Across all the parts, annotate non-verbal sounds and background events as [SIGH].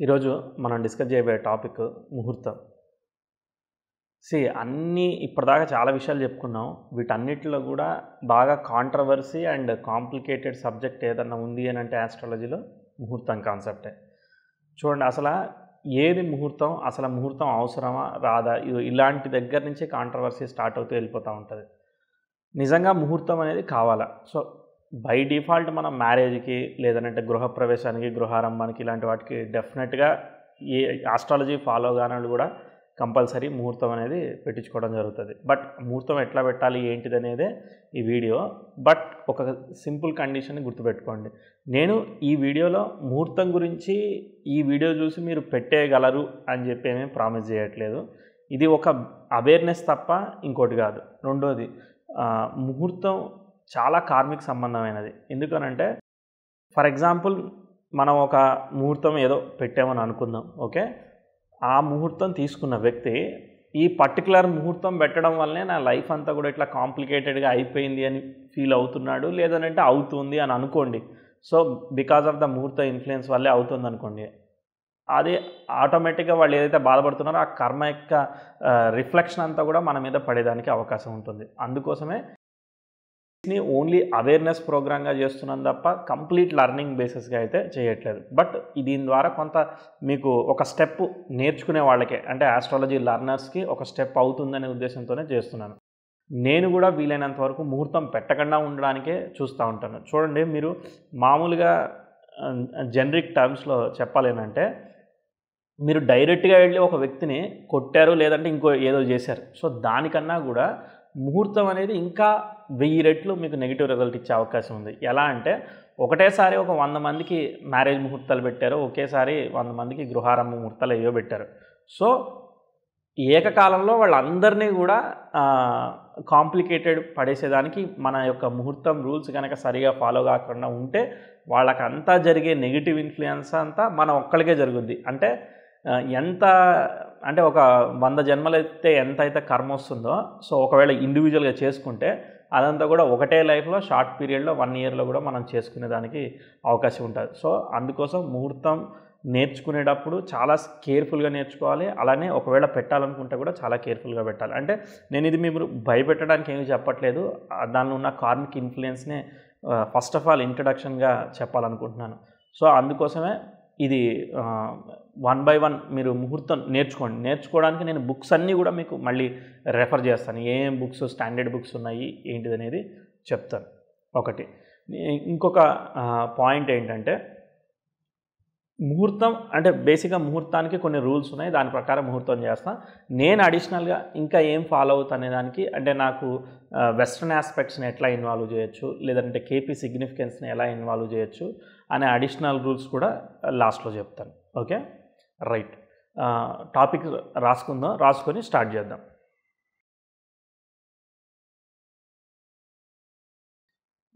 ఈరోజు మనం డిస్కస్ చేయబోయే టాపిక్ ముహూర్తం. సి అన్నీ ఇప్పటిదాకా చాలా విషయాలు చెప్పుకున్నాం. వీటన్నిటిలో కూడా బాగా కాంట్రవర్సీ అండ్ కాంప్లికేటెడ్ సబ్జెక్ట్ ఏదన్నా ఉంది అని అంటే ఆస్ట్రాలజీలో ముహూర్తం కాన్సెప్టే చూడండి అసలు ఏది ముహూర్తం అసలు ముహూర్తం అవసరమా రాదా? ఇలాంటి దగ్గర నుంచి కాంట్రవర్సీ స్టార్ట్ అవుతూ వెళ్ళిపోతూ ఉంటుంది. నిజంగా ముహూర్తం అనేది కావాలా? సో బై డిఫాల్ట్ మనం మ్యారేజ్కి లేదంటే గృహప్రవేశానికి గృహారంభానికి ఇలాంటి వాటికి డెఫినెట్గా ఏ ఆస్ట్రాలజీ ఫాలో కాని కూడా కంపల్సరీ ముహూర్తం అనేది పెట్టించుకోవడం జరుగుతుంది. బట్ ముహూర్తం ఎట్లా పెట్టాలి ఏంటిది అనేదే ఈ వీడియో. బట్ ఒక సింపుల్ కండిషన్ గుర్తుపెట్టుకోండి. నేను ఈ వీడియోలో ముహూర్తం గురించి ఈ వీడియో చూసి మీరు పెట్టేయగలరు అని చెప్పి ఏమీ ప్రామిస్ చేయట్లేదు. ఇది ఒక అవేర్నెస్ తప్ప ఇంకోటి కాదు. రెండోది ముహూర్తం చాలా కార్మిక సంబంధమైనది. ఎందుకనంటే ఫర్ ఎగ్జాంపుల్ మనం ఒక ముహూర్తం ఏదో పెట్టామని అనుకుందాం ఓకే? ఆ ముహూర్తం తీసుకున్న వ్యక్తి ఈ పర్టికులర్ ముహూర్తం పెట్టడం వల్లనే నా లైఫ్ అంతా కూడా ఇట్లా కాంప్లికేటెడ్గా అయిపోయింది అని ఫీల్ అవుతున్నాడు లేదనంటే అవుతుంది అని అనుకోండి. So because of the muhurta influence వల్లే అవుతుంది అనుకోండి. అది ఆటోమేటిక్గా వాళ్ళు ఏదైతే బాధపడుతున్నారో ఆ కర్మ యొక్క రిఫ్లెక్షన్ అంతా కూడా మన మీద పడేదానికి అవకాశం ఉంటుంది. అందుకోసమే ని ఓన్లీ అవేర్నెస్ ప్రోగ్రామ్గా చేస్తున్నాం తప్ప కంప్లీట్ లర్నింగ్ బేసిస్గా అయితే చేయట్లేదు. బట్ దీని ద్వారా కొంత మీకు ఒక స్టెప్ నేర్చుకునే వాళ్ళకే అంటే ఆస్ట్రాలజీ లర్నర్స్కి ఒక స్టెప్ అవుతుందనే ఉద్దేశంతోనే చేస్తున్నాను. నేను కూడా వీలైనంత వరకు ముహూర్తం పెట్టకుండా ఉండడానికే చూస్తూ ఉంటాను. చూడండి మీరు మామూలుగా జనరిక్ టర్మ్స్లో చెప్పాలేనంటే మీరు డైరెక్ట్గా వెళ్ళి ఒక వ్యక్తిని కొట్టారు లేదంటే ఇంకో ఏదో చేశారు. సో దానికన్నా కూడా ముహూర్తం అనేది ఇంకా వెయ్యి రెట్లు మీకు నెగిటివ్ రిజల్ట్ ఇచ్చే అవకాశం ఉంది. ఎలా అంటే ఒకటేసారి ఒక వంద మందికి మ్యారేజ్ ముహూర్తాలు పెట్టారు ఒకేసారి వంద మందికి గృహారంభ ముహూర్తాలు ఏవో పెట్టారు. సో ఏకకాలంలో వాళ్ళందరినీ కూడా కాంప్లికేటెడ్ పడేసేదానికి మన యొక్క ముహూర్తం రూల్స్ కనుక సరిగా ఫాలో కాకుండా ఉంటే వాళ్ళకంతా జరిగే నెగిటివ్ ఇన్ఫ్లుయెన్స్ అంతా మన ఒక్కడికే జరుగుద్ది. అంటే ఎంత అంటే ఒక వంద జన్మలు అయితే ఎంత అయితే కర్మ వస్తుందో సో ఒకవేళ ఇండివిజువల్గా చేసుకుంటే అదంతా కూడా ఒకటే లైఫ్లో షార్ట్ పీరియడ్లో వన్ ఇయర్లో కూడా మనం చేసుకునే దానికి అవకాశం ఉంటుంది. సో అందుకోసం ముహూర్తం నేర్చుకునేటప్పుడు చాలా కేర్ఫుల్గా నేర్చుకోవాలి. అలానే ఒకవేళ పెట్టాలనుకుంటే కూడా చాలా కేర్ఫుల్గా పెట్టాలి. అంటే నేను ఇది మీరు భయపెట్టడానికి ఏమీ చెప్పట్లేదు. దానిలో ఉన్న కార్మిక్ ఇన్ఫ్లుయెన్స్నే ఫస్ట్ ఆఫ్ ఆల్ ఇంట్రడక్షన్గా చెప్పాలనుకుంటున్నాను. సో అందుకోసమే ఇది వన్ బై వన్ మీరు ముహూర్తం నేర్చుకోండి. నేర్చుకోవడానికి నేను బుక్స్ అన్నీ కూడా మీకు మళ్ళీ రెఫర్ చేస్తాను. ఏం బుక్స్ స్టాండర్డ్ బుక్స్ ఉన్నాయి ఏంటిది అనేది చెప్తాను. ఒకటి. ఇంకొక పాయింట్ ఏంటంటే ముహూర్తం అంటే బేసిక్గా ముహూర్తానికి కొన్ని రూల్స్ ఉన్నాయి. దాని ప్రకారం ముహూర్తం చేస్తాను నేను అడిషనల్గా ఇంకా ఏం ఫాలో అవుతానే దానికి అంటే నాకు వెస్ట్రన్ ఆస్పెక్ట్స్ని ఎట్లా ఇన్వాల్వ్ చేయొచ్చు లేదంటే కేపీ సిగ్నిఫికెన్స్ని ఎలా ఇన్వాల్వ్ చేయొచ్చు అనే అడిషనల్ రూల్స్ కూడా లాస్ట్లో చెప్తాను. ఓకే రైట్ టాపిక్ రాసుకుందాం రాసుకొని స్టార్ట్ చేద్దాం.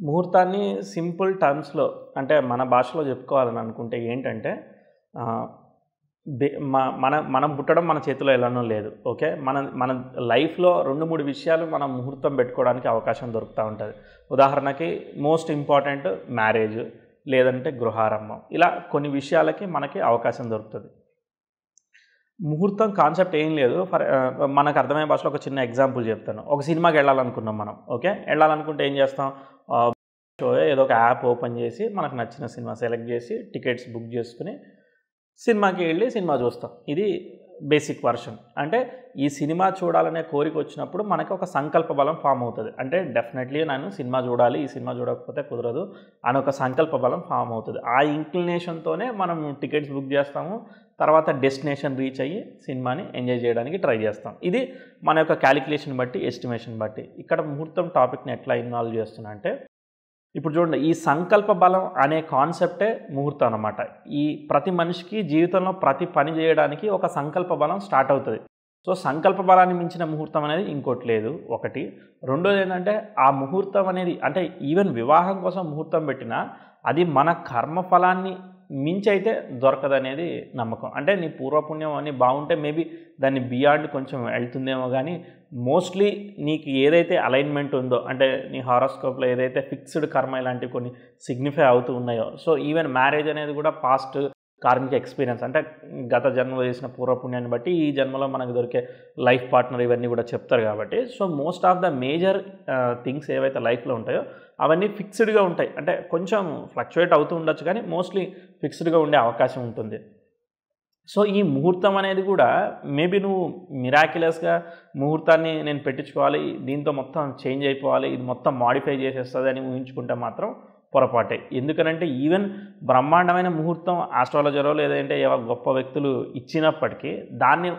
ముహూర్తాన్ని సింపుల్ టర్మ్స్లో అంటే మన భాషలో చెప్పుకోవాలని అనుకుంటే ఏంటంటే మన మనం పుట్టడం మన చేతిలో ఎలానో లేదు. ఓకే మన మన లైఫ్లో రెండు మూడు విషయాలు మనం ముహూర్తం పెట్టుకోవడానికి అవకాశం దొరుకుతూ ఉంటుంది. ఉదాహరణకి మోస్ట్ ఇంపార్టెంట్ మ్యారేజ్ లేదంటే గృహారంభం. ఇలా కొన్ని విషయాలకి మనకి అవకాశం దొరుకుతుంది. ముహూర్తం కాన్సెప్ట్ ఏం లేదు. ఫర్ మనకు అర్థమయ్యే భాషలో ఒక చిన్న ఎగ్జాంపుల్ చెప్తాను. ఒక సినిమాకి వెళ్ళాలనుకున్నాం మనం ఓకే? వెళ్ళాలనుకుంటే ఏం చేస్తాం? ఏదో ఒక యాప్ ఓపెన్ చేసి మనకు నచ్చిన సినిమా సెలెక్ట్ చేసి టికెట్స్ బుక్ చేసుకుని సినిమాకి వెళ్ళి సినిమా చూస్తాం. ఇది బేసిక్ వర్షన్ అంటే ఈ సినిమా చూడాలనే కోరిక వచ్చినప్పుడు మనకి ఒక సంకల్ప బలం ఫామ్ అవుతుంది. అంటే డెఫినెట్లీ నేను సినిమా చూడాలి ఈ సినిమా చూడకపోతే కుదరదు అని ఒక సంకల్ప బలం ఫామ్ అవుతుంది. ఆ ఇంక్లినేషన్తోనే మనం టికెట్స్ బుక్ చేస్తాము. తర్వాత డెస్టినేషన్ రీచ్ అయ్యి సినిమాని ఎంజాయ్ చేయడానికి ట్రై చేస్తాం. ఇది మన యొక్క క్యాలిక్యులేషన్ బట్టి ఎస్టిమేషన్ బట్టి. ఇక్కడ ముహూర్తం టాపిక్ని ఎట్లా ఇన్వాల్వ్ చేస్తున్నా అంటే ఇప్పుడు చూడండి ఈ సంకల్ప బలం అనే కాన్సెప్టే ముహూర్తం అనమాట ఈ ప్రతి మనిషికి జీవితంలో ప్రతి పని చేయడానికి ఒక సంకల్ప బలం స్టార్ట్ అవుతుంది. సో సంకల్ప బలాన్ని మించిన ముహూర్తం అనేది ఇంకోటి లేదు. ఒకటి. రెండోది ఏంటంటే ఆ ముహూర్తం అనేది అంటే ఈవెన్ వివాహం కోసం ముహూర్తం పెట్టినా అది మన కర్మఫలాన్ని మించి అయితే దొరకదనేది నమ్మకం. అంటే నీ పూర్వపుణ్యం అని బాగుంటే మేబీ దాన్ని బియాండ్ కొంచెం వెళ్తుందేమో కానీ మోస్ట్లీ నీకు ఏదైతే అలైన్మెంట్ ఉందో అంటే నీ హారోస్కోప్లో ఏదైతే ఫిక్స్డ్ కర్మ ఇలాంటివి కొన్ని సిగ్నిఫై అవుతూ ఉన్నాయో సో ఈవెన్ మ్యారేజ్ అనేది కూడా పాస్ట్ కార్మిక ఎక్స్పీరియన్స్. అంటే గత జన్మలో చేసిన పూర్వపుణ్యాన్ని బట్టి ఈ జన్మలో మనకు దొరికే లైఫ్ పార్ట్నర్ ఇవన్నీ కూడా చెప్తారు కాబట్టి. So most of the major things ఏవైతే లైఫ్లో ఉంటాయో అవన్నీ ఫిక్స్డ్గా ఉంటాయి. అంటే కొంచెం ఫ్లక్చువేట్ అవుతూ ఉండొచ్చు కానీ మోస్ట్లీ ఫిక్స్డ్గా ఉండే అవకాశం ఉంటుంది. సో ఈ ముహూర్తం అనేది కూడా మేబీ నువ్వు మిరాక్యులస్గా ముహూర్తాన్ని నేను పెట్టించుకోవాలి దీంతో మొత్తం చేంజ్ అయిపోవాలి ఇది మొత్తం మాడిఫై చేసేస్తుంది అని ఊహించుకుంటే మాత్రం పొరపాటే. ఎందుకనంటే ఈవెన్ బ్రహ్మాండమైన ముహూర్తం ఆస్ట్రాలజరో లేదంటే ఏవో గొప్ప వ్యక్తులు ఇచ్చినప్పటికీ దాన్ని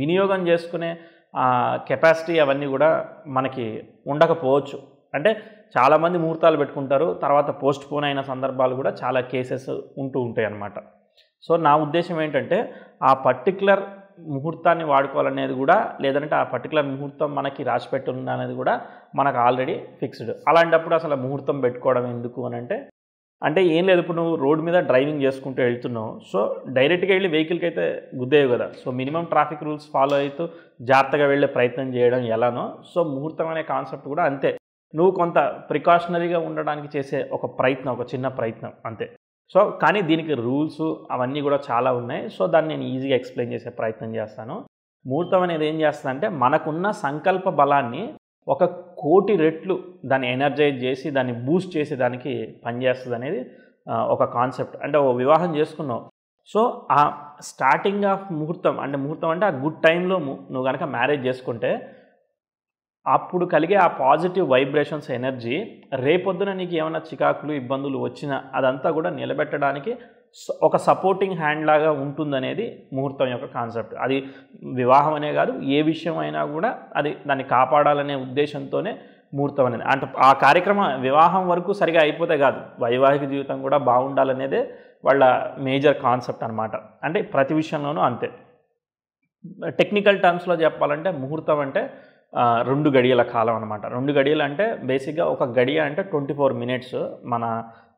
వినియోగం చేసుకునే కెపాసిటీ అవన్నీ కూడా మనకి ఉండకపోవచ్చు. అంటే చాలామంది ముహూర్తాలు పెట్టుకుంటారు తర్వాత పోస్ట్ పోన్ అయిన సందర్భాలు కూడా చాలా కేసెస్ ఉంటూ ఉంటాయి అన్నమాట సో నా ఉద్దేశం ఏంటంటే ఆ పర్టికులర్ ముహూర్తాన్ని వాడుకోవాలనేది కూడా లేదంటే ఆ పర్టికులర్ ముహూర్తం మనకి రాసి పెట్టుంది అనేది కూడా మనకు ఆల్రెడీ ఫిక్స్డ్ అలాంటప్పుడు అసలు ముహూర్తం పెట్టుకోవడం ఎందుకు అని అంటే అంటే ఏం లేదు ఇప్పుడు నువ్వు రోడ్ మీద డ్రైవింగ్ చేసుకుంటూ వెళ్తున్నావు సో డైరెక్ట్గా వెళ్ళి వెహికల్కి అయితే గుద్దేవి కదా. So minimum traffic rules follow అవుతూ జాగ్రత్తగా వెళ్ళే ప్రయత్నం చేయడం ఎలానో సో ముహూర్తం అనే కాన్సెప్ట్ కూడా అంతే. నువ్వు కొంత ప్రికాషనరీగా ఉండడానికి చేసే ఒక ప్రయత్నం ఒక చిన్న ప్రయత్నం అంతే. సో కానీ దీనికి రూల్స్ అవన్నీ కూడా చాలా ఉన్నాయి. సో దాన్ని నేను ఈజీగా ఎక్స్ప్లెయిన్ చేసే ప్రయత్నం చేస్తాను. ముహూర్తం అనేది ఏం చేస్తుందంటే మనకున్న సంకల్ప బలాన్ని ఒక కోటి రెట్లు దాన్ని ఎనర్జైజ్ చేసి దాన్ని బూస్ట్ చేసి దానికి పనిచేస్తుంది అనేది ఒక కాన్సెప్ట్. అంటే ఓ వివాహం చేసుకున్నావు. సో ఆ స్టార్టింగ్ ఆఫ్ ముహూర్తం అంటే ముహూర్తం అంటే ఆ గుడ్ టైంలో నువ్వు కనుక మ్యారేజ్ చేసుకుంటే అప్పుడు కలిగే ఆ పాజిటివ్ వైబ్రేషన్స్ ఎనర్జీ రేపొద్దున నీకు ఏమైనా చికాకులు ఇబ్బందులు వచ్చినా అదంతా కూడా నిలబెట్టడానికి ఒక సపోర్టింగ్ హ్యాండ్ లాగా ఉంటుందనేది ముహూర్తం యొక్క కాన్సెప్ట్ అది వివాహం అనే కాదు ఏ విషయం అయినా కూడా అది దాన్ని కాపాడాలనే ఉద్దేశంతోనే ముహూర్తం అనేది. అంటే ఆ కార్యక్రమం వివాహం వరకు సరిగా అయిపోతే కాదు వైవాహిక జీవితం కూడా బాగుండాలనేదే వాళ్ళ మేజర్ కాన్సెప్ట్ అనమాట అంటే ప్రతి విషయంలోనూ అంతే. టెక్నికల్ టర్మ్స్లో చెప్పాలంటే ముహూర్తం అంటే రెండు గడియల కాలం అనమాట రెండు గడియలు అంటే బేసిక్గా ఒక గడియ అంటే ట్వంటీ ఫోర్ మినిట్స్ మన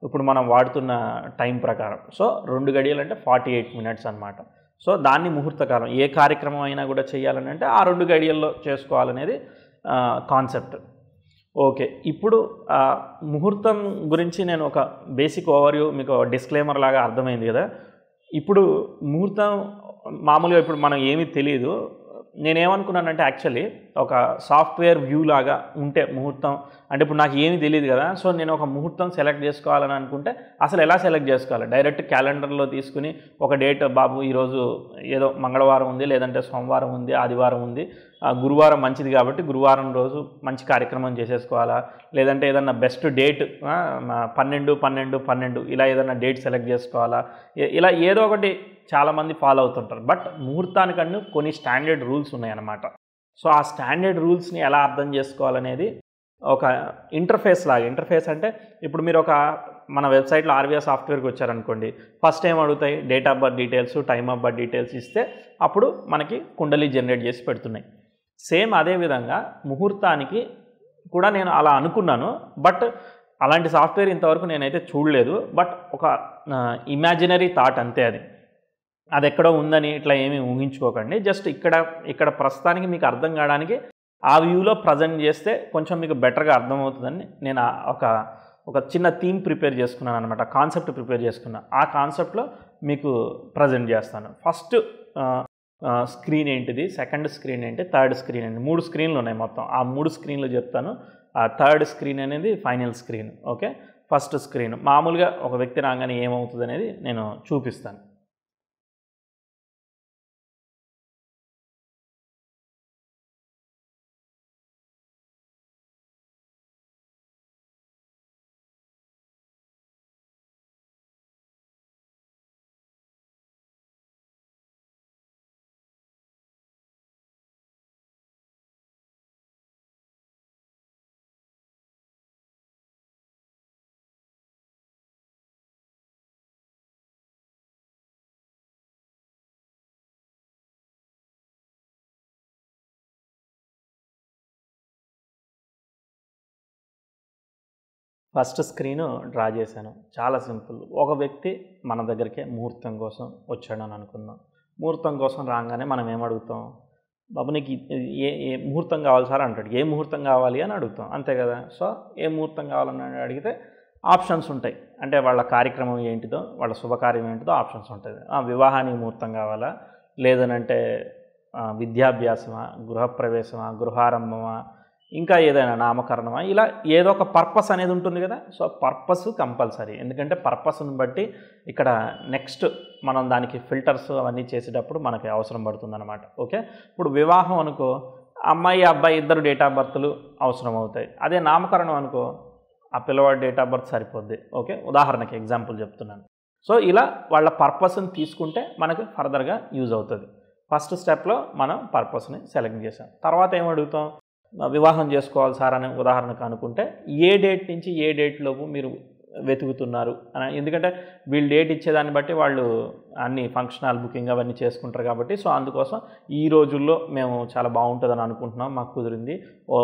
ఇప్పుడు మనం వాడుతున్న టైం ప్రకారం. సో రెండు గడియలు అంటే ఫార్టీ ఎయిట్ మినిట్స్ అనమాట సో దాన్ని ముహూర్తకాలం ఏ కార్యక్రమం అయినా కూడా చేయాలని అంటే ఆ రెండు గడియల్లో చేసుకోవాలనేది కాన్సెప్ట్ ఓకే ఇప్పుడు ముహూర్తం గురించి నేను ఒక బేసిక్ ఓవర్వ్యూ మీకు డిస్క్లైమర్ లాగా అర్థమైంది కదా. ఇప్పుడు ముహూర్తం మామూలుగా ఇప్పుడు మనం ఏమీ తెలియదు నేనేమనుకున్నానంటే యాక్చువల్లీ ఒక సాఫ్ట్వేర్ వ్యూ లాగా ఉంటే ముహూర్తం అంటే ఇప్పుడు నాకు ఏమీ తెలియదు కదా సో నేను ఒక ముహూర్తం సెలెక్ట్ చేసుకోవాలని అనుకుంటే అసలు ఎలా సెలెక్ట్ చేసుకోవాలి? డైరెక్ట్ క్యాలెండర్లో తీసుకుని ఒక డేట్ బాబు ఈరోజు ఏదో మంగళవారం ఉంది లేదంటే సోమవారం ఉంది ఆదివారం ఉంది గురువారం మంచిది కాబట్టి గురువారం రోజు మంచి కార్యక్రమం చేసేసుకోవాలా? లేదంటే ఏదన్నా బెస్ట్ డేట్ పన్నెండు పన్నెండు పన్నెండు ఇలా ఏదైనా డేట్ సెలెక్ట్ చేసుకోవాలా? ఇలా ఏదో ఒకటి చాలామంది ఫాలో అవుతుంటారు. బట్ ముహూర్తానికన్నా కొన్ని స్టాండర్డ్ రూల్స్ ఉన్నాయన్నమాట. సో ఆ స్టాండర్డ్ రూల్స్ని ఎలా అర్థం చేసుకోవాలనేది ఒక ఇంటర్ఫేస్ లాగా ఇంటర్ఫేస్ అంటే ఇప్పుడు మీరు ఒక మన వెబ్సైట్లో ఆర్వీఆర్ సాఫ్ట్వేర్కి వచ్చారనుకోండి. ఫస్ట్ ఏం అడుగుతాయి? Date of birth details time of birth details ఇస్తే అప్పుడు మనకి కుండలి జనరేట్ చేసి పెడుతున్నాయి. సేమ్ అదే విధంగా ముహూర్తానికి కూడా నేను అలా అనుకున్నాను. బట్ అలాంటి సాఫ్ట్వేర్ ఇంతవరకు నేనైతే చూడలేదు. బట్ ఒక ఇమాజినరీ థాట్ అంతే అది. అది ఎక్కడో ఉందని ఇట్లా ఏమీ ఊహించుకోకండి. జస్ట్ ఇక్కడ ఇక్కడ ప్రస్తుతానికి మీకు అర్థం కావడానికి ఆ వ్యూలో ప్రజెంట్ చేస్తే కొంచెం మీకు బెటర్గా అర్థమవుతుందని నేను ఒక ఒక చిన్న థీమ్ ప్రిపేర్ చేసుకున్నాను అనమాట కాన్సెప్ట్ ప్రిపేర్ చేసుకున్నా. ఆ కాన్సెప్ట్లో మీకు ప్రజెంట్ చేస్తాను. ఫస్ట్ స్క్రీన్ ఏంటిది? సెకండ్ స్క్రీన్ ఏంటి? థర్డ్ స్క్రీన్ ఏంటి? మూడు స్క్రీన్లు ఉన్నాయి మొత్తం. ఆ మూడు స్క్రీన్లు చెప్తాను. ఆ థర్డ్ స్క్రీన్ అనేది final screen. Okay? First screen. మామూలుగా ఒక వ్యక్తి రాగానే ఏమవుతుంది అనేది నేను చూపిస్తాను. ఫస్ట్ స్క్రీన్ డ్రా చేశాను. చాలా సింపుల్. ఒక వ్యక్తి మన దగ్గరికి ముహూర్తం కోసం వచ్చాడు అని అనుకుందాం. ముహూర్తం కోసం రాగానే మనం ఏమడుగుతాం బాబు నీకు ఏ ఏ ముహూర్తం కావాలి సార్? అంటాడు. ఏ ముహూర్తం కావాలి? అని అడుగుతాం. అంతే కదా? సో ఏ ముహూర్తం కావాలని అడిగితే ఆప్షన్స్ ఉంటాయి. అంటే వాళ్ళ కార్యక్రమం ఏంటిదో వాళ్ళ శుభకార్యం ఏంటిదో ఆప్షన్స్ ఉంటుంది ఆ, వివాహానికి ముహూర్తం కావాలా? లేదనంటే విద్యాభ్యాసమా? గృహప్రవేశమా? గృహారంభమా? ఇంకా ఏదైనా నామకరణమా? ఇలా ఏదో ఒక పర్పస్ అనేది ఉంటుంది కదా. So purpose compulsory. ఎందుకంటే పర్పస్ని బట్టి ఇక్కడ నెక్స్ట్ మనం దానికి ఫిల్టర్స్ అవన్నీ చేసేటప్పుడు మనకి అవసరం పడుతుందన్నమాట. ఓకే? ఇప్పుడు వివాహం అనుకో అమ్మాయి అబ్బాయి ఇద్దరు డేట్ ఆఫ్ బర్త్లు అవసరం అవుతాయి. అదే నామకరణం అనుకో ఆ పిల్లవాడి డేట్ ఆఫ్ బర్త్ సరిపోద్ది. ఓకే? ఉదాహరణకి ఎగ్జాంపుల్ చెప్తున్నాను. సో ఇలా వాళ్ళ పర్పస్ని తీసుకుంటే మనకు ఫర్దర్గా యూజ్ అవుతుంది. ఫస్ట్ స్టెప్లో మనం పర్పస్ని సెలెక్ట్ చేసాం తర్వాత ఏం అడుగుతాం? వివాహం చేసుకోవాలి సార్ అనే ఉదాహరణకు అనుకుంటే ఏ డేట్ నుంచి ఏ డేట్ లోపు మీరు వెతుకుతున్నారు అని ఎందుకంటే వీళ్ళు డేట్ ఇచ్చేదాన్ని బట్టి వాళ్ళు అన్ని ఫంక్షనల్ బుకింగ్ అవన్నీ చేసుకుంటారు కాబట్టి సో అందుకోసం ఈ రోజుల్లో మేము చాలా బాగుంటుందని అనుకుంటున్నాం. మాకు కుదిరింది. ఓ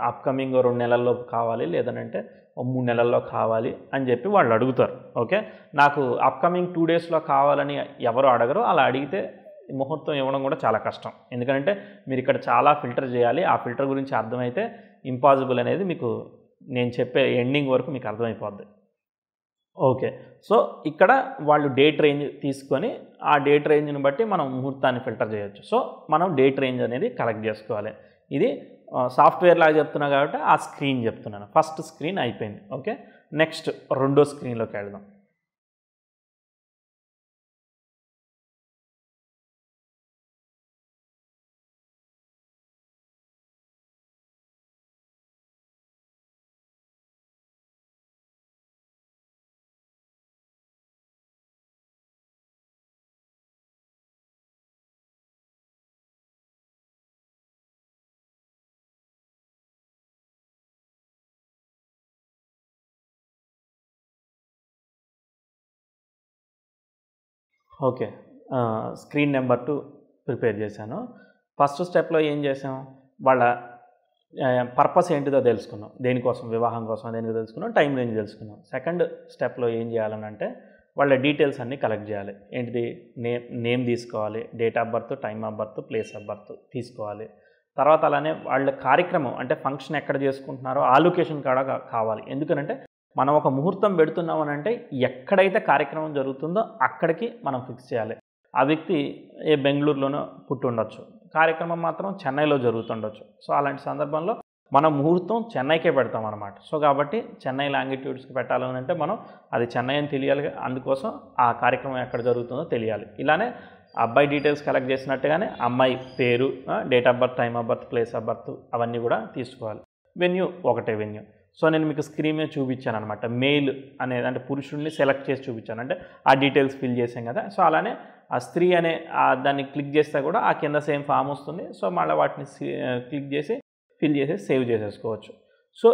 అప్కమింగ్ రెండు నెలల్లోపు కావాలి లేదనంటే మూడు నెలల్లో కావాలి అని చెప్పి వాళ్ళు అడుగుతారు. ఓకే? నాకు అప్కమింగ్ టూ డేస్లో కావాలని ఎవరు అడగరు అలా అడిగితే ముహూర్తం ఇవ్వడం కూడా చాలా కష్టం. ఎందుకంటే మీరు ఇక్కడ చాలా ఫిల్టర్ చేయాలి. ఆ ఫిల్టర్ గురించి అర్థమైతే ఇంపాసిబుల్ అనేది మీకు నేను చెప్పే ఎండింగ్ వరకు మీకు అర్థమైపోద్ది. ఓకే. సో ఇక్కడ వాళ్ళు డేట్ రేంజ్ తీసుకొని ఆ డేట్ రేంజ్ని బట్టి మనం ముహూర్తాన్ని ఫిల్టర్ చేయొచ్చు. సో మనం డేట్ రేంజ్ అనేది కలెక్ట్ చేసుకోవాలి. ఇది సాఫ్ట్వేర్ లాగా చెప్తున్నా కాబట్టి ఆ స్క్రీన్ చెప్తున్నాను. ఫస్ట్ స్క్రీన్ అయిపోయింది. ఓకే. నెక్స్ట్ రెండో స్క్రీన్లోకి వెళ్దాం. Okay. Screen number two prepare చేశాను. ఫస్ట్ స్టెప్లో ఏం చేసాం వాళ్ళ పర్పస్ ఏంటిదో తెలుసుకున్నాం. దేనికోసం? వివాహం కోసం దేనికి తెలుసుకున్నాం. టైం రేంజ్ తెలుసుకున్నాం. సెకండ్ స్టెప్లో ఏం చేయాలని అంటే వాళ్ళ డీటెయిల్స్ అన్నీ కలెక్ట్ చేయాలి. ఏంటిది? నేమ్ నేమ్ తీసుకోవాలి. Date of birth time of birth place of birth తీసుకోవాలి. తర్వాత అలానే వాళ్ళ కార్యక్రమం అంటే ఫంక్షన్ ఎక్కడ చేసుకుంటున్నారో ఆ లొకేషన్ కాడ కావాలి. ఎందుకనంటే మనం ఒక ముహూర్తం పెడుతున్నాం అని అంటే ఎక్కడైతే కార్యక్రమం జరుగుతుందో అక్కడికి మనం ఫిక్స్ చేయాలి. ఆ వ్యక్తి ఏ బెంగళూరులోనో పుట్టి ఉండొచ్చు. కార్యక్రమం మాత్రం చెన్నైలో జరుగుతుండొచ్చు. సో అలాంటి సందర్భంలో మనం ముహూర్తం చెన్నైకే పెడతాం అనమాట సో కాబట్టి చెన్నై లాంగిట్యూడ్స్కి పెట్టాలని అంటే మనం అది చెన్నై అని తెలియాలి. అందుకోసం ఆ కార్యక్రమం ఎక్కడ జరుగుతుందో తెలియాలి. ఇలానే అబ్బాయి డీటెయిల్స్ కలెక్ట్ చేసినట్టుగానే అమ్మాయి పేరు date of birth time of birth place of birth అవన్నీ కూడా తీసుకోవాలి. వెన్యూ ఒకటే వెన్యూ. సో నేను మీకు స్క్రీన్ మీద చూపించాను అనమాట మెయిల్ అనేది అంటే పురుషుడిని సెలెక్ట్ చేసి చూపించాను. అంటే ఆ డీటెయిల్స్ ఫిల్ చేసాం కదా. సో అలానే ఆ స్త్రీ అనే దాన్ని క్లిక్ చేస్తే కూడా ఆ కింద సేమ్ ఫామ్ వస్తుంది. సో మళ్ళీ వాటిని క్లిక్ చేసి ఫిల్ చేసి సేవ్ చేసేసుకోవచ్చు. సో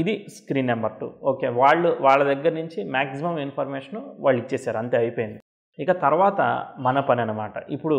ఇది స్క్రీన్ నెంబర్ టూ ఓకే వాళ్ళు వాళ్ళ దగ్గర నుంచి మ్యాక్సిమం ఇన్ఫర్మేషన్ వాళ్ళు ఇచ్చేసారు. అంతే అయిపోయింది. ఇక తర్వాత మన పని అనమాట ఇప్పుడు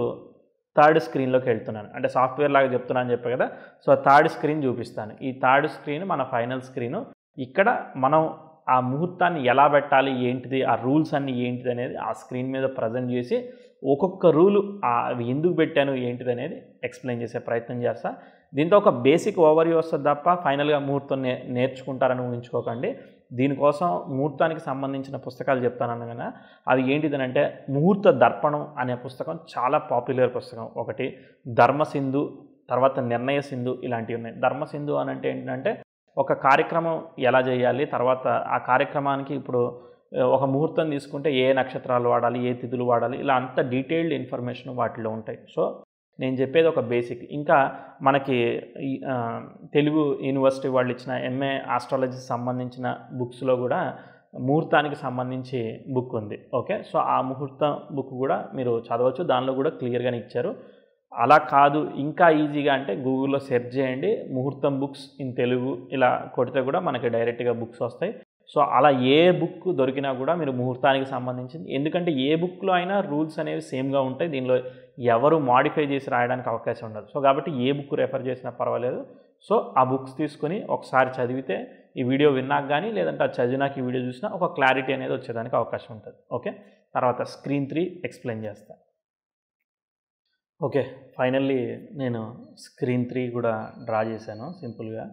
థర్డ్ స్క్రీన్లోకి వెళ్తున్నాను. అంటే సాఫ్ట్వేర్ లాగా చెప్తున్నాను అని చెప్పే కదా. సో థర్డ్ స్క్రీన్ చూపిస్తాను. ఈ థర్డ్ స్క్రీన్ మన ఫైనల్ స్క్రీన్. ఇక్కడ మనం ఆ ముహూర్తాన్ని ఎలా పెట్టాలి ఏంటిది ఆ రూల్స్ అన్ని ఏంటిది అనేది ఆ స్క్రీన్ మీద ప్రజెంట్ చేసి ఒక్కొక్క రూలు అవి ఎందుకు పెట్టాను ఏంటిది అనేది ఎక్స్ప్లెయిన్ చేసే ప్రయత్నం చేస్తా. దీంతో ఒక బేసిక్ ఓవర్వ్యూ వస్తుంది తప్ప ఫైనల్గా ముహూర్తం నే నేర్చుకుంటారని ఊహించుకోకండి. దీనికోసం ముహూర్తానికి సంబంధించిన పుస్తకాలు చెప్తాను కదా అవి ఏంటిదనంటే ముహూర్త దర్పణం అనే పుస్తకం చాలా పాపులర్ పుస్తకం. ఒకటి ధర్మసింధు తర్వాత నిర్ణయ సింధు ఇలాంటివి ఉన్నాయి. ధర్మసింధు అని అంటే ఏంటంటే ఒక కార్యక్రమం ఎలా చేయాలి తర్వాత ఆ కార్యక్రమానికి ఇప్పుడు ఒక ముహూర్తం తీసుకుంటే ఏ నక్షత్రాలు వాడాలి ఏ తిథులు వాడాలి ఇలా అంత డీటెయిల్డ్ ఇన్ఫర్మేషన్ వాటిలో ఉంటాయి. సో నేను చెప్పేది ఒక బేసిక్ ఇంకా మనకి తెలుగు యూనివర్సిటీ వాళ్ళు ఇచ్చిన ఎంఏ ఆస్ట్రాలజీ సంబంధించిన బుక్స్లో కూడా ముహూర్తానికి సంబంధించి బుక్ ఉంది. ఓకే సో ఆ ముహూర్తం బుక్ కూడా మీరు చదవచ్చు. దానిలో కూడా క్లియర్గానే ఇచ్చారు. అలా కాదు. ఇంకా ఈజీగా అంటే గూగుల్లో సెర్చ్ చేయండి. ముహూర్తం బుక్స్ ఇన్ తెలుగు ఇలా కొడితే కూడా మనకి డైరెక్ట్గా బుక్స్ వస్తాయి. సో అలా ఏ బుక్ దొరికినా కూడా మీరు ముహూర్తానికి సంబంధించింది. ఎందుకంటే ఏ బుక్లో అయినా రూల్స్ అనేవి సేమ్గా ఉంటాయి. దీనిలో ఎవరు మాడిఫై చేసి రాయడానికి అవకాశం ఉండదు. సో కాబట్టి ఏ బుక్ రెఫర్ చేసినా పర్వాలేదు. సో ఆ బుక్స్ తీసుకొని ఒకసారి చదివితే ఈ వీడియో విన్నాక కానీ లేదంటే ఆ చదివినాక ఈ వీడియో చూసినా ఒక క్లారిటీ అనేది వచ్చేదానికి అవకాశం ఉంటుంది. ఓకే? తర్వాత స్క్రీన్ త్రీ ఎక్స్ప్లెయిన్ చేస్తాను ఓకే. ఫైనల్లీ నేను స్క్రీన్ త్రీ కూడా డ్రా చేశాను సింపుల్గా.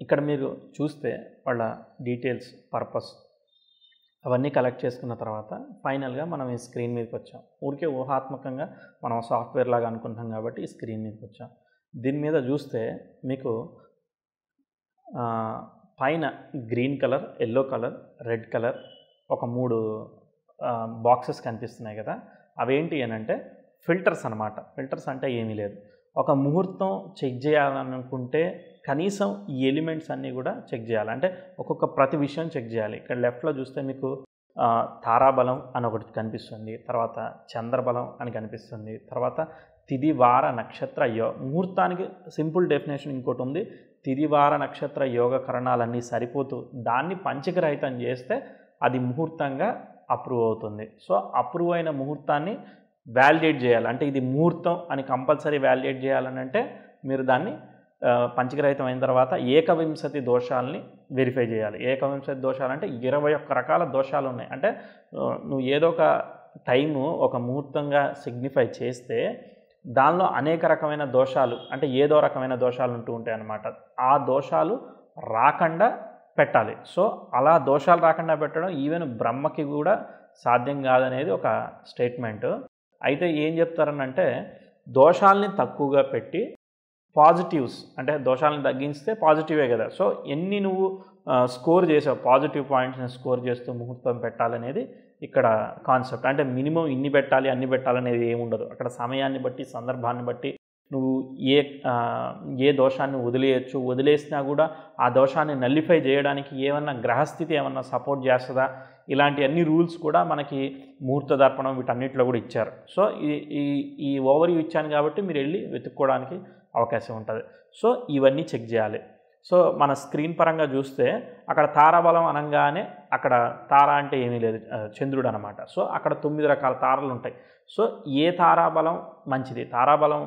ఇక్కడ మీరు చూస్తే వాళ్ళ డీటెయిల్స్ పర్పస్ అవన్నీ కలెక్ట్ చేసుకున్న తర్వాత ఫైనల్గా మనం ఈ స్క్రీన్ మీదకి వచ్చాం. ఊరికే ఊహాత్మకంగా మనం సాఫ్ట్వేర్ లాగా అనుకుంటాం కాబట్టి ఈ స్క్రీన్ మీదకి వచ్చాం. దీని మీద చూస్తే మీకు పైన green colour yellow colour red colour ఒక మూడు బాక్సెస్ కనిపిస్తున్నాయి కదా. అవేంటి అని అంటే ఫిల్టర్స్ అనమాట ఫిల్టర్స్ అంటే ఏమీ లేదు. ఒక ముహూర్తం చెక్ చేయాలనుకుంటే కనీసం ఈ ఎలిమెంట్స్ అన్నీ కూడా చెక్ చేయాలి. అంటే ఒక్కొక్క ప్రతి విషయం చెక్ చేయాలి. ఇక్కడ లెఫ్ట్లో చూస్తే మీకు తారాబలం అని ఒకటి కనిపిస్తుంది. తర్వాత చంద్రబలం అని కనిపిస్తుంది. తర్వాత తిది వార నక్షత్ర యో ముహూర్తానికి సింపుల్ డెఫినేషన్ ఇంకోటి ఉంది. తిది వార నక్షత్ర యోగ కరణాలన్నీ సరిపోతూ దాన్ని పంచకరహితం చేస్తే అది ముహూర్తంగా అప్రూవ్ అవుతుంది. సో అప్రూవ్ అయిన ముహూర్తాన్ని వ్యాలిడేట్ చేయాలి. అంటే ఇది ముహూర్తం అని కంపల్సరీ వ్యాలిడేట్ చేయాలని అంటే మీరు దాన్ని పంచగ్రహితం అయిన తర్వాత ఏకవింశతి దోషాలని వెరిఫై చేయాలి. ఏకవింశతి దోషాలు అంటే ఇరవై ఒక్క రకాల దోషాలు ఉన్నాయి. అంటే నువ్వు ఏదో ఒక టైము ఒక ముహూర్తంగా సిగ్నిఫై చేస్తే దానిలో అనేక రకమైన దోషాలు అంటే ఏదో రకమైన దోషాలు ఉంటూ ఉంటాయి అన్నమాట. ఆ దోషాలు రాకుండా పెట్టాలి. సో అలా దోషాలు రాకుండా పెట్టడం ఈవెన్ బ్రహ్మకి కూడా సాధ్యం కాదనేది ఒక స్టేట్మెంట్ అయితే ఏం చెప్తారనంటే దోషాలని తక్కువగా పెట్టి పాజిటివ్స్ అంటే దోషాలను తగ్గించితే పాజిటివే కదా. సో ఎన్ని నువ్వు స్కోర్ చేసావు పాజిటివ్ పాయింట్స్ని స్కోర్ చేస్తూ ముహూర్తం పెట్టాలనేది ఇక్కడ కాన్సెప్ట్. అంటే మినిమం ఇన్ని పెట్టాలి అన్ని పెట్టాలనేది ఏముండదు అక్కడ సమయాన్ని బట్టి సందర్భాన్ని బట్టి నువ్వు ఏ ఏ దోషాన్ని వదిలేయచ్చు వదిలేసినా కూడా ఆ దోషాన్ని నల్లిఫై చేయడానికి ఏమన్నా గ్రహస్థితి ఏమన్నా సపోర్ట్ చేస్తుందా? ఇలాంటి అన్ని రూల్స్ కూడా మనకి ముహూర్త దర్పణం వీటన్నిటిలో కూడా ఇచ్చారు. సో ఈ ఈ ఈ ఓవర్ ఇచ్చాను కాబట్టి మీరు వెళ్ళి వెతుక్కోవడానికి అవకాశం ఉంటుంది. సో ఇవన్నీ చెక్ చేయాలి. సో మన స్క్రీన్ పరంగా చూస్తే అక్కడ తారాబలం అనగానే అక్కడ తార అంటే ఏమీ లేదు చంద్రుడు అనమాట సో అక్కడ తొమ్మిది రకాల తారలు ఉంటాయి. సో ఏ తారాబలం మంచిది? తారాబలం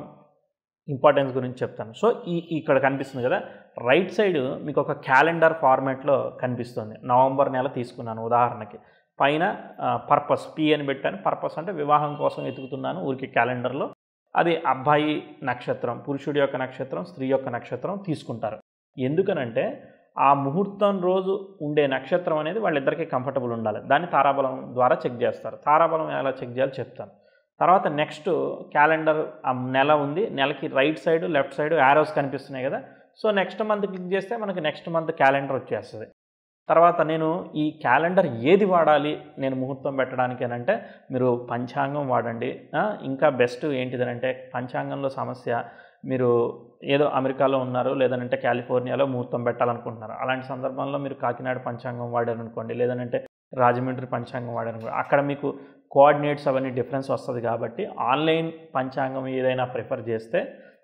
ఇంపార్టెన్స్ గురించి చెప్తాను. సో ఈ ఇక్కడ కనిపిస్తుంది కదా రైట్ సైడ్ మీకు ఒక క్యాలెండర్ ఫార్మాట్లో కనిపిస్తుంది. నవంబర్ నెల తీసుకున్నాను ఉదాహరణకి. పైన పర్పస్ పి అని పెట్టాను. పర్పస్ అంటే వివాహం కోసం వెతుకుతున్నాను ఊరికి క్యాలెండర్లో. అది అబ్బాయి నక్షత్రం పురుషుడి యొక్క నక్షత్రం స్త్రీ యొక్క నక్షత్రం తీసుకుంటారు. ఎందుకనంటే ఆ ముహూర్తం రోజు ఉండే నక్షత్రం అనేది వాళ్ళిద్దరికీ కంఫర్టబుల్ ఉండాలి. దాన్ని తారాబలం ద్వారా చెక్ చేస్తారు. తారాబలం ఎలా చెక్ చేయాలో చెప్తాను. తర్వాత నెక్స్ట్ క్యాలెండర్ ఆ నెల ఉంది. నెలకి right side left side arrows కనిపిస్తున్నాయి కదా. సో నెక్స్ట్ మంత్ క్లిక్ చేస్తే మనకి నెక్స్ట్ మంత్ క్యాలెండర్ వచ్చేస్తుంది. తర్వాత నేను ఈ క్యాలెండర్ ఏది వాడాలి నేను ముహూర్తం పెట్టడానికి అంటే మీరు పంచాంగం వాడండి. ఇంకా బెస్ట్ ఏంటిదనంటే పంచాంగంలో సమస్య మీరు ఏదో అమెరికాలో ఉన్నారు లేదంటే కాలిఫోర్నియాలో ముహూర్తం పెట్టాలనుకుంటున్నారు. అలాంటి సందర్భంలో మీరు కాకినాడ పంచాంగం వాడారనుకోండి లేదంటే రాజమండ్రి పంచాంగం వాడారనుకోండి. అక్కడ మీకు కోఆర్డినేట్స్ అవన్నీ డిఫరెన్స్ వస్తుంది కాబట్టి ఆన్లైన్ పంచాంగం ఏదైనా ప్రిఫర్ చేస్తే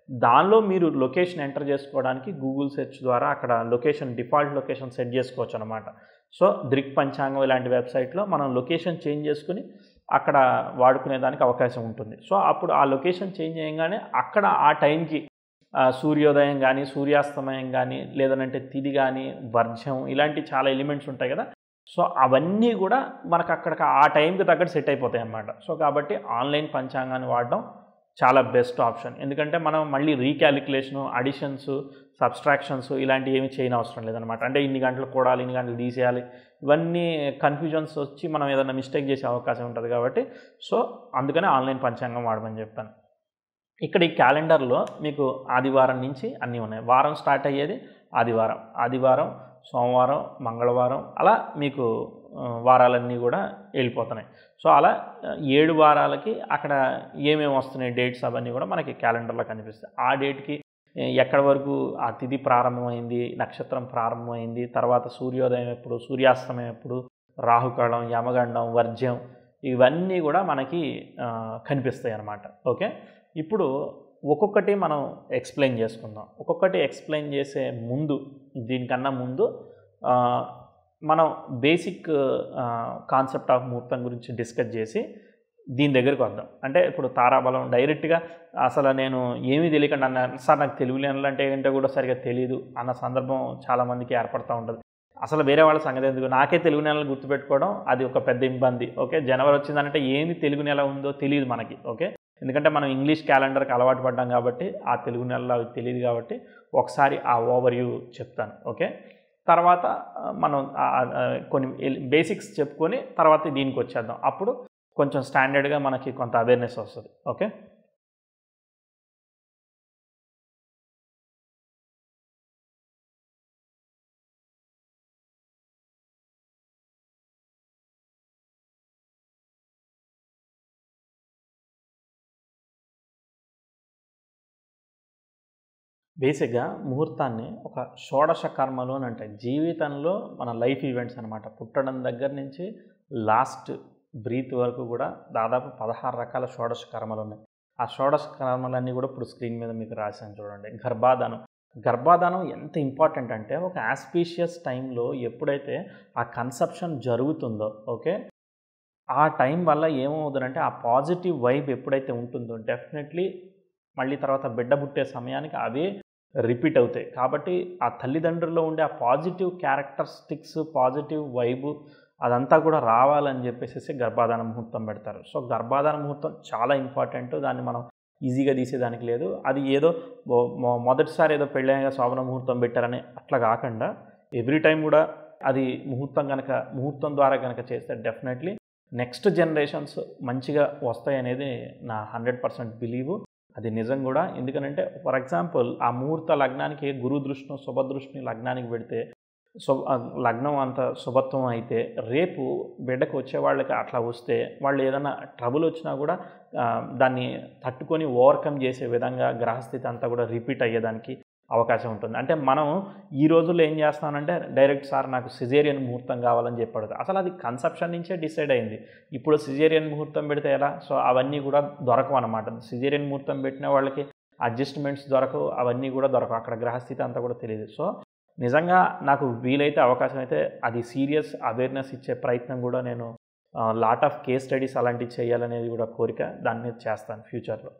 దానిలో మీరు లొకేషన్ ఎంటర్ చేసుకోవడానికి గూగుల్ సెర్చ్ ద్వారా అక్కడ లొకేషన్ డిఫాల్ట్ లొకేషన్ సెట్ చేసుకోవచ్చు అనమాట సో దృక్ పంచాంగం ఇలాంటి వెబ్సైట్లో మనం లొకేషన్ చేంజ్ చేసుకుని అక్కడ వాడుకునే దానికి అవకాశం ఉంటుంది. సో అప్పుడు ఆ లొకేషన్ చేంజ్ చేయగానే అక్కడ ఆ టైంకి సూర్యోదయం కానీ సూర్యాస్తమయం కానీ లేదనంటే తిది కానీ వర్జం ఇలాంటి చాలా ఎలిమెంట్స్ ఉంటాయి కదా. సో అవన్నీ కూడా మనకు అక్కడ ఆ టైంకి తగ్గట్టు సెట్ అయిపోతాయి అన్నమాట. సో కాబట్టి ఆన్లైన్ పంచాంగాన్ని వాడడం చాలా బెస్ట్ ఆప్షన్ ఎందుకంటే మనం మళ్ళీ రీక్యాలిక్యులేషను అడిషన్స్ సబ్స్ట్రాక్షన్స్ ఇలాంటివి ఏమి చేయని అవసరం లేదనమాట అంటే ఇన్ని గంటలు కూడాలి ఇన్ని గంటలు తీసేయాలి. ఇవన్నీ కన్ఫ్యూజన్స్ వచ్చి మనం ఏదైనా మిస్టేక్ చేసే అవకాశం ఉంటుంది కాబట్టి సో అందుకనే ఆన్లైన్ పంచాంగం వాడమని చెప్పాను. ఇక్కడ ఈ క్యాలెండర్లో మీకు ఆదివారం నుంచి అన్నీ ఉన్నాయి. వారం స్టార్ట్ అయ్యేది ఆదివారం. ఆదివారం సోమవారం మంగళవారం అలా మీకు వారాలన్నీ కూడా వెళ్ళిపోతున్నాయి. సో అలా ఏడు వారాలకి అక్కడ ఏమేమి వస్తున్నాయి డేట్స్ అవన్నీ కూడా మనకి క్యాలెండర్లో కనిపిస్తాయి. ఆ డేట్కి ఎక్కడి వరకు ఆ తిథి ప్రారంభమైంది నక్షత్రం ప్రారంభమైంది తర్వాత సూర్యోదయం ఎప్పుడు సూర్యాస్తమయం ఎప్పుడు రాహుకాలం యమగండం వర్జ్యం ఇవన్నీ కూడా మనకి కనిపిస్తాయి అన్నమాట. ఓకే? ఇప్పుడు ఒక్కొక్కటి మనం ఎక్స్ప్లెయిన్ చేసుకుందాం. ఒక్కొక్కటి ఎక్స్ప్లెయిన్ చేసే ముందు దీనికన్నా ముందు మనం బేసిక్ కాన్సెప్ట్ ఆఫ్ ముహూర్తం గురించి డిస్కస్ చేసి దీని దగ్గరికి వద్దాం. అంటే ఇప్పుడు తారాబలం డైరెక్ట్గా అసలు నేను ఏమీ తెలియకుండా అన్న సార్ నాకు తెలుగు నెలలు అంటే ఏంటో కూడా సరిగా తెలియదు అన్న సందర్భం చాలామందికి ఏర్పడుతూ ఉంటుంది. అసలు వేరే వాళ్ళ సంగతి ఎందుకు? నాకే తెలుగు నెలలు గుర్తుపెట్టుకోవడం అది ఒక పెద్ద ఇబ్బంది. ఓకే? జనవరి వచ్చిందంటే ఏమి తెలుగు నెల ఉందో తెలియదు మనకి. ఓకే? ఎందుకంటే మనం ఇంగ్లీష్ క్యాలెండర్కి అలవాటు పడ్డాం కాబట్టి ఆ తెలుగు నెలలో అవి తెలియదు కాబట్టి ఒకసారి ఆ ఓవర్ వ్యూ చెప్తాను. ఓకే? తర్వాత మనం కొన్ని బేసిక్స్ చెప్పుకొని తర్వాత దీనికి వచ్చేద్దాం అప్పుడు కొంచెం స్టాండర్డ్గా మనకి కొంత అవేర్నెస్ వస్తుంది. ఓకే బేసిక్గా ముహూర్తాన్ని ఒక షోడశ కర్మలు అని అంటాయి. జీవితంలో మన లైఫ్ ఈవెంట్స్ అనమాట పుట్టడం దగ్గర నుంచి లాస్ట్ బ్రీత్ వరకు కూడా దాదాపు పదహారు రకాల షోడశ కర్మలు ఉన్నాయి. ఆ షోడశ కర్మలన్నీ కూడా ఇప్పుడు స్క్రీన్ మీద మీకు రాశాను చూడండి. గర్భాధానం. గర్భాధానం ఎంత ఇంపార్టెంట్ అంటే ఒక ఆస్పీషియస్ టైంలో ఎప్పుడైతే ఆ కన్సెప్షన్ జరుగుతుందో ఓకే? ఆ టైం వల్ల ఏమవుతుందంటే ఆ పాజిటివ్ వైబ్ ఎప్పుడైతే ఉంటుందో డెఫినెట్లీ మళ్ళీ తర్వాత బిడ్డ పుట్టే సమయానికి అవే రిపీట్ అవుతాయి. కాబట్టి ఆ తల్లిదండ్రుల్లో ఉండే ఆ పాజిటివ్ క్యారెక్టరిస్టిక్స్ పాజిటివ్ వైబ్ అదంతా కూడా రావాలని చెప్పేసి గర్భాధాన ముహూర్తం పెడతారు. సో గర్భాధాన ముహూర్తం చాలా ఇంపార్టెంట్. దాన్ని మనం ఈజీగా తీసేదానికి లేదు. అది ఏదో మొ- మొదటిసారి ఏదో పెళ్ళైన శోభన ముహూర్తం పెట్టారని అట్లా కాకుండా ఎవ్రీ టైం కూడా అది ముహూర్తం కనుక ముహూర్తం ద్వారా కనుక చేస్తే డెఫినెట్లీ నెక్స్ట్ జనరేషన్స్ మంచిగా వస్తాయి అనేది నా హండ్రెడ్ పర్సెంట్ బిలీవ్. అది నిజం కూడా. ఎందుకనంటే ఫర్ ఎగ్జాంపుల్ ఆ ముహూర్త లగ్నానికి గురు దృష్టిని శుభదృష్టిని లగ్నానికి పెడితే శుభ లగ్నం అంత శుభత్వం అయితే రేపు బిడ్డకు వచ్చే వాళ్ళకి అట్లా వస్తే వాళ్ళు ఏదైనా ట్రబుల్ వచ్చినా కూడా దాన్ని తట్టుకొని ఓవర్కమ్ చేసే విధంగా గ్రహస్థితి అంతా కూడా రిపీట్ అయ్యేదానికి అవకాశం ఉంటుంది. అంటే మనం ఈ రోజుల్లో ఏం చేస్తానంటే డైరెక్ట్ సార్ నాకు సిజేరియన్ ముహూర్తం కావాలని చెప్పాడు. అసలు అది కన్సెప్షన్ నుంచే డిసైడ్ అయింది. ఇప్పుడు సిజేరియన్ ముహూర్తం పెడితే ఎలా? సో అవన్నీ కూడా దొరకవు అనమాట సిజేరియన్ ముహూర్తం పెట్టిన వాళ్ళకి అడ్జస్ట్మెంట్స్ దొరకవు అవన్నీ కూడా దొరకవు. అక్కడ గ్రహస్థితి అంతా కూడా తెలియదు. సో నిజంగా నాకు వీలైతే అవకాశం అయితే అది సీరియస్ అవేర్నెస్ ఇచ్చే ప్రయత్నం కూడా నేను లాట్ ఆఫ్ కేస్ స్టడీస్ అలాంటివి చేయాలనేది కూడా కోరిక దాన్ని మీద చేస్తాను ఫ్యూచర్లో.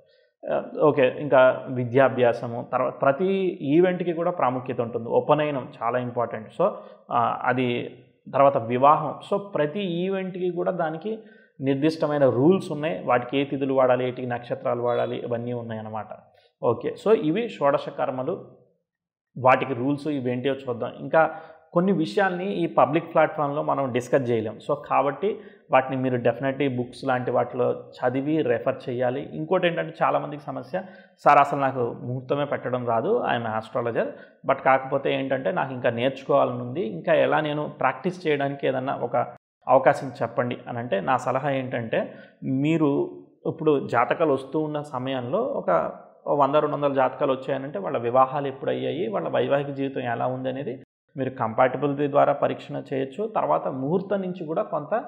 ఓకే ఇంకా విద్యాభ్యాసము తర్వాత ప్రతి ఈవెంట్కి కూడా ప్రాముఖ్యత ఉంటుంది. ఉపనయనం చాలా ఇంపార్టెంట్. సో అది తర్వాత వివాహం. సో ప్రతి ఈవెంట్కి కూడా దానికి నిర్దిష్టమైన రూల్స్ ఉన్నాయి. వాటికి ఏ తిథులు వాడాలి ఏటికి నక్షత్రాలు వాడాలి ఇవన్నీ ఉన్నాయన్నమాట. ఓకే సో ఇవి షోడశ కర్మలు. వాటికి రూల్స్ ఇవేంటియో చూద్దాం. ఇంకా కొన్ని విషయాల్ని ఈ పబ్లిక్ ప్లాట్ఫామ్లో మనం డిస్కస్ చేయలేం. సో కాబట్టి వాటిని మీరు డెఫినెట్లీ బుక్స్ లాంటి వాటిలో చదివి రెఫర్ చేయాలి. ఇంకోటి ఏంటంటే చాలామందికి సమస్య సార్ అసలు నాకు ముహూర్తమే పెట్టడం రాదు ఐఎమ్ ఆస్ట్రాలజర్. బట్ కాకపోతే ఏంటంటే నాకు ఇంకా నేర్చుకోవాలని ఉంది. ఇంకా ఎలా నేను ప్రాక్టీస్ చేయడానికి ఏదన్నా ఒక అవకాశం చెప్పండి అని అంటే నా సలహా ఏంటంటే మీరు ఇప్పుడు జాతకాలు వస్తూ ఉన్న సమయంలో ఒక వంద రెండు వందల జాతకాలు వచ్చాయనంటే వాళ్ళ వివాహాలు ఎప్పుడు అయ్యాయి వాళ్ళ వైవాహిక జీవితం ఎలా ఉంది అనేది మీరు కంపాటబిలిటీ ద్వారా పరీక్షణ చేయొచ్చు. తర్వాత ముహూర్తం నుంచి కూడా కొంత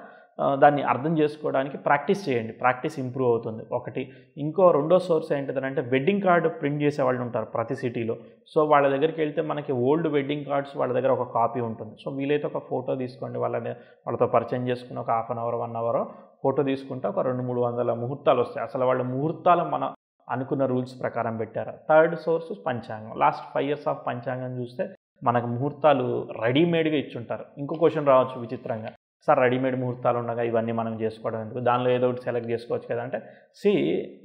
దాన్ని అర్థం చేసుకోవడానికి ప్రాక్టీస్ చేయండి. ప్రాక్టీస్ ఇంప్రూవ్ అవుతుంది. ఒకటి. ఇంకో రెండో సోర్స్ ఏంటిదంటే వెడ్డింగ్ కార్డు ప్రింట్ చేసే వాళ్ళు ఉంటారు ప్రతి సిటీలో. సో వాళ్ళ దగ్గరికి వెళ్తే మనకి ఓల్డ్ వెడ్డింగ్ కార్డ్స్ వాళ్ళ దగ్గర ఒక కాపీ ఉంటుంది. సో వీలైతే ఒక ఫోటో తీసుకోండి. వాళ్ళని వాళ్ళతో పరిచయం చేసుకుని ఒక half an hour one hour photo తీసుకుంటే ఒక రెండు మూడు వందల ముహూర్తాలు వస్తాయి. అసలు వాళ్ళ ముహూర్తాలు మన అనుకున్న రూల్స్ ప్రకారం పెట్టారు. Third source panchangam. Last five years of panchangam చూస్తే మనకు ముహూర్తాలు రెడీమేడ్గా ఇచ్చుంటారు. ఇంకో క్వశ్చన్ రావచ్చు విచిత్రంగా. సార్ రెడీమేడ్ ముహూర్తాలు ఉండగా ఇవన్నీ మనం చేసుకోవడం ఎందుకు? దానిలో ఏదో ఒకటి సెలెక్ట్ చేసుకోవచ్చు కదా అంటే సి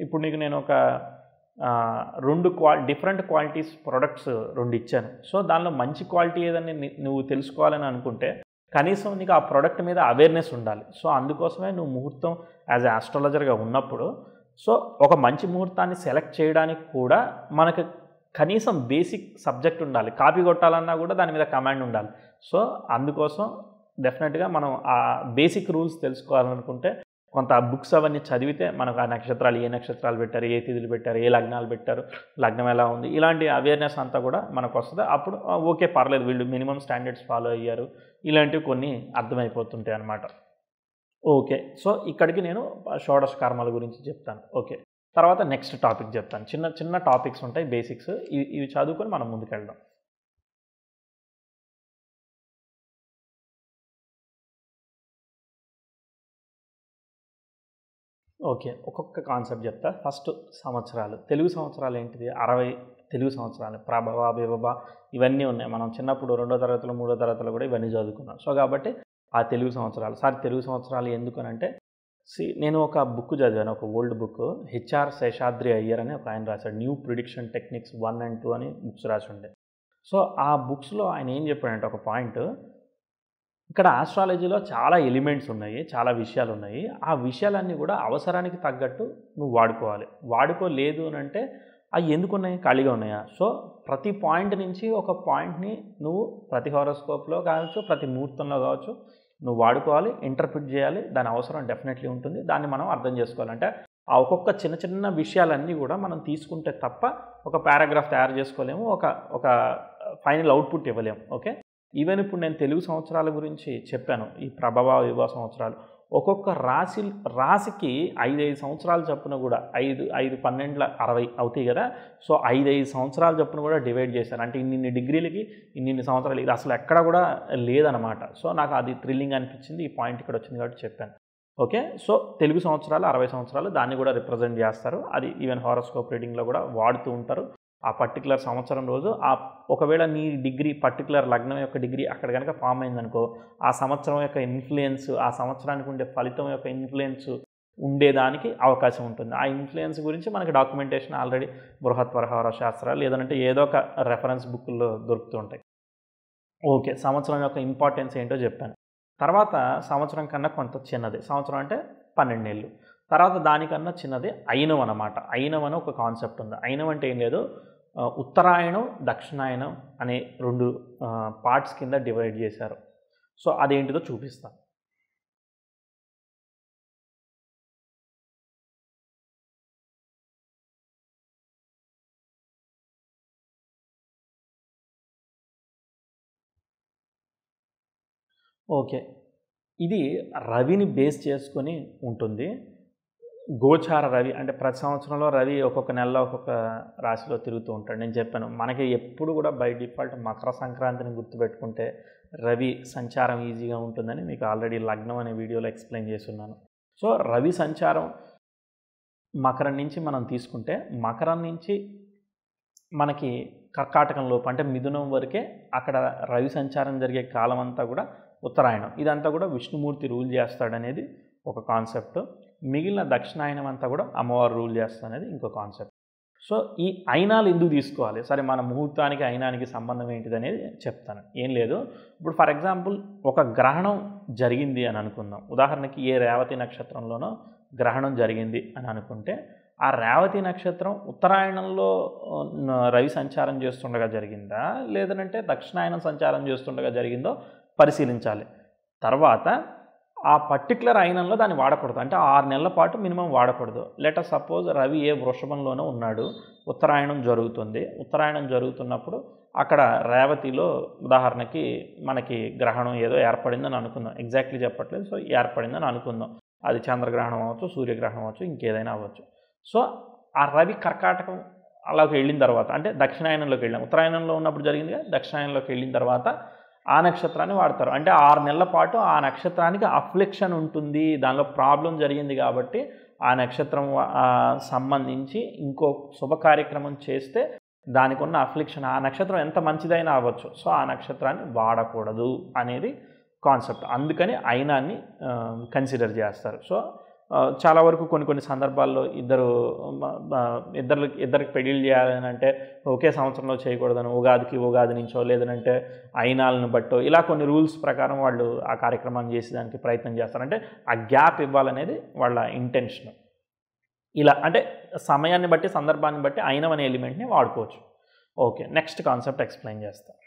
ఇప్పుడు నీకు నేను ఒక రెండు క్వా డిఫరెంట్ క్వాలిటీస్ ప్రొడక్ట్స్ రెండు ఇచ్చాను. సో దానిలో మంచి క్వాలిటీ ఏదని నువ్వు తెలుసుకోవాలని అనుకుంటే కనీసం నీకు ఆ ప్రోడక్ట్ మీద అవేర్నెస్ ఉండాలి. సో అందుకోసమే నువ్వు ముహూర్తం యాజ్ ఎ ఆస్ట్రాలజర్గా ఉన్నప్పుడు సో ఒక మంచి ముహూర్తాన్ని సెలెక్ట్ చేయడానికి కూడా మనకు కనీసం బేసిక్ సబ్జెక్ట్ ఉండాలి. కాపీ కొట్టాలన్నా కూడా దాని మీద కమాండ్ ఉండాలి. సో అందుకోసం డెఫినెట్గా మనం ఆ బేసిక్ రూల్స్ తెలుసుకోవాలనుకుంటే కొంత బుక్స్ అవన్నీ చదివితే మనకు ఆ నక్షత్రాలు ఏ నక్షత్రాలు పెట్టారు ఏ తిథులు పెట్టారు ఏ లగ్నాలు పెట్టారు లగ్నం ఎలా ఉంది ఇలాంటి అవేర్నెస్ అంతా కూడా మనకు వస్తుంది. అప్పుడు ఓకే పర్లేదు వీళ్ళు మినిమం స్టాండర్డ్స్ ఫాలో అయ్యారు. ఇలాంటివి కొన్ని అర్థమైపోతుంటాయి అన్నమాట ఓకే. సో ఇక్కడికి నేను షోడశ కర్మల గురించి చెప్తాను. ఓకే. తర్వాత నెక్స్ట్ టాపిక్ చెప్తాను. చిన్న చిన్న టాపిక్స్ ఉంటాయి బేసిక్స్ ఇవి ఇవి చదువుకొని మనం ముందుకెళ్దాం. ఓకే ఒక్కొక్క కాన్సెప్ట్ చెప్తా. ఫస్ట్ సంవత్సరాలు. తెలుగు సంవత్సరాలు ఏంటిది? అరవై తెలుగు సంవత్సరాలు. ప్రభవ విభవ ఇవన్నీ ఉన్నాయి. మనం చిన్నప్పుడు రెండో తరగతిలో మూడో తరగతిలో కూడా ఇవన్నీ చదువుకున్నాం. సో కాబట్టి ఆ తెలుగు సంవత్సరాలు. సార్ తెలుగు సంవత్సరాలు ఎందుకనంటే సి నేను ఒక బుక్ చదివాను ఒక old book HR Seshadri Iyer అని ఒక ఆయన రాశాడు. New prediction techniques one and two అని బుక్స్ రాసి ఉండే. సో ఆ బుక్స్లో ఆయన ఏం చెప్పాడంటే ఒక పాయింట్ ఇక్కడ ఆస్ట్రాలజీలో చాలా ఎలిమెంట్స్ ఉన్నాయి చాలా విషయాలు ఉన్నాయి. ఆ విషయాలన్నీ కూడా అవసరానికి తగ్గట్టు నువ్వు వాడుకోవాలి. వాడుకోలేదు అని అంటే అవి ఎందుకున్నాయి ఖాళీగా ఉన్నాయా? సో ప్రతి పాయింట్ నుంచి ఒక పాయింట్ని నువ్వు ప్రతి హోరోస్కోప్లో కావచ్చు ప్రతి ముహూర్తంలో కావచ్చు నువ్వు వాడుకోవాలి ఇంటర్ప్రిట్ చేయాలి దాని అవసరం డెఫినెట్లీ ఉంటుంది. దాన్ని మనం అర్థం చేసుకోవాలంటే ఆ ఒక్కొక్క చిన్న చిన్న విషయాలన్నీ కూడా మనం తీసుకుంటే తప్ప ఒక పారాగ్రాఫ్ తయారు చేసుకోలేము ఒక ఒక ఫైనల్ అవుట్పుట్ ఇవ్వలేము. ఓకే ఈవెన్ ఇప్పుడు నేను తెలుగు సంవత్సరాల గురించి చెప్పాను ఈ ప్రభావ వివాహ సంవత్సరాలు. ఒక్కొక్క రాశి రాశికి ఐదైదు సంవత్సరాలు చొప్పున కూడా ఐదు ఐదు పన్నెండుల అరవై అవుతాయి కదా. సో ఐదైదు సంవత్సరాలు చొప్పున కూడా డివైడ్ చేశారు. అంటే ఇన్ని డిగ్రీలకి ఇన్ని సంవత్సరాలు ఇది అసలు ఎక్కడ కూడా లేదనమాట. సో నాకు అది థ్రిల్లింగ్ అనిపించింది. ఈ పాయింట్ ఇక్కడ వచ్చింది కాబట్టి చెప్పాను. ఓకే? సో తెలుగు సంవత్సరాలు అరవై సంవత్సరాలు దాన్ని కూడా రిప్రజెంట్ చేస్తారు. అది ఈవెన్ హారోస్కోప్ రీడింగ్లో కూడా వాడుతూ ఉంటారు. ఆ పర్టికులర్ సంవత్సరం రోజు ఆ ఒకవేళ నీ డిగ్రీ పర్టికులర్ లగ్నం యొక్క డిగ్రీ అక్కడ కనుక ఫామ్ అయిందనుకో ఆ సంవత్సరం యొక్క ఇన్ఫ్లుయెన్స్ ఆ సంవత్సరానికి ఉండే ఫలితం యొక్క ఇన్ఫ్లుయెన్స్ ఉండేదానికి అవకాశం ఉంటుంది. ఆ ఇన్ఫ్లుయెన్స్ గురించి మనకి డాక్యుమెంటేషన్ ఆల్రెడీ బృహత్వరహార శాస్త్రాలు లేదంటే ఏదో ఒక రెఫరెన్స్ బుక్లో దొరుకుతూ ఉంటాయి. ఓకే సంవత్సరం యొక్క ఇంపార్టెన్స్ ఏంటో చెప్పాను. తర్వాత సంవత్సరం కన్నా కొంత చిన్నది. సంవత్సరం అంటే పన్నెండు నెలలు. తర్వాత దానికన్నా చిన్నది అయినం అనమాట అయినం అని ఒక కాన్సెప్ట్ ఉంది. అయినం అంటే ఏం లేదు ఉత్తరాయణం దక్షిణాయనం అనే రెండు పార్ట్స్ కింద డివైడ్ చేశారు. సో అదేంటిదో చూపిస్తాను. ఓకే. ఇది రవిని బేస్ చేసుకొని ఉంటుంది. గోచార రవి అంటే ప్రతి సంవత్సరంలో రవి ఒక్కొక్క నెలలో ఒక్కొక్క రాశిలో తిరుగుతూ ఉంటాడు. నేను చెప్పాను మనకి ఎప్పుడు కూడా బై డిఫాల్ట్ మకర సంక్రాంతిని గుర్తుపెట్టుకుంటే రవి సంచారం ఈజీగా ఉంటుందని మీకు ఆల్రెడీ లగ్నం అనే వీడియోలో ఎక్స్ప్లెయిన్ చేస్తున్నాను. సో రవి సంచారం మకరం నుంచి మనం తీసుకుంటే మకరం నుంచి మనకి కర్కాటకంలోపు అంటే మిథునం వరకే అక్కడ రవి సంచారం జరిగే కాలం అంతా కూడా ఉత్తరాయణం. ఇదంతా కూడా విష్ణుమూర్తి రూల్ చేస్తాడనేది ఒక కాన్సెప్ట్. మిగిలిన దక్షిణాయనం అంతా కూడా అమ్మవారు రూల్ చేస్తాడనేది ఇంకో కాన్సెప్ట్ సో ఈ అయినాలు ఎందుకు తీసుకోవాలి? సరే మన ముహూర్తానికి అయినానికి సంబంధం ఏంటిది అనేది చెప్తాను. ఏం లేదు. ఇప్పుడు ఫర్ ఎగ్జాంపుల్ ఒక గ్రహణం జరిగింది అని అనుకుందాం. ఉదాహరణకి ఏ రేవతి నక్షత్రంలోనో గ్రహణం జరిగింది అని అనుకుంటే ఆ రేవతి నక్షత్రం ఉత్తరాయణంలో రవి సంచారం చేస్తుండగా జరిగిందా? లేదంటే దక్షిణాయనం సంచారం చేస్తుండగా జరిగిందో పరిశీలించాలి. తర్వాత ఆ పర్టికులర్ అయినంలో దాన్ని వాడకూడదు. అంటే ఆరు నెలల పాటు మినిమం వాడకూడదు. లేటర్ సపోజ్ రవి ఏ వృషభంలోనే ఉన్నాడు. ఉత్తరాయణం జరుగుతుంది. ఉత్తరాయణం జరుగుతున్నప్పుడు అక్కడ రేవతిలో ఉదాహరణకి మనకి గ్రహణం ఏదో ఏర్పడిందని అనుకుందాం. ఎగ్జాక్ట్లీ చెప్పట్లేదు. సో ఏర్పడిందని అనుకుందాం. అది చంద్రగ్రహణం అవ్వచ్చు సూర్యగ్రహణం అవ్వచ్చు ఇంకేదైనా అవ్వచ్చు. సో ఆ రవి కర్కాటకం అలాగ వెళ్ళిన తర్వాత అంటే దక్షిణాయనంలోకి వెళ్ళాం. ఉత్తరాయణంలో ఉన్నప్పుడు జరిగింది కదా దక్షిణాయనంలోకి వెళ్ళిన తర్వాత ఆ నక్షత్రాన్ని వాడతారు. అంటే ఆరు నెలల పాటు ఆ నక్షత్రానికి అఫ్లిక్షన్ ఉంటుంది. దానిలో ప్రాబ్లం జరిగింది కాబట్టి ఆ నక్షత్రం సంబంధించి ఇంకో శుభ కార్యక్రమం చేస్తే దానికి ఉన్న అఫ్లిక్షన్ ఆ నక్షత్రం ఎంత మంచిదైనా అవ్వచ్చు. సో ఆ నక్షత్రాన్ని వాడకూడదు అనేది కాన్సెప్ట్ అందుకని అయినాన్ని కన్సిడర్ చేస్తారు. సో చాలా వరకు కొన్ని కొన్ని సందర్భాల్లో ఇద్దరు ఇద్దరు ఇద్దరికి పెళ్ళిళ్ళు చేయాలని అంటే ఒకే సంవత్సరంలో చేయకూడదని ఉగాదికి ఉగాది నుంచో లేదంటే అయినాలను బట్టో ఇలా కొన్ని రూల్స్ ప్రకారం వాళ్ళు ఆ కార్యక్రమాన్ని చేసేదానికి ప్రయత్నం చేస్తారంటే ఆ గ్యాప్ ఇవ్వాలనేది వాళ్ళ ఇంటెన్షన్. ఇలా అంటే సమయాన్ని బట్టి సందర్భాన్ని బట్టి అయినవనే ఎలిమెంట్ని వాడుకోవచ్చు. ఓకే నెక్స్ట్ కాన్సెప్ట్ ఎక్స్ప్లెయిన్ చేస్తాను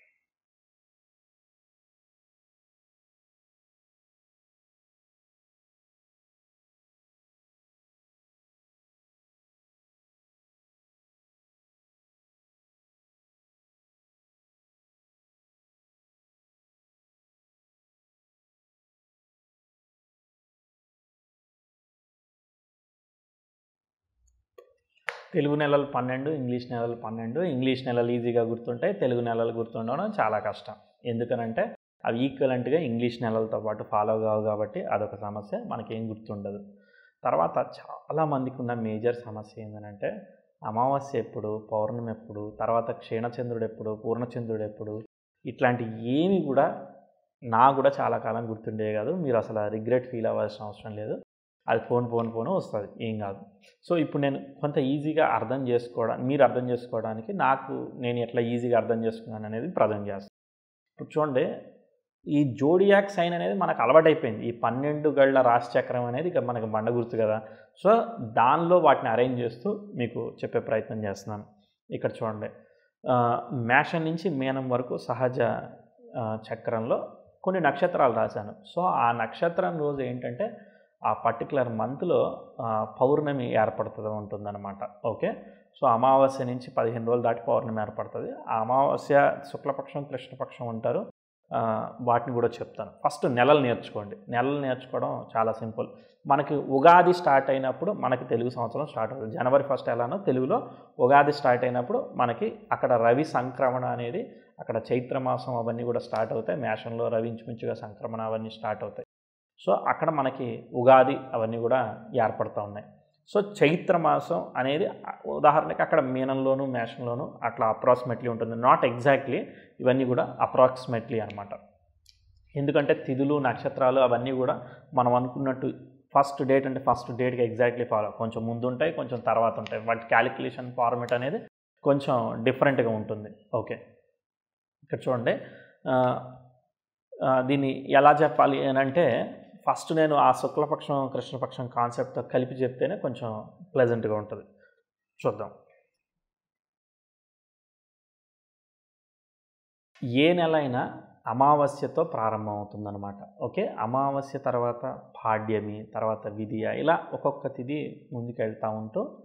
తెలుగు నెలలు పన్నెండు ఇంగ్లీష్ నెలలు పన్నెండు. ఇంగ్లీష్ నెలలు ఈజీగా గుర్తుంటాయి తెలుగు నెలలు గుర్తుండడం చాలా కష్టం. ఎందుకనంటే అవి ఈక్వలెంట్గా ఇంగ్లీష్ నెలలతో పాటు ఫాలో కావు కాబట్టి అదొక సమస్య మనకేం గుర్తుండదు. తర్వాత చాలామందికి ఉన్న మేజర్ సమస్య ఏంటంటే అమావాస్య ఎప్పుడు పౌర్ణమి ఎప్పుడు తర్వాత క్షీణచంద్రుడు ఎప్పుడు పూర్ణచంద్రుడు ఎప్పుడు ఇట్లాంటి ఏమి కూడా నా కూడా చాలా కాలం గుర్తుండే కాదు. మీరు అసలు రిగ్రెట్ ఫీల్ అవ్వాల్సిన అవసరం లేదు. అది ఫోన్ ఫోన్ ఫోన్ వస్తుంది. ఏం కాదు. సో ఇప్పుడు నేను కొంత ఈజీగా అర్థం చేసుకోవడానికి మీరు అర్థం చేసుకోవడానికి నాకు నేను ఎట్లా ఈజీగా అర్థం చేసుకున్నాను అనేది ప్రజెంట్ చేస్తాను ఇప్పుడు చూడండి ఈ జోడియాక్ సైన్ అనేది మనకు అలవాటైపోయింది. ఈ పన్నెండు గళ్ళ రాశిచక్రం అనేది ఇక మనకు బండ గుర్తు కదా. సో దానిలో వాటిని అరేంజ్ చేస్తూ మీకు చెప్పే ప్రయత్నం చేస్తున్నాను. ఇక్కడ చూడండి మేషం నుంచి మీనం వరకు సహజ చక్రంలో కొన్ని నక్షత్రాలు రాశాను. సో ఆ నక్షత్రం రోజు ఏంటంటే ఆ పర్టికులర్ మంత్లో పౌర్ణమి ఏర్పడుతుంది ఉంటుందన్నమాట. ఓకే? సో అమావాస్య నుంచి పదిహేను రోజులు దాటి పౌర్ణమి ఏర్పడుతుంది. ఆ అమావాస్య శుక్లపక్షం కృష్ణపక్షం ఉంటారు. వాటిని కూడా చెప్తాను. ఫస్ట్ నెలలు నేర్చుకోండి. నెలలు నేర్చుకోవడం చాలా సింపుల్. మనకి ఉగాది స్టార్ట్ అయినప్పుడు మనకి తెలుగు సంవత్సరం స్టార్ట్ అవుతుంది. జనవరి ఫస్ట్ ఎలానో తెలుగులో ఉగాది స్టార్ట్ అయినప్పుడు మనకి అక్కడ రవి సంక్రమణ అనేది అక్కడ చైత్రమాసం అవన్నీ కూడా స్టార్ట్ అవుతాయి. మేషంలో రవి ఇంచుమించుగా సంక్రమణ అవన్నీ స్టార్ట్ అవుతాయి. సో అక్కడ మనకి ఉగాది అవన్నీ కూడా ఏర్పడుతూ ఉన్నాయి. సో చైత్ర మాసం అనేది ఉదాహరణకి అక్కడ మీనంలోను మేషంలోను అట్లా అప్రాక్సిమేట్లీ ఉంటుంది. నాట్ ఎగ్జాక్ట్లీ ఇవన్నీ కూడా అప్రాక్సిమేట్లీ అనమాట ఎందుకంటే తిథులు నక్షత్రాలు అవన్నీ కూడా మనం అనుకున్నట్టు ఫస్ట్ డేట్ అంటే ఫస్ట్ డేట్కి ఎగ్జాక్ట్లీ ఫాలో కొంచెం ముందు ఉంటాయి కొంచెం తర్వాత ఉంటాయి. వాటి క్యాలిక్యులేషన్ ఫార్మేట్ అనేది కొంచెం డిఫరెంట్గా ఉంటుంది. ఓకే ఇక్కడ చూడండి. దీన్ని ఎలా చెప్పాలి అని అంటే ఫస్ట్ నేను ఆ శుక్లపక్షం కృష్ణపక్షం కాన్సెప్ట్తో కలిపి చెప్తేనే కొంచెం ప్లెజెంట్గా ఉంటుంది. చూద్దాం. ఏ నెల అయినా అమావాస్యతో ప్రారంభమవుతుందనమాట ఓకే? అమావాస్య తర్వాత పాడ్యమి తర్వాత విధియ ఇలా ఒక్కొక్క తిది ముందుకెళ్తూ ఉంటూ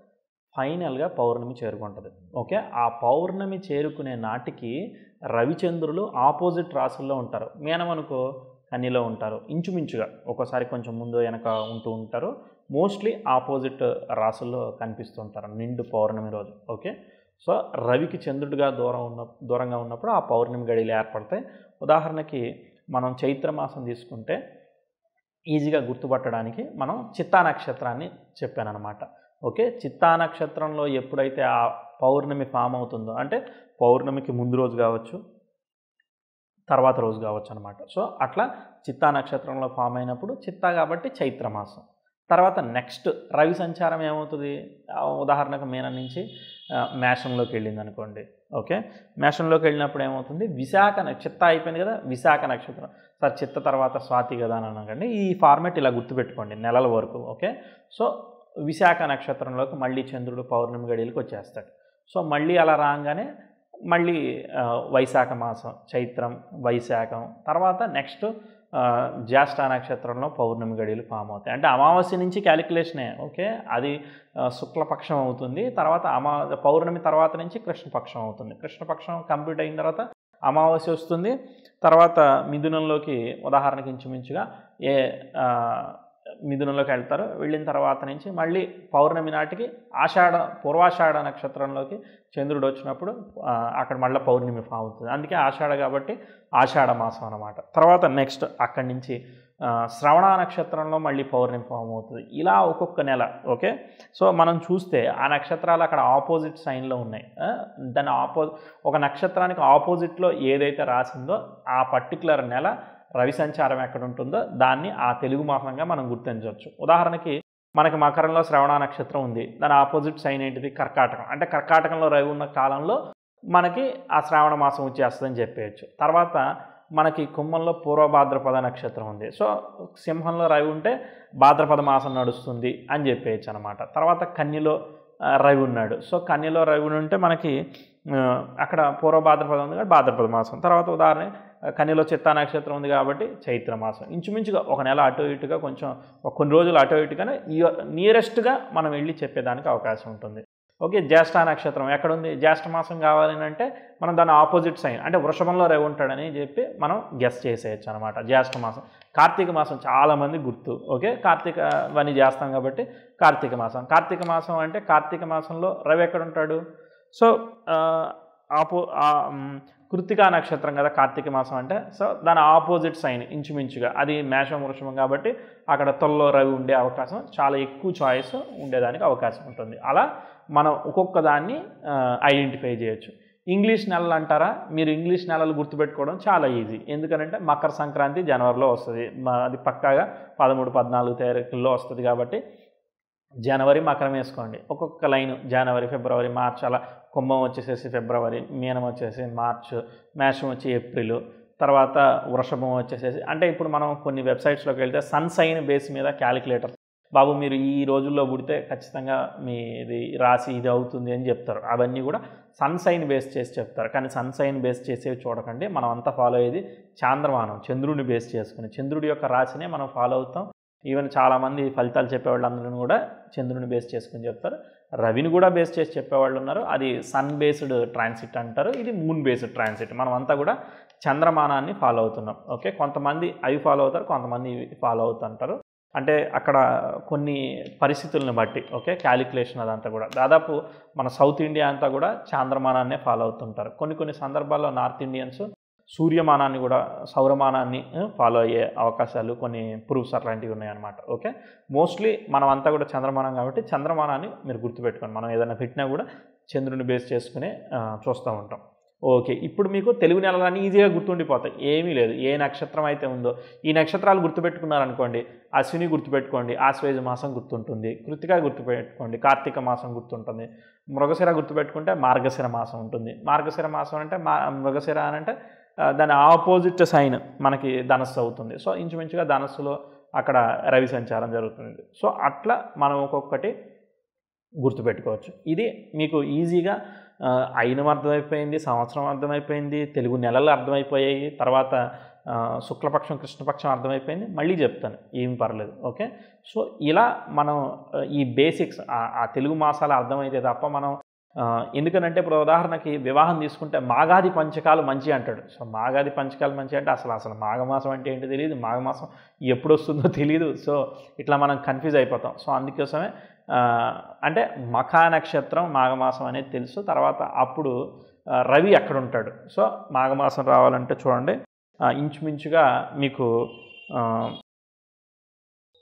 ఫైనల్గా పౌర్ణమి చేరుకుంటుంది. ఓకే? ఆ పౌర్ణమి చేరుకునే నాటికి రవిచంద్రులు ఆపోజిట్ రాసుల్లో ఉంటారు. మేనమనుకో కన్నీలో ఉంటారు. ఇంచుమించుగా ఒక్కోసారి కొంచెం ముందు వెనక ఉంటూ ఉంటారు. మోస్ట్లీ ఆపోజిట్ రాసుల్లో కనిపిస్తూ ఉంటారు. నిండు పౌర్ణమి రోజు. ఓకే? సో రవికి చంద్రుడిగా దూరం ఉన్న దూరంగా ఉన్నప్పుడు ఆ పౌర్ణమి గడియలు ఏర్పడతాయి. ఉదాహరణకి మనం చైత్రమాసం తీసుకుంటే ఈజీగా గుర్తుపట్టడానికి మనం చిత్తా నక్షత్రాన్ని చెప్పానమాట ఓకే? చిత్తా నక్షత్రంలో ఎప్పుడైతే ఆ పౌర్ణమి ఫామ్ అవుతుందో అంటే పౌర్ణమికి ముందు రోజు కావచ్చు తర్వాత రోజు కావచ్చు అనమాట సో అట్లా చిత్తా నక్షత్రంలో ఫామ్ అయినప్పుడు చిత్తా కాబట్టి చైత్రమాసం. తర్వాత నెక్స్ట్ రవి సంచారం ఏమవుతుంది? ఉదాహరణకు మీన నుంచి మేషంలోకి వెళ్ళింది అనుకోండి ఓకే? మేషంలోకి వెళ్ళినప్పుడు ఏమవుతుంది? విశాఖ చిత్త అయిపోయింది కదా విశాఖ నక్షత్రం. సార్ చిత్త తర్వాత స్వాతి కదా అని అనకండి. ఈ ఫార్మేట్ ఇలా గుర్తుపెట్టుకోండి నెలల వరకు. ఓకే? సో విశాఖ నక్షత్రంలోకి మళ్ళీ చంద్రుడు పౌర్ణమి గడియలకు వచ్చేస్తాడు. సో మళ్ళీ అలా రాగానే మళ్ళీ వైశాఖ మాసం చైత్రం వైశాఖం. తర్వాత నెక్స్ట్ జ్యేష్ఠ నక్షత్రంలో పౌర్ణమి గడియలు ఫామ్ అవుతాయి. అంటే అమావాస్య నుంచి క్యాలిక్యులేషనే ఓకే? అది శుక్లపక్షం అవుతుంది. తర్వాత అమా పౌర్ణమి తర్వాత నుంచి కృష్ణపక్షం అవుతుంది. కృష్ణపక్షం కంప్లీట్ అయిన తర్వాత అమావాస్య వస్తుంది. తర్వాత మిథునంలోకి ఉదాహరణకి ఇంచుమించుగా ఏ మిథునంలోకి వెళ్తారు. వెళ్ళిన తర్వాత నుంచి మళ్ళీ పౌర్ణమి నాటికి ఆషాఢ పూర్వాషాఢ నక్షత్రంలోకి చంద్రుడు వచ్చినప్పుడు అక్కడ మళ్ళీ పౌర్ణమి ఫామ్ అవుతుంది. అందుకే ఆషాఢ కాబట్టి ఆషాఢ మాసం అనమాట తర్వాత నెక్స్ట్ అక్కడి నుంచి శ్రవణ నక్షత్రంలో మళ్ళీ పౌర్ణమి ఫామ్ అవుతుంది. ఇలా ఒక్కొక్క నెల ఓకే? సో మనం చూస్తే ఆ నక్షత్రాలు అక్కడ ఆపోజిట్ సైన్లో ఉన్నాయి. దాని ఆపో ఒక నక్షత్రానికి ఆపోజిట్లో ఏదైతే రాసిందో ఆ పర్టికులర్ నెల రవి సంచారం ఎక్కడ ఉంటుందో దాన్ని ఆ తెలుగు మాసంగా మనం గుర్తించవచ్చు. ఉదాహరణకి మనకి మకరంలో శ్రవణ నక్షత్రం ఉంది. దాని ఆపోజిట్ సైన్ ఏంటిది? కర్కాటకం. అంటే కర్కాటకంలో రవి ఉన్న కాలంలో మనకి ఆ శ్రావణ మాసం వచ్చేస్తుందని చెప్పేయచ్చు. తర్వాత మనకి కుంభంలో పూర్వ భాద్రపద నక్షత్రం ఉంది. సో సింహంలో రవి ఉంటే భాద్రపద మాసం నడుస్తుంది అని చెప్పేయచ్చు అనమాట తర్వాత కన్యలో రవి ఉన్నాడు. సో కన్యలో రవి ఉంటే మనకి అక్కడ పూర్వ భాద్రపదం ఉంది కాబట్టి భాద్రపద మాసం. తర్వాత ఉదాహరణ కన్యలో చిత్తా నక్షత్రం ఉంది కాబట్టి చైత్ర మాసం. ఇంచుమించుగా ఒక నెల అటు ఇటుగా కొంచెం కొన్ని రోజులు అటు ఇటుగానే నియరెస్ట్గా మనం వెళ్ళి చెప్పేదానికి అవకాశం ఉంటుంది. ఓకే జ్యేష్ఠ నక్షత్రం ఎక్కడుంది? జ్యేష్ఠ మాసం కావాలి అంటే మనం దాని ఆపోజిట్ సైన్ అంటే వృషభంలో రేవు ఉంటాడని చెప్పి మనం గెస్ చేసేయచ్చు అనమాట జ్యేష్ఠ మాసం కార్తీక మాసం చాలామంది గుర్తు. ఓకే కార్తీక ఇవన్నీ చేస్తాం కాబట్టి కార్తీక మాసం. కార్తీక మాసం అంటే కార్తీక మాసంలో రవి ఎక్కడ ఉంటాడు సో ఆపో కృతికా నక్షత్రం కదా కార్తీక మాసం అంటే సో దాని ఆపోజిట్ సైన్ ఇంచుమించుగా. అది మేషం వృషభం కాబట్టి అక్కడ తొల్లో రవి ఉండే అవకాశం చాలా ఎక్కువ చాయిస్ ఉండేదానికి అవకాశం ఉంటుంది. అలా మనం ఒక్కొక్క దాన్ని ఐడెంటిఫై చేయొచ్చు. ఇంగ్లీష్ నెలలు అంటారా? మీరు ఇంగ్లీష్ నెలలు గుర్తుపెట్టుకోవడం చాలా ఈజీ. ఎందుకంటే మకర సంక్రాంతి జనవరిలో వస్తుంది. మ- అది పక్కాగా పదమూడు పద్నాలుగు తారీఖుల్లో వస్తుంది కాబట్టి జనవరి మకరం వేసుకోండి. ఒక్కొక్క లైన్ జనవరి ఫిబ్రవరి మార్చ్ అలా కుంభం వచ్చేసేసి ఫిబ్రవరి మీనం వచ్చేసి మార్చ్ మేషం వచ్చి ఏప్రిల్ తర్వాత వృషభం వచ్చేసేసి అంటే ఇప్పుడు మనం కొన్ని వెబ్సైట్స్లోకి వెళ్తే సన్ సైన్ బేస్ మీద క్యాలిక్యులేటర్. బాబు మీరు ఈ రోజుల్లో పుడితే ఖచ్చితంగా మీది రాసి ఇది అవుతుంది అని చెప్తారు. అవన్నీ కూడా సన్ సైన్ బేస్ చేసి చెప్తారు. కానీ సన్ సైన్ బేస్ చేసేవి చూడకండి. మనం అంతా ఫాలో అయ్యేది చాంద్రమానం. చంద్రుడిని బేస్ చేసుకుని చంద్రుడి యొక్క రాశినే మనం ఫాలో అవుతాం. ఈవెన్ చాలామంది ఫలితాలు చెప్పేవాళ్ళందరూ కూడా చంద్రుని బేస్ చేసుకుని చెప్తారు. రవిని కూడా బేస్ చేసి చెప్పేవాళ్ళు ఉన్నారు. అది సన్ బేస్డ్ ట్రాన్సిట్ అంటారు. ఇది మూన్ బేస్డ్ ట్రాన్సిట్ మనం అంతా కూడా చంద్రమానాన్ని ఫాలో అవుతున్నాం. ఓకే కొంతమంది అవి ఫాలో అవుతారు కొంతమంది ఫాలో అవుతుంటారు. అంటే అక్కడ కొన్ని పరిస్థితులను బట్టి ఓకే క్యాలిక్యులేషన్ అదంతా కూడా. దాదాపు మన సౌత్ ఇండియా అంతా కూడా చాంద్రమానాన్నే ఫాలో అవుతుంటారు. కొన్ని కొన్ని సందర్భాల్లో నార్త్ ఇండియన్స్ సూర్యమానాన్ని కూడా సౌరమానాన్ని ఫాలో అయ్యే అవకాశాలు కొన్ని ప్రూఫ్స్ అట్లాంటివి ఉన్నాయన్నమాట. ఓకే మోస్ట్లీ మనం అంతా కూడా చంద్రమానం కాబట్టి చంద్రమానాన్ని మీరు గుర్తుపెట్టుకోండి. మనం ఏదైనా పెట్టినా కూడా చంద్రుని బేస్ చేసుకుని చూస్తూ ఉంటాం. ఓకే ఇప్పుడు మీకు తెలుగు నెలలన్నీ ఈజీగా గుర్తుండిపోతాయి. ఏమీ లేదు. ఏ నక్షత్రం అయితే ఉందో ఈ నక్షత్రాలు గుర్తుపెట్టుకున్నారనుకోండి అశ్విని గుర్తుపెట్టుకోండి ఆశ్వేజ మాసం గుర్తుంటుంది కృతిక గుర్తుపెట్టుకోండి కార్తీక మాసం గుర్తుంటుంది మృగశిర గుర్తుపెట్టుకుంటే మార్గశిర మాసం ఉంటుంది. మార్గశిర మాసం అంటే మా మృగశిర అని అంటే దాని ఆపోజిట్ సైన్ మనకి ధనస్సు అవుతుంది. సో ఇంచుమించుగా ధనస్సులో అక్కడ రవి సంచారం జరుగుతుంది. సో అట్లా మనం ఒక్కొక్కటి గుర్తుపెట్టుకోవచ్చు. ఇది మీకు ఈజీగా అయినం అర్థమైపోయింది సంవత్సరం అర్థమైపోయింది తెలుగు నెలలు అర్థమైపోయాయి తర్వాత శుక్లపక్షం కృష్ణపక్షం అర్థమైపోయింది మళ్ళీ చెప్తాను. ఏం పర్లేదు. ఓకే? సో ఇలా మనం ఈ బేసిక్స్ ఆ తెలుగు మాసాలు అర్థమైతే తప్ప మనం ఎందుకనంటే ఇప్పుడు ఉదాహరణకి వివాహం తీసుకుంటే మాగాది పంచకాలు మంచి అంటాడు. సో మాగాది పంచకాలు మంచి అంటే అసలు అసలు మాఘమాసం అంటే ఏంటో తెలియదు మాఘమాసం ఎప్పుడు వస్తుందో తెలియదు సో ఇట్లా మనం కన్ఫ్యూజ్ అయిపోతాం. సో అందుకోసమే అంటే మఖా నక్షత్రం మాఘమాసం అనేది తెలుసు. తర్వాత అప్పుడు రవి అక్కడ ఉంటాడు సో మాఘమాసం రావాలంటే చూడండి ఇంచుమించుగా మీకు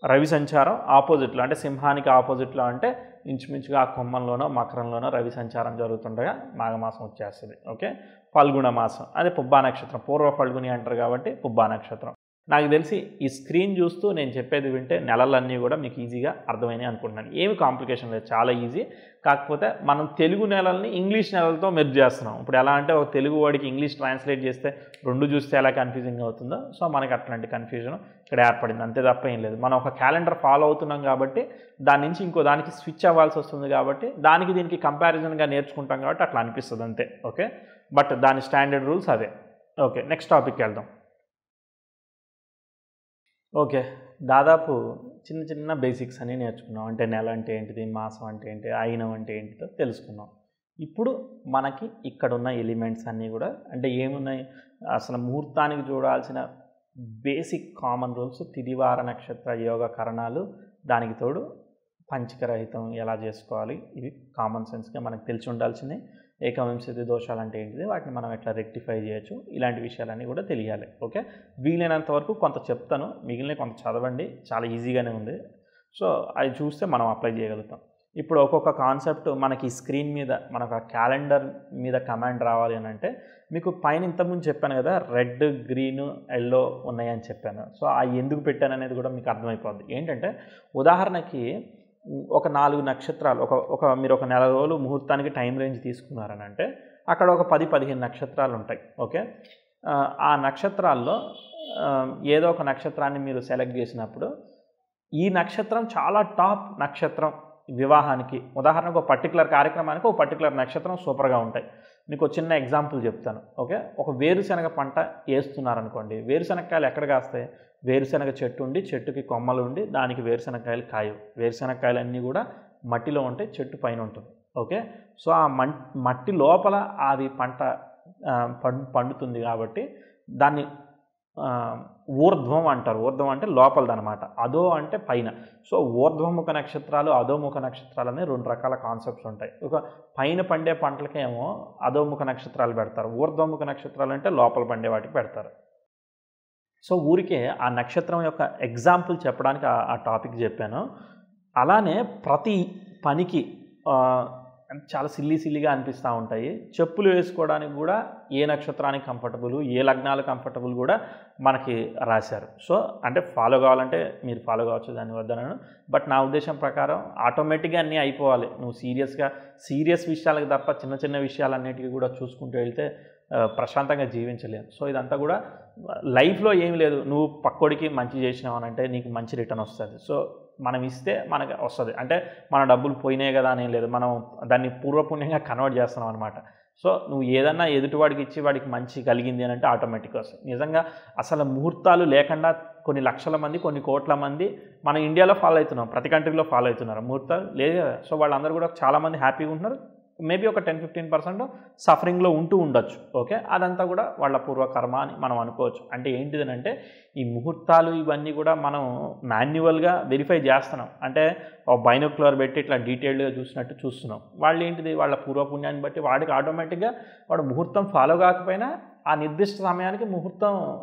రవి సంచారం ఆపోజిట్లో అంటే సింహానికి ఆపోజిట్లో అంటే ఇంచుమించుగా ఆ కొమ్మంలోనో మకరంలోనో రవి సంచారం జరుగుతుండగా మాఘమాసం వచ్చేస్తుంది. ఓకే? ఫల్గుణ మాసం. అదే పుబ్బా నక్షత్రం. పూర్వ ఫల్గుని అంటారు కాబట్టి పుబ్బా నక్షత్రం. నాకు తెలిసి ఈ స్క్రీన్ చూస్తూ నేను చెప్పేది వింటే నెలలన్నీ కూడా మీకు ఈజీగా అర్థమైనవి అనుకుంటున్నాను. ఏమి కాంప్లికేషన్ లేదు. చాలా ఈజీ. కాకపోతే మనం తెలుగు నెలల్ని ఇంగ్లీష్ నెలలతో మెర్జ్ చేస్తున్నాం. ఇప్పుడు ఎలా అంటే ఒక తెలుగు వాడికి ఇంగ్లీష్ ట్రాన్స్లేట్ చేస్తే రెండు చూస్తే ఎలా కన్ఫ్యూజింగ్ అవుతుందో. సో మనకి అట్లాంటి కన్ఫ్యూజన్ ఇక్కడ ఏర్పడింది. అంతే తప్ప ఏం లేదు. మనం ఒక క్యాలెండర్ ఫాలో అవుతున్నాం కాబట్టి దాని నుంచి ఇంకో దానికి స్విచ్ అవ్వాల్సి వస్తుంది కాబట్టి దానికి దీనికి కంపారిజన్గా నేర్చుకుంటాం కాబట్టి అట్లా అనిపిస్తుంది అంతే. ఓకే? బట్ దాని స్టాండర్డ్ రూల్స్ అదే. ఓకే నెక్స్ట్ టాపిక్కి వెళ్దాం. ఓకే దాదాపు చిన్న చిన్న బేసిక్స్ అన్నీ నేర్చుకున్నాం. అంటే నెల అంటే ఏంటిది? మాసం అంటే ఏంటి? అయినం అంటే ఏంటిదో తెలుసుకున్నాం. ఇప్పుడు మనకి ఇక్కడ ఉన్న ఎలిమెంట్స్ అన్నీ కూడా అంటే ఏమున్నాయి? అసలు ముహూర్తానికి చూడాల్సిన బేసిక్ కామన్ రూల్స్ తిదివార నక్షత్ర యోగ కరణాలు దానికి తోడు పంచకరహితం ఎలా చేసుకోవాలి? ఇవి కామన్ సెన్స్గా మనకు తెలిసి ఉండాల్సిందే. ఏకవింశతి దోషాలు అంటే ఏంటిది? వాటిని మనం ఎట్లా రెక్టిఫై చేయొచ్చు? ఇలాంటి విషయాలన్నీ కూడా తెలియాలి. ఓకే? వీలైనంత వరకు కొంత చెప్తాను. మిగిలిన కొంత చదవండి. చాలా ఈజీగానే ఉంది. సో అది చూస్తే మనం అప్లై చేయగలుగుతాం. ఇప్పుడు ఒక్కొక్క కాన్సెప్ట్ మనకి స్క్రీన్ మీద మనకు ఆ క్యాలెండర్ మీద కమాండ్ రావాలి అని అంటే మీకు పైన ఇంతకుముందు చెప్పాను కదా రెడ్ గ్రీన్ ఎల్లో ఉన్నాయని చెప్పాను. సో ఆ ఎందుకు పెట్టాను అనేది కూడా మీకు అర్థమైపోద్ది. ఏంటంటే ఉదాహరణకి ఒక నాలుగు నక్షత్రాలు ఒక ఒక మీరు ఒక నెల రోజులు ముహూర్తానికి టైం రేంజ్ తీసుకున్నారని అంటే అక్కడ ఒక పది పదిహేను నక్షత్రాలు ఉంటాయి. ఓకే? ఆ, నక్షత్రాల్లో ఏదో ఒక నక్షత్రాన్ని మీరు సెలెక్ట్ చేసినప్పుడు ఈ నక్షత్రం చాలా టాప్ నక్షత్రం. వివాహానికి ఉదాహరణకు ఒక పర్టికులర్ కార్యక్రమానికి ఒక పర్టికులర్ నక్షత్రం సూపర్గా ఉంటాయి. మీకు ఒక చిన్న ఎగ్జాంపుల్ చెప్తాను. ఓకే? ఒక వేరుశనగ పంట వేస్తున్నారనుకోండి. వేరుశనగకాయలు ఎక్కడ కాస్తాయి? వేరుశనగ చెట్టు ఉండి చెట్టుకి కొమ్మలు ఉండి దానికి వేరుశనగకాయలు కాయవు. వేరుశనగకాయలన్నీ కూడా మట్టిలో ఉంటాయి చెట్టు పైన ఉంటుంది. ఓకే? సో ఆ మట్టి లోపల అది పంట పండుతుంది కాబట్టి దాన్ని ఊర్ధ్వం అంటారు. ఊర్ధ్వం అంటే లోపలదనమాట. అదో అంటే పైన. సో ఊర్ధ్వముఖ నక్షత్రాలు అధోముఖ నక్షత్రాలు అనే రెండు రకాల కాన్సెప్ట్స్ ఉంటాయి. ఒక పైన పండే పంటలకేమో అధోముఖ నక్షత్రాలు పెడతారు. ఊర్ధ్వముఖ నక్షత్రాలు అంటే లోపల పండే వాటికి పెడతారు. సో ఊరికే ఆ నక్షత్రం యొక్క ఎగ్జాంపుల్ చెప్పడానికి ఆ- టాపిక్ చెప్పాను. అలానే ప్రతి పనికి చాలా సిల్లీ సిల్లీగా అనిపిస్తూ ఉంటాయి. చెప్పులు వేసుకోవడానికి కూడా ఏ నక్షత్రానికి కంఫర్టబుల్ ఏ లగ్నాలు కంఫర్టబుల్ కూడా మనకి రాశారు. సో అంటే ఫాలో కావాలంటే మీరు ఫాలో కావచ్చు దాని వద్దనను బట్ నా ఉద్దేశం ప్రకారం ఆటోమేటిక్గా అన్నీ అయిపోవాలి. నువ్వు సీరియస్గా సీరియస్ విషయాలకు తప్ప చిన్న చిన్న విషయాలన్నిటికీ కూడా చూసుకుంటూ వెళ్తే ప్రశాంతంగా జీవించలేము సో ఇదంతా కూడా లైఫ్లో ఏమి లేదు. నువ్వు పక్కోడికి మంచి చేసినావు అంటే నీకు మంచి రిటర్న్ వస్తుంది. సో మనం ఇస్తే మనకి వస్తుంది. అంటే మన డబ్బులు పోయినాయి కదా అని లేదు. మనం దాన్ని పూర్వపుణ్యంగా కన్వర్ట్ చేస్తున్నాం అనమాట సో నువ్వు ఏదన్నా ఎదుటివాడికి ఇచ్చి వాడికి మంచి కలిగింది అని అంటే ఆటోమేటిక్గా వస్తుంది. నిజంగా అసలు ముహూర్తాలు లేకుండా కొన్ని లక్షల మంది కొన్ని కోట్ల మంది మన ఇండియాలో ఫాలో అవుతున్నాం. ప్రతి కంట్రీలో ఫాలో అవుతున్నారు ముహూర్తాలు. లేదు కదా? సో వాళ్ళందరూ కూడా చాలామంది హ్యాపీగా ఉంటున్నారు. మేబీ ఒక టెన్ ఫిఫ్టీన్ పర్సెంట్ సఫరింగ్లో ఉంటూ ఉండొచ్చు. ఓకే? అదంతా కూడా వాళ్ళ పూర్వకర్మ అని మనం అనుకోవచ్చు. అంటే ఏంటిదని అంటే ఈ ముహూర్తాలు ఇవన్నీ కూడా మనం మాన్యువల్గా వెరిఫై చేస్తున్నాం. అంటే బైనోక్యులర్ పెట్టి ఇట్లా డీటెయిల్డ్గా చూసినట్టు చూస్తున్నాం. వాళ్ళు ఏంటిది? వాళ్ళ పూర్వపుణ్యాన్ని బట్టి వాడికి ఆటోమేటిక్గా వాడు ముహూర్తం ఫాలో కాకపోయినా ఆ నిర్దిష్ట సమయానికి ముహూర్తం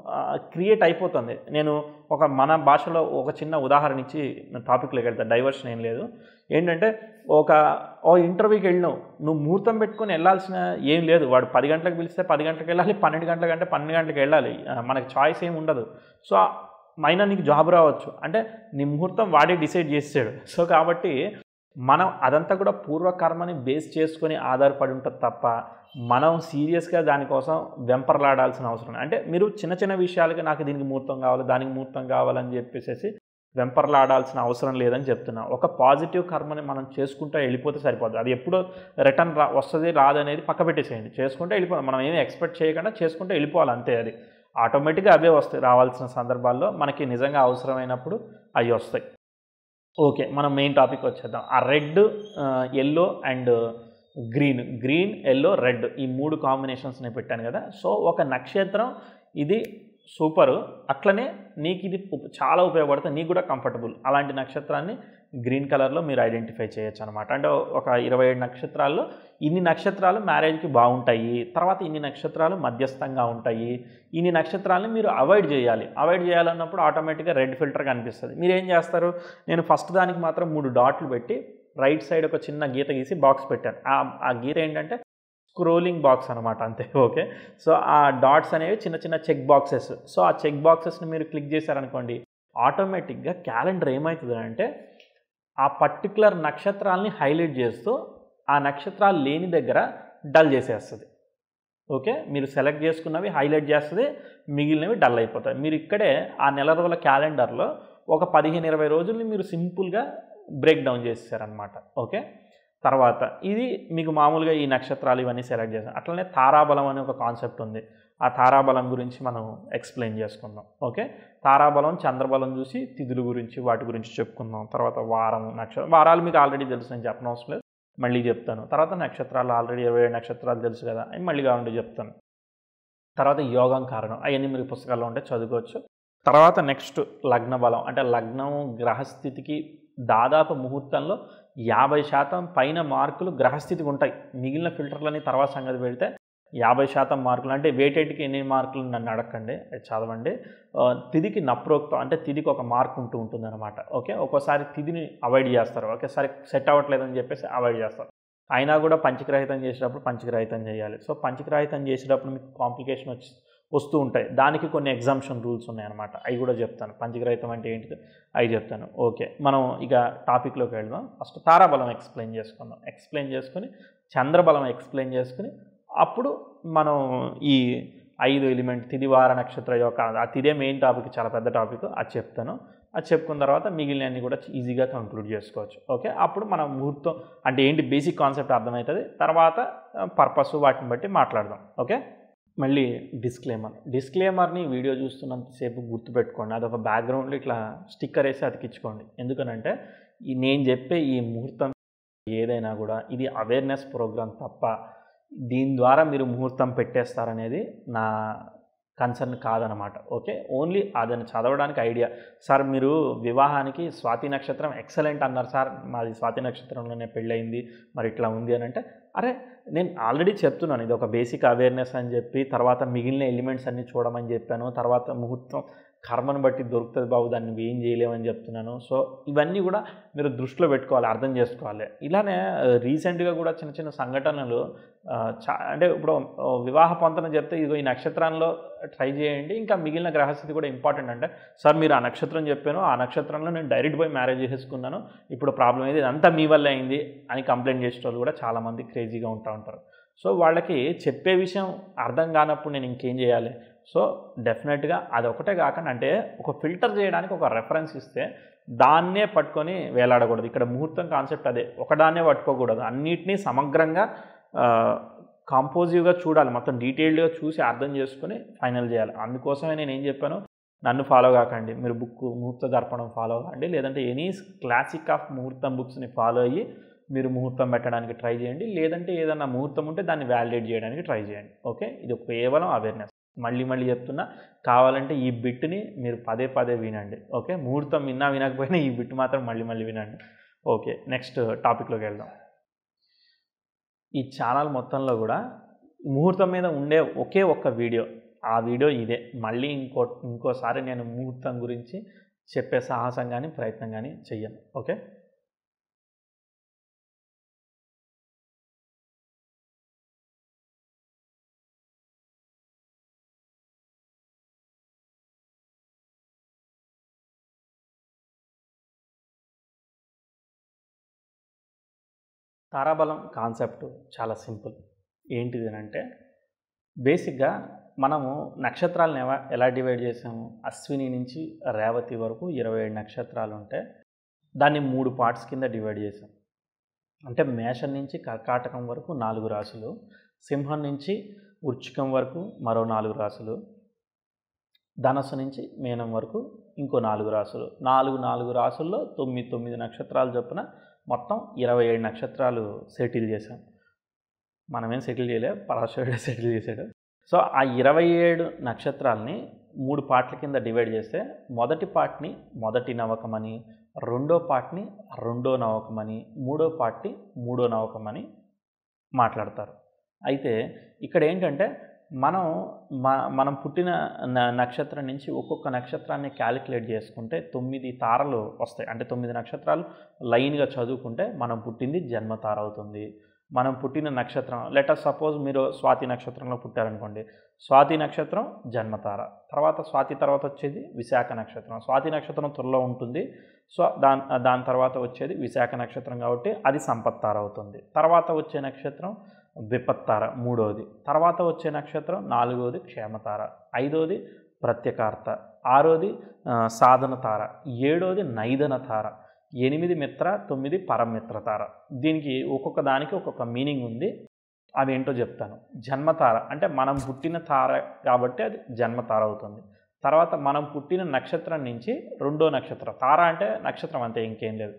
క్రియేట్ అయిపోతుంది. నేను ఒక మన భాషలో ఒక చిన్న ఉదాహరణ ఇచ్చి టాపిక్లోకి వెళ్తాను డైవర్షన్ ఏం లేదు. ఏంటంటే ఒక ఓ ఇంటర్వ్యూకి వెళ్ళినావు నువ్వు ముహూర్తం పెట్టుకొని వెళ్ళాల్సిన ఏం లేదు. వాడు పది గంటలకు పిలిస్తే పది గంటలకు వెళ్ళాలి పన్నెండు గంటలకు అంటే పన్నెండు గంటలకు వెళ్ళాలి. మనకు చాయిస్ ఏమి ఉండదు. సో మైనా నీకు జాబ్ రావచ్చు. అంటే నీ ముహూర్తం వాడే డిసైడ్ చేసాడు సో కాబట్టి మనం అదంతా కూడా పూర్వకర్మని బేస్ చేసుకొని ఆధారపడి ఉంటుంది తప్ప మనం సీరియస్గా దానికోసం వెంపర్లాడాల్సిన అవసరం అంటే మీరు చిన్న చిన్న విషయాలకి నాకు దీనికి ముహూర్తం కావాలి దానికి ముహూర్తం కావాలని చెప్పేసి వెంపర్లాడాల్సిన అవసరం లేదని చెప్తున్నా. ఒక పాజిటివ్ కర్మని మనం చేసుకుంటూ వెళ్ళిపోతే సరిపోతుంది అది ఎప్పుడో రిటర్న్ రా వస్తుంది రాదనేది పక్క పెట్టేసేయండి. చేసుకుంటే వెళ్ళిపోవాలి. మనం ఏమి ఎక్స్పెక్ట్ చేయకుండా చేసుకుంటే వెళ్ళిపోవాలి అంతే అది. ఆటోమేటిక్గా అవే వస్తాయి రావాల్సిన సందర్భాల్లో మనకి నిజంగా అవసరమైనప్పుడు అవి వస్తాయి. ఓకే మనం మెయిన్ టాపిక్ వచ్చేద్దాం. ఆ red yellow and green. Green yellow red ఈ మూడు కాంబినేషన్స్ నేను పెట్టాను కదా. సో ఒక నక్షత్రం ఇది సూపరు. అట్లనే నీకు ఇది చాలా ఉపయోగపడుతుంది నీకు కూడా కంఫర్టబుల్. అలాంటి నక్షత్రాన్ని గ్రీన్ కలర్లో మీరు ఐడెంటిఫై చేయొచ్చు అనమాట అంటే ఒక ఇరవై ఏడు నక్షత్రాల్లో ఇన్ని నక్షత్రాలు మ్యారేజ్కి బాగుంటాయి. తర్వాత ఇన్ని నక్షత్రాలు మధ్యస్థంగా ఉంటాయి. ఇన్ని నక్షత్రాలను మీరు అవాయిడ్ చేయాలి. అవాయిడ్ చేయాలన్నప్పుడు ఆటోమేటిక్గా రెడ్ ఫిల్టర్ కనిపిస్తుంది. మీరు ఏం చేస్తారు? నేను ఫస్ట్ దానికి మాత్రం మూడు డాట్లు పెట్టి రైట్ సైడ్ ఒక చిన్న గీత గీసి బాక్స్ పెట్టాను. ఆ గీత ఏంటంటే స్క్రోలింగ్ బాక్స్ అనమాట అంతే ఓకే? సో ఆ డాట్స్ అనేవి చిన్న చిన్న చెక్ బాక్సెస్. సో ఆ చెక్ బాక్సెస్ని మీరు క్లిక్ చేశారనుకోండి ఆటోమేటిక్గా క్యాలెండర్ ఏమవుతుంది అంటే ఆ పర్టికులర్ నక్షత్రాలని హైలైట్ చేస్తూ ఆ నక్షత్రాలు లేని దగ్గర డల్ చేసేస్తుంది. ఓకే? మీరు సెలెక్ట్ చేసుకున్నవి హైలైట్ చేస్తుంది మిగిలినవి డల్ అయిపోతాయి. మీరు ఇక్కడే ఆ నెల రోజుల క్యాలెండర్లో ఒక పదిహేను ఇరవై రోజుల్ని మీరు సింపుల్గా బ్రేక్ డౌన్ చేసేసారనమాట ఓకే? తర్వాత ఇది మీకు మామూలుగా ఈ నక్షత్రాలు ఇవన్నీ సెలెక్ట్ చేసాం అట్లనే తారాబలం అనే ఒక కాన్సెప్ట్ ఉంది. ఆ తారాబలం గురించి మనం ఎక్స్ప్లెయిన్ చేసుకుందాం. ఓకే తారాబలం చంద్రబలం చూసి తిథుల గురించి వాటి గురించి చెప్పుకుందాం. తర్వాత వారం నక్షత్రం వారాలు మీకు ఆల్రెడీ తెలుసు నేను చెప్పనవసరం లేదు. మళ్ళీ చెప్తాను. తర్వాత నక్షత్రాలు ఆల్రెడీ ఇరవై ఏడు నక్షత్రాలు తెలుసు కదా అని మళ్ళీ కావాలంటే చెప్తాను. తర్వాత యోగం కారణం. అవన్నీ మీరు పుస్తకాల్లో ఉంటే చదువుకోవచ్చు. తర్వాత నెక్స్ట్ లగ్న బలం అంటే లగ్నం గ్రహస్థితికి దాదాపు ముహూర్తంలో యాభై శాతం పైన మార్కులు గ్రహస్థితికి ఉంటాయి. మిగిలిన ఫిల్టర్లని తర్వాత సంగతి పెడితే యాభై శాతం మార్కులు అంటే వేటేటికి ఎన్ని మార్కులు నన్ను అడగండి చదవండి. తిదికి నప్రోక్తం అంటే తిదికి ఒక మార్క్ ఉంటూ ఉంటుంది అనమాట ఓకే? ఒక్కోసారి తిదిని అవాయిడ్ చేస్తారు. ఒకేసారి సెట్ అవ్వట్లేదని చెప్పేసి అవాయిడ్ చేస్తారు. అయినా కూడా పంచగ్రహితం చేసేటప్పుడు పంచగ్రహితం చేయాలి. సో పంచగ్రహితం చేసేటప్పుడు మీకు కాంప్లికేషన్ వచ్చి వస్తూ ఉంటాయి. దానికి కొన్ని ఎగ్జామ్షన్ రూల్స్ ఉన్నాయన్నమాట అవి కూడా చెప్తాను. పంచగ్రహితం అంటే ఏంటిది? అవి చెప్తాను. ఓకే. మనం ఇక టాపిక్లోకి వెళ్దాం. ఫస్ట్ తారాబలం ఎక్స్ప్లెయిన్ చేసుకుందాం. ఎక్స్ప్లెయిన్ చేసుకుని చంద్రబలం ఎక్స్ప్లెయిన్ చేసుకుని అప్పుడు మనం ఈ ఐదు ఎలిమెంట్ తిదివార నక్షత్ర యొక్క ఆ తిదే మెయిన్ టాపిక్ చాలా పెద్ద టాపిక్ అది చెప్తాను. అది చెప్పుకున్న తర్వాత మిగిలినవన్నీ కూడా ఈజీగా కంక్లూడ్ చేసుకోవచ్చు. ఓకే? అప్పుడు మనం ముహూర్తం అంటే ఏంటి? బేసిక్ కాన్సెప్ట్ అర్థమవుతుంది. తర్వాత పర్పస్ వాటిని బట్టి మాట్లాడదాం. ఓకే? మళ్ళీ డిస్క్లేమర్ డిస్క్లేమర్ని వీడియో చూస్తున్నంతసేపు గుర్తుపెట్టుకోండి. అదొక బ్యాక్గ్రౌండ్లో ఇట్లా స్టిక్కర్ వేసి అతికించుకోండి. ఎందుకనంటే ఈ నేను చెప్పే ఈ ముహూర్తం ఏదైనా కూడా ఇది అవేర్నెస్ ప్రోగ్రామ్ తప్ప దీని ద్వారా మీరు ముహూర్తం పెట్టేస్తారనేది నా కన్సర్న్ కాదనమాట. ఓకే? ఓన్లీ అదని చదవడానికి ఐడియా సార్ మీరు వివాహానికి స్వాతి నక్షత్రం ఎక్సలెంట్ అన్నారు సార్. మాది స్వాతి నక్షత్రంలోనే పెళ్ళయింది. మరి ఇట్లా ఉంది అని అంటే అరే నేను ఆల్రెడీ చెప్తున్నాను ఇది ఒక బేసిక్ అవేర్నెస్ అని చెప్పి తర్వాత మిగిలిన ఎలిమెంట్స్ అన్నీ చూడమని చెప్పాను తర్వాత ముహూర్తం కర్మను బట్టి దొరుకుతుంది బాబు దాన్ని నువ్వు ఏం చేయలేమని చెప్తున్నాను. సో ఇవన్నీ కూడా మీరు దృష్టిలో పెట్టుకోవాలి అర్థం చేసుకోవాలి. ఇలానే రీసెంట్గా కూడా చిన్న చిన్న సంఘటనలు చా అంటే ఇప్పుడు వివాహ పొంతన చెప్తే ఇదిగో ఈ నక్షత్రంలో ట్రై చేయండి. ఇంకా మిగిలిన గ్రహస్థితి కూడా ఇంపార్టెంట్ అంటే సార్ మీరు ఆ నక్షత్రం చెప్పాను ఆ నక్షత్రంలో నేను డైరెక్ట్ పోయి మ్యారేజ్ చేసుకున్నాను ఇప్పుడు ప్రాబ్లం అయింది ఇదంతా మీ వల్లే అయింది అని కంప్లైంట్ చేసే వాళ్ళు కూడా చాలామంది క్రేజీగా ఉంటా ఉంటారు. సో వాళ్ళకి చెప్పే విషయం అర్థం కానప్పుడు నేను ఇంకేం చేయాలి? సో డెఫినెట్గా అది ఒకటే కాకుండా అంటే ఒక ఫిల్టర్ చేయడానికి ఒక రెఫరెన్స్ ఇస్తే దాన్నే పట్టుకొని వేలాడకూడదు. ఇక్కడ ముహూర్తం కాన్సెప్ట్ అదే. ఒకదాన్నే పట్టుకోకూడదు. అన్నిటినీ సమగ్రంగా కాంపోజివ్గా చూడాలి. మొత్తం డీటెయిల్డ్గా చూసి అర్థం చేసుకొని ఫైనల్ చేయాలి. అందుకోసమే నేను ఏం చెప్పాను? నన్ను ఫాలో కాకండి. మీరు బుక్ ముహూర్త దర్పణం ఫాలో కాకండి లేదంటే ఎనీ క్లాసిక్ ఆఫ్ ముహూర్తం బుక్స్ని ఫాలో అయ్యి మీరు ముహూర్తం పెట్టడానికి ట్రై చేయండి. లేదంటే ఏదన్నా ముహూర్తం ఉంటే దాన్ని వ్యాలిడేట్ చేయడానికి ట్రై చేయండి. ఓకే ఇది కేవలం అవేర్నెస్ మళ్ళీ మళ్ళీ చెప్తున్నా కావాలంటే ఈ బిట్ని మీరు పదే పదే వినండి. ఓకే? ముహూర్తం విన్నా వినకపోయినా ఈ బిట్ మాత్రం మళ్ళీ మళ్ళీ వినండి. ఓకే నెక్స్ట్ టాపిక్లోకి వెళ్దాం. ఈ ఛానల్ మొత్తంలో కూడా ముహూర్తం మీద ఉండే ఒకే ఒక్క వీడియో ఆ వీడియో ఇదే. మళ్ళీ ఇంకో ఇంకోసారి నేను ముహూర్తం గురించి చెప్పే సాహసం కానీ ప్రయత్నం కానీ చెయ్యను. ఓకే? తారాబలం కాన్సెప్ట్ చాలా సింపుల్. ఏంటిది అని అంటే బేసిక్గా మనము నక్షత్రాలను ఎలా ఎలా డివైడ్ చేసాము అశ్విని నుంచి రేవతి వరకు ఇరవై ఏడు నక్షత్రాలు ఉంటే దాన్ని మూడు పార్ట్స్ కింద డివైడ్ చేసాం అంటే మేషం నుంచి కర్కాటకం వరకు నాలుగు రాసులు సింహం నుంచి వృచ్చికం వరకు మరో నాలుగు రాసులు ధనస్సు నుంచి మీనం వరకు ఇంకో నాలుగు రాసులు. నాలుగు నాలుగు రాసుల్లో తొమ్మిది తొమ్మిది నక్షత్రాలు చొప్పున మొత్తం ఇరవై ఏడు నక్షత్రాలు సెటిల్ చేశాం. మనమేం సెటిల్ చేయలే? పరాశరుడే సెటిల్ చేశాడు. సో ఆ ఇరవై ఏడు నక్షత్రాలని మూడు పార్ట్ల కింద డివైడ్ చేస్తే మొదటి పార్ట్ని మొదటి నవకమని రెండో పార్ట్ని రెండో నవకమని మూడో పార్ట్ని మూడో నవకమని మాట్లాడతారు. అయితే ఇక్కడ ఏంటంటే మనం మ మనం పుట్టిన నక్షత్రం నుంచి ఒక్కొక్క నక్షత్రాన్ని క్యాలిక్యులేట్ చేసుకుంటే తొమ్మిది తారలు వస్తాయి. అంటే తొమ్మిది నక్షత్రాలు లైన్గా చదువుకుంటే మనం పుట్టింది జన్మ తార అవుతుంది. మనం పుట్టిన నక్షత్రం లెటర్ సపోజ్ మీరు స్వాతి నక్షత్రంలో పుట్టారనుకోండి. స్వాతి నక్షత్రం జన్మతార. తర్వాత స్వాతి తర్వాత వచ్చేది విశాఖ నక్షత్రం. స్వాతి నక్షత్రం త్వరలో ఉంటుంది. సో దాని దాని తర్వాత వచ్చేది విశాఖ నక్షత్రం కాబట్టి అది సంపత్తార అవుతుంది. తర్వాత వచ్చే నక్షత్రం విపత్తార మూడవది తర్వాత వచ్చే నక్షత్రం నాలుగవది క్షేమతార ఐదవది ప్రత్యకార్త ఆరోది సాధన తార ఏడోది నైదన తార ఎనిమిది మిత్ర తొమ్మిది పరమిత్ర తార దీనికి ఒక్కొక్క దానికి ఒక్కొక్క మీనింగ్ ఉంది. అవి ఏంటో చెప్తాను. జన్మతార అంటే మనం పుట్టిన తార కాబట్టి అది జన్మతార అవుతుంది. తర్వాత మనం పుట్టిన నక్షత్రం నుంచి రెండో నక్షత్రం. తార అంటే నక్షత్రం అంతే ఇంకేం లేదు.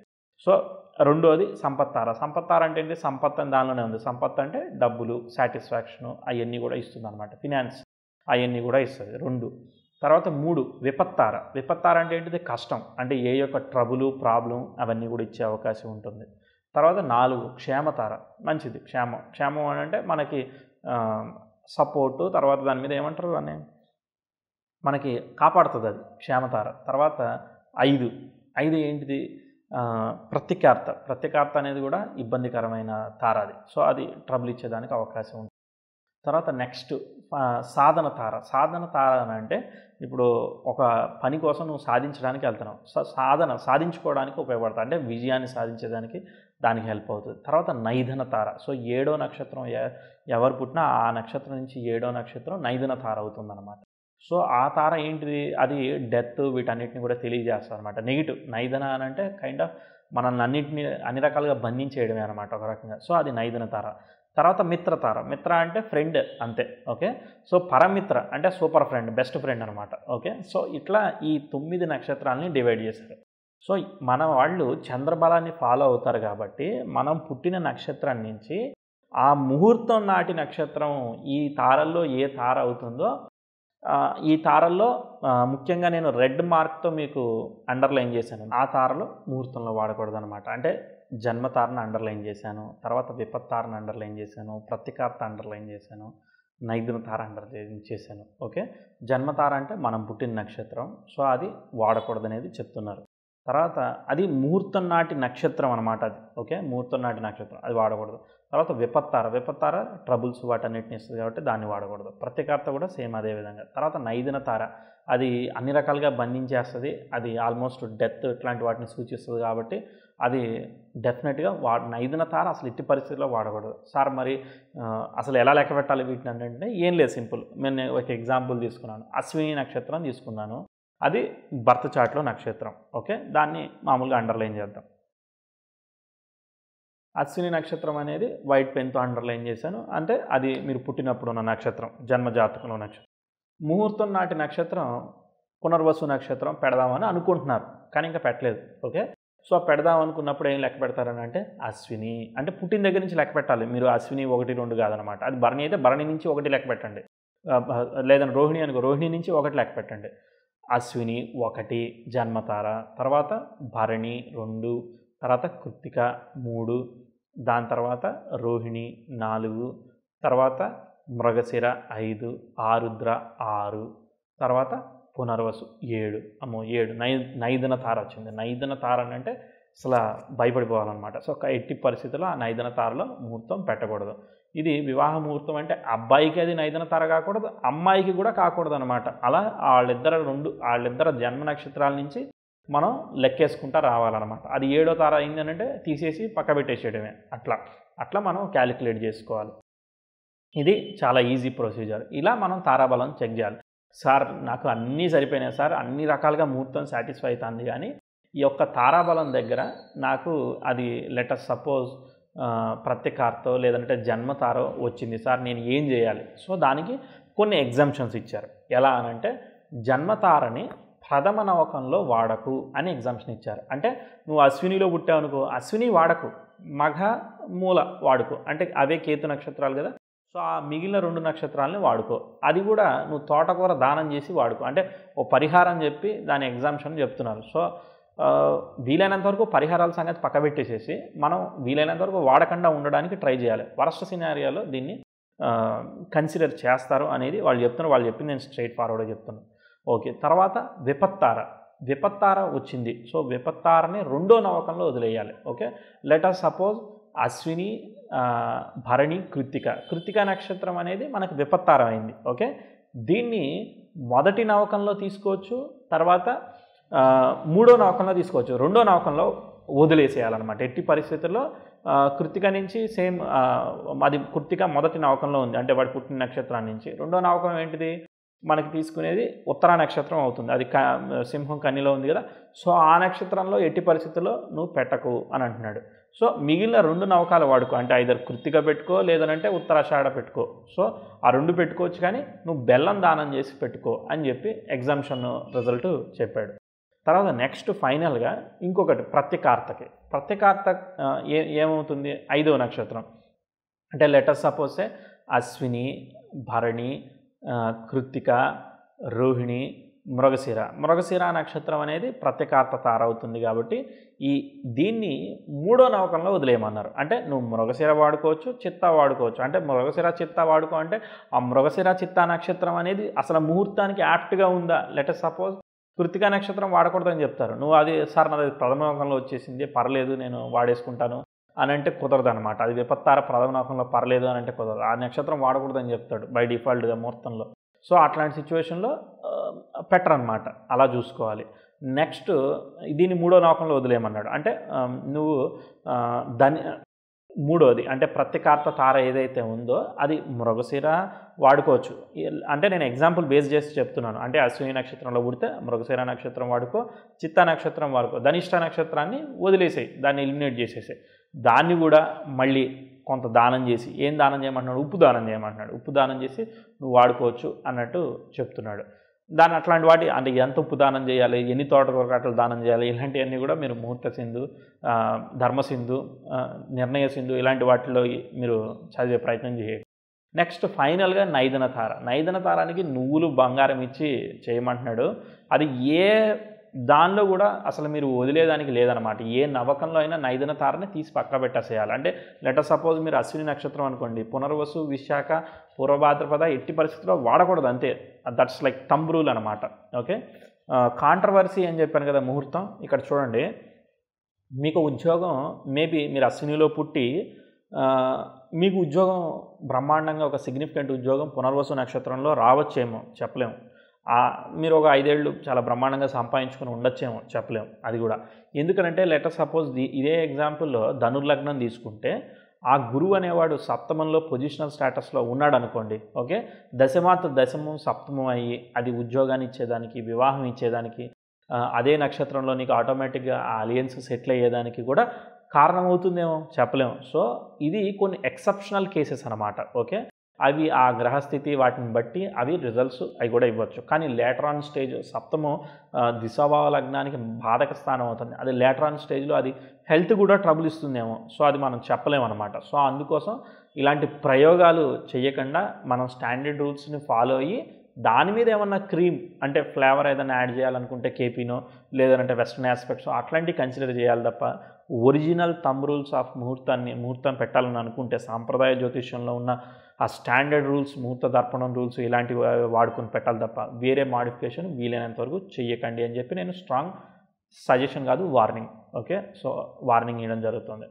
సో రెండోది సంపత్తార. సంపత్తార అంటే ఏంటి? సంపత్ అని దానిలోనే ఉంది. సంపత్ అంటే డబ్బులు సాటిస్ఫాక్షను అవన్నీ కూడా ఇస్తుంది అనమాట ఫినాన్స్ అవన్నీ కూడా ఇస్తుంది. రెండు. తర్వాత మూడు విపత్తార. విపత్తార అంటే ఏంటిది? కష్టం. అంటే ఏ యొక్క ట్రబుల్ ప్రాబ్లం అవన్నీ కూడా ఇచ్చే అవకాశం ఉంటుంది. తర్వాత నాలుగు క్షేమతార. మంచిది. క్షేమం. క్షేమం అని అంటే మనకి సపోర్టు. తర్వాత దాని మీద ఏమంటారు దాన్ని? మనకి కాపాడుతుంది అది. క్షేమతార. తర్వాత ఐదు. ఐదు ఏంటిది? ప్రత్యేకార్థ ప్రత్యేకార్త ప్రత్యేకార్త అనేది కూడా ఇబ్బందికరమైన తార అది. సో అది ట్రబుల్ ఇచ్చేదానికి అవకాశం ఉంటుంది. తర్వాత నెక్స్ట్ సాధన తార. సాధన తార అని అంటే ఇప్పుడు ఒక పని కోసం నువ్వు సాధించడానికి వెళ్తున్నావు. సో సాధన సాధించుకోవడానికి ఉపయోగపడతా. అంటే విజయాన్ని సాధించేదానికి దానికి హెల్ప్ అవుతుంది. తర్వాత నైధన తార. సో ఏడో నక్షత్రం ఎవరు పుట్టినా ఆ నక్షత్రం నుంచి ఏడో నక్షత్రం నైధన తార అవుతుందన్నమాట. సో ఆ తార ఏంటిది? అది డెత్ వీటన్నిటిని కూడా తెలియజేస్తారు అనమాట నెగిటివ్. నైదన అని అంటే కైండ్ ఆఫ్ మనల్ని అన్నింటిని అన్ని రకాలుగా బంధించేయడమే అనమాట ఒక రకంగా. సో అది నైదన తార. తర్వాత మిత్ర తార. మిత్ర అంటే ఫ్రెండ్ అంతే. ఓకే? సో పరమిత్ర అంటే సూపర్ ఫ్రెండ్ బెస్ట్ ఫ్రెండ్ అనమాట ఓకే? సో ఇట్లా ఈ తొమ్మిది నక్షత్రాలని డివైడ్ చేశారు. సో మన వాళ్ళు చంద్రబలాన్ని ఫాలో అవుతారు కాబట్టి మనం పుట్టిన నక్షత్రం నుంచి ఆ ముహూర్తం నాటి నక్షత్రం ఈ తారల్లో ఏ తార అవుతుందో ఈ తారల్లో ముఖ్యంగా నేను రెడ్ మార్క్తో మీకు అండర్లైన్ చేశాను. ఆ తారలో ముహూర్తంలో వాడకూడదు అనమాట అంటే జన్మతారను అండర్లైన్ చేశాను తర్వాత విపత్తారను అండర్లైన్ చేశాను ప్రతికార్త అండర్లైన్ చేశాను నైదున తార అండర్లైన్ చేశాను. ఓకే? జన్మతార అంటే మనం పుట్టిన నక్షత్రం సో అది వాడకూడదనేది చెప్తున్నారు. తర్వాత అది ముహూర్తం నాటి నక్షత్రం అనమాట అది. ఓకే? ముహూర్తం నాటి నక్షత్రం అది వాడకూడదు. తర్వాత విపత్తార విపత్తార ట్రబుల్స్ వాటన్నిటిని ఇస్తుంది కాబట్టి దాన్ని వాడకూడదు. ప్రత్యేకార్త కూడా సేమ్ అదే విధంగా. తర్వాత నైదిన తార అది అన్ని రకాలుగా బంధించేస్తుంది. అది ఆల్మోస్ట్ డెత్ ఇట్లాంటి వాటిని సూచిస్తుంది కాబట్టి అది డెఫినెట్గా వా నైదిన తార అసలు ఇట్టి పరిస్థితుల్లో వాడకూడదు. సార్ మరి అసలు ఎలా లెక్క పెట్టాలి వీటిని అంటే ఏం లేదు సింపుల్. నేను ఒక ఎగ్జాంపుల్ తీసుకున్నాను. అశ్విని నక్షత్రం తీసుకున్నాను. అది భర్త చాట్లో నక్షత్రం. ఓకే? దాన్ని మామూలుగా అండర్లైన్ చేద్దాం. అశ్విని నక్షత్రం అనేది వైట్ పెన్తో అండర్లైన్ చేశాను. అంటే అది మీరు పుట్టినప్పుడు ఉన్న నక్షత్రం జన్మజాతకంలో నక్షత్రం. ముహూర్తం నాటి నక్షత్రం పునర్వసు నక్షత్రం పెడదామని అనుకుంటున్నారు కానీ ఇంకా పెట్టలేదు. ఓకే? సో పెడదాం అనుకున్నప్పుడు ఏం లెక్క పెడతారని అంటే అశ్విని. అంటే పుట్టిన దగ్గర నుంచి లెక్క పెట్టాలి. మీరు అశ్విని ఒకటి రెండు కాదనమాట. అది భరణి అయితే భరణి నుంచి ఒకటి లెక్క పెట్టండి. లేదని రోహిణి అనుకో రోహిణి నుంచి ఒకటి లెక్క పెట్టండి. అశ్విని ఒకటి జన్మతార తర్వాత భరణి రెండు తర్వాత కృత్తిక మూడు దాని తర్వాత రోహిణి నాలుగు తర్వాత మృగశిర ఐదు ఆరుద్ర ఆరు తర్వాత పునర్వసు ఏడు. అమ్మో ఏడు. నై నైదన తార వచ్చింది. నైదన తార అని అంటే అసలు భయపడిపోవాలన్నమాట. సో ఒక ఎట్టి పరిస్థితుల్లో ఆ నైదన తారలో ముహూర్తం పెట్టకూడదు. ఇది వివాహ ముహూర్తం అంటే అబ్బాయికి అది నైదన తార కాకూడదు అమ్మాయికి కూడా కాకూడదు అనమాట అలా వాళ్ళిద్దరు రెండు వాళ్ళిద్దరు జన్మ నక్షత్రాల నుంచి మనం లెక్కేసుకుంటా రావాలన్నమాట. అది ఏడో తార అయింది అంటే తీసేసి పక్క పెట్టేసేయడమే. అట్లా. అట్లా మనం క్యాలిక్యులేట్ చేసుకోవాలి. ఇది చాలా ఈజీ ప్రొసీజర్. ఇలా మనం తారాబలం చెక్ చేయాలి. సార్ నాకు అన్నీ సరిపోయినాయి సార్. అన్ని రకాలుగా ముహూర్తం సాటిస్ఫై అవుతుంది కానీ ఈ యొక్క తారాబలం దగ్గర నాకు అది లెటర్ సపోజ్ ప్రత్యేకార్తో లేదంటే జన్మతారో వచ్చింది సార్. నేను ఏం చేయాలి? సో దానికి కొన్ని ఎగ్జామ్షన్స్ ఇచ్చారు. ఎలా అనంటే జన్మతారని ప్రథమ నవకంలో వాడకు అని ఎగ్జామ్షన్ ఇచ్చారు. అంటే నువ్వు అశ్వినిలో పుట్టావు అనుకో అశ్విని వాడకు మఘ మూల వాడుకో. అంటే అవే కేతు నక్షత్రాలు కదా. సో ఆ మిగిలిన రెండు నక్షత్రాలని వాడుకో. అది కూడా నువ్వు తోటకూర దానం చేసి వాడుకో. అంటే ఓ పరిహారం చెప్పి దాని ఎగ్జామ్షన్ చెప్తున్నారు. సో వీలైనంత వరకు పరిహారాల సంగతి పక్క పెట్టేసేసి మనం వీలైనంత వరకు వాడకుండా ఉండడానికి ట్రై చేయాలి. వరస్ట్ సినారియాలో దీన్ని కన్సిడర్ చేస్తారు అనేది వాళ్ళు చెప్తున్నారు. వాళ్ళు చెప్పింది నేను స్ట్రైట్ ఫార్వర్డ్గా చెప్తున్నాను ఓకే తర్వాత విపత్తార. విపత్తార వచ్చింది. సో విపత్తారని రెండో నవకంలో వదిలేయాలి. Okay later suppose Ashwini Bharani Krittika Krittika నక్షత్రం అనేది మనకు విపత్తారం అయింది ఓకే దీన్ని మొదటి నవకంలో తీసుకోవచ్చు తర్వాత మూడో నవకంలో తీసుకోవచ్చు. రెండో నవకంలో వదిలేసేయాలన్నమాట. ఎట్టి పరిస్థితుల్లో కృతిక కృత్తిక నుంచి సేమ్ అది కృత్తిక మొదటి నవకంలో ఉంది. అంటే వాడు పుట్టిన నక్షత్రం నుంచి. రెండో నవకం ఏంటిది? మనకి తీసుకునేది ఉత్తరా నక్షత్రం అవుతుంది. అది క సింహం కన్నిలో ఉంది కదా. సో ఆ నక్షత్రంలో ఎట్టి పరిస్థితుల్లో నువ్వు పెట్టకు అని అంటున్నాడు. సో మిగిలిన రెండు నవకాలు వాడుకో. అంటే ఐదర్ కృత్తిక పెట్టుకో లేదనంటే ఉత్తరాషాఢ పెట్టుకో. సో ఆ రెండు పెట్టుకోవచ్చు కానీ నువ్వు బెల్లం దానం చేసి పెట్టుకో అని చెప్పి ఎగ్జామ్షన్ రిజల్ట్ చెప్పాడు. తర్వాత నెక్స్ట్ ఫైనల్గా ఇంకొకటి ప్రత్యేకార్తకి. ప్రత్యేకార్త ఏ ఏమవుతుంది? ఐదవ నక్షత్రం. అంటే లెటర్ సపోజే అశ్విని భరణి కృత్తిక రోహిణి మృగశిర. మృగశిర నక్షత్రం అనేది ప్రత్యేకార్త తారవుతుంది కాబట్టి ఈ దీన్ని మూడో నవకంలో వదిలేయమన్నారు. అంటే నువ్వు మృగశిర వాడుకోవచ్చు చిత్త వాడుకోవచ్చు. అంటే మృగశిర చిత్త వాడుకో అంటే ఆ మృగశిర చిత్త నక్షత్రం అనేది అసలు ముహూర్తానికి యాప్ట్గా ఉందా? లెటర్ సపోజ్ కృతిక నక్షత్రం వాడకూడదని చెప్తారు. నువ్వు అది సార్ నాది ప్రథమ నవకంలో వచ్చేసింది పర్లేదు నేను వాడేసుకుంటాను. అని అంటే కుదరదు అనమాట అది విపత్తార ప్రథమనాకంలో పర్లేదు అని అంటే కుదరదు. ఆ నక్షత్రం వాడకూడదని చెప్తాడు బై డిఫాల్ట్గా ముహూర్తంలో. సో అట్లాంటి సిచ్యువేషన్లో పెట్టరనమాట అలా చూసుకోవాలి. నెక్స్ట్ దీన్ని మూడో నాకంలో వదిలేయమన్నాడు. అంటే నువ్వు ధని మూడోది అంటే ప్రత్యేకార్త తార ఏదైతే ఉందో అది మృగశిర వాడుకోవచ్చు. అంటే నేను ఎగ్జాంపుల్ బేస్ చేసి చెప్తున్నాను. అంటే అశ్విని నక్షత్రంలో పుడితే మృగశిర నక్షత్రం వాడుకో చిత్త నక్షత్రం వాడుకో ధనిష్ట నక్షత్రాన్ని వదిలేసేయి. దాన్ని ఎలిమినేట్ చేసేసాయి. దాన్ని కూడా మళ్ళీ కొంత దానం చేసి ఏం దానం చేయమంటున్నాడు? ఉప్పు దానం చేయమంటున్నాడు. ఉప్పు దానం చేసి నువ్వు వాడుకోవచ్చు అన్నట్టు చెప్తున్నాడు. దాని అట్లాంటి వాటి అంటే ఎంత ఉప్పు దానం చేయాలి ఎన్ని తోటకూరకట్టలు దానం చేయాలి ఇలాంటివన్నీ కూడా మీరు ముహూర్త సింధు ధర్మసింధు నిర్ణయ సింధు ఇలాంటి వాటిలో మీరు చదివే ప్రయత్నం చేయండి. నెక్స్ట్ ఫైనల్గా నైదన తార. నైదన తారానికి నువ్వులు బంగారం ఇచ్చి చేయమంటున్నాడు. అది ఏ దానిలో కూడా అసలు మీరు వదిలేదానికి లేదనమాట ఏ నవకంలో అయినా నైదన తారని తీసి పక్క పెట్టేసేయాలి. అంటే లెటర్ సపోజ్ మీరు అశ్విని నక్షత్రం అనుకోండి పునర్వసు విశాఖ పూర్వభాద్రపద ఎట్టి పరిస్థితుల్లో వాడకూడదు అంతే. దట్స్ లైక్ తంబ్ రూల్ అనమాట ఓకే కాంట్రవర్సీ అని చెప్పాను కదా ముహూర్తం. ఇక్కడ చూడండి. మీకు ఉద్యోగం మేబీ మీరు అశ్వినిలో పుట్టి మీకు ఉద్యోగం బ్రహ్మాండంగా ఒక సిగ్నిఫికెంట్ ఉద్యోగం పునర్వసు నక్షత్రంలో రావచ్చేమో చెప్పలేము. మీరు ఒక ఐదేళ్ళు చాలా బ్రహ్మాండంగా సంపాదించుకుని ఉండొచ్చేమో చెప్పలేము అది కూడా. ఎందుకంటే లెటర్ సపోజ్ ది ఇదే ఎగ్జాంపుల్లో ధనుర్లగ్నం తీసుకుంటే ఆ గురువు అనేవాడు సప్తమంలో పొజిషనల్ స్టేటస్లో ఉన్నాడు అనుకోండి ఓకే? దశమాత దశమం సప్తమం అయ్యి అది ఉద్యోగాన్ని ఇచ్చేదానికి వివాహం ఇచ్చేదానికి అదే నక్షత్రంలో నీకు ఆటోమేటిక్గా ఆ అలియన్స్ సెటిల్ అయ్యేదానికి కూడా కారణమవుతుందేమో చెప్పలేము. సో ఇది కొన్ని ఎక్సెప్షనల్ కేసెస్ అనమాట ఓకే? అవి ఆ గ్రహస్థితి వాటిని బట్టి అవి రిజల్ట్స్ అవి కూడా ఇవ్వచ్చు. కానీ లేటర్ ఆన్ స్టేజ్ సప్తము దిశాభావ లగ్నానికి బాధక స్థానం అవుతుంది. అది లేటర్ ఆన్ స్టేజ్లో అది హెల్త్ కూడా ట్రబుల్ ఇస్తుందేమో. సో అది మనం చెప్పలేము అనమాట సో అందుకోసం ఇలాంటి ప్రయోగాలు చేయకుండా మనం స్టాండర్డ్ రూల్స్ని ఫాలో అయ్యి దాని మీద ఏమన్నా క్రీమ్ అంటే ఫ్లేవర్ ఏదైనా యాడ్ చేయాలనుకుంటే కేపీనో లేదంటే వెస్ట్రన్ ఆస్పెక్ట్స్ అట్లాంటివి కన్సిడర్ చేయాలి తప్ప ఒరిజినల్ తమ్ రూల్స్ ఆఫ్ ముహూర్తాన్ని ముహూర్తం పెట్టాలని అనుకుంటే సాంప్రదాయ జ్యోతిష్యంలో ఉన్న ఆ స్టాండర్డ్ రూల్స్ ముహూర్త దర్పణం రూల్స్ ఇలాంటివి వాడుకొని పెట్టాలి తప్ప వేరే మాడిఫికేషన్ వీలైనంత వరకు చెయ్యకండి అని చెప్పి నేను స్ట్రాంగ్ సజెషన్ కాదు వార్నింగ్. ఓకే? సో వార్నింగ్ ఇవ్వడం జరుగుతుంది.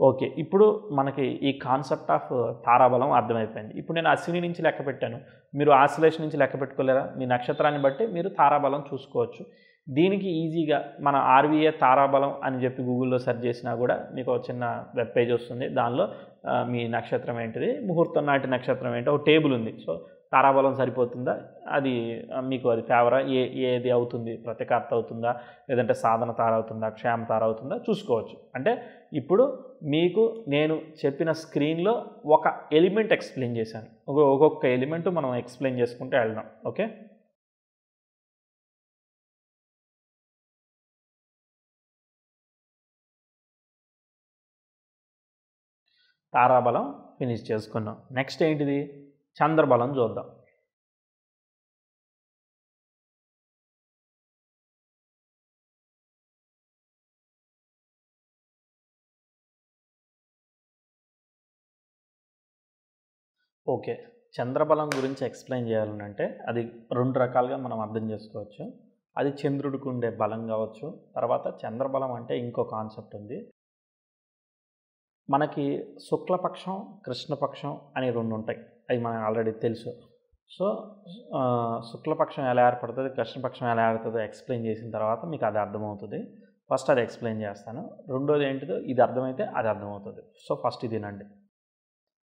ఓకే. ఇప్పుడు మనకి ఈ కాన్సెప్ట్ ఆఫ్ తారాబలం అర్థమైపోయింది. ఇప్పుడు నేను అశ్విని నుంచి లెక్క పెట్టాను. మీరు ఆసిలేషన్ నుంచి లెక్క పెట్టుకోలేరా? మీ నక్షత్రాన్ని బట్టి మీరు తారాబలం చూసుకోవచ్చు. దీనికి ఈజీగా మన ఆర్వీఏ తారాబలం అని చెప్పి గూగుల్లో సెర్చ్ చేసినా కూడా మీకు ఒక చిన్న వెబ్ పేజ్ వస్తుంది. దానిలో మీ నక్షత్రం ఏంటిది? ముహూర్తం నాటి నక్షత్రం ఏంటి? ఒక టేబుల్ ఉంది. సో తారాబలం సరిపోతుందా? అది మీకు అది ఫేవరా ఏ ఏది అవుతుంది? ప్రతికార్త అవుతుందా? లేదంటే సాధన తార అవుతుందా? క్షేమ తార అవుతుందా? చూసుకోవచ్చు. అంటే ఇప్పుడు మీకు నేను చెప్పిన స్క్రీన్లో ఒక ఎలిమెంట్ ఎక్స్ప్లెయిన్ చేశాను. ఒక ఒక్కొక్క ఎలిమెంట్ మనం ఎక్స్ప్లెయిన్ చేసుకుంటూ వెళ్దాం. ఓకే? తారాబలం ఫినిష్ చేసుకున్నాం. నెక్స్ట్ ఏంటిది? చంద్రబలం చూద్దాం. ఓకే. చంద్రబలం గురించి ఎక్స్ప్లెయిన్ చేయాలంటే అది రెండు రకాలుగా మనం అర్థం చేసుకోవచ్చు. అది చంద్రుడికి ఉండే బలం కావచ్చు. తర్వాత చంద్రబలం అంటే ఇంకో కాన్సెప్ట్ ఉంది. మనకి శుక్లపక్షం కృష్ణపక్షం అని రెండు ఉంటాయి అవి మనకు ఆల్రెడీ తెలుసు. సో శుక్లపక్షం ఎలా ఏర్పడుతుంది కృష్ణపక్షం ఎలా ఏర్పడుతుందో ఎక్స్ప్లెయిన్ చేసిన తర్వాత మీకు అది అర్థమవుతుంది. ఫస్ట్ అది ఎక్స్ప్లెయిన్ చేస్తాను. రెండోది ఏంటిదో ఇది అర్థమైతే అది అర్థమవుతుంది. సో ఫస్ట్ ఇది వినండి.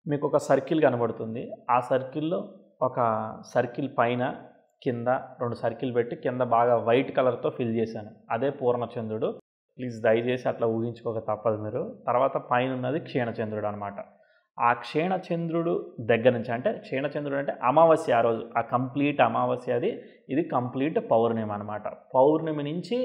మీకు ఒక సర్కిల్ కనబడుతుంది. ఆ సర్కిల్లో ఒక సర్కిల్ పైన కింద రెండు సర్కిల్ పెట్టి కింద బాగా వైట్ కలర్తో ఫిల్ చేశాను. అదే పూర్ణచంద్రుడు ప్లీజ్ దయచేసి అట్లా ఊహించుకోక తప్పదు మీరు. తర్వాత పైన ఉన్నది క్షీణచంద్రుడు అనమాట ఆ క్షీణచంద్రుడు దగ్గర నుంచి అంటే క్షీణచంద్రుడు అంటే అమావాస్య ఆ రోజు. ఆ కంప్లీట్ అమావాస్య అది. ఇది కంప్లీట్ పౌర్ణమి అనమాట పౌర్ణమి నుంచి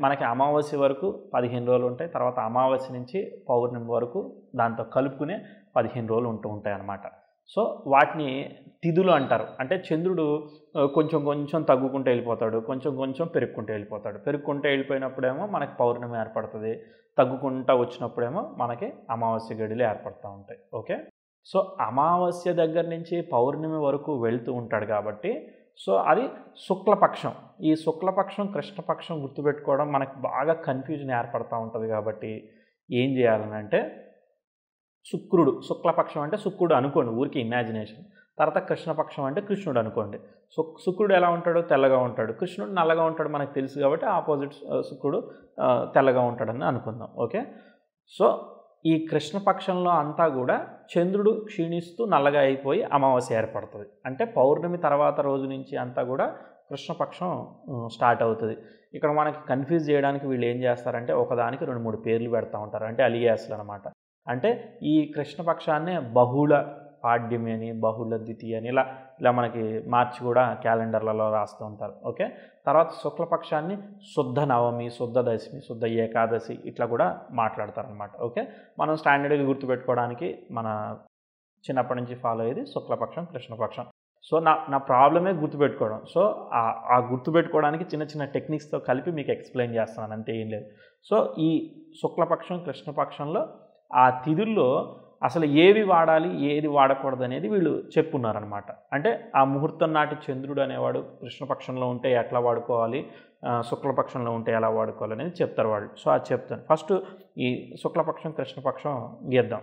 మనకి అమావాస్య వరకు పదిహేను రోజులు ఉంటాయి. తర్వాత అమావాస్య నుంచి పౌర్ణమి వరకు దాంతో కలుపుకునే పదిహేను రోజులు ఉంటూ ఉంటాయి అన్నమాట సో వాటిని తిథులు అంటారు. అంటే చంద్రుడు కొంచెం కొంచెం తగ్గుకుంటూ వెళ్ళిపోతాడు కొంచెం కొంచెం పెరుక్కుంటూ వెళ్ళిపోతాడు. పెరుక్కుంటూ వెళ్ళిపోయినప్పుడేమో మనకి పౌర్ణమి ఏర్పడుతుంది తగ్గుకుంటూ వచ్చినప్పుడేమో మనకి అమావాస్య గడిలు ఏర్పడుతూ ఉంటాయి. ఓకే? సో అమావాస్య దగ్గర నుంచి పౌర్ణమి వరకు వెళ్తూ ఉంటాడు కాబట్టి సో అది శుక్లపక్షం. ఈ శుక్లపక్షం కృష్ణపక్షం గుర్తుపెట్టుకోవడం మనకు బాగా కన్ఫ్యూజన్ ఏర్పడుతూ ఉంటుంది కాబట్టి ఏం చేయాలని అంటే శుక్రుడు శుక్లపక్షం అంటే శుక్రుడు అనుకోండి ఊరికి ఇమాజినేషన్ తర్వాత కృష్ణపక్షం అంటే కృష్ణుడు అనుకోండి. శుక్ శుక్రుడు ఎలా ఉంటాడో తెల్లగా ఉంటాడు. కృష్ణుడు నల్లగా ఉంటాడు మనకు తెలుసు కాబట్టి ఆపోజిట్ శుక్రుడు తెల్లగా ఉంటాడని అనుకుందాం. ఓకే? సో ఈ కృష్ణపక్షంలో అంతా కూడా చంద్రుడు క్షీణిస్తూ నల్లగా అయిపోయి అమావాస్య ఏర్పడుతుంది. అంటే పౌర్ణమి తర్వాత రోజు నుంచి అంతా కూడా కృష్ణపక్షం స్టార్ట్ అవుతుంది. ఇక్కడ మనకి కన్ఫ్యూజ్ చేయడానికి వీళ్ళు ఏం చేస్తారంటే ఒకదానికి రెండు మూడు పేర్లు పెడతా ఉంటారు. అంటే అలియాస్లు అనమాట అంటే ఈ కృష్ణపక్షాన్నే బహుళ పాడ్యమి అని బహుళ ద్వితీయ అని ఇలా ఇలా మనకి మార్చి కూడా క్యాలెండర్లలో రాస్తూ ఉంటారు. ఓకే? తర్వాత శుక్లపక్షాన్ని శుద్ధ నవమి శుద్ధ దశమి శుద్ధ ఏకాదశి ఇట్లా కూడా మాట్లాడతారనమాట ఓకే? మనం స్టాండర్డ్గా గుర్తుపెట్టుకోవడానికి మన చిన్నప్పటి నుంచి ఫాలో అయ్యేది శుక్లపక్షం కృష్ణపక్షం సో నా నా ప్రాబ్లమే గుర్తుపెట్టుకోవడం. సో ఆ- ఆ గుర్తుపెట్టుకోవడానికి చిన్న చిన్న టెక్నిక్స్తో కలిపి మీకు ఎక్స్ప్లెయిన్ చేస్తున్నాను. అంతే ఏం లేదు. సో ఈ శుక్లపక్షం కృష్ణపక్షంలో ఆ తిథుల్లో అసలు ఏవి వాడాలి ఏది వాడకూడదు అనేది వీళ్ళు చెప్పున్నారనమాట అంటే ఆ ముహూర్తం నాటి చంద్రుడు అనేవాడు కృష్ణపక్షంలో ఉంటే ఎట్లా వాడుకోవాలి శుక్లపక్షంలో ఉంటే ఎలా వాడుకోవాలి అనేది చెప్తారు వాళ్ళు. సో అది చెప్తాను. ఫస్ట్ ఈ శుక్లపక్షం కృష్ణపక్షం గీద్దాం.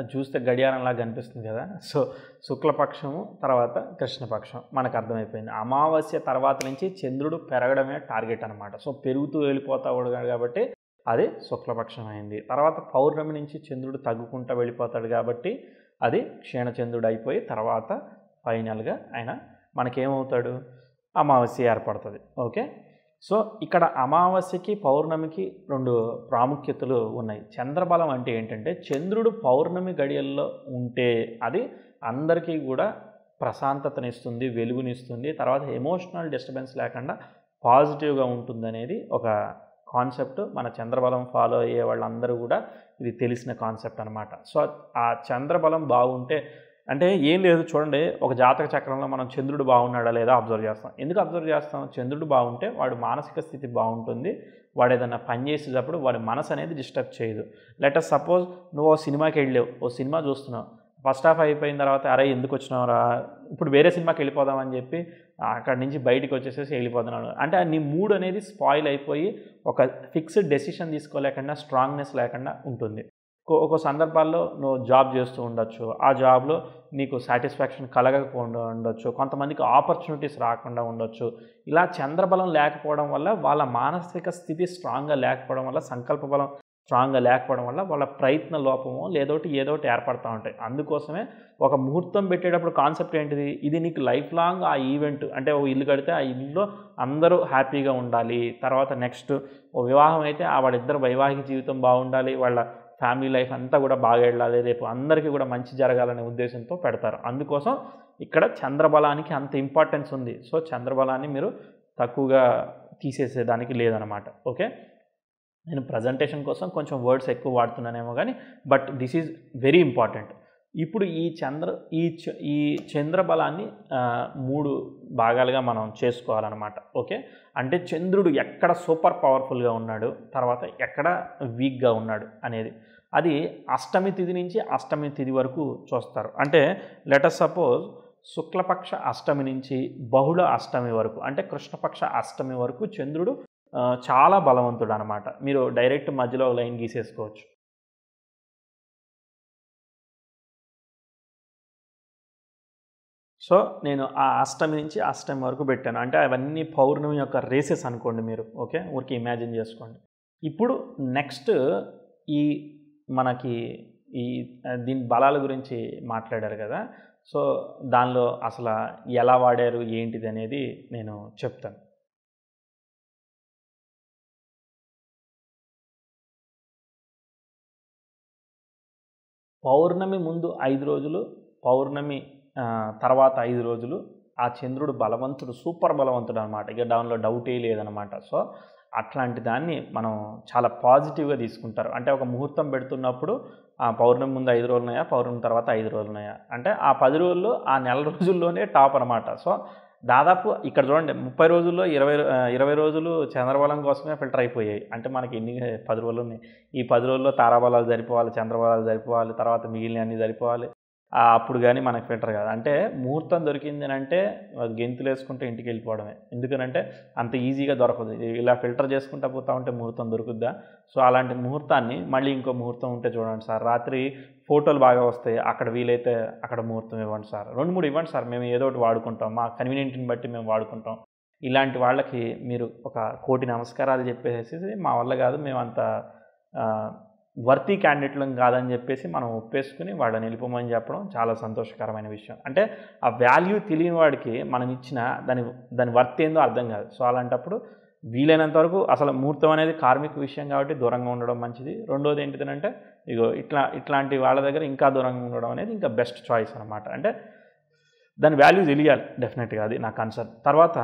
అది చూస్తే గడియారంలా కనిపిస్తుంది కదా. సో శుక్లపక్షము తర్వాత కృష్ణపక్షం మనకు అర్థమైపోయింది. అమావాస్య తర్వాత నుంచి చంద్రుడు పెరగడమే టార్గెట్ అనమాట సో పెరుగుతూ వెళ్ళిపోతా ఉన్నాడు కాబట్టి అది శుక్లపక్షం అయింది తర్వాత పౌర్ణమి నుంచి చంద్రుడు తగ్గుకుంటూ వెళ్ళిపోతాడు కాబట్టి అది క్షీణచంద్రుడు అయిపోయి తర్వాత ఫైనల్గా ఆయన మనకేమవుతాడు? అమావాస్య ఏర్పడుతుంది. ఓకే? సో ఇక్కడ అమావాస్యకి పౌర్ణమికి రెండు ప్రాముఖ్యతలు ఉన్నాయి. చంద్రబలం అంటే ఏంటంటే చంద్రుడు పౌర్ణమి గడియల్లో ఉంటే అది అందరికీ కూడా ప్రశాంతతనిస్తుంది వెలుగునిస్తుంది. తర్వాత ఎమోషనల్ డిస్టర్బెన్స్ లేకుండా పాజిటివ్గా ఉంటుందనేది ఒక కాన్సెప్ట్. మన చంద్రబలం ఫాలో అయ్యే వాళ్ళందరూ కూడా ఇది తెలిసిన కాన్సెప్ట్ అనమాట సో ఆ చంద్రబలం బాగుంటే అంటే ఏం లేదు చూడండి ఒక జాతక చక్రంలో మనం చంద్రుడు బాగున్నాడా లేదా అబ్జర్వ్ చేస్తాం. ఎందుకు అబ్జర్వ్ చేస్తాం? చంద్రుడు బాగుంటే వాడు మానసిక స్థితి బాగుంటుంది. వాడు ఏదైనా పని చేసేటప్పుడు వాడి మనసు అనేది డిస్టర్బ్ చేయదు. లెటర్ సపోజ్ నువ్వు ఓ సినిమాకి వెళ్ళావు ఓ సినిమా చూస్తున్నావు. ఫస్ట్ హాఫ్ అయిపోయిన తర్వాత అరే ఎందుకు వచ్చినావురా ఇప్పుడు వేరే సినిమాకి వెళ్ళిపోదామని చెప్పి అక్కడి నుంచి బయటికి వచ్చేసేసి వెళ్ళిపోతున్నాడు. అంటే నీ మూడ్ అనేది స్పాయిల్ అయిపోయి ఒక ఫిక్స్డ్ డెసిషన్ తీసుకోలేకుండా స్ట్రాంగ్నెస్ లేకుండా ఉంటుంది. ఒక సందర్భాల్లో నువ్వు జాబ్ చేస్తూ ఉండొచ్చు. ఆ జాబ్లో నీకు సాటిస్ఫాక్షన్ కలగకుండా ఉండొచ్చు. కొంతమందికి ఆపర్చునిటీస్ రాకుండా ఉండొచ్చు. ఇలా చంద్రబలం లేకపోవడం వల్ల వాళ్ళ మానసిక స్థితి స్ట్రాంగ్గా లేకపోవడం వల్ల సంకల్ప బలం స్ట్రాంగ్గా లేకపోవడం వల్ల వాళ్ళ ప్రయత్న లోపమో లేదోటి ఏదోటి ఏర్పడుతూ ఉంటాయి. అందుకోసమే ఒక ముహూర్తం పెట్టేటప్పుడు కాన్సెప్ట్ ఏంటిది? ఇది నీకు లైఫ్ లాంగ్ ఆ ఈవెంట్ అంటే ఓ ఇల్లు కడితే ఆ ఇల్లులో అందరూ హ్యాపీగా ఉండాలి. తర్వాత నెక్స్ట్ ఓ వివాహం అయితే ఆ వాళ్ళిద్దరు వైవాహిక జీవితం బాగుండాలి. వాళ్ళ ఫ్యామిలీ లైఫ్ అంతా కూడా బాగా వెళ్ళాలి రేపు అందరికీ కూడా మంచి జరగాలనే ఉద్దేశంతో పెడతారు. అందుకోసం ఇక్కడ చంద్రబలానికి అంత ఇంపార్టెన్స్ ఉంది. సో చంద్రబలాన్ని మీరు తక్కువగా తీసేసేదానికి లేదనమాట. ఓకే? నేను ప్రజెంటేషన్ కోసం కొంచెం వర్డ్స్ ఎక్కువ వాడుతున్నానేమో కానీ but this is very important ఇప్పుడు ఈ చంద్ర ఈ చ- ఈ చంద్రబలాన్ని మూడు భాగాలుగా మనం చేసుకోవాలన్నమాట. ఓకే? అంటే చంద్రుడు ఎక్కడ సూపర్ పవర్ఫుల్గా ఉన్నాడు తర్వాత ఎక్కడ వీక్గా ఉన్నాడు అనేది. అది అష్టమి తిథి నుంచి అష్టమి తిథి వరకు చూస్తారు. అంటే లెటర్ సపోజ్ శుక్లపక్ష అష్టమి నుంచి బహుళ అష్టమి వరకు అంటే కృష్ణపక్ష అష్టమి వరకు చంద్రుడు చాలా బలవంతుడు అనమాట మీరు డైరెక్ట్ మధ్యలో లైన్ గీసేసుకోవచ్చు. సో నేను ఆ అష్టమి నుంచి అష్టమి వరకు పెట్టాను. అంటే అవన్నీ పౌర్ణమి యొక్క రేసెస్ అనుకోండి మీరు. ఓకే? ఊరికి ఇమాజిన్ చేసుకోండి. ఇప్పుడు నెక్స్ట్ ఈ మనకి ఈ దీని బలాల గురించి మాట్లాడారు కదా. సో దానిలో అసలు ఎలా వాడారు ఏంటిది అనేది నేను చెప్తాను. పౌర్ణమి ముందు ఐదు రోజులు పౌర్ణమి తర్వాత ఐదు రోజులు ఆ చంద్రుడు బలవంతుడు సూపర్ బలవంతుడు అనమాట ఇక దానిలో డౌటే లేదనమాట సో అట్లాంటి దాన్ని మనం చాలా పాజిటివ్గా తీసుకుంటారు. అంటే ఒక ముహూర్తం పెడుతున్నప్పుడు ఆ పౌర్ణమి ముందు ఐదు రోజులు ఉన్నాయా పౌర్ణమి తర్వాత ఐదు రోజులు ఉన్నాయా అంటే ఆ పది రోజుల్లో ఆ నెల రోజుల్లోనే టాప్ అనమాట సో దాదాపు ఇక్కడ చూడండి ముప్పై రోజుల్లో ఇరవై ఇరవై రోజులు చంద్రబలం కోసమే ఫిల్టర్ అయిపోయాయి. అంటే మనకి ఎన్ని పది రోజులు ఉన్నాయి? ఈ పది రోజుల్లో తారాబలాలు సరిపోవాలి చంద్రబలాలు సరిపోవాలి తర్వాత మిగిలిన అన్ని సరిపోవాలి. అప్పుడు కానీ మనకి ఫిల్టర్ కాదు. అంటే ముహూర్తం దొరికింది అంటే గెంతులు వేసుకుంటే ఇంటికి వెళ్ళిపోవడమే ఎందుకనంటే అంత ఈజీగా దొరకదు. ఇలా ఫిల్టర్ చేసుకుంటా పోతా ఉంటే ముహూర్తం దొరుకుద్దా? సో అలాంటి ముహూర్తాన్ని మళ్ళీ ఇంకో ముహూర్తం ఉంటే చూడండి సార్. రాత్రి ఫోటోలు బాగా వస్తాయి. అక్కడ వీలైతే అక్కడ ముహూర్తం ఇవ్వండి సార్. రెండు మూడు ఇవ్వండి సార్. మేము ఏదో ఒకటి వాడుకుంటాం. మా కన్వీనియంట్ని బట్టి మేము వాడుకుంటాం. ఇలాంటి వాళ్ళకి మీరు ఒక కోటి నమస్కారాలు చెప్పేసి మా వల్ల కాదు. మేము అంత వర్తీ క్యాండిడేట్లను కాదని చెప్పేసి మనం ఒప్పేసుకుని వాళ్ళని వెళ్ళిపోమని చెప్పడం చాలా సంతోషకరమైన విషయం. అంటే ఆ వాల్యూ తెలియని వాడికి మనం ఇచ్చిన దాని దాని వర్త్ ఏందో అర్థం కాదు. సో అలాంటప్పుడు వీలైనంత వరకు అసలు ముహూర్తం అనేది కార్మిక విషయం కాబట్టి దూరంగా ఉండడం మంచిది. రెండోది ఏంటిదంటే ఇగో ఇట్లా ఇట్లాంటి వాళ్ళ దగ్గర ఇంకా దూరంగా ఉండడం అనేది ఇంకా బెస్ట్ చాయిస్ అనమాట అంటే దాని వాల్యూ తెలియాలి డెఫినెట్గా అది నా కన్సర్న్. తర్వాత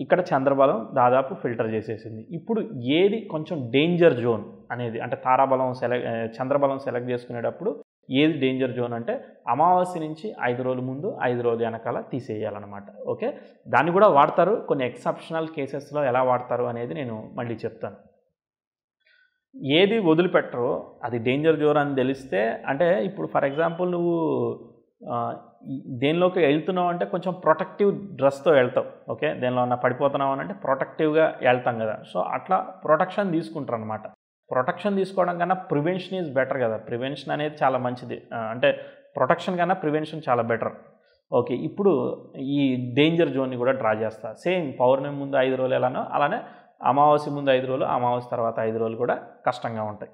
ఇక్కడ చంద్రబలం దాదాపు ఫిల్టర్ చేసేసింది. ఇప్పుడు ఏది కొంచెం డేంజర్ జోన్ అనేది అంటే తారాబలం సెలెక్ట్ చంద్రబలం సెలెక్ట్ చేసుకునేటప్పుడు ఏది డేంజర్ జోన్ అంటే అమావాస్య నుంచి ఐదు రోజుల ముందు ఐదు రోజుల వెనకాల తీసేయాలన్నమాట. ఓకే? దాన్ని కూడా వాడతారు. కొన్ని ఎక్సెప్షనల్ కేసెస్లో ఎలా వాడతారు అనేది నేను మళ్ళీ చెప్తాను. ఏది వదిలిపెట్టరో అది డేంజర్ జోన్ అని తెలిస్తే అంటే ఇప్పుడు ఫర్ ఎగ్జాంపుల్ నువ్వు దేనిలోకి వెళ్తున్నావు అంటే కొంచెం ప్రొటెక్టివ్ డ్రెస్తో వెళ్తావు ఓకే? దేనిలో ఉన్న పడిపోతున్నావు అని అంటే ప్రొటెక్టివ్గా వెళ్తాం కదా. సో అట్లా ప్రొటెక్షన్ తీసుకుంటారు అనమాట ప్రొటెక్షన్ తీసుకోవడం కన్నా ప్రివెన్షన్ ఈజ్ బెటర్ కదా. ప్రివెన్షన్ అనేది చాలా మంచిది. అంటే ప్రొటెక్షన్ కన్నా ప్రివెన్షన్ చాలా బెటర్ ఓకే ఇప్పుడు ఈ డేంజర్ జోన్ని కూడా డ్రా చేస్తా. సేమ్ పౌర్ణమి ముందు ఐదు రోజులు ఎలానో అలానే అమావాస్య ముందు ఐదు రోజులు అమావాస్య తర్వాత ఐదు రోజులు కూడా కష్టంగా ఉంటాయి.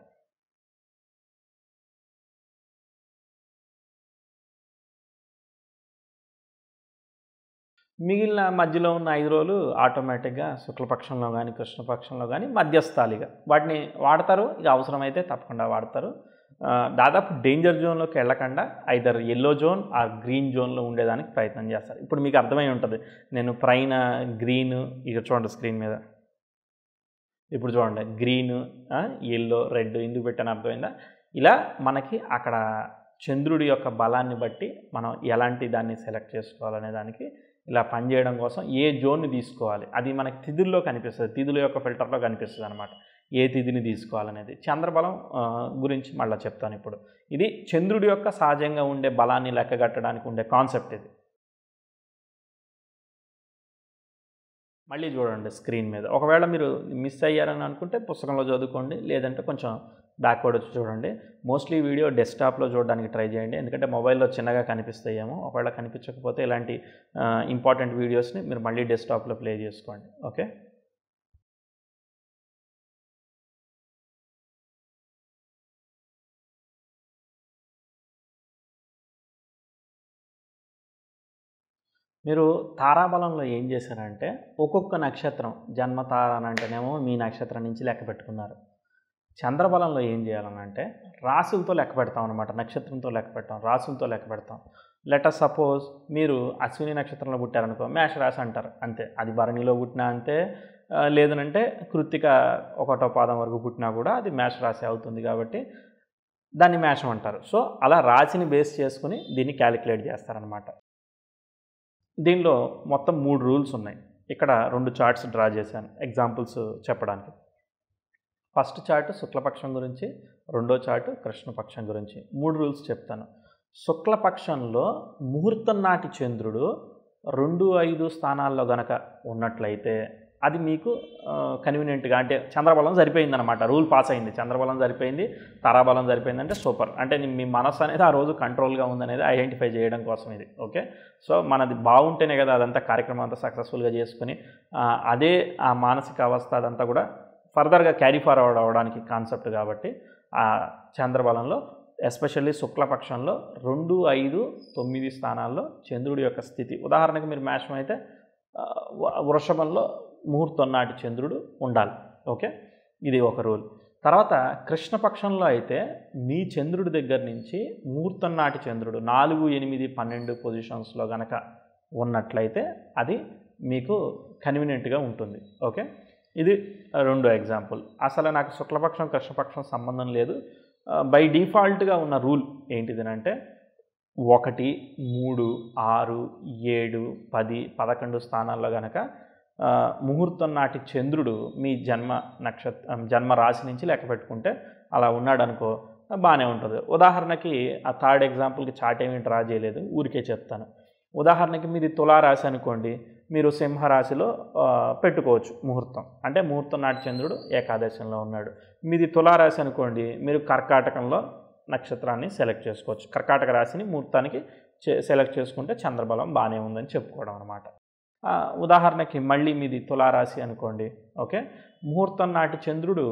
మిగిలిన మధ్యలో ఉన్న ఐదు రోజులు ఆటోమేటిక్గా శుక్లపక్షంలో కానీ కృష్ణపక్షంలో కానీ మధ్యస్థాలిగా. వాటిని వాడతారు ఇక అవసరమైతే తప్పకుండా వాడతారు. దాదాపు డేంజర్ జోన్లోకి వెళ్ళకుండా ఐదర్ ఎల్లో జోన్ ఆ గ్రీన్ జోన్లో ఉండేదానికి ప్రయత్నం చేస్తారు. ఇప్పుడు మీకు అర్థమై ఉంటుంది. నేను పైన గ్రీన్ ఇక చూడండి స్క్రీన్ మీద. ఇప్పుడు చూడండి గ్రీన్ ఎల్లో రెడ్ ఎందుకు పెట్టాను అర్థమైందా? ఇలా మనకి అక్కడ చంద్రుడి యొక్క బలాన్ని బట్టి మనం ఎలాంటి దాన్ని సెలెక్ట్ చేసుకోవాలనే దానికి ఇలా పనిచేయడం కోసం ఏ జోన్ని తీసుకోవాలి? అది మనకి తిథుల్లో కనిపిస్తుంది. తిథుల యొక్క ఫిల్టర్లో కనిపిస్తుంది అనమాట ఏ తిథిని తీసుకోవాలనేది. చంద్రబలం గురించి మళ్ళీ చెప్తాను ఇప్పుడు. ఇది చంద్రుడి యొక్క సహజంగా ఉండే బలాన్ని లెక్కగట్టడానికి ఉండే కాన్సెప్ట్ ఇది. మళ్ళీ చూడండి స్క్రీన్ మీద. ఒకవేళ మీరు మిస్ అయ్యారని అనుకుంటే పుస్తకంలో చదువుకోండి. లేదంటే కొంచెం బ్యాక్వర్డ్ వచ్చి చూడండి. మోస్ట్లీ వీడియో డెస్క్టాప్లో చూడడానికి ట్రై చేయండి. ఎందుకంటే మొబైల్లో చిన్నగా కనిపిస్తాయేమో. ఒకవేళ కనిపించకపోతే ఇలాంటి ఇంపార్టెంట్ వీడియోస్ని మీరు మళ్ళీ డెస్క్టాప్లో ప్లే చేసుకోండి. ఓకే మీరు తారాబలంలో ఏం చేశారంటే ఒక్కొక్క నక్షత్రం జన్మ తార అని అంటేనేమో మీ నక్షత్రం నుంచి లెక్క పెట్టుకున్నారు. చంద్రబలంలో ఏం చేయాలనంటే రాసులతో లెక్క పెడతాం అనమాట నక్షత్రంతో లెక్క పెడతాం రాసులతో లెక్క పెడతాం. లెటర్ సపోజ్ మీరు అశ్విని నక్షత్రంలో పుట్టారనుకో మేష రాశి అంటారు అంతే. అది భరణిలో పుట్టినా అంతే లేదనంటే కృత్తిక ఒకటో పాదం వరకు పుట్టినా కూడా అది మేష రాశి అవుతుంది కాబట్టి దాన్ని మేషం అంటారు. సో అలా రాశిని బేస్ చేసుకుని దీన్ని క్యాలిక్యులేట్ చేస్తారనమాట దీనిలో మొత్తం మూడు రూల్స్ ఉన్నాయి. ఇక్కడ రెండు చార్ట్స్ డ్రా చేశాను ఎగ్జాంపుల్స్ చెప్పడానికి. ఫస్ట్ చార్ట్ శుక్లపక్షం గురించి రెండో చార్ట్ కృష్ణపక్షం గురించి. మూడు రూల్స్ చెప్తాను. శుక్లపక్షంలో ముహూర్తం నాటి చంద్రుడు రెండు ఐదు స్థానాల్లో గనక ఉన్నట్లయితే అది మీకు కన్వీనియంట్గా అంటే చంద్రబలం సరిపోయిందనమాట రూల్ పాస్ అయింది. చంద్రబలం సరిపోయింది తారాబలం సరిపోయింది అంటే సూపర్. అంటే మీ మనసు అనేది ఆ రోజు కంట్రోల్గా ఉందనేది ఐడెంటిఫై చేయడం కోసం ఇది. ఓకే? సో మనది బాగుంటేనే కదా అదంతా కార్యక్రమం అంతా సక్సెస్ఫుల్గా చేసుకుని అదే ఆ మానసిక అవస్థ అదంతా కూడా ఫర్దర్గా క్యారీ ఫార్వర్డ్ అవ్వడానికి కాన్సెప్ట్ కాబట్టి ఆ చంద్రబలంలో ఎస్పెషల్లీ శుక్లపక్షంలో రెండు ఐదు తొమ్మిది స్థానాల్లో చంద్రుడి యొక్క స్థితి. ఉదాహరణకు మీరు మేషం అయితే వ- వృషభంలో ముహూర్తం నాటి చంద్రుడు ఉండాలి. ఓకే? ఇది ఒక రూల్. తర్వాత కృష్ణపక్షంలో అయితే మీ చంద్రుడి దగ్గర నుంచి ముహూర్తం నాటి చంద్రుడు నాలుగు ఎనిమిది పన్నెండు పొజిషన్స్లో గనక ఉన్నట్లయితే అది మీకు కన్వీనియంట్గా ఉంటుంది. ఓకే? ఇది రెండో ఎగ్జాంపుల్ అసలు నాకు శుక్లపక్షం కృష్ణపక్షం సంబంధం లేదు. బై డిఫాల్ట్గా ఉన్న రూల్ ఏంటిదనంటే ఒకటి మూడు ఆరు ఏడు పది పదకొండు స్థానాల్లో గనక ముహూర్తం నాటి చంద్రుడు మీ జన్మ నక్షత్రం జన్మ రాశి నుంచి లెక్క పెట్టుకుంటే అలా ఉన్నాడు అనుకో బాగానే ఉంటుంది. ఉదాహరణకి ఆ థర్డ్ ఎగ్జాంపుల్కి చాట్ ఏమి డ్రా చేయలేదు ఊరికే చెప్తాను. ఉదాహరణకి మీది తులారాశి అనుకోండి మీరు సింహరాశిలో పెట్టుకోవచ్చు ముహూర్తం. అంటే ముహూర్తం నాటి చంద్రుడు ఏకాదశంలో ఉన్నాడు. మీది తులారాశి అనుకోండి మీరు కర్కాటకంలో నక్షత్రాన్ని సెలెక్ట్ చేసుకోవచ్చు. కర్కాటక రాశిని ముహూర్తానికి సెలెక్ట్ చేసుకుంటే చంద్రబలం బాగానే ఉందని చెప్పుకోవడం అనమాట ఉదాహరణకి మళ్ళీ మీది తులారాశి అనుకోండి ఓకే? ముహూర్తం నాటి చంద్రుడు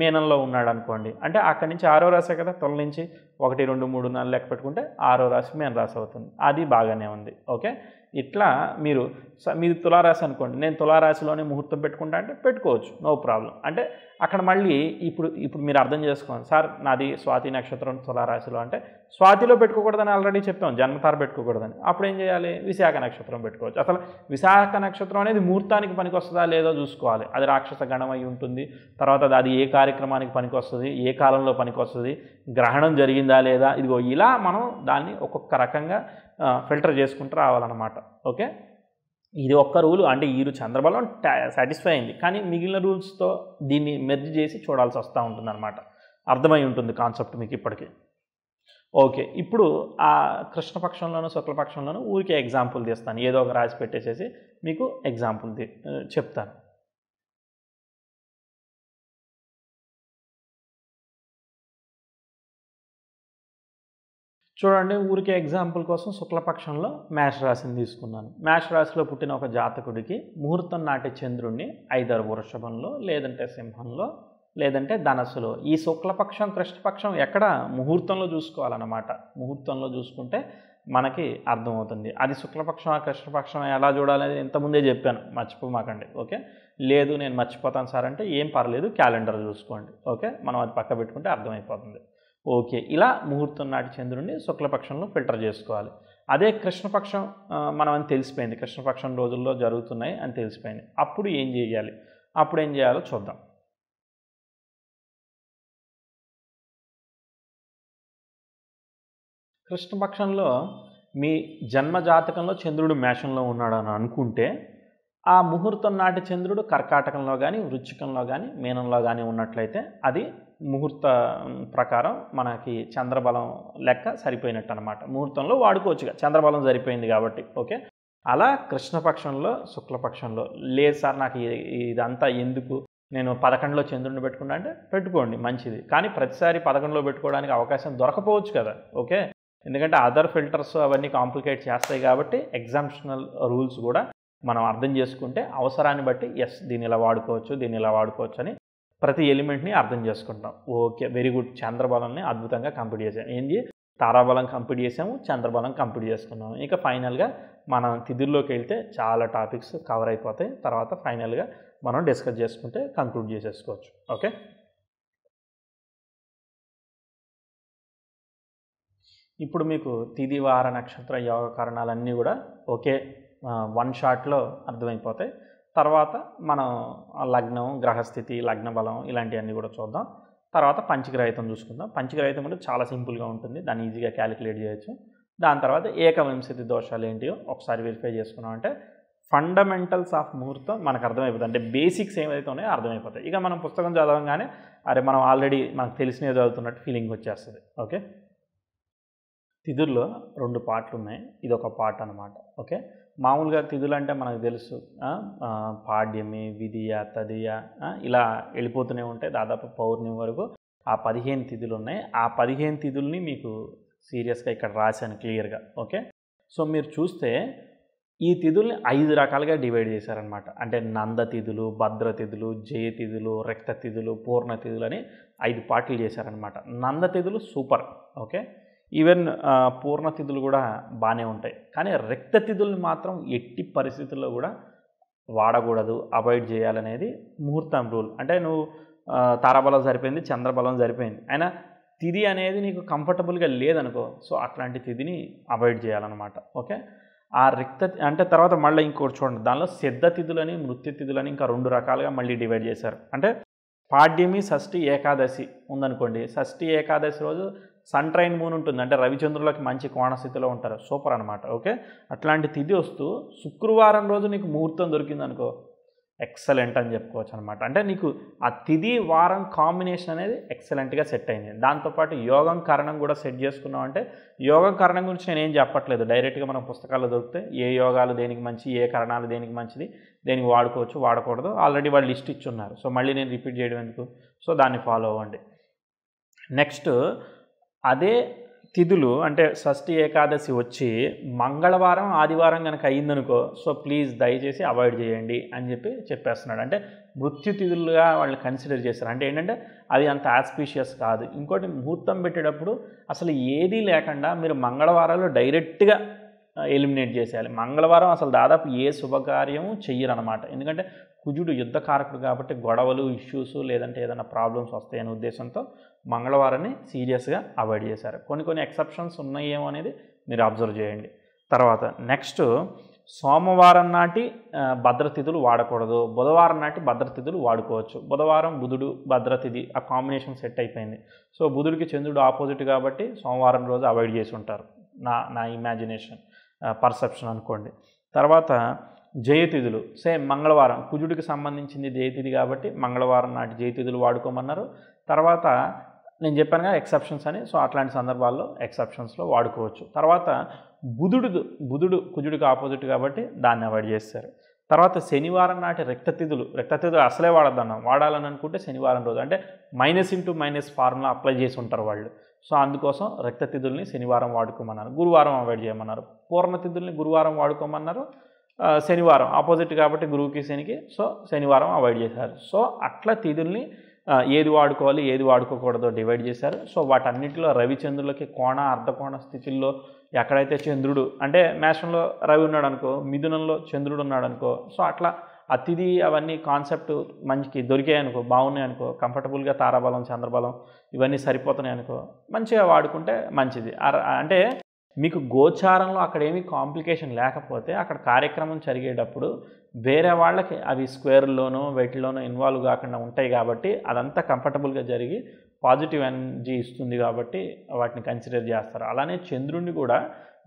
మీనంలో ఉన్నాడు అనుకోండి అంటే అక్కడి నుంచి ఆరో రాశి కదా తొల నుంచి ఒకటి రెండు మూడు నాలుగు లెక్క పెట్టుకుంటే ఆరో రాశి మీన రాశి అవుతుంది. అది బాగానే ఉంది ఓకే? ఇట్లా మీరు స- తులారాశి అనుకోండి. నేను తులారాశిలోనే ముహూర్తం పెట్టుకుంటా అంటే పెట్టుకోవచ్చు. No problem. అంటే అక్కడ మళ్ళీ ఇప్పుడు ఇప్పుడు మీరు అర్థం చేసుకోండి. సార్ నాది స్వాతి నక్షత్రం తులారాశిలో అంటే స్వాతిలో పెట్టుకోకూడదని ఆల్రెడీ చెప్పాం. జన్మతార పెట్టుకోకూడదని. అప్పుడు ఏం చేయాలి? విశాఖ నక్షత్రం పెట్టుకోవచ్చు. అసలు విశాఖ నక్షత్రం అనేది ముహూర్తానికి పనికొస్తుందా లేదో చూసుకోవాలి. అది రాక్షస గణం అయి ఉంటుంది. తర్వాత అది- అది ఏ కార్యక్రమానికి పనికి వస్తుంది ఏ కాలంలో పనికి వస్తుంది గ్రహణం జరిగిందా లేదా? ఇదిగో ఇలా మనం దాన్ని ఒక్కొక్క రకంగా ఫిల్టర్ చేసుకుంటూ రావాలన్నమాట. ఓకే? ఇది ఒక్క రూల్ అంటే ఈ రూ- చంద్రబలం సాటిస్ఫై అయింది. కానీ మిగిలిన రూల్స్తో దీన్ని మెర్జ్ చేసి చూడాల్సి వస్తూ ఉంటుందన్నమాట. అర్థమై ఉంటుంది కాన్సెప్ట్ మీకు ఇప్పటికీ. ఓకే ఇప్పుడు ఆ కృష్ణపక్షంలోనూ శుక్లపక్షంలోనూ ఊరికే ఎగ్జాంపుల్ తీస్తాను. ఏదో ఒక రాసి పెట్టేసేసి మీకు ఎగ్జాంపుల్ చెప్తాను. చూడండి ఊరికే ఎగ్జాంపుల్ కోసం శుక్లపక్షంలో మేష రాశిని తీసుకున్నాను. మేష రాశిలో పుట్టిన ఒక జాతకుడికి ముహూర్తం నాటి చంద్రుణ్ణి ఐదారు వృషభంలో లేదంటే సింహంలో లేదంటే ధనస్సులో. ఈ శుక్లపక్షం కృష్ణపక్షం ఎక్కడ ముహూర్తంలో చూసుకోవాలన్నమాట. ముహూర్తంలో చూసుకుంటే మనకి అర్థమవుతుంది. అది శుక్లపక్షం కృష్ణపక్షం ఎలా చూడాలని ఇంతకుముందే చెప్పాను. మర్చిపోమాకండి ఓకే? లేదు నేను మర్చిపోతాను సార్ అంటే ఏం పర్లేదు క్యాలెండర్ చూసుకోండి ఓకే? మనం అది పక్క పెట్టుకుంటే అర్థమైపోతుంది. ఓకే. ఇలా ముహూర్తం నాటి చంద్రుడిని శుక్లపక్షంలో ఫిల్టర్ చేసుకోవాలి. అదే కృష్ణపక్షం మనం అని తెలిసిపోయింది. కృష్ణపక్షం రోజుల్లో జరుగుతున్నాయి అని తెలిసిపోయింది. అప్పుడు ఏం చేయాలి? అప్పుడు ఏం చేయాలో చూద్దాం. కృష్ణపక్షంలో మీ జన్మ జాతకంలో చంద్రుడు మేషంలో ఉన్నాడు అని అనుకుంటే ఆ ముహూర్తం నాటి చంద్రుడు కర్కాటకంలో కానీ వృచ్చికంలో కానీ మీనంలో కానీ ఉన్నట్లయితే అది ముహూర్త ప్రకారం మనకి చంద్రబలం లెక్క సరిపోయినట్టు అనమాట ముహూర్తంలో వాడుకోవచ్చుగా. చంద్రబలం సరిపోయింది కాబట్టి. ఓకే? అలా కృష్ణపక్షంలో శుక్లపక్షంలో లేదు సార్ నాకు ఇదంతా ఎందుకు? నేను పదకొండులో చంద్రుడిని పెట్టుకున్నా అంటే పెట్టుకోండి మంచిది. కానీ ప్రతిసారి పదకొండులో పెట్టుకోవడానికి అవకాశం దొరకపోవచ్చు కదా. ఓకే? ఎందుకంటే అదర్ ఫిల్టర్స్ అవన్నీ కాంప్లికేట్ చేస్తాయి కాబట్టి ఎగ్జామ్షనల్ రూల్స్ కూడా మనం అర్థం చేసుకుంటే అవసరాన్ని బట్టి ఎస్ దీన్ని ఇలా వాడుకోవచ్చు దీన్ని ఇలా వాడుకోవచ్చు అని ప్రతి ఎలిమెంట్ని అర్థం చేసుకుంటాం ఓకే వెరీ గుడ్. చంద్రబలాన్ని అద్భుతంగా కంప్లీట్ చేసాం ఏంది తారాబలం కంప్లీట్ చేసాము చంద్రబలం కంప్లీట్ చేసుకున్నాము. ఇక ఫైనల్గా మనం తిథుల్లోకి వెళ్తే చాలా టాపిక్స్ కవర్ అయిపోతాయి. తర్వాత ఫైనల్గా మనం డిస్కస్ చేసుకుంటే కంక్లూడ్ చేసేసుకోవచ్చు. ఓకే? ఇప్పుడు మీకు తిది వార నక్షత్ర యోగ కారణాలన్నీ కూడా ఒకే వన్ షాట్లో అర్థమైపోతాయి. తర్వాత మనం లగ్నం గ్రహస్థితి లగ్న బలం ఇలాంటివన్నీ కూడా చూద్దాం. తర్వాత పంచగ్రహితం చూసుకుందాం. పంచగ్రహితం అంటే చాలా సింపుల్గా ఉంటుంది. దాన్ని ఈజీగా క్యాలిక్యులేట్ చేయొచ్చు. దాని తర్వాత ఏకవింశతి దోషాలు ఏంటియో ఒకసారి వెరిఫై చేసుకున్నాం అంటే ఫండమెంటల్స్ ఆఫ్ ముహూర్తం మనకు అర్థమైపోతుంది అంటే బేసిక్స్ ఏమైతే ఉన్నాయో అర్థమైపోతాయి. ఇక మనం పుస్తకం చదవగానే అరే మనం ఆల్రెడీ మనకు తెలిసినవి చదువుతున్నట్టు ఫీలింగ్ వచ్చేస్తుంది. ఓకే? తిథుల్లో రెండు పాటలు ఉన్నాయి ఇది ఒక పాట అనమాట ఓకే? మామూలుగా తిథులు అంటే మనకు తెలుసు. పాడ్యమి విధియ తదియ ఇలా వెళ్ళిపోతూనే ఉంటాయి. దాదాపు పౌర్ణమి వరకు ఆ పదిహేను తిథులు ఉన్నాయి. ఆ పదిహేను తిథుల్ని మీకు సీరియస్గా ఇక్కడ రాశాను క్లియర్గా. ఓకే? సో మీరు చూస్తే ఈ తిథుల్ని ఐదు రకాలుగా డివైడ్ చేశారనమాట అంటే నంద తిథులు భద్ర తిథులు జయ తిథులు రక్త తిథులు పూర్ణ తిథులు అని ఐదు పార్టీలు చేశారనమాట నంద తిథులు సూపర్. ఓకే? ఈవెన్ పూర్ణతిథులు కూడా బాగానే ఉంటాయి. కానీ రక్తతిథుల్ని మాత్రం ఎట్టి పరిస్థితుల్లో కూడా వాడకూడదు. అవాయిడ్ చేయాలనేది ముహూర్తం రూల్. అంటే నువ్వు తారాబలం సరిపోయింది చంద్రబలం సరిపోయింది. అయినా తిథి అనేది నీకు కంఫర్టబుల్గా లేదనుకో సో అట్లాంటి తిథిని అవాయిడ్ చేయాలన్నమాట. ఓకే? ఆ రిక్త అంటే తర్వాత మళ్ళీ ఇంకోటి చూడండి. దానిలో సిద్ధ తిథులని మృత్యు తిథులని ఇంకా రెండు రకాలుగా మళ్ళీ డివైడ్ చేశారు. అంటే పాడ్యమి షష్ఠి ఏకాదశి ఉందనుకోండి. షష్ఠి ఏకాదశి రోజు సన్ ట్రైన్ మూన్ ఉంటుంది. అంటే రవిచంద్రులకి మంచి కోణస్థితిలో ఉంటారు. సూపర్ అనమాట ఓకే? అట్లాంటి తిథి వస్తూ శుక్రవారం రోజు నీకు ముహూర్తం దొరికింది అనుకో ఎక్సలెంట్ అని చెప్పుకోవచ్చు అనమాట అంటే నీకు ఆ తిథి వారం కాంబినేషన్ అనేది ఎక్సలెంట్గా సెట్ అయింది. దాంతోపాటు యోగం కారణం కూడా సెట్ చేసుకున్నాం అంటే యోగం కారణం గురించి నేనేం చెప్పట్లేదు. డైరెక్ట్గా మనం పుస్తకాల్లో దొరికితే ఏ యోగాలు దేనికి మంచి ఏ కారణాలు దేనికి మంచిది దేనికి వాడుకోవచ్చు వాడకూడదు ఆల్రెడీ వాళ్ళు లిస్ట్ ఇచ్చున్నారు సో మళ్ళీ నేను రిపీట్ చేయడం ఎందుకు? సో దాన్ని ఫాలో అవ్వండి. నెక్స్ట్ అదే తిథులు అంటే షష్ఠి ఏకాదశి వచ్చి మంగళవారం ఆదివారం కనుక అయిందనుకో సో ప్లీజ్ దయచేసి అవాయిడ్ చేయండి అని చెప్పి చెప్పేస్తున్నాడు. అంటే మృత్యు తిథులుగా వాళ్ళు కన్సిడర్ చేస్తారు అంటే ఏంటంటే అది అంత ఆస్పీషియస్ కాదు. ఇంకోటి ముహూర్తం పెట్టేటప్పుడు అసలు ఏదీ లేకుండా మీరు మంగళవారాలు డైరెక్ట్గా ఎలిమినేట్ చేసేయాలి. మంగళవారం అసలు దాదాపు ఏ శుభకార్యము చెయ్యరనమాట ఎందుకంటే కుజుడు యుద్ధకారకుడు కాబట్టి గొడవలు ఇష్యూస్ లేదంటే ఏదైనా ప్రాబ్లమ్స్ వస్తాయనే ఉద్దేశంతో మంగళవారాన్ని సీరియస్గా అవాయిడ్ చేశారు. కొన్ని కొన్ని ఎక్సెప్షన్స్ ఉన్నాయేమో అనేది మీరు అబ్జర్వ్ చేయండి. తర్వాత నెక్స్ట్ సోమవారం నాటి భద్రతిథులు వాడకూడదు. బుధవారం నాటి భద్రతిథులు వాడుకోవచ్చు. బుధవారం బుధుడు భద్రతిథి ఆ కాంబినేషన్ సెట్ అయిపోయింది. సో బుధుడికి చంద్రుడు ఆపోజిట్ కాబట్టి సోమవారం రోజు అవాయిడ్ చేసి ఉంటారు. నా నా ఇమాజినేషన్ పర్సెప్షన్ అనుకోండి. తర్వాత జయతిథులు సేమ్ మంగళవారం కుజుడికి సంబంధించింది జయతిథి కాబట్టి మంగళవారం నాటి జయతిథులు వాడుకోమన్నారు. తర్వాత నేను చెప్పాను కదా ఎక్సెప్షన్స్ అని. సో అట్లాంటి సందర్భాల్లో ఎక్సెప్షన్స్లో వాడుకోవచ్చు. తర్వాత బుధుడు బుధుడు కుజుడికి ఆపోజిట్ కాబట్టి దాన్ని అవాయిడ్ చేస్తారు. తర్వాత శనివారం నాటి రక్తతిథులు రక్తతిథులు అసలే వాడద్దన్నాం. వాడాలని అనుకుంటే శనివారం రోజు అంటే minus into minus formula apply చేసి ఉంటారు వాళ్ళు. సో అందుకోసం రక్తతిథుల్ని శనివారం వాడుకోమన్నారు. గురువారం అవాయిడ్ చేయమన్నారు. పూర్ణతిథుల్ని గురువారం వాడుకోమన్నారు. శనివారం ఆపోజిట్ కాబట్టి గురువుకి శనికి సో శనివారం అవాయిడ్ చేశారు. సో అట్లా తిథుల్ని ఏది వాడుకోవాలి ఏది వాడుకోకూడదో డివైడ్ చేశారు. సో వాటన్నిటిలో రవిచంద్రులకి కోణ అర్ధకోణ స్థితిల్లో ఎక్కడైతే చంద్రుడు అంటే మేషంలో రవి ఉన్నాడు అనుకో మిథునంలో చంద్రుడు ఉన్నాడు అనుకో సో అట్లా అతిథి అవన్నీ కాన్సెప్ట్ మంచికి దొరికాయి అనుకో బాగున్నాయి అనుకో కంఫర్టబుల్గా తారాబలం చంద్రబలం ఇవన్నీ సరిపోతున్నాయి అనుకో మంచిగా వాడుకుంటే మంచిది. అంటే మీకు గోచారంలో అక్కడ ఏమీ కాంప్లికేషన్ లేకపోతే అక్కడ కార్యక్రమం జరిగేటప్పుడు వేరే వాళ్ళకి అవి స్క్వేర్లోనో వీటిలోనో ఇన్వాల్వ్ కాకుండా ఉంటాయి కాబట్టి అదంతా కంఫర్టబుల్గా జరిగి పాజిటివ్ ఎనర్జీ ఇస్తుంది కాబట్టి వాటిని కన్సిడర్ చేస్తారు. అలానే చంద్రుడిని కూడా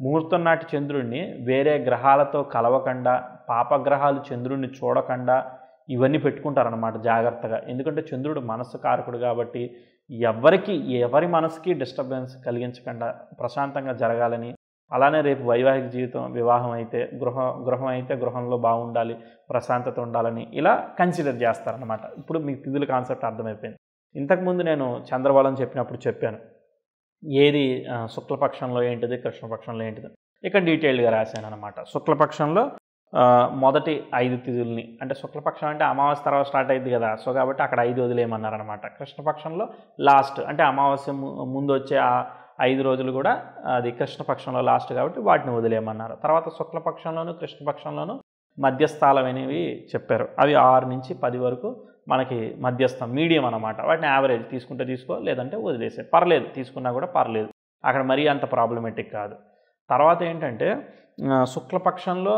ముహూర్తం నాటి చంద్రుడిని వేరే గ్రహాలతో కలవకుండా పాపగ్రహాలు చంద్రుడిని చూడకుండా ఇవన్నీ పెట్టుకుంటారనమాట జాగ్రత్తగా. ఎందుకంటే చంద్రుడు మనస్సు కారకుడు కాబట్టి ఎవరికి ఎవరి మనసుకి డిస్టర్బెన్స్ కలిగించకుండా ప్రశాంతంగా జరగాలని అలానే రేపు వైవాహిక జీవితం వివాహం అయితే గృహ గృహం అయితే గృహంలో బాగుండాలి ప్రశాంతత ఉండాలని ఇలా కన్సిడర్ చేస్తారనమాట ఇప్పుడు మీకు తిథుల కాన్సెప్ట్ అర్థమైపోయింది. ఇంతకుముందు నేను చంద్రబలం చెప్పినప్పుడు చెప్పాను. ఏది శుక్లపక్షంలో ఏంటిది కృష్ణపక్షంలో ఏంటిది? ఇక్కడ డీటెయిల్డ్గా రాశాను అనమాట శుక్లపక్షంలో మొదటి ఐదు తిథుల్ని. అంటే శుక్లపక్షం అంటే అమావాస్య తర్వాత స్టార్ట్ అయింది కదా. సో కాబట్టి అక్కడ ఐదు వదిలేయమన్నారనమాట కృష్ణపక్షంలో లాస్ట్ అంటే అమావాస్య ము- ముందు వచ్చే ఆ ఐదు రోజులు కూడా అది కృష్ణపక్షంలో లాస్ట్ కాబట్టి వాటిని వదిలేయమన్నారు తర్వాత శుక్లపక్షంలోను కృష్ణపక్షంలోను మధ్యస్థాలం అనేవి చెప్పారు. అవి ఆరు నుంచి పది వరకు మనకి మధ్యస్థం మీడియం అనమాట వాటిని యావరేజ్ తీసుకుంటే తీసుకో లేదంటే వదిలేసే పర్లేదు తీసుకున్నా కూడా పర్లేదు. అక్కడ మరీ అంత ప్రాబ్లమేటిక్ కాదు. తర్వాత ఏంటంటే శుక్లపక్షంలో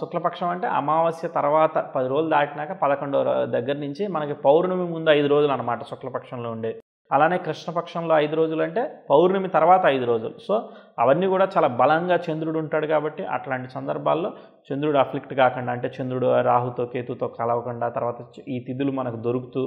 శుక్లపక్షం అంటే అమావాస్య తర్వాత పది రోజులు దాటినాక పదకొండో దగ్గర నుంచి మనకి పౌర్ణమి ముందు ఐదు రోజులు అనమాట శుక్లపక్షంలో ఉండే. అలానే కృష్ణపక్షంలో ఐదు రోజులు అంటే పౌర్ణమి తర్వాత ఐదు రోజులు. సో అవన్నీ కూడా చాలా బలంగా చంద్రుడు ఉంటాడు కాబట్టి అట్లాంటి సందర్భాల్లో చంద్రుడు అఫ్లిక్ట్ కాకుండా అంటే చంద్రుడు రాహుతో కేతుతో కలవకుండా తర్వాత ఈ తిథులు మనకు దొరుకుతూ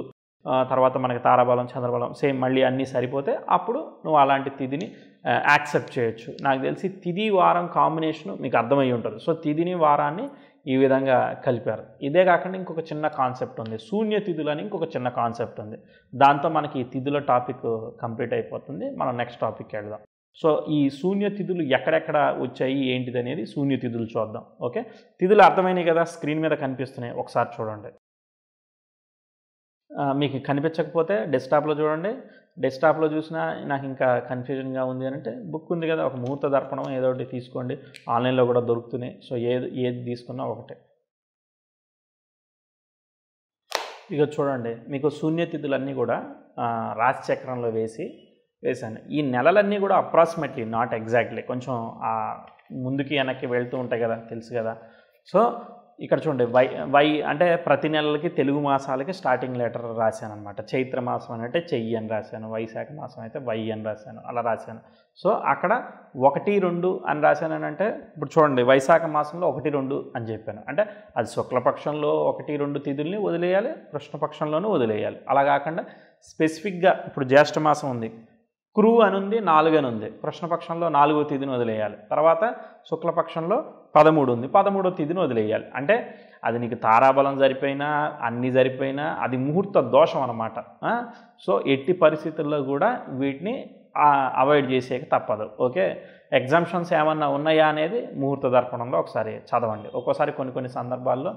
తర్వాత మనకి తారాబలం చంద్రబలం సేమ్ మళ్ళీ అన్నీ సరిపోతే అప్పుడు నువ్వు అలాంటి తిథిని యాక్సెప్ట్ చేయొచ్చు. నాకు తెలిసి తిథి వారం కాంబినేషన్ మీకు అర్థమై ఉంటుంది. సో తిథిని వారాన్ని ఈ విధంగా కలిపారు. ఇదే కాకుండా ఇంకొక చిన్న కాన్సెప్ట్ ఉంది. శూన్య తిథులు అని ఇంకొక చిన్న కాన్సెప్ట్ ఉంది. దాంతో మనకి ఈ తిథుల టాపిక్ కంప్లీట్ అయిపోతుంది. మనం నెక్స్ట్ టాపిక్కి వెళ్దాం. సో ఈ శూన్య తిథులు ఎక్కడెక్కడ వచ్చాయి ఏంటిది అనేది శూన్య తిథులు చూద్దాం. ఓకే? తిథులు అర్థమైనాయి కదా స్క్రీన్ మీద కనిపిస్తున్నాయి. ఒకసారి చూడండి. మీకు కనిపించకపోతే డెస్క్టాప్లో చూడండి. డెస్క్టాప్లో చూసినా నాకు ఇంకా కన్ఫ్యూజన్గా ఉంది అని అంటే బుక్ ఉంది కదా ఒక ముహూర్త దర్పణం ఏదో ఒకటి తీసుకోండి. ఆన్లైన్లో కూడా దొరుకుతున్నాయి. సో ఏది ఏది తీసుకున్నా ఒకటే. ఇక చూడండి మీకు శూన్యతిథులన్నీ కూడా ఆ, రాశి చక్రంలో వేసి వేశాను. ఈ నెలలన్నీ కూడా అప్రాక్సిమేట్లీ నాట్ ఎగ్జాక్ట్లీ కొంచెం ముందుకి వెనక్కి వెళ్తూ ఉంటాయి కదా తెలుసు కదా. సో ఇక్కడ చూడండి వై వై అంటే ప్రతి నెలలకి తెలుగు మాసాలకి స్టార్టింగ్ లెటర్ రాశాను అనమాట చైత్ర మాసం అని అంటే చెయ్యి అని రాశాను వైశాఖ మాసం అయితే వై అని రాశాను అలా రాశాను. సో అక్కడ ఒకటి రెండు అని రాశాను అని అంటే ఇప్పుడు చూడండి వైశాఖ మాసంలో ఒకటి రెండు అని చెప్పాను. అంటే అది శుక్లపక్షంలో ఒకటి రెండు తిథుల్ని వదిలేయాలి కృష్ణపక్షంలోనూ వదిలేయాలి. అలా కాకుండా స్పెసిఫిక్గా ఇప్పుడు జ్యేష్ఠ మాసం ఉంది. క్రూ అని ఉంది నాలుగు అని ఉంది కృష్ణపక్షంలో నాలుగో తిథిని వదిలేయాలి. తర్వాత శుక్లపక్షంలో పదమూడు ఉంది పదమూడో తిథిని వదిలేయాలి. అంటే అది నీకు తారాబలం సరిపోయినా అన్ని సరిపోయినా అది ముహూర్త దోషం అనమాట సో ఎట్టి పరిస్థితుల్లో కూడా వీటిని అవాయిడ్ చేసేక తప్పదు. ఓకే? ఎగ్జామ్షన్స్ ఏమన్నా ఉన్నాయా అనేది ముహూర్త దర్పణంలో ఒకసారి చదవండి. ఒక్కోసారి కొన్ని కొన్ని సందర్భాల్లో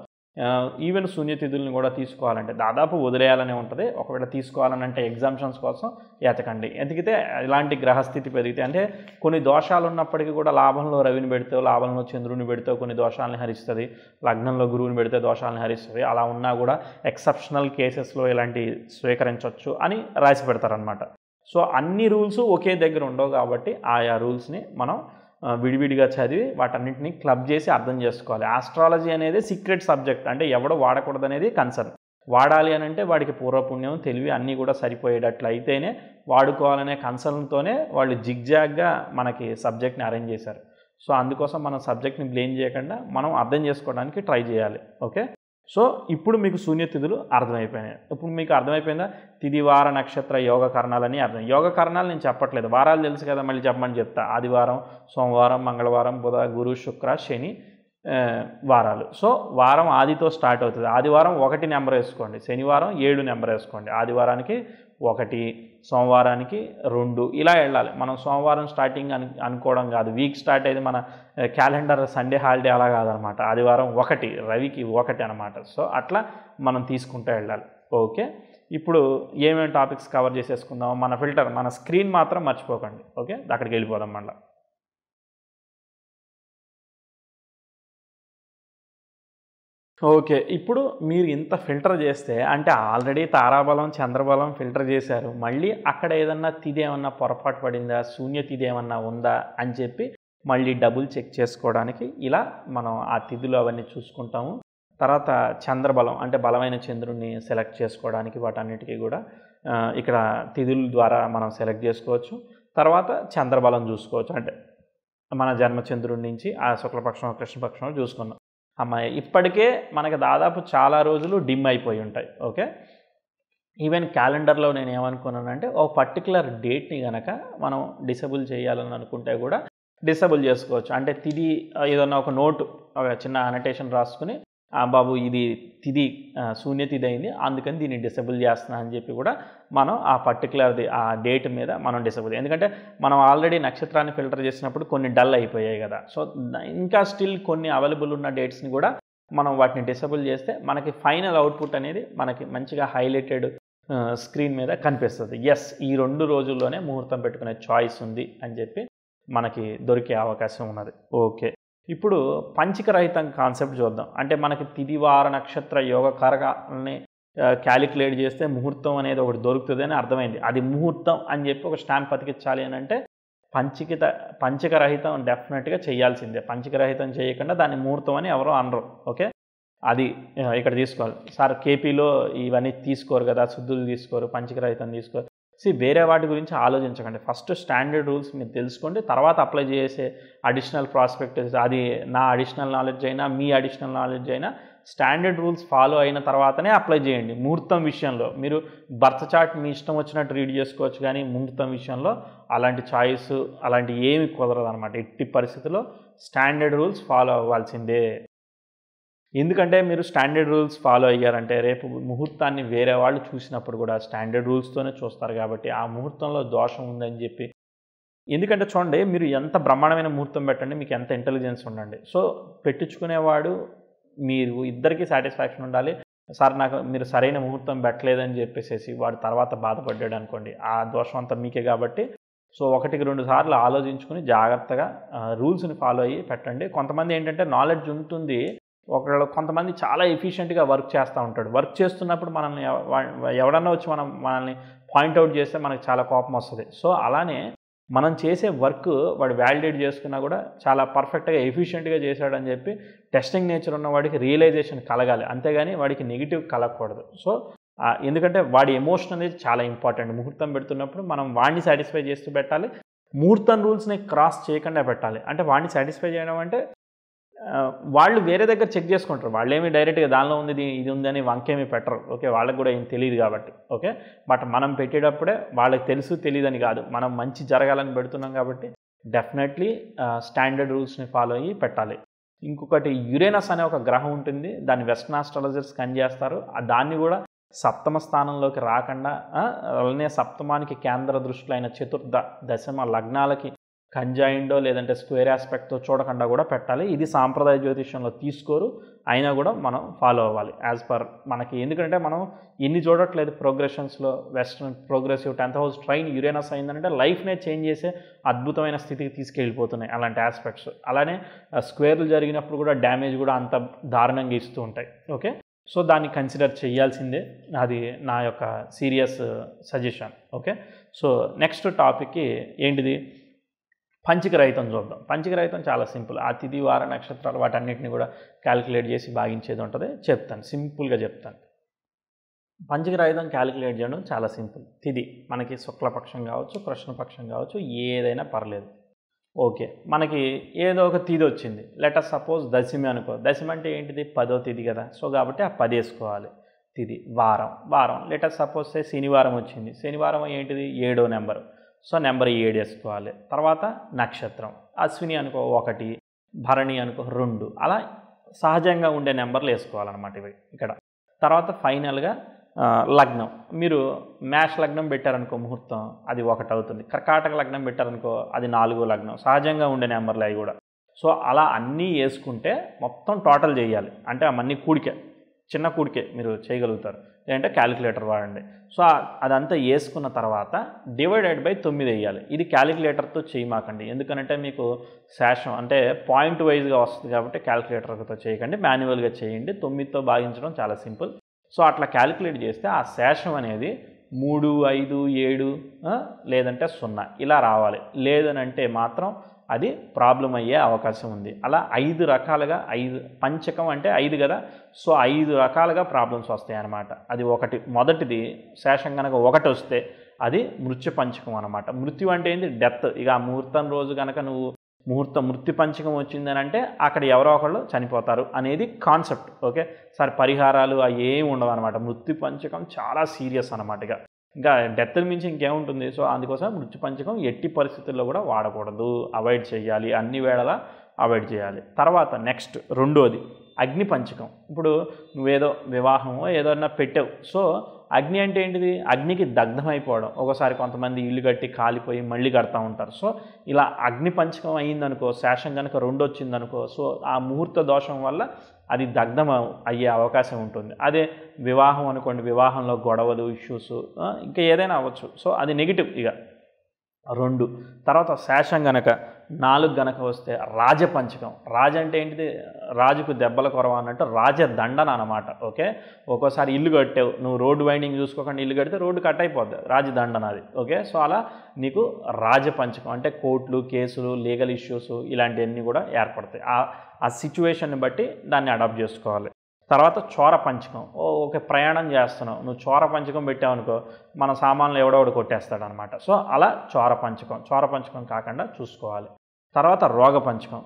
ఈవెన్ శూన్యతిథుల్ని కూడా తీసుకోవాలంటే దాదాపు వదిలేయాలనే ఉంటుంది. ఒకవేళ తీసుకోవాలని అంటే ఎగ్జామ్షన్స్ కోసం ఎతకండి. ఎతికితే ఇలాంటి గ్రహస్థితి పెరిగితే అంటే కొన్ని దోషాలు ఉన్నప్పటికీ కూడా లాభంలో రవిని పెడితే లాభంలో చంద్రుని పెడితే కొన్ని దోషాలని హరిస్తుంది. లగ్నంలో గురువుని పెడితే దోషాలని హరిస్తుంది. అలా ఉన్నా కూడా ఎక్సెప్షనల్ కేసెస్లో ఇలాంటి స్వీకరించవచ్చు అని రాసి పెడతారనమాట సో అన్ని రూల్స్ ఒకే దగ్గర ఉండవు కాబట్టి ఆయా రూల్స్ని మనం విడివిడిగా చదివి వాటన్నింటినీ క్లబ్ చేసి అర్థం చేసుకోవాలి. ఆస్ట్రాలజీ అనేది సీక్రెట్ సబ్జెక్ట్. అంటే ఎవడో వాడకూడదు అనేది కన్సర్న్. వాడాలి అని అంటే వాడికి పూర్వపుణ్యం తెలివి అన్నీ కూడా సరిపోయేటట్లు అయితేనే వాడుకోవాలనే కన్సర్న్తోనే వాళ్ళు జిగ్జాగ్గా మనకి సబ్జెక్ట్ని అరేంజ్ చేశారు. సో అందుకోసం మనం సబ్జెక్ట్ని బ్లేమ్ చేయకుండా మనం అర్థం చేసుకోవడానికి ట్రై చేయాలి. ఓకే? సో ఇప్పుడు మీకు శూన్యతిథులు అర్థమైపోయినాయి. ఇప్పుడు మీకు అర్థమైపోయిందా? తిది వార నక్షత్ర యోగ కరణాలని అర్థం. యోగ కరణాలు నేను చెప్పట్లేదు. వారాలు తెలుసు కదా మళ్ళీ చెప్పమని చెప్తా. ఆదివారం సోమవారం మంగళవారం బుధ గురు శుక్ర శని వారాలు. సో వారం ఆదితో స్టార్ట్ అవుతుంది. ఆదివారం ఒకటి నెంబర్ వేసుకోండి. శనివారం ఏడు నెంబర్ వేసుకోండి. ఆదివారానికి ఒకటి సోమవారానికి రెండు. ఇలా వెళ్ళాలి. మనం సోమవారం స్టార్టింగ్ అని అనుకోవడం కాదు. వీక్ స్టార్ట్ అయితే మన క్యాలెండర్ సండే హాలిడే అలా కాదనమాట. ఆదివారం ఒకటి రవికి ఒకటి అనమాట. సో అట్లా మనం తీసుకుంటూ వెళ్ళాలి. ఓకే? ఇప్పుడు ఏమేమి టాపిక్స్ కవర్ చేసేసుకుందాం మన ఫిల్టర్ మన స్క్రీన్ మాత్రం మర్చిపోకండి. ఓకే? అక్కడికి వెళ్ళిపోదాం మళ్ళీ. ఓకే. ఇప్పుడు మీరు ఇంత ఫిల్టర్ చేస్తే అంటే ఆల్రెడీ తారాబలం చంద్రబలం ఫిల్టర్ చేశారు. మళ్ళీ అక్కడ ఏదన్నా తిది ఏమన్నా పొరపాటు పడిందా? శూన్య తిది ఏమన్నా ఉందా? అని చెప్పి మళ్ళీ డబుల్ చెక్ చేసుకోవడానికి ఇలా మనం ఆ తిథులు అవన్నీ చూసుకుంటాము. తర్వాత చంద్రబలం అంటే బలమైన చంద్రుడిని సెలెక్ట్ చేసుకోవడానికి వాటన్నిటికీ కూడా ఇక్కడ తిథుల ద్వారా మనం సెలెక్ట్ చేసుకోవచ్చు. తర్వాత చంద్రబలం చూసుకోవచ్చు. అంటే మన జన్మచంద్రుడి నుంచి ఆ శుక్లపక్షం కృష్ణపక్షం చూసుకున్నాం. అమ్మాయి. ఇప్పటికే మనకి దాదాపు చాలా రోజులు డిమ్ అయిపోయి ఉంటాయి. ఓకే? ఈవెన్ క్యాలెండర్లో నేను ఏమనుకున్నానంటే ఒక పర్టికులర్ డేట్ని కనుక మనం డిసబుల్ చేయాలని అనుకుంటే కూడా డిసబుల్ చేసుకోవచ్చు. అంటే తిది ఏదన్నా ఒక నోటు ఒక చిన్న అనటేషన్ రాసుకుని బాబు ఇది తిది ఆ, శూన్య తిది అయింది అందుకని దీన్ని డిసబుల్ చేస్తున్నా అని చెప్పి కూడా మనం ఆ పర్టికులర్ది ఆ డేట్ మీద మనం డిసబుల్ ఎందుకంటే మనం ఆల్రెడీ నక్షత్రాన్ని ఫిల్టర్ చేసినప్పుడు కొన్ని డల్ అయిపోయాయి కదా. సో ఇంకా స్టిల్ కొన్ని అవైలబుల్ ఉన్న డేట్స్ని కూడా మనం వాటిని డిసబుల్ చేస్తే మనకి ఫైనల్ అవుట్పుట్ అనేది మనకి మంచిగా హైలైటెడ్ స్క్రీన్ మీద కనిపిస్తుంది. ఎస్ ఈ రెండు రోజుల్లోనే ముహూర్తం పెట్టుకునే చాయిస్ ఉంది అని చెప్పి మనకి దొరికే అవకాశం ఉన్నది. ఓకే ఇప్పుడు పంచిక రహితం కాన్సెప్ట్ చూద్దాం. అంటే మనకి తిదివార నక్షత్ర యోగ కారకాలని క్యాలిక్యులేట్ చేస్తే ముహూర్తం అనేది ఒకటి దొరుకుతుంది అని అర్థమైంది. అది ముహూర్తం అని చెప్పి ఒక స్టాంప్ అతికించాలి అని అంటే పంచికిత పంచక రహితం డెఫినెట్గా చేయాల్సిందే. పంచక రహితం చేయకుండా దాన్ని ముహూర్తం అని ఎవరో అనరు. ఓకే? అది ఇక్కడ తీసుకోవాలి. సార్ కేపీలో ఇవన్నీ తీసుకోరు కదా శుద్ధులు తీసుకోరు పంచక రహితం తీసుకోరు. సి వేరే వాటి గురించి ఆలోచించకండి. ఫస్ట్ స్టాండర్డ్ రూల్స్ మీరు తెలుసుకోండి తర్వాత అప్లై చేసే అడిషనల్ ప్రాస్పెక్టివ్స్ అది నా అడిషనల్ నాలెడ్జ్ అయినా మీ అడిషనల్ నాలెడ్జ్ అయినా స్టాండర్డ్ రూల్స్ ఫాలో అయిన తర్వాతనే అప్లై చేయండి. ముహూర్తం విషయంలో. మీరు బర్త్ చార్ట్ మీ ఇష్టం వచ్చినట్టు రీడ్ చేసుకోవచ్చు కానీ ముహూర్తం విషయంలో అలాంటి చాయిస్ అలాంటి ఏమి కుదరదు అనమాట ఎట్టి పరిస్థితుల్లో స్టాండర్డ్ రూల్స్ ఫాలో అవ్వాల్సిందే. ఎందుకంటే మీరు స్టాండర్డ్ రూల్స్ ఫాలో అయ్యారంటే రేపు ముహూర్తాన్ని వేరే వాళ్ళు చూసినప్పుడు కూడా స్టాండర్డ్ రూల్స్తోనే చూస్తారు కాబట్టి ఆ ముహూర్తంలో దోషం ఉందని చెప్పి. ఎందుకంటే చూడండి మీరు ఎంత బ్రహ్మాండమైన ముహూర్తం పెట్టండి మీకు ఎంత ఇంటెలిజెన్స్ ఉండండి. సో పెట్టించుకునేవాడు మీరు ఇద్దరికీ సాటిస్ఫాక్షన్ ఉండాలి. సార్ నాకు మీరు సరైన ముహూర్తం పెట్టలేదని చెప్పేసి వాడు తర్వాత బాధపడ్డాడు అనుకోండి ఆ దోషం అంతా మీకే కాబట్టి. సో ఒకటికి రెండు సార్లు ఆలోచించుకుని జాగ్రత్తగా రూల్స్ని ఫాలో అయ్యి పెట్టండి. కొంతమంది ఏంటంటే నాలెడ్జ్ ఉంటుంది ఒకళ్ళు కొంతమంది చాలా ఎఫిషియెంట్గా వర్క్ చేస్తూ ఉంటాడు. వర్క్ చేస్తున్నప్పుడు మనల్ని ఎవడన్నా వచ్చి మనం మనల్ని పాయింట్అవుట్ చేస్తే మనకు చాలా కోపం వస్తుంది. సో అలానే మనం చేసే వర్క్ వాడు వ్యాలిడేట్ చేసుకున్నా కూడా చాలా పర్ఫెక్ట్గా ఎఫిషియెంట్గా చేశాడని చెప్పి టెస్టింగ్ నేచర్ ఉన్న వాడికి రియలైజేషన్ కలగాలి. అంతేగాని వాడికి నెగిటివ్ కలగకూడదు. సో ఎందుకంటే వాడి ఎమోషన్ అనేది చాలా ఇంపార్టెంట్ ముహూర్తం పెడుతున్నప్పుడు మనం వాడిని సాటిస్ఫై చేస్తూ పెట్టాలి. ముహూర్తం రూల్స్ని క్రాస్ చేయకుండా పెట్టాలి. అంటే వాడిని సాటిస్ఫై చేయడం అంటే వాళ్ళు వేరే దగ్గర చెక్ చేసుకుంటారు. వాళ్ళేమి డైరెక్ట్గా దానిలో ఉంది ఇది ఉందని వంకేమి పెట్టరు. ఓకే? వాళ్ళకి కూడా ఏం తెలియదు కాబట్టి. ఓకే? బట్ మనం పెట్టేటప్పుడే వాళ్ళకి తెలుసు తెలియదని కాదు. మనం మంచి జరగాలని పెడుతున్నాం కాబట్టి డెఫినెట్లీ స్టాండర్డ్ రూల్స్ని ఫాలో అయ్యి పెట్టాలి. ఇంకొకటి యురేనస్ అనే ఒక గ్రహం ఉంటుంది. దాన్ని వెస్టర్న్ ఆస్ట్రాలజర్స్ కన్ చేస్తారు. దాన్ని కూడా సప్తమ స్థానంలోకి రాకుండా అలానే సప్తమానికి కేంద్ర దృష్టిలో అయిన చతుర్థ దశమ లగ్నాలకి కంజాయిండో లేదంటే స్క్వేర్ ఆస్పెక్ట్తో చూడకుండా కూడా పెట్టాలి. ఇది సాంప్రదాయ జ్యోతిష్యంలో తీసుకోరు. అయినా కూడా మనం ఫాలో అవ్వాలి. యాజ్ పర్ మనకి ఎందుకంటే మనం ఎన్ని చూడట్లేదు ప్రోగ్రెషన్స్లో western progressive tenth house trine Uranus అయిందంటే లైఫ్నే చేంజ్ చేసే అద్భుతమైన స్థితికి తీసుకెళ్ళిపోతున్నాయి అలాంటి ఆస్పెక్ట్స్. అలానే స్క్వేర్లు జరిగినప్పుడు కూడా డ్యామేజ్ కూడా అంత దారుణంగా ఇస్తూ ఉంటాయి. ఓకే? సో దాన్ని కన్సిడర్ చేయాల్సిందే. అది నా యొక్క serious suggestion. Okay? So next టాపిక్కి ఏంటిది? పంచిక రహితం చూద్దాం. పంచిక రహితం చాలా సింపుల్. ఆ తిథి వార నక్షత్రాలు వాటన్నిటిని కూడా క్యాలిక్యులేట్ చేసి భాగించేది ఉంటుంది. చెప్తాను. సింపుల్గా చెప్తాను. పంచిక రహితం క్యాలిక్యులేట్ చేయడం చాలా సింపుల్. తిథి మనకి శుక్లపక్షం కావచ్చు కృష్ణపక్షం కావచ్చు ఏదైనా పర్లేదు. ఓకే. మనకి ఏదో ఒక తిథి వచ్చింది. లెటర్ సపోజ్ దశమి అనుకో. దశమి అంటే ఏంటిది? పదో తిథి కదా. సో కాబట్టి ఆ పది వేసుకోవాలి. తిథి వారం. వారం. లెటర్ సపోజ్ సే శనివారం వచ్చింది. శనివారం ఏంటిది? ఏడో నెంబర్. సో నెంబర్ ఏడు వేసుకోవాలి. తర్వాత నక్షత్రం. అశ్విని అనుకో ఒకటి భరణి అనుకో రెండు. అలా సహజంగా ఉండే నెంబర్లు వేసుకోవాలన్నమాట ఇవి ఇక్కడ. తర్వాత ఫైనల్గా లగ్నం. మీరు మ్యాష్ లగ్నం పెట్టారనుకో ముహూర్తం అది ఒకటి అవుతుంది. కర్కాటక లగ్నం పెట్టారనుకో అది నాలుగో లగ్నం. సహజంగా ఉండే నెంబర్లు అవి కూడా. సో అలా అన్నీ వేసుకుంటే మొత్తం టోటల్ చేయాలి. అంటే అవన్నీ కూడికే. చిన్న కూడికే మీరు చేయగలుగుతారు. లేదంటే క్యాలిక్యులేటర్ వాడండి. సో అదంతా వేసుకున్న తర్వాత డివైడెడ్ బై తొమ్మిది వేయాలి. ఇది క్యాలిక్యులేటర్తో చేయమాకండి. ఎందుకంటే మీకు శాషం అంటే పాయింట్ వైజ్గా వస్తుంది కాబట్టి క్యాలిక్యులేటర్తో చేయకండి. మాన్యువల్గా చేయండి. తొమ్మిదితో భాగించడం చాలా సింపుల్. సో అట్లా క్యాలిక్యులేట్ చేస్తే ఆ శాషం అనేది మూడు ఐదు ఏడు లేదంటే సున్నా ఇలా రావాలి. లేదనంటే మాత్రం అది ప్రాబ్లం అయ్యే అవకాశం ఉంది. అలా ఐదు రకాలుగా ఐదు పంచకం అంటే ఐదు కదా? సో ఐదు రకాలుగా ప్రాబ్లమ్స్ వస్తాయి అన్నమాట. అది ఒకటి. మొదటిది శేషం కనుక ఒకటి వస్తే అది మృత్యు పంచకం అనమాట మృత్యు అంటే ఏంది? డెత్. ఇక ఆ ముహూర్తం రోజు కనుక నువ్వు ముహూర్తం మృత్యు పంచకం వచ్చిందని అంటే అక్కడ ఎవరో ఒకళ్ళు చనిపోతారు అనేది కాన్సెప్ట్. ఓకే? సరే పరిహారాలు అవి ఏమి ఉండవు అనమాట మృత్యు పంచకం చాలా సీరియస్ అనమాట ఇక. ఇంకా డెత్ మించి ఇంకేముంటుంది? సో అందుకోసం మృత్యు పంచకం ఎట్టి పరిస్థితుల్లో కూడా వాడకూడదు. అవాయిడ్ చేయాలి. అన్ని వేళలా అవాయిడ్ చేయాలి. తర్వాత నెక్స్ట్ రెండోది అగ్ని పంచకం. ఇప్పుడు నువ్వేదో వివాహమో ఏదైనా పెట్టావు. సో అగ్ని అంటే ఏంటిది? అగ్నికి దగ్ధమైపోవడం. ఒకసారి కొంతమంది ఇల్లు కట్టి కాలిపోయి మళ్ళీ కడతా ఉంటారు. సో ఇలా అగ్ని పంచకం అయ్యిందనుకో శేషం కనుక రెండు వచ్చిందనుకో సో ఆ ముహూర్త దోషం వల్ల అది దగ్ధం అయ్యే అవకాశం ఉంటుంది. అదే వివాహం అనుకోండి వివాహంలో గొడవలు ఇష్యూస్ ఇంకా ఏదైనా అవ్వచ్చు. సో అది నెగిటివ్ ఇక. రెండు. తర్వాత శేషం గనక నాలుగు గనక వస్తే రాజపంచకం. రాజ అంటే ఏంటిది? రాజుకు దెబ్బల కొరవ అన్నట్టు రాజదండన అనమాట ఓకే? ఒక్కోసారి ఇల్లు కట్టావు. నువ్వు రోడ్డు వైండింగ్ చూసుకోకుండా ఇల్లు కడితే రోడ్డు కట్ అయిపోద్ది. రాజదండన అది. ఓకే? సో అలా నీకు రాజపంచకం అంటే కోర్టులు కేసులు లీగల్ ఇష్యూస్ ఇలాంటివన్నీ కూడా ఏర్పడతాయి. ఆ సిచ్యువేషన్ని బట్టి దాన్ని అడాప్ట్ చేసుకోవాలి. తర్వాత చోర పంచకం. ఓ ఓకే ప్రయాణం చేస్తున్నావు. నువ్వు చోర పంచకం పెట్టావనుకో మన సామాన్లు ఎవడోడు కొట్టేస్తాడనమాట. సో అలా చోర పంచకం. చోర పంచకం కాకుండా చూసుకోవాలి. తర్వాత రోగ పంచకం.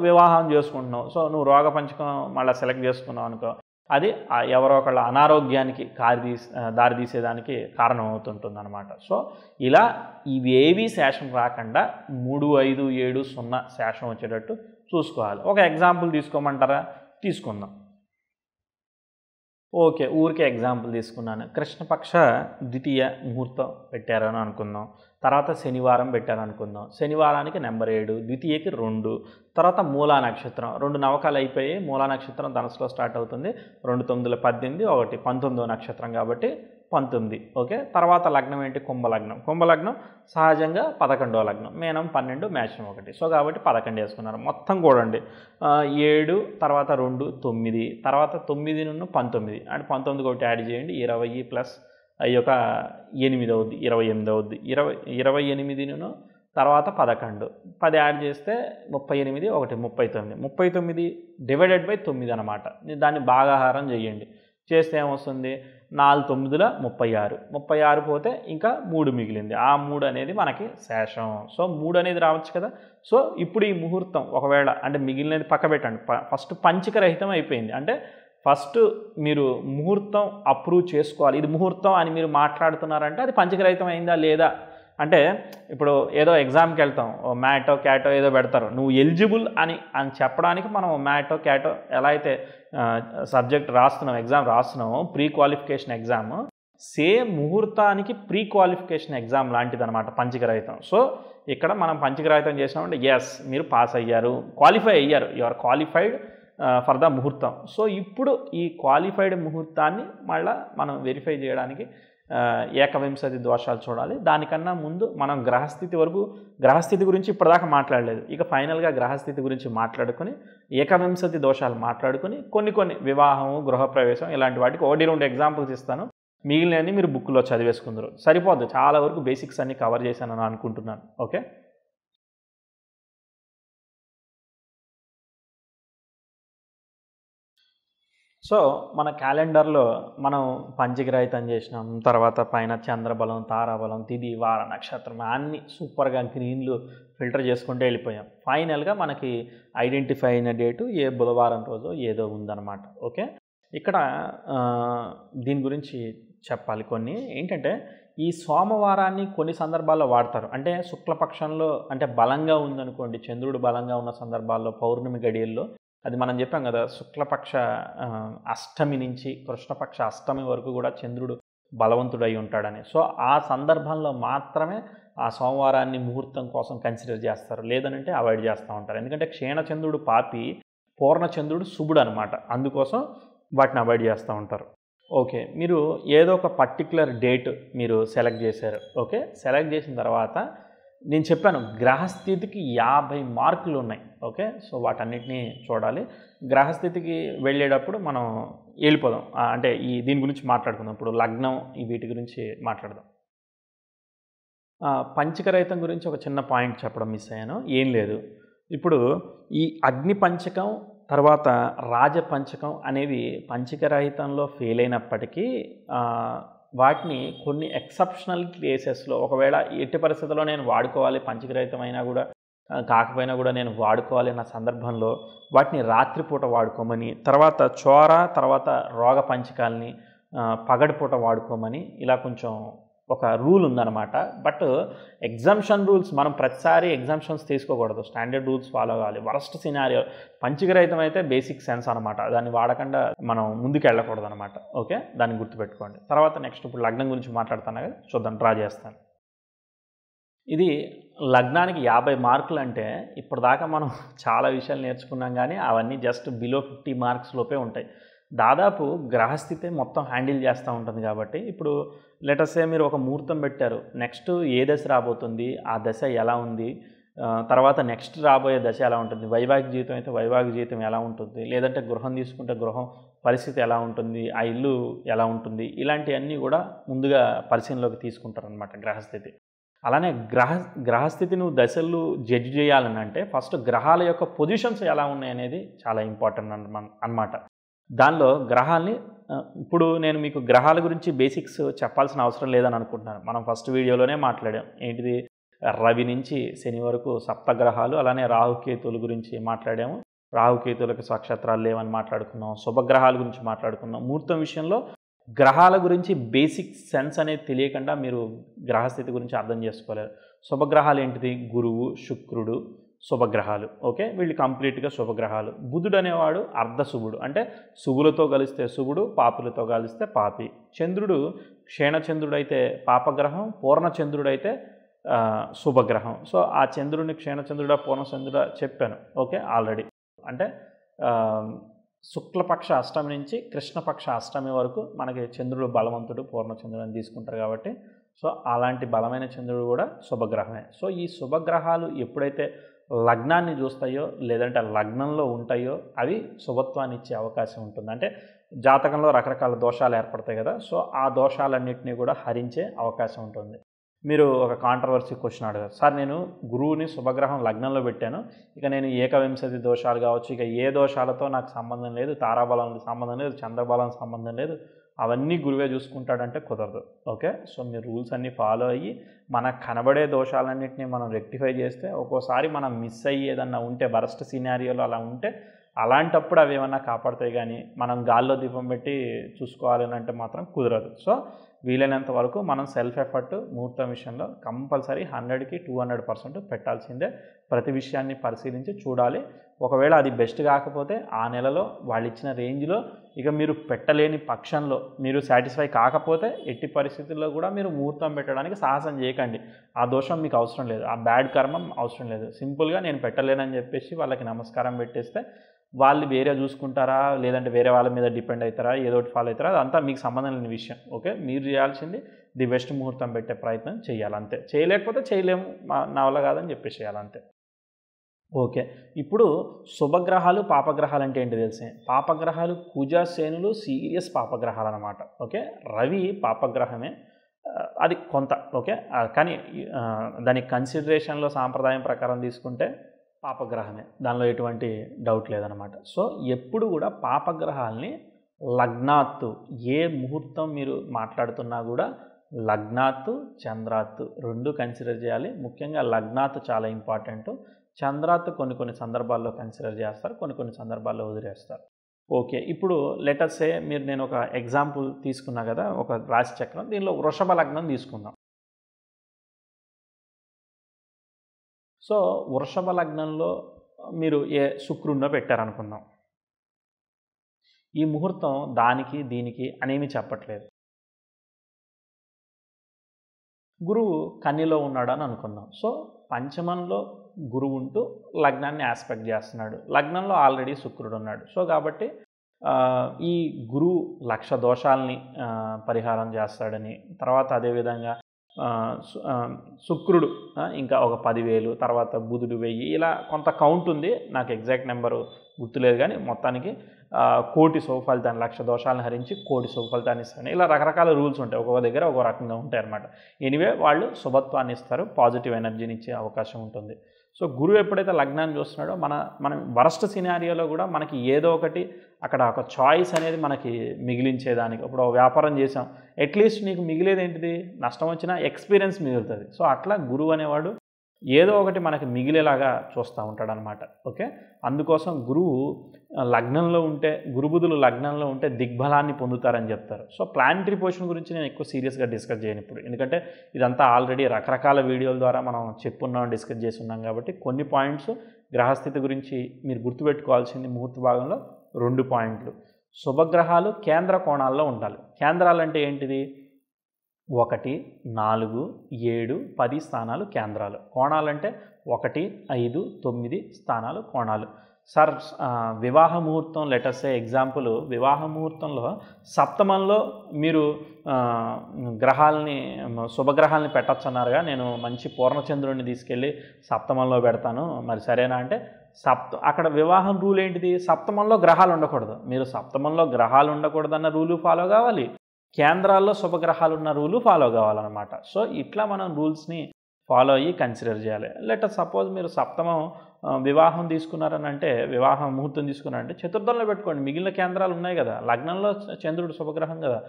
వివాహం చేసుకుంటున్నావు. సో నువ్వు రోగ పంచకం మళ్ళీ సెలెక్ట్ చేసుకున్నావు అనుకో అది ఎవరో ఒకళ్ళ అనారోగ్యానికి కారి తీసి దారి తీసేదానికి కారణం అవుతుంటుంది అనమాట సో ఇలా ఇవేవి శేషం రాకుండా మూడు ఐదు ఏడు సున్నా శేషం వచ్చేటట్టు చూసుకోవాలి. ఒక ఎగ్జాంపుల్ తీసుకోమంటారా? తీసుకుందాం. ఓకే ఊరికే ఎగ్జాంపుల్ తీసుకున్నాను. కృష్ణపక్ష ద్వితీయ ముహూర్తం పెట్టారని అనుకుందాం. తర్వాత శనివారం పెట్టారనుకుందాం శనివారానికి నెంబర్ ఏడు ద్వితీయకి రెండు తర్వాత మూలా నక్షత్రం. రెండు నవకాలు అయిపోయి మూలా నక్షత్రం ధనసులో స్టార్ట్ అవుతుంది. రెండు తొమ్మిదిలో పద్దెనిమిది ఒకటి పంతొమ్మిదో నక్షత్రం కాబట్టి పంతొమ్మిది. ఓకే? తర్వాత లగ్నం ఏంటి? కుంభలగ్నం. కుంభలగ్నం సహజంగా పదకొండో లగ్నం. మేనం పన్నెండు మేషం ఒకటి. సో కాబట్టి పదకొండు వేసుకున్నారు. మొత్తం కూడండి. ఏడు తర్వాత రెండు తొమ్మిది. తర్వాత తొమ్మిది నుండి పంతొమ్మిది. అంటే పంతొమ్మిది ఒకటి యాడ్ చేయండి. ఇరవై ప్లస్ ఈ యొక్క ఎనిమిది అవుద్ది ఇరవై ఎనిమిది అవుద్ది. ఇరవై ఇరవై ఎనిమిదిను తర్వాత పదకొండు. పది యాడ్ చేస్తే ముప్పై ఎనిమిది ఒకటి ముప్పై తొమ్మిది. ముప్పై తొమ్మిది డివైడెడ్ బై తొమ్మిది అనమాట దాన్ని భాగాహారం చేయండి. చేస్తే ఏమొస్తుంది? నాలుగు తొమ్మిదిల ముప్పై ఆరు. ముప్పై ఆరు పోతే ఇంకా మూడు మిగిలింది. ఆ మూడు అనేది మనకి శేషం. సో మూడు అనేది రావచ్చు కదా? సో ఇప్పుడు ఈ ముహూర్తం ఒకవేళ అంటే మిగిలినది పక్క పెట్టండి ప- ఫస్ట్ పంచిక రహితం అయిపోయింది. అంటే ఫస్ట్ మీరు ముహూర్తం అప్రూవ్ చేసుకోవాలి. ఇది ముహూర్తం అని మీరు మాట్లాడుతున్నారంటే అది పంచకరహితం అయిందా లేదా? అంటే ఇప్పుడు ఏదో ఎగ్జామ్కి వెళ్తాం. ఓ మ్యాటో క్యాటో ఏదో పెడతారు. నువ్వు ఎలిజిబుల్ అని అని చెప్పడానికి మనం మ్యాటో క్యాటో ఎలా అయితే సబ్జెక్ట్ రాస్తున్నాం ఎగ్జామ్ రాస్తున్నామో ప్రీ క్వాలిఫికేషన్ ఎగ్జామ్ సేమ్ ముహూర్తానికి ప్రీ క్వాలిఫికేషన్ ఎగ్జామ్ లాంటిది అనమాట పంచకరాయితం సో ఇక్కడ మనం పంచకరాయితం చేసినామంటే ఎస్ మీరు పాస్ అయ్యారు. క్వాలిఫై అయ్యారు. You are qualified for the ముహూర్తం. సో ఇప్పుడు ఈ క్వాలిఫైడ్ ముహూర్తాన్ని మళ్ళీ మనం వెరిఫై చేయడానికి ఏకవింశతి దోషాలు చూడాలి. దానికన్నా ముందు మనం గ్రహస్థితి వరకు గ్రహస్థితి గురించి ఇప్పటిదాకా మాట్లాడలేదు. ఇక ఫైనల్గా గ్రహస్థితి గురించి మాట్లాడుకొని ఏకవింశతి దోషాలు మాట్లాడుకొని కొన్ని కొన్ని వివాహము గృహప్రవేశం ఇలాంటి వాటికి ఒకటి రెండు ఎగ్జాంపుల్స్ ఇస్తాను. మిగిలినవి మీరు బుక్లో చదివేసుకుందరు. సరిపోద్దు. చాలా వరకు బేసిక్స్ అన్ని కవర్ చేశానని అనుకుంటున్నాను. ఓకే సో మన క్యాలెండర్లో మనం పంచగ్రహితం చేసినాం తర్వాత పైన చంద్రబలం తారాబలం తిది వార నక్షత్రం అన్ని సూపర్గా గ్రీన్లు ఫిల్టర్ చేసుకుంటే వెళ్ళిపోయాం. ఫైనల్గా మనకి ఐడెంటిఫై అయిన డేటు ఏ బుధవారం రోజు ఏదో ఉందన్నమాట. ఓకే? ఇక్కడ దీని గురించి చెప్పాలి కొన్ని. ఏంటంటే ఈ సోమవారాన్ని కొన్ని సందర్భాల్లో వాడతారు. అంటే శుక్లపక్షంలో అంటే బలంగా ఉందనుకోండి చంద్రుడు బలంగా ఉన్న సందర్భాల్లో పౌర్ణమి గడియల్లో అది మనం చెప్పాం కదా శుక్లపక్ష అష్టమి నుంచి కృష్ణపక్ష అష్టమి వరకు కూడా చంద్రుడు బలవంతుడై ఉంటాడని. సో ఆ సందర్భంలో మాత్రమే ఆ సోమవారాన్ని ముహూర్తం కోసం కన్సిడర్ చేస్తారు. లేదనంటే అవాయిడ్ చేస్తూ ఉంటారు. ఎందుకంటే క్షీణచంద్రుడు పాపి పూర్ణచంద్రుడు శుభుడు అనమాట అందుకోసం వాటిని అవాయిడ్ చేస్తూ ఉంటారు. ఓకే మీరు ఏదో ఒక పర్టికులర్ డేట్ మీరు సెలెక్ట్ చేశారు. ఓకే సెలెక్ట్ చేసిన తర్వాత నేను చెప్పాను గ్రహస్థితికి యాభై మార్కులు ఉన్నాయి ఓకే? సో వాటన్నిటిని చూడాలి. గ్రహస్థితికి వెళ్ళేటప్పుడు మనం వెళ్ళిపోదాం. అంటే ఈ దీని గురించి మాట్లాడుకుందాం. ఇప్పుడు లగ్నం ఈ వీటి గురించి మాట్లాడదాం. ఆ, పంచకరహితం గురించి ఒక చిన్న పాయింట్ చెప్పడం మిస్ అయ్యాను. ఏం లేదు. ఇప్పుడు ఈ అగ్ని పంచకం తర్వాత రాజపంచకం అనేవి పంచకరహితంలో ఫెయిల్ అయినప్పటికీ వాటిని కొన్ని ఎక్సెప్షనల్ కేసెస్లో ఒకవేళ ఎట్టి పరిస్థితుల్లో నేను వాడుకోవాలి పంచకరహితమైనా కూడా కాకపోయినా కూడా నేను వాడుకోవాలి అన్న సందర్భంలో వాటిని రాత్రిపూట వాడుకోమని తర్వాత చోర తర్వాత రోగ పంచకాలని పగటిపూట వాడుకోమని ఇలా కొంచెం ఒక రూల్ ఉందన్నమాట. బట్ ఎగ్జామ్షన్ రూల్స్ మనం ప్రతిసారి ఎగ్జామ్షన్స్ తీసుకోకూడదు. స్టాండర్డ్ రూల్స్ ఫాలో కావాలి. వరస్ట్ సినారియో పంచగరహితం అయితే బేసిక్ సెన్స్ అనమాట దాన్ని వాడకుండా మనం ముందుకు వెళ్ళకూడదు అనమాట ఓకే? దాన్ని గుర్తుపెట్టుకోండి. తర్వాత నెక్స్ట్ ఇప్పుడు లగ్నం గురించి మాట్లాడతాను కదా? చూద్దాం. డ్రా చేస్తాను. ఇది లగ్నానికి యాభై మార్కులు అంటే ఇప్పటిదాకా మనం చాలా విషయాలు నేర్చుకున్నాం కానీ అవన్నీ జస్ట్ బిలో ఫిఫ్టీ మార్క్స్ లోపే ఉంటాయి. దాదాపు గ్రహస్థితే మొత్తం హ్యాండిల్ చేస్తూ ఉంటుంది కాబట్టి ఇప్పుడు లెటర్సే మీరు ఒక ముహూర్తం పెట్టారు. నెక్స్ట్ ఏ దశ రాబోతుంది? ఆ దశ ఎలా ఉంది? తర్వాత నెక్స్ట్ రాబోయే దశ ఎలా ఉంటుంది? వైవాహిక జీవితం అయితే వైవాహిక జీవితం ఎలా ఉంటుంది? లేదంటే గృహం తీసుకుంటే గృహం పరిస్థితి ఎలా ఉంటుంది? ఆ ఇల్లు ఎలా ఉంటుంది? ఇలాంటివన్నీ కూడా ముందుగా పరిశీలనలోకి తీసుకుంటారనమాట గ్రహస్థితి. అలానే గ్రహ గ్రహస్థితి నువ్వు దశలు జడ్జి చేయాలని అంటే ఫస్ట్ గ్రహాల యొక్క పొజిషన్స్ ఎలా ఉన్నాయి అనేది చాలా ఇంపార్టెంట్ అన్నమాట. దానిలో గ్రహాల్ని ఇప్పుడు నేను మీకు గ్రహాల గురించి బేసిక్స్ చెప్పాల్సిన అవసరం లేదని అనుకుంటున్నాను. మనం ఫస్ట్ వీడియోలోనే మాట్లాడాం. ఏంటిది? రవి నుంచి శని వరకు సప్తగ్రహాలు అలానే రాహుకేతుల గురించి మాట్లాడాము. రాహుకేతులకు స్వక్షత్రాలు లేవని మాట్లాడుకున్నాం. శుభగ్రహాల గురించి మాట్లాడుకున్నాం. ముహూర్తం విషయంలో గ్రహాల గురించి బేసిక్ సెన్స్ అనేది తెలియకుండా మీరు గ్రహస్థితి గురించి అర్థం చేసుకోలేరు. శుభగ్రహాలు ఏంటిది? గురువు శుక్రుడు శుభగ్రహాలు ఓకే? వీళ్ళు కంప్లీట్గా శుభగ్రహాలు. బుధుడు అనేవాడు అర్ధశుభుడు. అంటే శుభులతో కలిస్తే శుభుడు పాపులతో కలిస్తే పాపి. చంద్రుడు క్షీణచంద్రుడైతే పాపగ్రహం పూర్ణచంద్రుడైతే అయితే శుభగ్రహం. సో ఆ చంద్రుడిని క్షీణచంద్రుడ పూర్ణచంద్రుడ చెప్పాను ఓకే? ఆల్రెడీ. అంటే శుక్లపక్ష అష్టమి నుంచి కృష్ణపక్ష అష్టమి వరకు మనకి చంద్రుడు బలవంతుడు పూర్ణచంద్రుడు అని తీసుకుంటారు కాబట్టి సో అలాంటి బలమైన చంద్రుడు కూడా శుభగ్రహమే. సో ఈ శుభగ్రహాలు ఎప్పుడైతే లగ్నాన్ని చూస్తాయో లేదంటే లగ్నంలో ఉంటాయో అవి శుభత్వాన్ని ఇచ్చే అవకాశం ఉంటుంది. అంటే జాతకంలో రకరకాల దోషాలు ఏర్పడతాయి కదా సో ఆ దోషాలన్నింటినీ కూడా హరించే అవకాశం ఉంటుంది. మీరు ఒక కాంట్రవర్సీ క్వశ్చన్ అడగారు సార్ నేను గురువుని శుభగ్రహం లగ్నంలో పెట్టాను. ఇక నేను ఏకవింశతి దోషాలు కావచ్చు ఇక ఏ దోషాలతో నాకు సంబంధం లేదు తారాబలం సంబంధం లేదు చంద్రబలం సంబంధం లేదు అవన్నీ గురువే చూసుకుంటాడంటే కుదరదు. ఓకే? సో మీరు రూల్స్ అన్నీ ఫాలో అయ్యి మనకు కనబడే దోషాలన్నింటినీ మనం రెక్టిఫై చేస్తే ఒక్కోసారి మనం మిస్ అయ్యి ఉంటే వరస్ట్ సినారియోలో అలా ఉంటే అలాంటప్పుడు అవి ఏమన్నా కాపాడతాయి కానీ మనం గాల్లో దీపం పెట్టి చూసుకోవాలి అంటే మాత్రం కుదరదు. సో వీలైనంత వరకు మనం సెల్ఫ్ ఎఫర్ట్ ముహూర్తం విషయంలో కంపల్సరీ హండ్రెడ్కి టూ హండ్రెడ్ పర్సెంట్ పెట్టాల్సిందే. ప్రతి విషయాన్ని పరిశీలించి చూడాలి. ఒకవేళ అది బెస్ట్ కాకపోతే ఆ నెలలో వాళ్ళు ఇచ్చిన రేంజ్లో ఇక మీరు పెట్టలేని పక్షంలో మీరు సాటిస్ఫై కాకపోతే ఎట్టి పరిస్థితుల్లో కూడా మీరు ముహూర్తం పెట్టడానికి సాహసం చేయకండి. ఆ దోషం మీకు అవసరం లేదు. ఆ బ్యాడ్ కర్మం అవసరం లేదు. సింపుల్గా నేను పెట్టలేనని చెప్పేసి వాళ్ళకి నమస్కారం పెట్టేస్తే వాళ్ళు వేరే చూసుకుంటారా? లేదంటే వేరే వాళ్ళ మీద డిపెండ్ అవుతారా ఏదో ఒకటి ఫాలో అవుతారా అదంతా మీకు సంబంధం లేని విషయం. ఓకే మీరు చేయాల్సింది ది బెస్ట్ ముహూర్తం పెట్టే ప్రయత్నం చేయాలి అంతే చేయలేకపోతే చేయలేము. మా నా వల్ల కాదని చెప్పేసి చేయాలి అంతే ఓకే. ఇప్పుడు శుభగ్రహాలు పాపగ్రహాలు అంటే ఏంటి తెలిసే? పాపగ్రహాలు కుజాసేనులు సీరియస్ పాపగ్రహాలు అనమాట ఓకే? రవి పాపగ్రహమే. అది కొంత. ఓకే? కానీ దాని కన్సిడరేషన్లో సాంప్రదాయం ప్రకారం తీసుకుంటే పాపగ్రహమే. దానిలో ఎటువంటి డౌట్ లేదనమాట సో ఎప్పుడు కూడా పాపగ్రహాల్ని లగ్నాత్తు ఏ ముహూర్తం మీరు మాట్లాడుతున్నా కూడా లగ్నాత్తు చంద్రాత్తు రెండు కన్సిడర్ చేయాలి. ముఖ్యంగా లగ్నాత్తు చాలా ఇంపార్టెంట్ చంద్రాత్ కొన్ని కొన్ని సందర్భాల్లో కన్సిడర్ చేస్తారు కొన్ని కొన్ని సందర్భాల్లో వదిలేస్తారు. ఓకే ఇప్పుడు లెటర్సే మీరు నేను ఒక ఎగ్జాంపుల్ తీసుకున్నా కదా ఒక రాశి చక్రం దీనిలో వృషభ లగ్నం తీసుకుందాం. సో వృషభ లగ్నంలో మీరు ఏ శుక్రుడినో పెట్టారనుకుందాం. ఈ ముహూర్తం దానికి దీనికి అనేమి చెప్పట్లేదు. గురువు కన్యలో ఉన్నాడు అని అనుకుందాం. సో పంచమంలో గురువు ఉంటూ లగ్నాన్ని ఆస్పెక్ట్ చేస్తున్నాడు. లగ్నంలో ఆల్రెడీ శుక్రుడు ఉన్నాడు. సో కాబట్టి ఈ గురువు లక్ష దోషాలని పరిహారం చేస్తాడని తర్వాత అదేవిధంగా శుక్రుడు ఇంకా ఒక పదివేలు తర్వాత బుధుడు వెయ్యి ఇలా కొంత కౌంట్ ఉంది. నాకు ఎగ్జాక్ట్ నెంబరు గుర్తులేదు కానీ మొత్తానికి కోటి శుభఫలితాన్ని లక్ష దోషాలను హరించి కోటి శుభఫలితాన్ని ఇస్తాను ఇలా రకరకాల రూల్స్ ఉంటాయి. ఒక్కొక్క దగ్గర ఒక్కో రకంగా ఉంటాయి అన్నమాట ఎనివే వాళ్ళు శుభత్వాన్ని ఇస్తారు. పాజిటివ్ ఎనర్జీని ఇచ్చే అవకాశం ఉంటుంది. సో గురువు ఎప్పుడైతే లగ్నాన్ని చూస్తున్నాడో మన మనం వరస్ట్ సినారియోలో కూడా మనకి ఏదో ఒకటి అక్కడ ఒక చాయిస్ అనేది మనకి మిగిలించేదానికి. ఇప్పుడు వ్యాపారం చేసాం అట్లీస్ట్ నీకు మిగిలేది ఏంటిది నష్టం వచ్చినా ఎక్స్పీరియన్స్ మిగులుతుంది. సో అట్లా గురువు అనేవాడు ఏదో ఒకటి మనకి మిగిలేలాగా చూస్తూ ఉంటాడు అనమాట ఓకే? అందుకోసం గురువు లగ్నంలో ఉంటే గురుబుధులు లగ్నంలో ఉంటే దిగ్బలాన్ని పొందుతారని చెప్తారు. సో ప్లానిటరీ పొజిషన్ గురించి నేను ఎక్కువ సీరియస్గా డిస్కస్ చేయను ఇప్పుడు. ఎందుకంటే ఇదంతా ఆల్రెడీ రకరకాల వీడియోల ద్వారా మనం చెప్పున్నాం డిస్కస్ చేసి ఉన్నాం కాబట్టి కొన్ని పాయింట్స్ గ్రహస్థితి గురించి మీరు గుర్తుపెట్టుకోవాల్సింది ముహూర్త భాగంలో రెండు పాయింట్లు. శుభగ్రహాలు కేంద్ర కోణాల్లో ఉండాలి. కేంద్రాలు అంటే ఏంటిది? ఒకటి నాలుగు ఏడు పది స్థానాలు కేంద్రాలు. కోణాలంటే ఒకటి ఐదు తొమ్మిది స్థానాలు కోణాలు. సార్ వివాహ ముహూర్తం లెటర్సే ఎగ్జాంపుల్ వివాహ ముహూర్తంలో సప్తమంలో మీరు గ్రహాలని శుభగ్రహాలని పెట్టచ్చన్నారుగా. నేను మంచి పూర్ణచంద్రుడిని తీసుకెళ్ళి సప్తమంలో పెడతాను. మరి సరేనా అంటే సప్త అక్కడ వివాహం రూల్ ఏంటిది సప్తమంలో గ్రహాలు ఉండకూడదు మీరు సప్తమంలో గ్రహాలు ఉండకూడదన్న రూలు ఫాలో కావాలి. కేంద్రాల్లో శుభగ్రహాలు ఉన్న రూలు ఫాలో కావాలన్నమాట. సో ఇట్లా మనం రూల్స్ని ఫాలో అయ్యి కన్సిడర్ చేయాలి. లెట్ సపోజ్ మీరు సప్తమం వివాహం తీసుకున్నారని అంటే వివాహం ముహూర్తం తీసుకున్నారంటే చతుర్థంలో పెట్టుకోండి. మిగిలిన కేంద్రాలు ఉన్నాయి కదా. లగ్నంలో చంద్రుడు శుభగ్రహం కదా.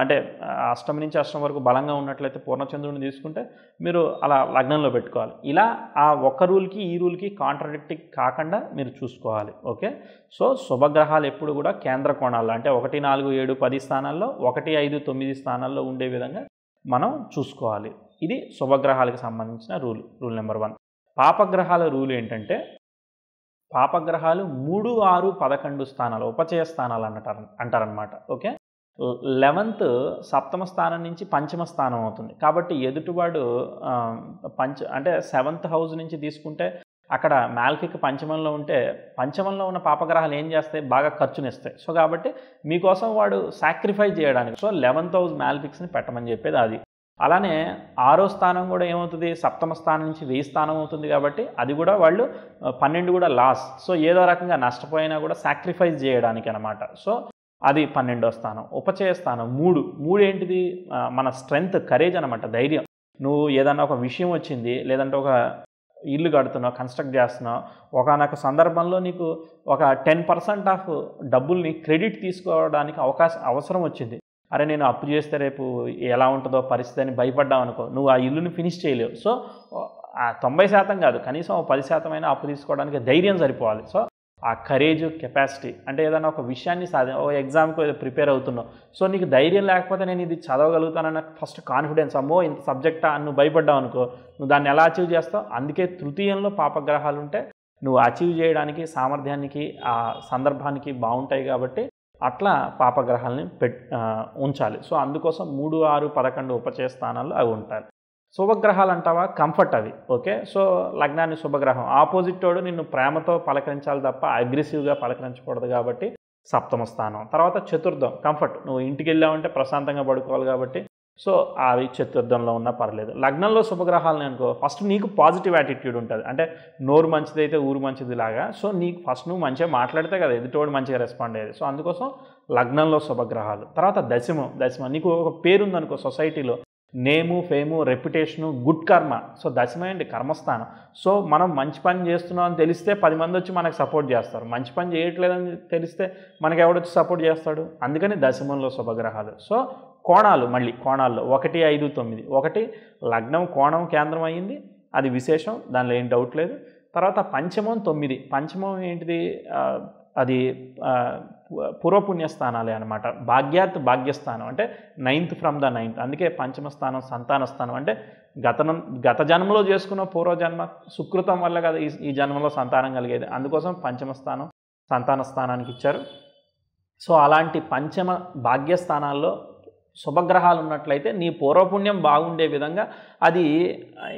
అంటే అష్టమి నుంచి అష్టం వరకు బలంగా ఉన్నట్లయితే పూర్ణచంద్రుడిని తీసుకుంటే మీరు అలా లగ్నంలో పెట్టుకోవాలి. ఇలా ఆ ఒక్క రూల్కి ఈ రూల్కి కాంట్రడిక్టింగ్ కాకుండా మీరు చూసుకోవాలి. ఓకే? సో శుభగ్రహాలు ఎప్పుడు కూడా కేంద్ర కోణాల్లో అంటే ఒకటి నాలుగు ఏడు పది స్థానాల్లో ఒకటి ఐదు తొమ్మిది స్థానాల్లో ఉండే విధంగా మనం చూసుకోవాలి. ఇది శుభగ్రహాలకు సంబంధించిన రూల్ రూల్ నెంబర్ వన్. పాపగ్రహాల రూల్ ఏంటంటే పాపగ్రహాలు మూడు ఆరు పదకొండు స్థానాలు ఉపచయ స్థానాలు అంటారు అంటారనమాట ఓకే? లెవెంత్ సప్తమ స్థానం నుంచి పంచమ స్థానం అవుతుంది. కాబట్టి ఎదుటివాడు పంచ అంటే సెవెంత్ హౌస్ నుంచి తీసుకుంటే అక్కడ మ్యాల్కిక్ పంచమంలో ఉంటే పంచమంలో ఉన్న పాపగ్రహాలు ఏం చేస్తాయి? బాగా ఖర్చునిస్తాయి. సో కాబట్టి మీకోసం వాడు సాక్రిఫైస్ చేయడానికి. సో లెవెంత్ హౌస్ మ్యాల్ఫిక్స్ని పెట్టమని చెప్పేది అది. అలానే ఆరో స్థానం కూడా ఏమవుతుంది? సప్తమ స్థానం నుంచి వెయ్యి స్థానం అవుతుంది కాబట్టి అది కూడా వాళ్ళు పన్నెండు కూడా లాస్. సో ఏదో రకంగా నష్టపోయినా కూడా సాక్రిఫైస్ చేయడానికి అనమాట సో అది పన్నెండో స్థానం. ఉపచయ స్థానం మూడు. మూడు ఏంటిది మన స్ట్రెంగ్త్ కరేజ్ అనమాట ధైర్యం. నువ్వు ఏదన్నా ఒక విషయం వచ్చింది లేదంటే ఒక ఇల్లు కడుతున్నావు కన్స్ట్రక్ట్ చేస్తున్నావు ఒకనొక సందర్భంలో నీకు ఒక టెన్ పర్సెంట్ ఆఫ్ డబ్బుల్ని క్రెడిట్ తీసుకోవడానికి అవకాశం అవసరం వచ్చింది. అరే నేను అప్పు చేస్తే రేపు ఎలా ఉంటుందో పరిస్థితి అని భయపడ్డావు అనుకో నువ్వు ఆ ఇల్లుని ఫినిష్ చేయలేవు. సో తొంభై శాతం కాదు కనీసం పది శాతం అయినా అప్పు తీసుకోవడానికి ధైర్యం సరిపోవాలి. సో ఆ కరేజ్ కెపాసిటీ అంటే ఏదైనా ఒక విషయాన్ని సాధి ఓ ఎగ్జామ్కి ఏదో ప్రిపేర్ అవుతున్నావు. సో నీకు ధైర్యం లేకపోతే నేను ఇది చదవగలుగుతానన్న ఫస్ట్ కాన్ఫిడెన్స్ అమ్మో ఇంత సబ్జెక్టా నువ్వు భయపడ్డావు అనుకో నువ్వు దాన్ని ఎలా అచీవ్ చేస్తావు? అందుకే తృతీయంలో పాపగ్రహాలు ఉంటే నువ్వు అచీవ్ చేయడానికి సామర్థ్యానికి ఆ సందర్భానికి బాగుంటాయి కాబట్టి అట్లా పాపగ్రహాలని పెట్ ఉంచాలి. సో అందుకోసం మూడు ఆరు పదకొండు ఉపచయ స్థానాలు అవి ఉంటాయి. శుభగ్రహాలు అంటావా కంఫర్ట్ అవి. ఓకే? సో లగ్నాన్ని శుభగ్రహం. ఆపోజిట్ వాడు నిన్ను ప్రేమతో పలకరించాలి తప్ప అగ్రెసివ్గా పలకరించకూడదు కాబట్టి సప్తమ స్థానం. తర్వాత చతుర్థం కంఫర్ట్. నువ్వు ఇంటికి వెళ్ళావంటే ప్రశాంతంగా పడుకోవాలి కాబట్టి. సో అవి చతుర్థంలో ఉన్నా పర్లేదు. లగ్నంలో శుభగ్రహాలని అనుకో. ఫస్ట్ నీకు పాజిటివ్ యాటిట్యూడ్ ఉంటుంది. అంటే నోరు మంచిది అయితే ఊరు మంచిది లాగా సో నీకు ఫస్ట్ నువ్వు మంచిగా మాట్లాడితే కదా ఎదుటోడు మంచిగా రెస్పాండ్ అయ్యేది. సో అందుకోసం లగ్నంలో శుభగ్రహాలు. తర్వాత దశమం దశమ. నీకు ఒక పేరు ఉందనుకో సొసైటీలో. Name fame reputation good karma. So దశమేంటి కర్మస్థానం. సో మనం మంచి పని చేస్తున్నాం అని తెలిస్తే పది మంది వచ్చి మనకు సపోర్ట్ చేస్తారు. మంచి పని చేయట్లేదని తెలిస్తే మనకి ఎవడొచ్చి సపోర్ట్ చేస్తాడు? అందుకని దశమంలో శుభగ్రహాలు. సో కోణాలు మళ్ళీ కోణాల్లో ఒకటి ఐదు తొమ్మిది. ఒకటి లగ్నం కోణం కేంద్రం అయ్యింది. అది విశేషం. దానిలో ఏం డౌట్ లేదు. తర్వాత పంచమం తొమ్మిది. పంచమం ఏంటిది? అది ఆ, స్థానాలే అనమాట భాగ్యాత్ భాగ్యస్థానం అంటే నైన్త్ ఫ్రమ్ ద నైన్త్. అందుకే పంచమ స్థానం సంతాన స్థానం అంటే గతనం గత జన్మలో చేసుకున్న పూర్వజన్మ సుకృతం వల్ల కదా ఈ ఈ జన్మలో సంతానం కలిగేది. అందుకోసం పంచమ స్థానం సంతాన స్థానానికి ఇచ్చారు. సో అలాంటి పంచమ భాగ్యస్థానాల్లో శుభగ్రహాలు ఉన్నట్లయితే నీ పూర్వపుణ్యం బాగుండే విధంగా అది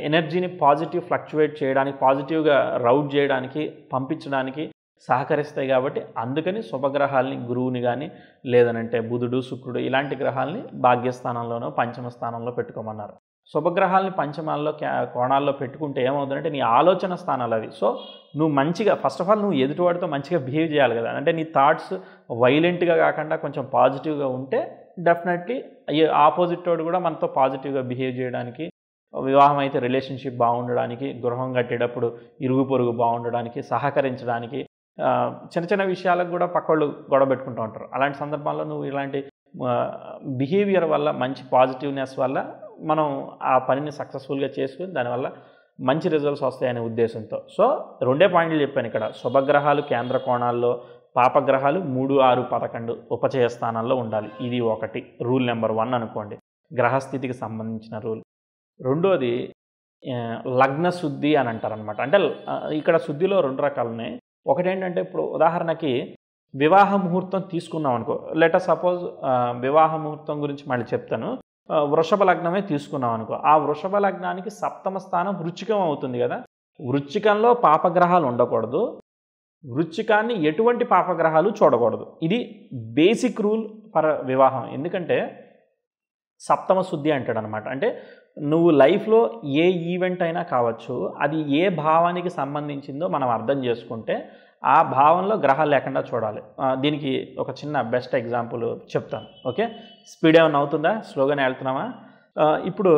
ఎనర్జీని పాజిటివ్ ఫ్లక్చువేట్ చేయడానికి పాజిటివ్గా రౌట్ చేయడానికి పంపించడానికి సహకరిస్తాయి కాబట్టి అందుకని శుభగ్రహాలని గురువుని కానీ లేదనంటే బుధుడు శుక్రుడు ఇలాంటి గ్రహాలని భాగ్యస్థానంలోనో పంచమ స్థానంలో పెట్టుకోమన్నారు. శుభగ్రహాలని పంచమాల్లో క్యా- కోణాల్లో పెట్టుకుంటే ఏమవుతుందంటే నీ ఆలోచన స్థానాలు అవి. సో నువ్వు మంచిగా ఫస్ట్ ఆఫ్ ఆల్ నువ్వు ఎదుటివాడితో మంచిగా బిహేవ్ చేయాలి కదా. అంటే నీ థాట్స్ వైలెంట్గా కాకుండా కొంచెం పాజిటివ్గా ఉంటే డెఫినెట్లీ ఆపోజిట్ వాడు కూడా మనతో పాజిటివ్గా బిహేవ్ చేయడానికి వివాహం అయితే రిలేషన్షిప్ బాగుండడానికి గృహం కట్టేటప్పుడు ఇరుగు పొరుగు బాగుండడానికి సహకరించడానికి చిన్న చిన్న విషయాలకు కూడా పక్కవాళ్ళు గొడవ పెట్టుకుంటూ ఉంటారు. అలాంటి సందర్భాల్లో నువ్వు ఇలాంటి బిహేవియర్ వల్ల మంచి పాజిటివ్నెస్ వల్ల మనం ఆ పనిని సక్సెస్ఫుల్గా చేసుకుని దానివల్ల మంచి రిజల్ట్స్ వస్తాయనే ఉద్దేశంతో. సో రెండే పాయింట్లు చెప్పాను ఇక్కడ. శుభగ్రహాలు కేంద్ర కోణాల్లో పాపగ్రహాలు మూడు ఆరు పదకొండు ఉపచయ స్థానాల్లో ఉండాలి. ఇది ఒకటి. రూల్ నెంబర్ వన్ అనుకోండి. గ్రహస్థితికి సంబంధించిన రూల్. రెండోది లగ్న శుద్ధి అని అంటారనమాట అంటే ఇక్కడ శుద్ధిలో రెండు రకాలు ఒకటేంటంటే ఇప్పుడు ఉదాహరణకి వివాహ ముహూర్తం తీసుకున్నాం అనుకో లెటర్ సపోజ్ వివాహ ముహూర్తం గురించి మళ్ళీ చెప్తాను. వృషభ లగ్నమే తీసుకున్నాం అనుకో ఆ వృషభ లగ్నానికి సప్తమ స్థానం వృచ్చికం అవుతుంది కదా. వృచ్చికంలో పాపగ్రహాలు ఉండకూడదు. వృచ్చికాన్ని ఎటువంటి పాపగ్రహాలు చూడకూడదు. ఇది బేసిక్ రూల్ ఫర్ వివాహం. ఎందుకంటే సప్తమ శుద్ధి అంటాడు అనమాట అంటే నువ్వు లైఫ్లో ఏ ఈవెంట్ అయినా కావచ్చు అది ఏ భావానికి సంబంధించిందో మనం అర్థం చేసుకుంటే ఆ భావంలో గ్రహాలు లేకుండా చూడాలి. దీనికి ఒక చిన్న బెస్ట్ ఎగ్జాంపుల్ చెప్తాను. ఓకే? స్పీడ్ ఏమైనా అవుతుందా? స్లోగానే వెళ్తున్నామా ఇప్పుడు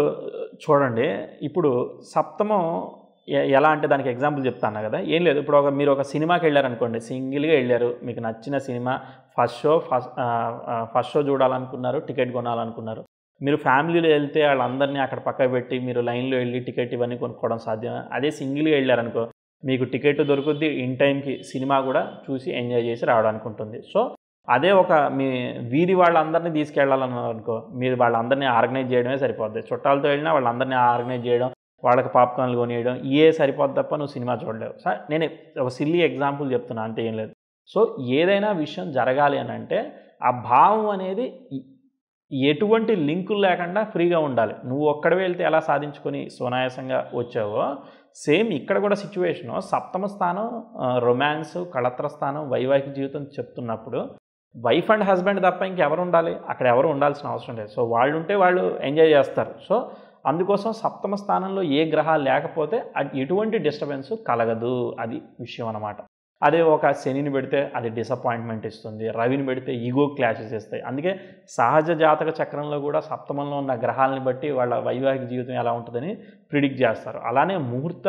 చూడండి. ఇప్పుడు సప్తమం ఎలా అంటే దానికి ఎగ్జాంపుల్ చెప్తాను కదా? ఏం లేదు. ఇప్పుడు ఒక మీరు ఒక సినిమాకి వెళ్ళారనుకోండి సింగిల్గా వెళ్ళారు. మీకు నచ్చిన cinema first show first first show చూడాలనుకున్నారు ticket కొనాలనుకున్నారు. మీరు ఫ్యామిలీలో వెళ్తే వాళ్ళందరినీ అక్కడ పక్క పెట్టి మీరు లైన్లో వెళ్ళి టికెట్ ఇవన్నీ కొనుక్కోవడం సాధ్యం. అదే సింగిల్గా వెళ్ళారనుకో మీకు టికెట్ దొరుకుద్ది ఇన్ టైంకి సినిమా కూడా చూసి ఎంజాయ్ చేసి రావడానికి ఉంటుంది సో అదే ఒక మీ వీధి వాళ్ళందరినీ తీసుకెళ్ళాలనుకో మీరు వాళ్ళందరినీ ఆర్గనైజ్ చేయడమే సరిపోద్ది. చుట్టాలతో వెళ్ళినా వాళ్ళందరినీ ఆర్గనైజ్ చేయడం వాళ్ళకి పాప్కార్న్లు కొనియడం ఇయే సరిపోద్ది తప్ప నువ్వు సినిమా చూడలేవు. సార్ నేను ఒక సిల్లీ ఎగ్జాంపుల్ చెప్తున్నా అంతే ఏం లేదు. సో ఏదైనా విషయం జరగాలి అని అంటే ఆ భావం అనేది ఎటువంటి లింకులు లేకుండా ఫ్రీగా ఉండాలి. నువ్వు ఒక్కడ వెళ్తే ఎలా సాధించుకొని సునాయాసంగా వచ్చావో సేమ్ ఇక్కడ కూడా సిచ్యువేషను సప్తమ స్థానం రొమాన్స్ కళత్ర స్థానం వైవాహిక జీవితం చెప్తున్నప్పుడు వైఫ్ అండ్ హస్బెండ్ తప్ప ఇంకెవరు ఉండాలి? అక్కడ ఎవరు ఉండాల్సిన అవసరం లేదు. సో వాళ్ళు ఉంటే వాళ్ళు ఎంజాయ్ చేస్తారు. సో అందుకోసం సప్తమ స్థానంలో ఏ గ్రహాలు లేకపోతే అది ఎటువంటి డిస్టర్బెన్స్ కలగదు. అది విషయం అన్నమాట. అదే ఒక శనిని పెడితే అది డిసప్పాయింట్మెంట్ ఇస్తుంది రవిని పెడితే ఈగో క్లాషెస్ ఇస్తాయి అందుకే సహజ జాతక చక్రంలో కూడా సప్తమంలో ఉన్న గ్రహాలని బట్టి వాళ్ళ వైవాహిక జీవితం ఎలా ఉంటుందని ప్రిడిక్ట్ చేస్తారు. అలానే ముహూర్త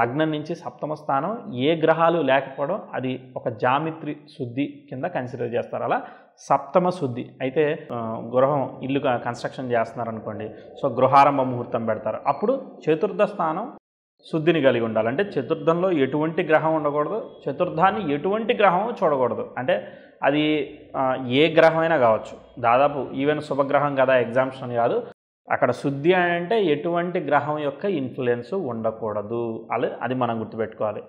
లగ్నం నుంచి సప్తమ స్థానం ఏ గ్రహాలు లేకపోవడం అది ఒక జామిత్రి శుద్ధి కింద కన్సిడర్ చేస్తారు. అలా సప్తమ శుద్ధి అయితే గృహం ఇల్లు కన్స్ట్రక్షన్ చేస్తున్నారు అనుకోండి సో గృహారంభ ముహూర్తం పెడతారు. అప్పుడు చతుర్థ స్థానం శుద్ధిని కలిగి ఉండాలి. అంటే చతుర్థంలో ఎటువంటి గ్రహం ఉండకూడదు చతుర్థాన్ని ఎటువంటి గ్రహం చూడకూడదు. అంటే అది ఏ గ్రహమైనా కావచ్చు. దాదాపు ఈవెన్ శుభగ్రహం కదా ఎగ్జామ్స్ అని కాదు. అక్కడ శుద్ధి అని అంటే ఎటువంటి గ్రహం యొక్క ఇన్ఫ్లుయెన్స్ ఉండకూడదు. అలా అది మనం గుర్తుపెట్టుకోవాలి.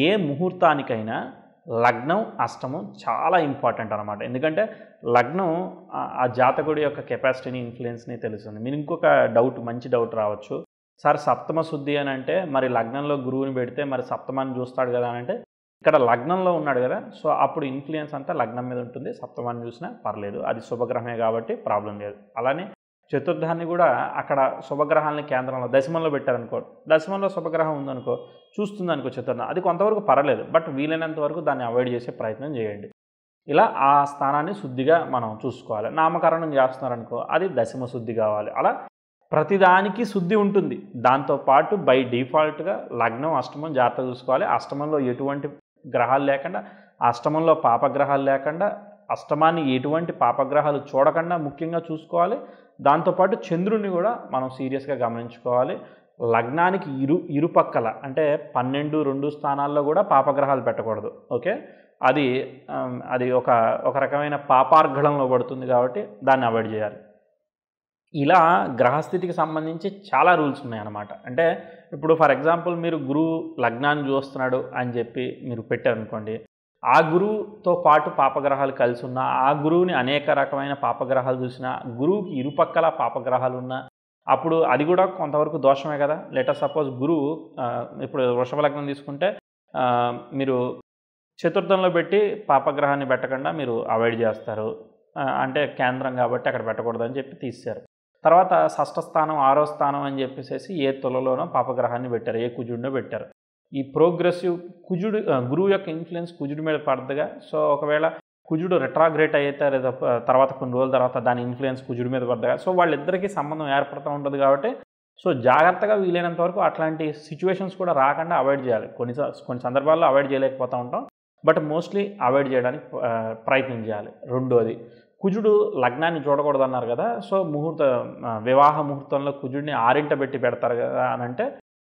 ఏ ముహూర్తానికైనా లగ్నం అష్టమం చాలా ఇంపార్టెంట్ అనమాట ఎందుకంటే లగ్నం ఆ- ఆ జాతకుడి యొక్క కెపాసిటీని ఇన్ఫ్లుయెన్స్ని తెలుస్తుంది. మీరు ఇంకొక డౌట్ మంచి డౌట్ రావచ్చు. సార్ సప్తమ శుద్ధి అని అంటే మరి లగ్నంలో గురువుని పెడితే మరి సప్తమాన్ని చూస్తాడు కదా అని అంటే ఇక్కడ లగ్నంలో ఉన్నాడు కదా సో అప్పుడు ఇన్ఫ్లుయెన్స్ అంతా లగ్నం మీద ఉంటుంది. సప్తమాన్ని చూసినా పర్లేదు. అది శుభగ్రహమే కాబట్టి ప్రాబ్లం లేదు. అలానే చతుర్థాన్ని కూడా అక్కడ శుభగ్రహాలని కేంద్రంలో దశమంలో పెట్టారనుకో దశమంలో శుభగ్రహం ఉందనుకో చూస్తుంది అనుకో చతుర్థం. అది కొంతవరకు పర్లేదు. బట్ వీలైనంత వరకు దాన్ని అవాయిడ్ చేసే ప్రయత్నం చేయండి. ఇలా ఆ స్థానాన్ని శుద్ధిగా మనం చూసుకోవాలి. నామకరణం చేస్తున్నారనుకో అది దశమ శుద్ధి కావాలి. అలా ప్రతిదానికి శుద్ధి ఉంటుంది. దాంతోపాటు బై డిఫాల్ట్గా లగ్నం అష్టమం జాగ్రత్త చూసుకోవాలి. అష్టమంలో ఎటువంటి గ్రహాలు లేకుండా అష్టమంలో పాపగ్రహాలు లేకుండా అష్టమాన్ని ఎటువంటి పాపగ్రహాలు చూడకుండా ముఖ్యంగా చూసుకోవాలి. దాంతోపాటు చంద్రుడిని కూడా మనం సీరియస్గా గమనించుకోవాలి. లగ్నానికి ఇరు ఇరుపక్కల అంటే పన్నెండు రెండు స్థానాల్లో కూడా పాపగ్రహాలు పెట్టకూడదు. ఓకే? అది అది ఒక ఒక రకమైన పాపార్ఘడంలో పడుతుంది కాబట్టి దాన్ని అవాయిడ్ చేయాలి. ఇలా గ్రహస్థితికి సంబంధించి చాలా రూల్స్ ఉన్నాయన్నమాట. అంటే ఇప్పుడు ఫర్ ఎగ్జాంపుల్ మీరు గురువు లగ్నాన్ని చూస్తున్నాడు అని చెప్పి మీరు పెట్టారనుకోండి ఆ గురువుతో పాటు పాపగ్రహాలు కలిసి ఉన్నా ఆ గురువుని అనేక రకమైన పాపగ్రహాలు చూసినా గురువుకి ఇరుపక్కల పాపగ్రహాలు ఉన్నా అప్పుడు అది కూడా కొంతవరకు దోషమే కదా. లెటర్ సపోజ్ గురువు ఇప్పుడు వృషభ లగ్నం తీసుకుంటే మీరు చతుర్థంలో పెట్టి పాపగ్రహాన్ని పెట్టకుండా మీరు అవాయిడ్ చేస్తారు. అంటే కేంద్రం కాబట్టి అక్కడ పెట్టకూడదని చెప్పి తీశారు తర్వాత షష్ఠ స్థానం ఆరో స్థానం అని చెప్పేసి ఏ తులలోనో పాపగ్రహాన్ని పెట్టారు ఏ కుజుడినో పెట్టారు. ఈ ప్రోగ్రెసివ్ కుజుడు గురువు యొక్క ఇన్ఫ్లుయెన్స్ కుజుడి మీద పడదుగా. సో ఒకవేళ కుజుడు రిట్రాగ్రేట్ అయితే తర్వాత కొన్ని రోజుల తర్వాత దాని ఇన్ఫ్లుయెన్స్ కుజుడి మీద పడదుగా. సో వాళ్ళిద్దరికీ సంబంధం ఏర్పడుతూ ఉంటుంది కాబట్టి సో జాగ్రత్తగా వీలైనంత వరకు అట్లాంటి సిచ్యువేషన్స్ కూడా రాకుండా అవాయిడ్ చేయాలి. కొన్ని కొన్ని సందర్భాల్లో అవాయిడ్ చేయలేకపోతూ ఉంటాం. బట్ మోస్ట్లీ అవాయిడ్ చేయడానికి ప్రయత్నం చేయాలి. రెండోది కుజుడు లగ్నాన్ని చూడకూడదు అన్నారు కదా సో ముహూర్త వివాహ ముహూర్తంలో కుజుడిని ఆరింట పెట్టి పెడతారు కదా అని అంటే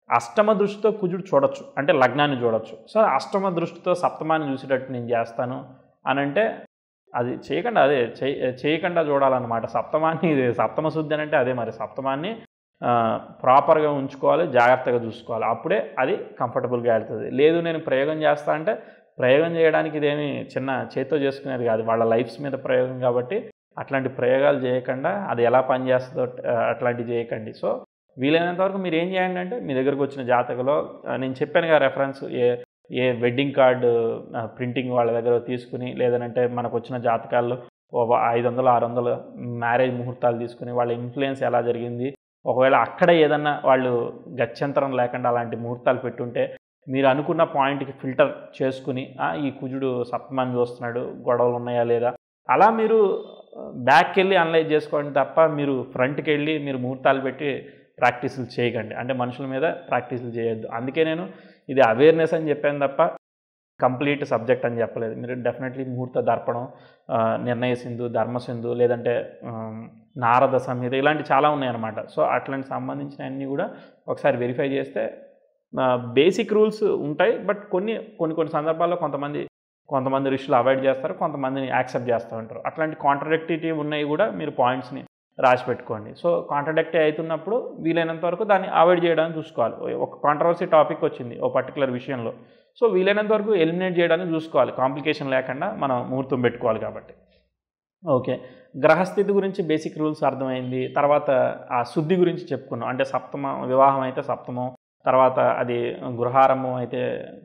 అష్టమ దృష్టితో కుజుడు చూడొచ్చు అంటే లగ్నాన్ని చూడొచ్చు. సో అష్టమ దృష్టితో సప్తమాన్ని చూసేటట్టు నేను చేస్తాను అని అంటే అది చేయకుండా అదే చేయ చేయకుండా చూడాలన్నమాట. సప్తమాన్ని సప్తమ శుద్ధి అని అంటే అదే మరి. సప్తమాన్ని ప్రాపర్గా ఉంచుకోవాలి జాగ్రత్తగా చూసుకోవాలి. అప్పుడే అది కంఫర్టబుల్గా వెళ్తుంది. లేదు నేను ప్రయోగం చేస్తా అంటే ప్రయోగం చేయడానికి ఇదేమి చిన్న చేత్తో చేసుకునేది కాదు. వాళ్ళ లైఫ్స్ మీద ప్రయోగం కాబట్టి అట్లాంటి ప్రయోగాలు చేయకుండా అది ఎలా పనిచేస్తుందో అట్లాంటివి చేయకండి. సో వీలైనంత వరకు మీరు ఏం చేయండి అంటే మీ దగ్గరకు వచ్చిన జాతకలో నేను చెప్పాను కదా reference a a wedding card printing వాళ్ళ దగ్గర తీసుకుని లేదంటే మనకు వచ్చిన జాతకాల్లో ఐదు వందలు ఆరు వందలు మ్యారేజ్ ముహూర్తాలు తీసుకుని వాళ్ళ ఇన్ఫ్లుయెన్స్ ఎలా జరిగింది? ఒకవేళ అక్కడ ఏదన్నా వాళ్ళు గత్యంతరం లేకుండా అలాంటి ముహూర్తాలు పెట్టుంటే మీరు అనుకున్న పాయింట్కి ఫిల్టర్ చేసుకుని ఈ కుజుడు సప్తమాన్ని చూస్తున్నాడు గొడవలు ఉన్నాయా లేదా? అలా మీరు బ్యాక్కి వెళ్ళి అనలైజ్ చేసుకోండి తప్ప మీరు ఫ్రంట్కి వెళ్ళి మీరు ముహూర్తాలు పెట్టి ప్రాక్టీసులు చేయకండి. అంటే మనుషుల మీద ప్రాక్టీసులు చేయొద్దు. అందుకే నేను ఇది అవేర్నెస్ అని చెప్పాను తప్ప కంప్లీట్ సబ్జెక్ట్ అని చెప్పలేదు. మీరు డెఫినెట్లీ ముహూర్త దర్పణం నిర్ణయ సింధు ధర్మసింధు లేదంటే నారద సంహిత ఇలాంటి చాలా ఉన్నాయన్నమాట. సో అట్లాంటి సంబంధించిన అన్నీ కూడా ఒకసారి వెరిఫై చేస్తే బేసిక్ రూల్స్ ఉంటాయి బట్ కొన్ని కొన్ని కొన్ని సందర్భాల్లో కొంతమంది కొంతమంది ఋషులు అవాయిడ్ చేస్తారు కొంతమందిని యాక్సెప్ట్ చేస్తూ ఉంటారు. అట్లాంటి కాంట్రడక్టివిటీ ఉన్నాయి కూడా మీరు పాయింట్స్ని రాసి పెట్టుకోండి. సో కాంట్రడిక్ట్ అవుతున్నప్పుడు వీలైనంత వరకు దాన్ని అవాయిడ్ చేయడానికి చూసుకోవాలి. ఒక కాంట్రవర్సీ టాపిక్ వచ్చింది ఓ పర్టికులర్ విషయంలో. సో వీలైనంత వరకు ఎలిమినేట్ చేయడానికి చూసుకోవాలి. కాంప్లికేషన్ లేకుండా మనం ముహూర్తం పెట్టుకోవాలి కాబట్టి. ఓకే గ్రహస్థితి గురించి బేసిక్ రూల్స్ అర్థమైంది. తర్వాత ఆ శుద్ధి గురించి చెప్పుకున్నాం. అంటే సప్తమ వివాహం అయితే సప్తమం. తర్వాత అది గృహారంభం అయితే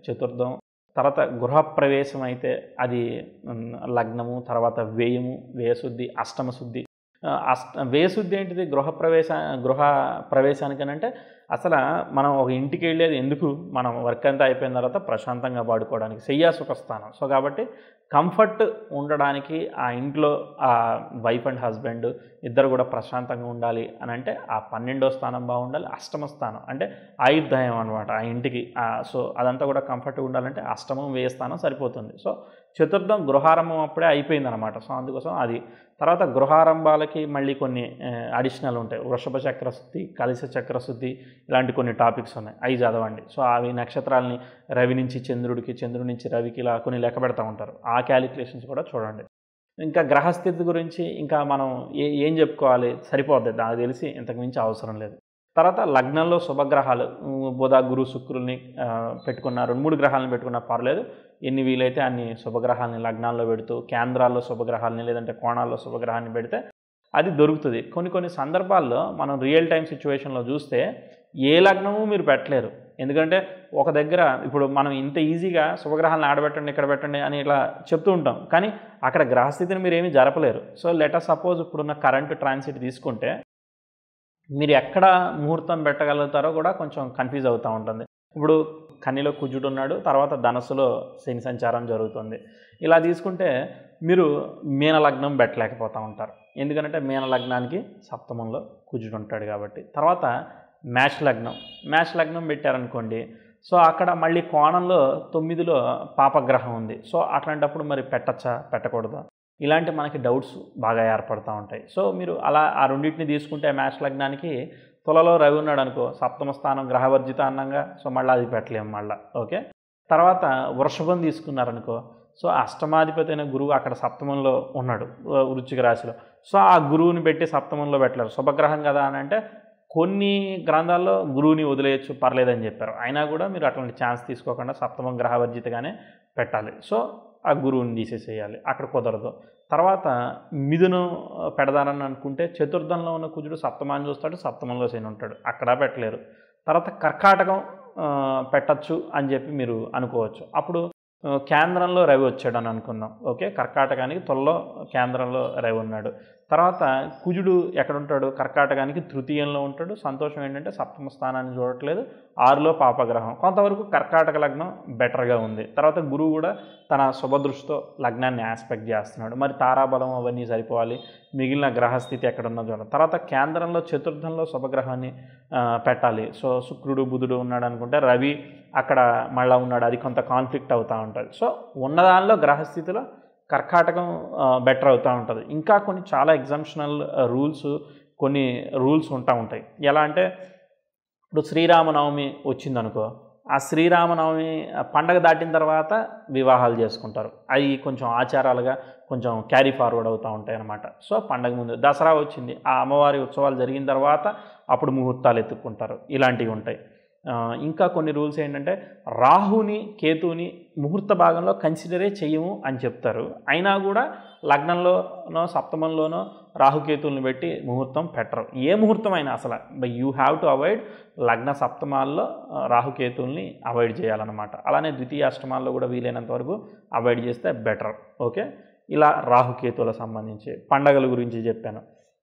చతుర్థం తర్వాత గృహప్రవేశం అయితే అది లగ్నము తర్వాత వ్యయము వ్యయశుద్ధి అష్టమ శుద్ధి. అష్ట వ్యయశుద్ధి ఏంటిది? గృహప్రవేశ గృహ ప్రవేశానికనంటే అసలు మనం ఒక ఇంటికి వెళ్ళేది ఎందుకు? మనం వర్క్ అంతా అయిపోయిన తర్వాత ప్రశాంతంగా పాడుకోవడానికి శయ్యా సుఖస్థానం. సో కాబట్టి కంఫర్ట్ ఉండడానికి ఆ ఇంట్లో ఆ వైఫ్ అండ్ హస్బెండ్ ఇద్దరు కూడా ప్రశాంతంగా ఉండాలి అని అంటే ఆ పన్నెండో స్థానం బాగుండాలి అష్టమ స్థానం అంటే ఆయుర్దాయం అనమాట ఆ ఇంటికి. సో అదంతా కూడా కంఫర్ట్గా ఉండాలంటే అష్టమం వేయ స్థానం సరిపోతుంది. సో చతుర్థం గృహారంభం అప్పుడే అయిపోయింది అనమాట సో అందుకోసం అది. తర్వాత గృహారంభాలకి మళ్ళీ కొన్ని అడిషనల్ ఉంటాయి. వృషభ చక్రశుద్ధి కలిస చక్రశుద్ధి ఇలాంటి కొన్ని టాపిక్స్ ఉన్నాయి. అవి చదవండి. సో అవి నక్షత్రాలని రవి నుంచి చంద్రుడికి చంద్రుడి నుంచి రవికి ఇలా కొన్ని లెక్క పెడతా ఉంటారు. ఆ క్యాలిక్యులేషన్స్ కూడా చూడండి. ఇంకా గ్రహస్థితి గురించి ఇంకా మనం ఏ ఏం చెప్పుకోవాలి? సరిపోద్ది. నాకు తెలిసి ఇంతకు మించి అవసరం లేదు. తర్వాత లగ్నంలో శుభగ్రహాలు. బుధ గురు శుక్రుల్ని పెట్టుకున్న రెండు మూడు గ్రహాలను పెట్టుకున్నా పర్లేదు ఎన్ని వీలైతే అన్ని శుభగ్రహాలని లగ్నాల్లో పెడుతూ కేంద్రాల్లో శుభగ్రహాలని లేదంటే కోణాల్లో శుభగ్రహాన్ని పెడితే అది దొరుకుతుంది. కొన్ని కొన్ని సందర్భాల్లో మనం రియల్ టైం సిచ్యువేషన్లో చూస్తే ఏ లగ్నము మీరు పెట్టలేరు. ఎందుకంటే ఒక దగ్గర ఇప్పుడు మనం ఇంత ఈజీగా శుభగ్రహాలను ఆడబెట్టండి ఇక్కడ పెట్టండి అని ఇట్లా చెప్తూ ఉంటాం. కానీ అక్కడ గ్రహస్థితిని మీరు ఏమీ జరపలేరు. సో లెటర్ సపోజ్ ఇప్పుడున్న కరెంట్ ట్రాన్సిట్ తీసుకుంటే మీరు ఎక్కడ ముహూర్తం పెట్టగలుగుతారో కూడా కొంచెం కన్ఫ్యూజ్ అవుతూ ఉంటుంది. ఇప్పుడు కన్నిలో కుజుడు ఉన్నాడు తర్వాత ధనస్సులో శని సంచారం జరుగుతుంది. ఇలా తీసుకుంటే మీరు మీన లగ్నం పెట్టలేకపోతూ ఉంటారు. ఎందుకంటే మీన లగ్నానికి సప్తమంలో కుజుడు ఉంటాడు కాబట్టి. తర్వాత మ్యాష్ లగ్నం మ్యాచ్ లగ్నం పెట్టారనుకోండి సో అక్కడ మళ్ళీ కోణంలో తొమ్మిదిలో పాపగ్రహం ఉంది. సో అట్లాంటప్పుడు మరి పెట్టచ్చా పెట్టకూడదా? ఇలాంటి మనకి డౌట్స్ బాగా ఏర్పడుతూ ఉంటాయి. సో మీరు అలా ఆ రెండింటిని తీసుకుంటే మ్యాచ్ లగ్నానికి తులలో రవి ఉన్నాడు అనుకో సప్తమ స్థానం గ్రహవర్జిత అన్నంగా సో మళ్ళీ అది పెట్టలేము మళ్ళీ ఓకే? తర్వాత వృషభం తీసుకున్నారనుకో సో అష్టమాధిపతి అయిన గురువు అక్కడ సప్తమంలో ఉన్నాడు వృచ్చిక రాశిలో. సో ఆ గురువుని పెట్టి సప్తమంలో పెట్టలేరు. శుభగ్రహం కదా అని అంటే కొన్ని గ్రంథాల్లో గురువుని వదిలేయచ్చు పర్లేదని చెప్పారు. అయినా కూడా మీరు అట్లాంటి ఛాన్స్ తీసుకోకుండా సప్తమం గ్రహవర్జితగానే పెట్టాలి. సో ఆ గురువుని తీసేసేయాలి. అక్కడ కుదరదు. తర్వాత మిథును పెడదానని అనుకుంటే చతుర్థంలో ఉన్న కుజుడు సప్తమాన్ని చూస్తాడు సప్తమంలో శని ఉంటాడు. అక్కడ పెట్టలేరు. తర్వాత కర్కాటకం పెట్టచ్చు అని చెప్పి మీరు అనుకోవచ్చు. అప్పుడు కేంద్రంలో రవి వచ్చాడు అని అనుకుందాం. ఓకే? కర్కాటకానికి తొల్లో కేంద్రంలో రవి ఉన్నాడు. తర్వాత కుజుడు ఎక్కడుంటాడు? కర్కాటకానికి తృతీయంలో ఉంటాడు. సంతోషం ఏంటంటే సప్తమ స్థానాన్ని చూడట్లేదు. ఆరులో పాపగ్రహం. కొంతవరకు కర్కాటక లగ్నం బెటర్గా ఉంది. తర్వాత గురువు కూడా తన శుభదృష్టితో లగ్నాన్ని ఆస్పెక్ట్ చేస్తున్నాడు. మరి తారాబలం అవన్నీ సరిపోవాలి. మిగిలిన గ్రహస్థితి ఎక్కడున్నా చూడాలి. తర్వాత కేంద్రంలో చతుర్థంలో శుభగ్రహాన్ని పెట్టాలి. సో శుక్రుడు బుధుడు ఉన్నాడు అనుకుంటే రవి అక్కడ మళ్ళా ఉన్నాడు. అది కొంత కాన్ఫ్లిక్ట్ అవుతూ ఉంటుంది. సో ఉన్నదానిలో గ్రహస్థితిలో కర్కాటకం బెటర్ అవుతూ ఉంటుంది. ఇంకా కొన్ని చాలా ఎగ్జామ్షనల్ రూల్స్ కొన్ని రూల్స్ ఉంటా ఉంటాయి. ఎలా అంటే ఇప్పుడు శ్రీరామనవమి వచ్చిందనుకో ఆ శ్రీరామనవమి పండగ దాటిన తర్వాత వివాహాలు చేసుకుంటారు. అవి కొంచెం ఆచారాలుగా కొంచెం క్యారీ ఫార్వర్డ్ అవుతూ ఉంటాయి అన్నమాట. సో పండగ ముందు దసరా వచ్చింది. ఆ అమ్మవారి ఉత్సవాలు జరిగిన తర్వాత అప్పుడు ముహూర్తాలు ఎత్తుక్కుంటారు. ఇలాంటివి ఉంటాయి. ఇంకా కొన్ని రూల్స్ ఏంటంటే రాహుని కేతుని ముహూర్త భాగంలో కన్సిడరే చెయ్యము అని చెప్తారు. అయినా కూడా లగ్నంలోనో సప్తమంలోనో రాహుకేతుల్ని పెట్టి ముహూర్తం పెట్టరు. ఏ ముహూర్తం అయినా అసలు. By you have to avoid లగ్న సప్తమాల్లో ఆ, రాహుకేతుల్ని అవాయిడ్ చేయాలన్నమాట. అలానే ద్వితీయ అష్టమాల్లో కూడా వీలైనంత వరకు అవాయిడ్ చేస్తే బెటర్ ఓకే ఇలా రాహుకేతువుల సంబంధించి పండగల గురించి చెప్పాను.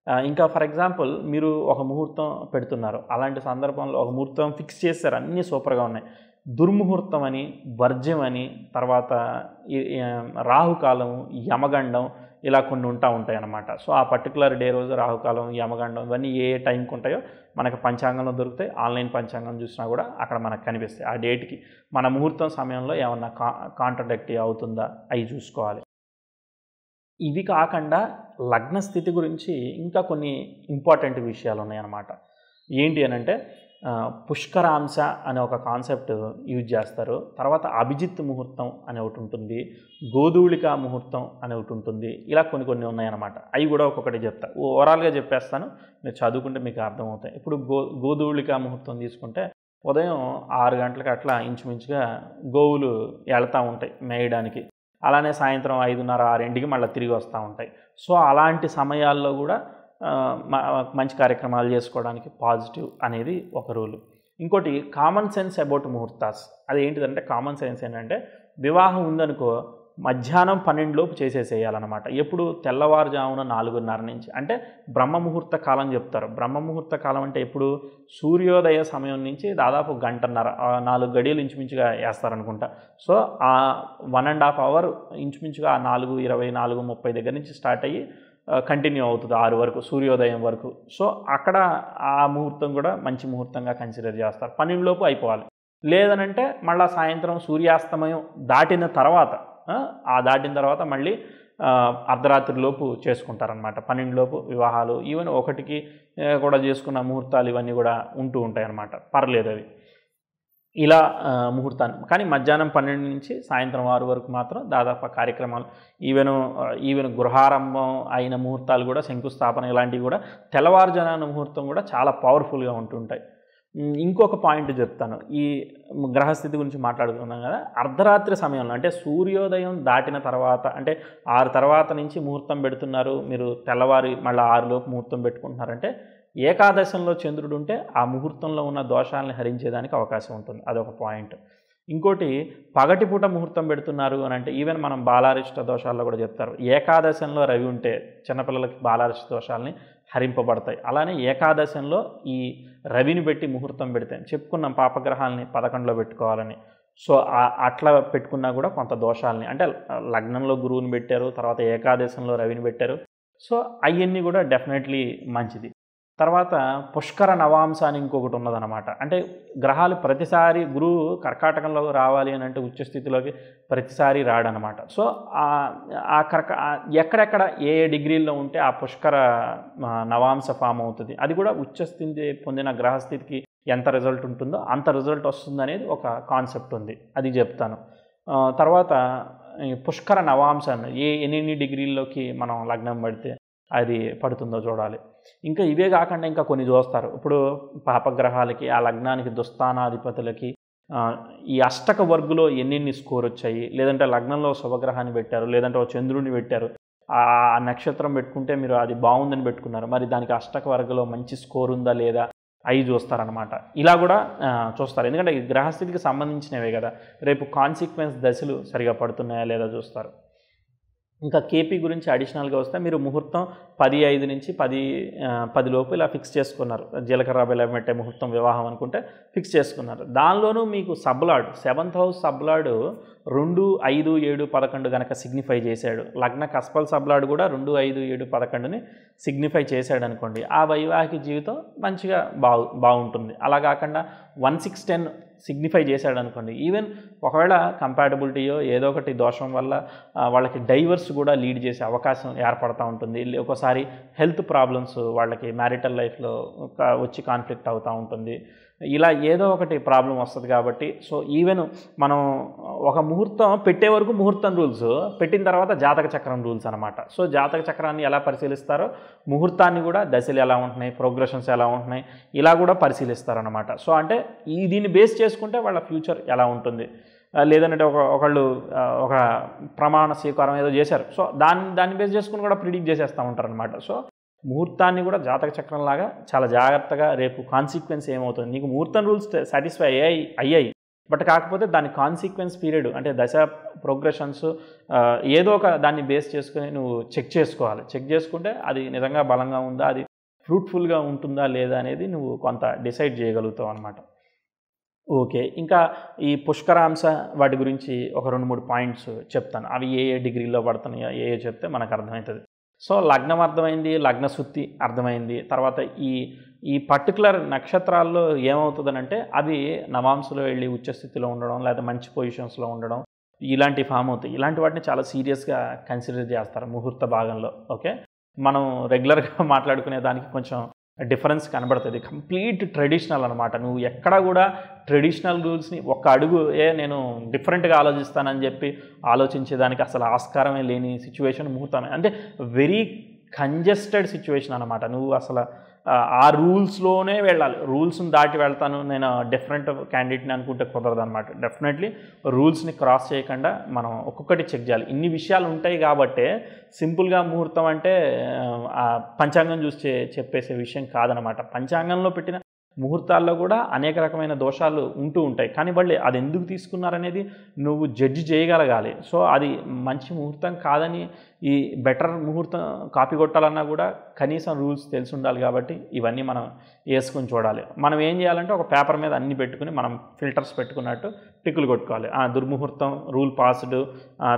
ఇంకా ఫర్ ఎగ్జాంపుల్ మీరు ఒక ముహూర్తం పెడుతున్నారు. అలాంటి సందర్భంలో ఒక ముహూర్తం ఫిక్స్ చేస్తారు అన్నీ సూపర్గా ఉన్నాయి. దుర్ముహూర్తం అని వర్జ్యం అని తర్వాత రాహుకాలం యమగండం ఇలా కొన్ని ఉంటా ఉంటాయి అన్నమాట. సో ఆ పర్టికులర్ డే రోజు రాహుకాలం యమగండం ఇవన్నీ ఏ టైంకి ఉంటాయో మనకి పంచాంగంలో దొరుకుతాయి. ఆన్లైన్ పంచాంగం చూసినా కూడా అక్కడ మనకు కనిపిస్తాయి. ఆ డేట్కి మన ముహూర్తం సమయంలో ఏమన్నా కా కాంట్రడక్ట్ అవుతుందా? అవి చూసుకోవాలి. ఇవి కాకుండా లగ్న స్థితి గురించి ఇంకా కొన్ని ఇంపార్టెంట్ విషయాలు ఉన్నాయన్నమాట. ఏంటి అని అంటే పుష్కరాంశ అనే ఒక కాన్సెప్ట్ యూజ్ చేస్తారు. తర్వాత అభిజిత్ ముహూర్తం అనే ఒకటి ఉంటుంది గోధూళిక ముహూర్తం అనే ఒకటి ఉంటుంది ఇలా కొన్ని కొన్ని ఉన్నాయన్నమాట. అవి కూడా ఒక్కొక్కటి చెప్తా. ఓవరాల్గా చెప్పేస్తాను మీరు చదువుకుంటే మీకు అర్థమవుతాయి. ఇప్పుడు గో గోధూళిక ముహూర్తం తీసుకుంటే ఉదయం ఆరు గంటలకు అట్లా ఇంచుమించుగా గోవులు వెళ్తూ ఉంటాయి మేయడానికి. అలానే సాయంత్రం ఐదున్నర ఆరింటికి మళ్ళీ తిరిగి వస్తూ ఉంటాయి. సో అలాంటి సమయాల్లో కూడా మంచి కార్యక్రమాలు చేసుకోవడానికి పాజిటివ్ అనేది ఒక రూలు. ఇంకోటి కామన్ సెన్స్ అబౌట్ ముహూర్తాస్ అది ఏంటిదంటే కామన్ సెన్స్ ఏంటంటే వివాహం ఉందనుకో మధ్యాహ్నం పన్నెండులోపు చేసేసేయాలన్నమాట. ఎప్పుడు? తెల్లవారుజామున నాలుగున్నర నుంచి. అంటే బ్రహ్మ ముహూర్త కాలం చెప్తారు. బ్రహ్మ ముహూర్త కాలం అంటే ఎప్పుడు? సూర్యోదయ సమయం నుంచి దాదాపు గంటన్నర నాలుగు గడియలు ఇంచుమించుగా వేస్తారనుకుంటా. సో ఆ వన్ అండ్ హాఫ్ అవర్ ఇంచుమించుగా ఆ నాలుగు ఇరవై నాలుగు ముప్పై దగ్గర నుంచి స్టార్ట్ అయ్యి కంటిన్యూ అవుతుంది ఆరు వరకు సూర్యోదయం వరకు. సో అక్కడ ఆ ముహూర్తం కూడా మంచి ముహూర్తంగా కన్సిడర్ చేస్తారు. పన్నెండులోపు అయిపోవాలి. లేదనంటే మళ్ళీ సాయంత్రం సూర్యాస్తమయం దాటిన తర్వాత ఆ, దాటిన తర్వాత మళ్ళీ అర్ధరాత్రిలోపు చేసుకుంటారనమాట పన్నెండు లోపు వివాహాలు ఈవెన్ ఒకటికి కూడా చేసుకున్న ముహూర్తాలు ఇవన్నీ కూడా ఉంటూ ఉంటాయి అన్నమాట పర్లేదు అవి. ఇలా ముహూర్తాన్ని కానీ మధ్యాహ్నం పన్నెండు నుంచి సాయంత్రం ఆరు వరకు మాత్రం దాదాపు కార్యక్రమాలు ఈవెన్ ఈవెన్ గృహారంభం అయిన ముహూర్తాలు కూడా శంకుస్థాపన ఇలాంటివి కూడా తెల్లవారుజాన ముహూర్తం కూడా చాలా పవర్ఫుల్గా ఉంటుంటాయి ఇంకొక పాయింట్ చెప్తాను. ఈ గ్రహస్థితి గురించి మాట్లాడుకున్నాం కదా అర్ధరాత్రి సమయంలో అంటే సూర్యోదయం దాటిన తర్వాత అంటే ఆరు తర్వాత నుంచి ముహూర్తం పెడుతున్నారు మీరు తెల్లవారి మళ్ళీ ఆరులోపు ముహూర్తం పెట్టుకుంటున్నారంటే ఏకాదశంలో చంద్రుడు ఉంటే ఆ ముహూర్తంలో ఉన్న దోషాలని హరించేదానికి అవకాశం ఉంటుంది. అదొక పాయింట్. ఇంకోటి పగటిపూట ముహూర్తం పెడుతున్నారు అని అంటే ఈవెన్ మనం బాలారిష్ట దోషాల్లో కూడా చెప్తారు. ఏకాదశంలో రవి ఉంటే చిన్నపిల్లలకి బాలారిష్ట దోషాలని హరింపబడతాయి. అలానే ఏకాదశంలో ఈ రవిని పెట్టి ముహూర్తం పెడితే చెప్పుకున్నాం పాపగ్రహాలని పదకొండులో పెట్టుకోవాలని. సో అట్లా పెట్టుకున్నా కూడా కొంత దోషాలని. అంటే లగ్నంలో గురువుని పెట్టారు తర్వాత ఏకాదశంలో రవిని పెట్టారు. సో అవన్నీ కూడా డెఫినెట్లీ మంచిది. తర్వాత పుష్కర నవాంశ అని ఇంకొకటి ఉన్నదనమాట అంటే గ్రహాలు ప్రతిసారి గురువు కర్కాటకంలో రావాలి అని అంటే ఉచ్చస్థితిలోకి ప్రతిసారి రాడనమాట సో ఆ- కర్క ఎక్కడెక్కడ ఏ ఏ డిగ్రీల్లో ఉంటే ఆ పుష్కర నవాంశ ఫామ్ అవుతుంది. అది కూడా ఉచ్చస్థితి పొందిన గ్రహస్థితికి ఎంత రిజల్ట్ ఉంటుందో అంత రిజల్ట్ వస్తుంది అనేది ఒక కాన్సెప్ట్ ఉంది. అది చెప్తాను. తర్వాత పుష్కర నవాంశాన్ని ఏ ఎన్ని డిగ్రీల్లోకి మనం లగ్నం పడితే అది పడుతుందో చూడాలి. ఇంకా ఇవే కాకుండా ఇంకా కొన్ని చూస్తారు. ఇప్పుడు పాపగ్రహాలకి ఆ లగ్నానికి దుస్థానాధిపతులకి ఈ అష్టక వర్గులో ఎన్నెన్ని స్కోర్ వచ్చాయి? లేదంటే లగ్నంలో శుభగ్రహాన్ని పెట్టారు లేదంటే ఒక చంద్రుడిని పెట్టారు. ఆ నక్షత్రం పెట్టుకుంటే మీరు అది బాగుందని పెట్టుకున్నారు. మరి దానికి అష్టక వర్గంలో మంచి స్కోర్ ఉందా లేదా అవి చూస్తారనమాట ఇలా కూడా చూస్తారు. ఎందుకంటే ఈ గ్రహస్థితికి సంబంధించినవే కదా. రేపు కాన్సిక్వెన్స్ దశలు సరిగా పడుతున్నాయా లేదా చూస్తారు. ఇంకా కేపీ గురించి అడిషనల్గా వస్తే మీరు ముహూర్తం పది ఐదు నుంచి పది పది లోపు ఇలా ఫిక్స్ చేసుకున్నారు. జీలకర్ర బెల్లం పెట్టే ముహూర్తం వివాహం అనుకుంటే ఫిక్స్ చేసుకున్నారు. దానిలోనూ మీకు సబ్లాడ్ సెవెంత్ హౌస్ సబ్లాడ్ రెండు ఐదు ఏడు పదకొండు కనుక సిగ్నిఫై చేశాడు. లగ్న కస్పల్ సబ్లాడ్ కూడా రెండు ఐదు ఏడు పదకొండుని సిగ్నిఫై చేశాడు అనుకోండి. ఆ వైవాహిక జీవితం మంచిగా బాగు బాగుంటుంది. అలా కాకుండా వన్ సిక్స్ టెన్ సిగ్నిఫై చేశాడు అనుకోండి ఈవెన్ ఒకవేళ కంపాటబిలిటీయో ఏదో ఒకటి దోషం వల్ల వాళ్ళకి డైవర్స్ కూడా లీడ్ చేసే అవకాశం ఏర్పడతా ఉంటుంది. ఒక్కోసారి ఒకసారి హెల్త్ ప్రాబ్లమ్స్ వాళ్ళకి మ్యారిటల్ లైఫ్లో వచ్చి కాన్ఫ్లిక్ట్ అవుతూ ఉంటుంది. ఇలా ఏదో ఒకటి ప్రాబ్లం వస్తుంది కాబట్టి సో ఈవెన్ మనం ఒక ముహూర్తం పెట్టే వరకు ముహూర్తం రూల్స్ పెట్టిన తర్వాత జాతక చక్రం రూల్స్ అనమాట సో జాతక చక్రాన్ని ఎలా పరిశీలిస్తారో ముహూర్తాన్ని కూడా దశలు ఎలా ఉంటున్నాయి ప్రోగ్రెషన్స్ ఎలా ఉంటున్నాయి ఇలా కూడా పరిశీలిస్తారనమాట సో అంటే ఈ దీన్ని బేస్ చేసుకుంటే వాళ్ళ ఫ్యూచర్ ఎలా ఉంటుంది. లేదంటే ఒక ఒకళ్ళు ఒక ప్రమాణ స్వీకారం ఏదో చేశారు. సో దాన్ని దాన్ని బేస్ చేసుకుని కూడా ప్రిడిక్ట్ చేసేస్తూ ఉంటారు అనమాట సో ముహూర్తాన్ని కూడా జాతక చక్రం లాగా చాలా జాగ్రత్తగా రేపు కాన్సిక్వెన్స్ ఏమవుతుంది? నీకు ముహూర్తం రూల్స్ సాటిస్ఫై అయ్యాయి అయ్యాయి. బట్ కాకపోతే దాని కాన్సిక్వెన్స్ పీరియడ్ అంటే దశ ప్రోగ్రెషన్స్ ఏదో ఒక దాన్ని బేస్ చేసుకుని నువ్వు చెక్ చేసుకోవాలి. చెక్ చేసుకుంటే అది నిజంగా బలంగా ఉందా? అది ఫ్రూట్ఫుల్గా ఉంటుందా లేదా అనేది నువ్వు కొంత డిసైడ్ చేయగలుగుతావు అనమాట ఓకే. ఇంకా ఈ పుష్కరాంశ వాటి గురించి ఒక రెండు మూడు పాయింట్స్ చెప్తాను. అవి ఏ ఏ డిగ్రీలో పడుతున్నాయో ఏ ఏ చెప్తే మనకు అర్థమవుతుంది. సో లగ్నం అర్థమైంది లగ్న శుద్ధి అర్థమైంది. తర్వాత ఈ ఈ పర్టికులర్ నక్షత్రాల్లో ఏమవుతుందనంటే అది నవాంసులో వెళ్ళి ఉచ్చస్థితిలో ఉండడం లేదా మంచి పొజిషన్స్లో ఉండడం ఇలాంటి ఫామ్ అవుతాయి. ఇలాంటి వాటిని చాలా సీరియస్గా కన్సిడర్ చేస్తారు ముహూర్త భాగంలో. ఓకే? మనం రెగ్యులర్గా [LAUGHS] మాట్లాడుకునే దానికి కొంచెం డిఫరెన్స్ కనబడుతుంది. కంప్లీట్ ట్రెడిషనల్ అనమాట నువ్వు ఎక్కడ కూడా ట్రెడిషనల్ రూల్స్ని ఒక్క అడుగు ఏ నేను డిఫరెంట్గా ఆలోచిస్తానని చెప్పి ఆలోచించేదానికి అసలు ఆస్కారమే లేని సిచ్యువేషన్ ముహూర్తమే. అంటే వెరీ కంజెస్టెడ్ సిచ్యువేషన్ అనమాట నువ్వు అసలు ఆ, రూల్స్లోనే వెళ్ళాలి. రూల్స్ని దాటి వెళ్తాను. నేను డిఫరెంట్ క్యాండిడేట్ని అనుకుంటే కుదరదు అనమాట డెఫినెట్లీ రూల్స్ని క్రాస్ చేయకుండా మనం ఒక్కొక్కటి చెక్ చేయాలి. ఇన్ని విషయాలు ఉంటాయి కాబట్టే సింపుల్గా ముహూర్తం అంటే పంచాంగం చూసి చెప్పేసే విషయం కాదనమాట పంచాంగంలో పెట్టిన ముహూర్తాల్లో కూడా అనేక రకమైన దోషాలు ఉంటూ ఉంటాయి. కానీ మళ్ళీ అది ఎందుకు తీసుకున్నారనేది నువ్వు జడ్జి చేయగలగాలి. సో అది మంచి ముహూర్తం కాదని ఈ బెటర్ ముహూర్తం కాపీ కొట్టాలన్నా కూడా కనీసం రూల్స్ తెలిసి ఉండాలి కాబట్టి ఇవన్నీ మనం వేసుకుని చూడాలి. మనం ఏం చేయాలంటే ఒక పేపర్ మీద అన్ని పెట్టుకుని మనం ఫిల్టర్స్ పెట్టుకున్నట్టు టిక్కులు కొట్టుకోవాలి. ఆ దుర్ముహూర్తం రూల్ పాస్డ్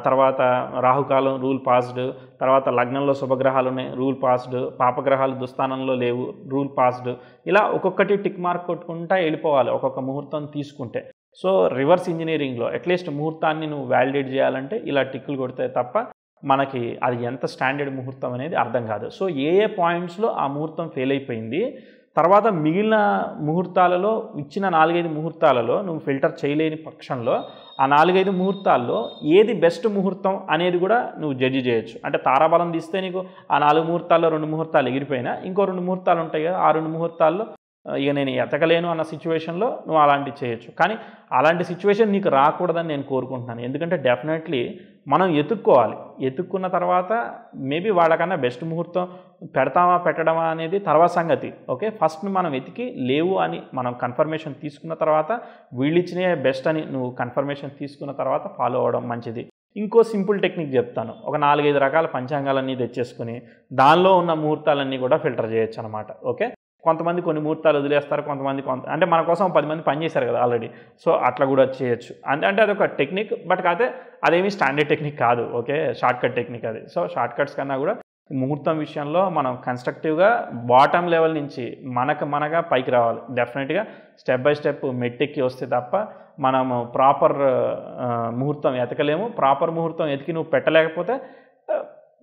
తర్వాత రాహుకాలం రూల్ పాస్డ్ తర్వాత లగ్నంలో శుభగ్రహాలు ఉన్నాయి రూల్ పాస్డ్ పాపగ్రహాలు దుస్థానంలో లేవు రూల్ పాస్డ్ ఇలా ఒక్కొక్కటి టిక్ మార్క్ కొట్టుకుంటా వెళ్ళిపోవాలి ఒక్కొక్క ముహూర్తం తీసుకుంటే. సో రివర్స్ ఇంజనీరింగ్లో అట్లీస్ట్ ముహూర్తాన్ని నువ్వు వ్యాలిడేట్ చేయాలంటే ఇలా టిక్కులు కొడితే తప్ప మనకి అది ఎంత స్టాండర్డ్ ముహూర్తం అనేది అర్థం కాదు. సో ఏ ఏ పాయింట్స్లో ఆ ముహూర్తం ఫెయిల్ అయిపోయింది తర్వాత మిగిలిన ముహూర్తాలలో ఇచ్చిన నాలుగైదు ముహూర్తాలలో నువ్వు ఫిల్టర్ చేయలేని పక్షంలో ఆ నాలుగైదు ముహూర్తాల్లో ఏది బెస్ట్ ముహూర్తం అనేది కూడా నువ్వు జడ్జి చేయొచ్చు. అంటే తారాబలం తీస్తే నీకు ఆ నాలుగు ముహూర్తాల్లో రెండు ముహూర్తాలు ఎగిరిపోయినా ఇంకో రెండు ముహూర్తాలు ఉంటాయి కదా ఆ రెండు ముహూర్తాల్లో ఇక నేను ఎతకలేను అన్న సిచ్యువేషన్లో నువ్వు అలాంటివి చేయొచ్చు. కానీ అలాంటి సిచ్యువేషన్ నీకు రాకూడదని నేను కోరుకుంటున్నాను. ఎందుకంటే డెఫినెట్లీ మనం ఎతుక్కోవాలి. ఎతుక్కున్న తర్వాత మేబీ వాళ్ళకన్నా బెస్ట్ ముహూర్తం పెడతామా పెట్టడమా అనేది తర్వాత సంగతి. ఓకే? ఫస్ట్ మనం వెతికి లేవు అని మనం కన్ఫర్మేషన్ తీసుకున్న తర్వాత వీళ్ళు బెస్ట్ అని నువ్వు కన్ఫర్మేషన్ తీసుకున్న తర్వాత ఫాలో అవ్వడం మంచిది. ఇంకో సింపుల్ టెక్నిక్ చెప్తాను. ఒక నాలుగైదు రకాల పంచాంగాలన్నీ తెచ్చేసుకుని దానిలో ఉన్న ముహూర్తాలన్నీ కూడా ఫిల్టర్ చేయొచ్చు అనమాట ఓకే? కొంతమంది కొన్ని ముహూర్తాలు వదిలేస్తారు కొంతమంది కొంత అంటే మన కోసం పది మంది పనిచేశారు కదా ఆల్రెడీ సో అట్లా కూడా చేయొచ్చు. అంటే అంటే అదొక టెక్నిక్ బట్ కాకపోతే అదేమి స్టాండర్డ్ టెక్నిక్ కాదు ఓకే? షార్ట్ కట్ టెక్నిక్ అది. సో షార్ట్ కట్స్ కన్నా కూడా ముహూర్తం విషయంలో మనం కన్స్ట్రక్టివ్గా బాటమ్ లెవెల్ నుంచి మనకు మనగా పైకి రావాలి. డెఫినెట్గా స్టెప్ బై స్టెప్ మెట్టెక్కి వస్తే తప్ప మనము ప్రాపర్ ముహూర్తం ఎతకలేము. ప్రాపర్ ముహూర్తం ఎతికి నువ్వు పెట్టలేకపోతే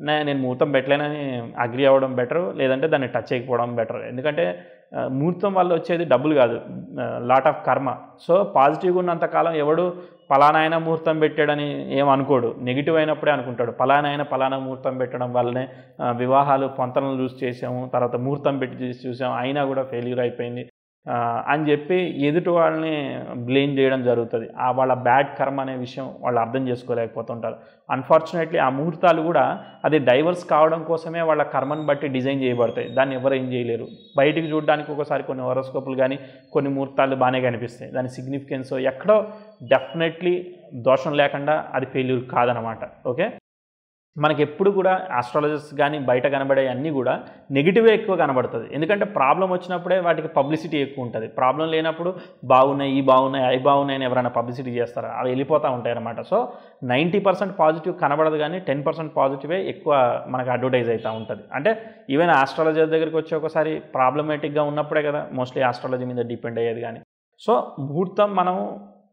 నేను ముహూర్తం పెట్టలేనని అగ్రి అవ్వడం బెటర్ లేదంటే దాన్ని టచ్ చేయకపోవడం బెటర్ ఎందుకంటే ముహూర్తం వల్ల వచ్చేది డబ్బులు కాదు లాట్ ఆఫ్ కర్మ సో పాజిటివ్గా ఉన్నంతకాలం ఎవడు పలానా అయినా ముహూర్తం పెట్టాడని ఏం అనుకోడు. నెగిటివ్ అయినప్పుడే అనుకుంటాడు. పలానా ఆయన పలానా ముహూర్తం పెట్టడం వల్లనే వివాహాలు పొంతనలు చూసి చేసాము తర్వాత ముహూర్తం పెట్టి చూసి చూసాము అయినా కూడా ఫెయిల్యూర్ అయిపోయింది. అని చెప్పి ఎదుటి వాళ్ళని బ్లేమ్ చేయడం జరుగుతుంది. ఆ వాళ్ళ బ్యాడ్ కర్మ అనే విషయం వాళ్ళు అర్థం చేసుకోలేకపోతుంటారు. అన్ఫార్చునేట్లీ ఆ ముహూర్తాలు కూడా అది డైవర్స్ కావడం కోసమే వాళ్ళ కర్మను బట్టి డిజైన్ చేయబడతాయి. దాన్ని ఎవరు ఏం చేయలేరు. బయటికి చూడడానికి ఒకసారి కొన్ని హోరోస్కోపులు కానీ కొన్ని ముహూర్తాలు బాగానే కనిపిస్తాయి. దాని సిగ్నిఫికెన్స్ ఎక్కడో డెఫినెట్లీ దోషం లేకుండా అది ఫెయిల్యూర్ కాదనమాట. ఓకే మనకి ఎప్పుడు కూడా ఆస్ట్రాలజర్స్ కానీ బయట కనబడే అన్నీ కూడా నెగిటివే ఎక్కువ కనబడుతుంది. ఎందుకంటే ప్రాబ్లం వచ్చినప్పుడే వాటికి పబ్లిసిటీ ఎక్కువ ఉంటుంది. ప్రాబ్లం లేనప్పుడు బాగున్నాయి ఈ బాగున్నాయి అవి బాగున్నాయి అని ఎవరైనా పబ్లిసిటీ చేస్తారా? అవి వెళ్ళిపోతూ ఉంటాయి అనమాట సో నైంటీ పర్సెంట్ పాజిటివ్ కనబడదు కానీ టెన్ పర్సెంట్ పాజిటివే ఎక్కువ మనకు అడ్వర్టైజ్ అవుతూ ఉంటుంది. అంటే ఈవెన్ ఆస్ట్రాలజర్ దగ్గరికి వచ్చి ఒకసారి ప్రాబ్లమేటిక్గా ఉన్నప్పుడే కదా మోస్ట్లీ ఆస్ట్రాలజీ మీద డిపెండ్ అయ్యేది కానీ. సో ముహూర్తం మనం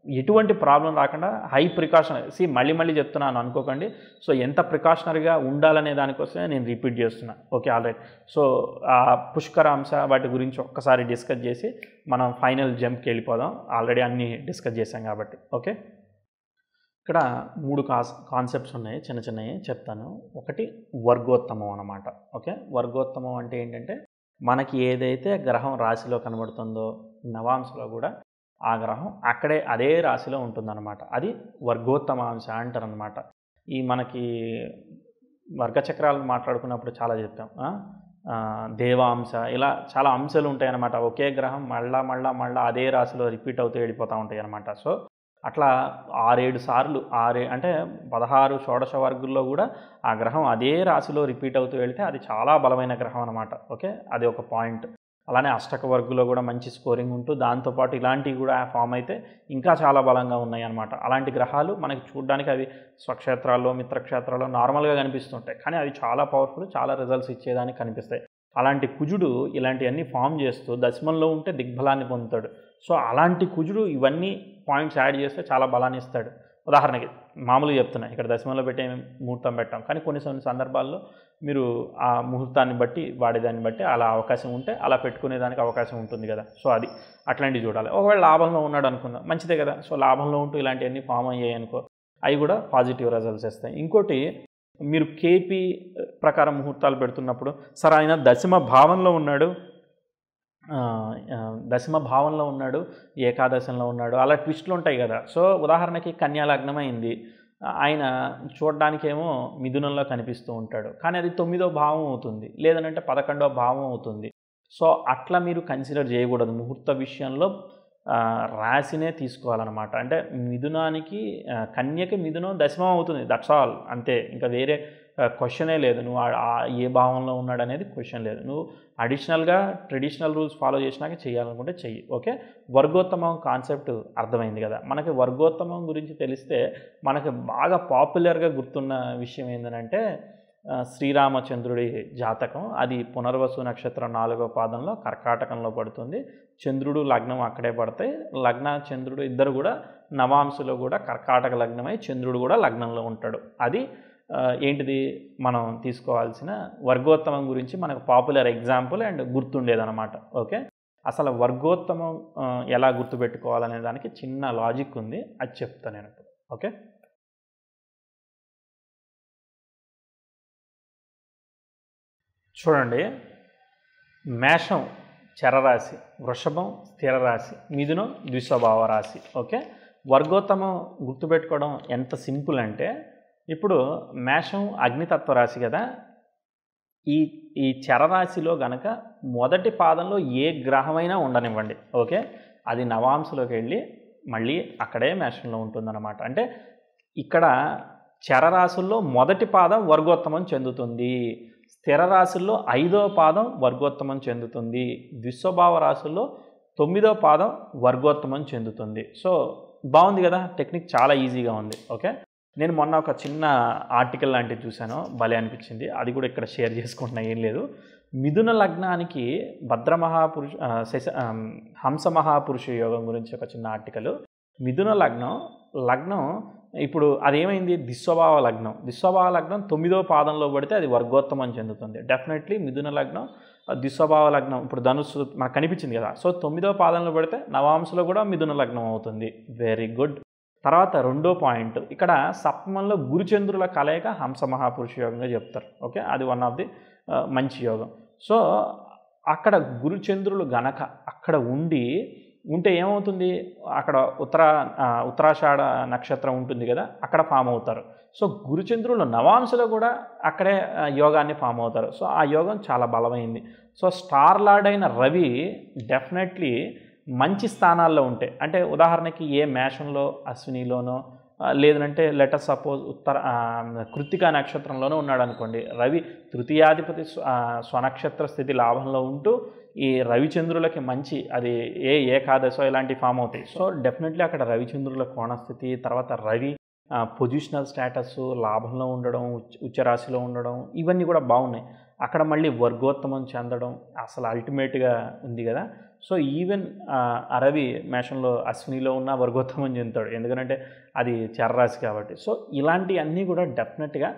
ఎటువంటి ప్రాబ్లం రాకుండా హై ప్రికాషనరీ సి మళ్ళీ మళ్ళీ చెప్తున్నాను అనుకోకండి. సో ఎంత ప్రికాషనరీగా ఉండాలనే దానికోసమే నేను రిపీట్ చేస్తున్నా. ఓకే ఆల్రైట్ సో ఆ పుష్కర అంశ వాటి గురించి ఒక్కసారి డిస్కస్ చేసి మనం ఫైనల్ జంప్కి వెళ్ళిపోదాం. ఆల్రెడీ అన్నీ డిస్కస్ చేశాం కాబట్టి. ఓకే ఇక్కడ మూడు కాస్ కాన్సెప్ట్స్ ఉన్నాయి చిన్న చిన్నవి చెప్తాను. ఒకటి వర్గోత్తమం అనమాట ఓకే వర్గోత్తమం అంటే ఏంటంటే మనకి ఏదైతే గ్రహం రాశిలో కనబడుతుందో నవాంశలో కూడా ఆ గ్రహం అక్కడే అదే రాశిలో ఉంటుందన్నమాట. అది వర్గోత్తమాంశ అంటారనమాట ఈ మనకి వర్గచక్రాలు మాట్లాడుకున్నప్పుడు చాలా చెప్పాం దేవాంశ ఇలా చాలా అంశాలు ఉంటాయన్నమాట. ఒకే గ్రహం మళ్ళా మళ్ళా మళ్ళా అదే రాశిలో రిపీట్ అవుతూ వెళ్ళిపోతూ ఉంటాయి అన్నమాట సో అట్లా ఆరేడు సార్లు ఆరే అంటే పదహారు షోడశ వర్గుల్లో కూడా ఆ గ్రహం అదే రాశిలో రిపీట్ అవుతూ వెళితే అది చాలా బలమైన గ్రహం అనమాట ఓకే? అది ఒక పాయింట్. అలానే అష్టక వర్గులో కూడా మంచి స్కోరింగ్ ఉంటూ దాంతోపాటు ఇలాంటివి కూడా ఫామ్ అయితే ఇంకా చాలా బలంగా ఉన్నాయి అనమాట అలాంటి గ్రహాలు మనకి చూడడానికి అవి స్వక్షేత్రాల్లో మిత్రక్షేత్రాల్లో నార్మల్గా కనిపిస్తుంటాయి. కానీ అవి చాలా పవర్ఫుల్ చాలా రిజల్ట్స్ ఇచ్చేదానికి కనిపిస్తాయి. అలాంటి కుజుడు ఇలాంటివన్నీ ఫామ్ చేస్తూ దశమంలో ఉంటే దిగ్బలాన్ని పొందుతాడు. సో అలాంటి కుజుడు ఇవన్నీ పాయింట్స్ యాడ్ చేస్తే చాలా బలాన్ని ఇస్తాడు. ఉదాహరణకి మామూలుగా చెప్తున్నాయి ఇక్కడ దశమంలో పెట్టే ముహూర్తం పెట్టాం. కానీ కొన్ని కొన్ని సందర్భాల్లో మీరు ఆ ముహూర్తాన్ని బట్టి వాడేదాన్ని బట్టి అలా అవకాశం ఉంటే అలా పెట్టుకునేదానికి అవకాశం ఉంటుంది కదా. సో అది అట్లాంటివి చూడాలి. ఒకవేళ లాభంలో ఉన్నాడు అనుకుందాం మంచిదే కదా. సో లాభంలో ఉంటూ ఇలాంటివన్నీ ఫామ్ అయ్యాయి అనుకో అవి కూడా పాజిటివ్ రిజల్ట్స్ ఇస్తాయి ఇంకోటి మీరు కేపీ ప్రకారం ముహూర్తాలు పెడుతున్నప్పుడు సరే ఆయన దశమ భావంలో ఉన్నాడు దశమ భావంలో ఉన్నాడు ఏకాదశంలో ఉన్నాడు అలా ట్విస్ట్లు ఉంటాయి కదా. సో ఉదాహరణకి కన్యా అయింది ఆయన చూడడానికేమో మిథునంలో కనిపిస్తూ ఉంటాడు. కానీ అది తొమ్మిదో భావం అవుతుంది లేదనంటే పదకొండో భావం అవుతుంది. సో అట్లా మీరు కన్సిడర్ చేయకూడదు. ముహూర్త విషయంలో రాసినే రాశినే తీసుకోవాలన్నమాట. అంటే మిథునానికి కన్యకి మిథునం దశమం అవుతుంది. దట్స్ ఆల్ అంతే. ఇంకా వేరే క్వశ్చనే లేదు. నువ్వు ఆ- ఏ భావంలో ఉన్నాడు అనేది క్వశ్చన్ లేదు. నువ్వు అడిషనల్గా ట్రెడిషనల్ రూల్స్ ఫాలో చేసినాక చేయాలనుకుంటే చెయ్యి. ఓకే? వర్గోత్తమం కాన్సెప్ట్ అర్థమైంది కదా. మనకి వర్గోత్తమం గురించి తెలిస్తే మనకి బాగా పాపులర్గా గుర్తున్న విషయం ఏంటంటే శ్రీరామచంద్రుడి జాతకం. అది పునర్వసు నక్షత్రం నాలుగో పాదంలో కర్కాటకంలో పడుతుంది. చంద్రుడు లగ్నం అక్కడే పడతాయి. లగ్న చంద్రుడు ఇద్దరు కూడా నవాంశలో కూడా కర్కాటక లగ్నమై చంద్రుడు కూడా లగ్నంలో ఉంటాడు. అది ఏంటిది మనం తీసుకోవాల్సిన వర్గోత్తమం గురించి మనకు పాపులర్ ఎగ్జాంపుల్ అండ్ గుర్తుండేదనమాట ఓకే? అసలు వర్గోత్తమం ఎలా గుర్తుపెట్టుకోవాలనే దానికి చిన్న లాజిక్ ఉంది. అది చెప్తాను నేను ఇప్పుడు ఓకే? చూడండి. మేషం చరరాశి వృషభం స్థిర రాశి మిథునం ద్విస్వభావ రాశి. ఓకే? వర్గోత్తమం గుర్తుపెట్టుకోవడం ఎంత సింపుల్ అంటే ఇప్పుడు మేషం అగ్నితత్వ రాశి కదా ఈ ఈ చరరాశిలో గనక మొదటి పాదంలో ఏ గ్రహమైనా ఉండనివ్వండి ఓకే? అది నవాంశలోకి వెళ్ళి మళ్ళీ అక్కడే మేషంలో ఉంటుందన్నమాట. అంటే ఇక్కడ చరరాశుల్లో మొదటి పాదం వర్గోత్తమం చెందుతుంది స్థిర రాశుల్లో ఐదో పాదం వర్గోత్తమం చెందుతుంది ద్విస్వభావ రాశుల్లో తొమ్మిదో పాదం వర్గోత్తమం చెందుతుంది. సో బాగుంది కదా? టెక్నిక్ చాలా ఈజీగా ఉంది ఓకే? నేను మొన్న ఒక చిన్న ఆర్టికల్ లాంటిది చూశాను. భలే అనిపించింది. అది కూడా ఇక్కడ షేర్ చేసుకుంటున్నా ఏం లేదు. మిథున లగ్నానికి భద్ర మహాపురుష శశ హంస మహాపురుష యోగం గురించి ఒక చిన్న ఆర్టికల్. మిథున లగ్నం లగ్నం ఇప్పుడు అదేమైంది? దిస్వభావ లగ్నం. దిస్వభావ లగ్నం తొమ్మిదో పాదంలో పడితే అది వర్గోత్తమం చెందుతుంది. డెఫినెట్లీ మిథున లగ్నం ఆ, దిస్వభావ లగ్నం. ఇప్పుడు ధనుసు మనకు కనిపించింది కదా. సో తొమ్మిదో పాదంలో పడితే నవాంశలో కూడా మిథున లగ్నం అవుతుంది. వెరీ గుడ్ తర్వాత రెండో పాయింట్ ఇక్కడ సప్తమంలో గురుచంద్రుల కలయిక హంస మహాపురుష యోగంగా చెప్తారు. ఓకే? అది వన్ ఆఫ్ ది మంచి యోగం. సో అక్కడ గురుచంద్రులు గనక అక్కడ ఉండి ఉంటే ఏమవుతుంది? అక్కడ ఉత్తర ఉత్తరాషాఢ నక్షత్రం ఉంటుంది కదా అక్కడ ఫామ్ అవుతారు. సో గురుచంద్రులు నవాంశలో కూడా అక్కడే యోగాన్ని ఫామ్ అవుతారు. సో ఆ యోగం చాలా బలమైంది. సో స్టార్ లార్డ్ అయిన రవి డెఫినెట్లీ మంచి స్థానాల్లో ఉంటే అంటే ఉదాహరణకి ఏ మేషంలో అశ్వినిలోనో లేదంటే లెటర్ సపోజ్ ఉత్తర కృతికా కృత్తికా ఉన్నాడు అనుకోండి రవి తృతీయాధిపతి స్వ- స్వనక్షత్ర స్థితి లాభంలో ఉంటూ ఈ రవిచంద్రులకి మంచి అది ఏ ఏకాదశో ఇలాంటి ఫామ్ అవుతాయి. సో డెఫినెట్లీ అక్కడ రవిచంద్రుల కోణస్థితి తర్వాత రవి పొజిషనల్ స్టేటస్ లాభంలో ఉండడం ఉచ్చ ఉచ్చరాశిలో ఉండడం ఇవన్నీ కూడా బాగున్నాయి. అక్కడ మళ్ళీ వర్గోత్తమం చెందడం అసలు అల్టిమేట్గా ఉంది కదా. సో ఈవెన్ అరవి మేషంలో అశ్వినిలో ఉన్న వర్గోత్తమం చెందుతాడు. ఎందుకంటే అది చర్రాశి కాబట్టి. సో ఇలాంటివన్నీ కూడా డెఫినెట్గా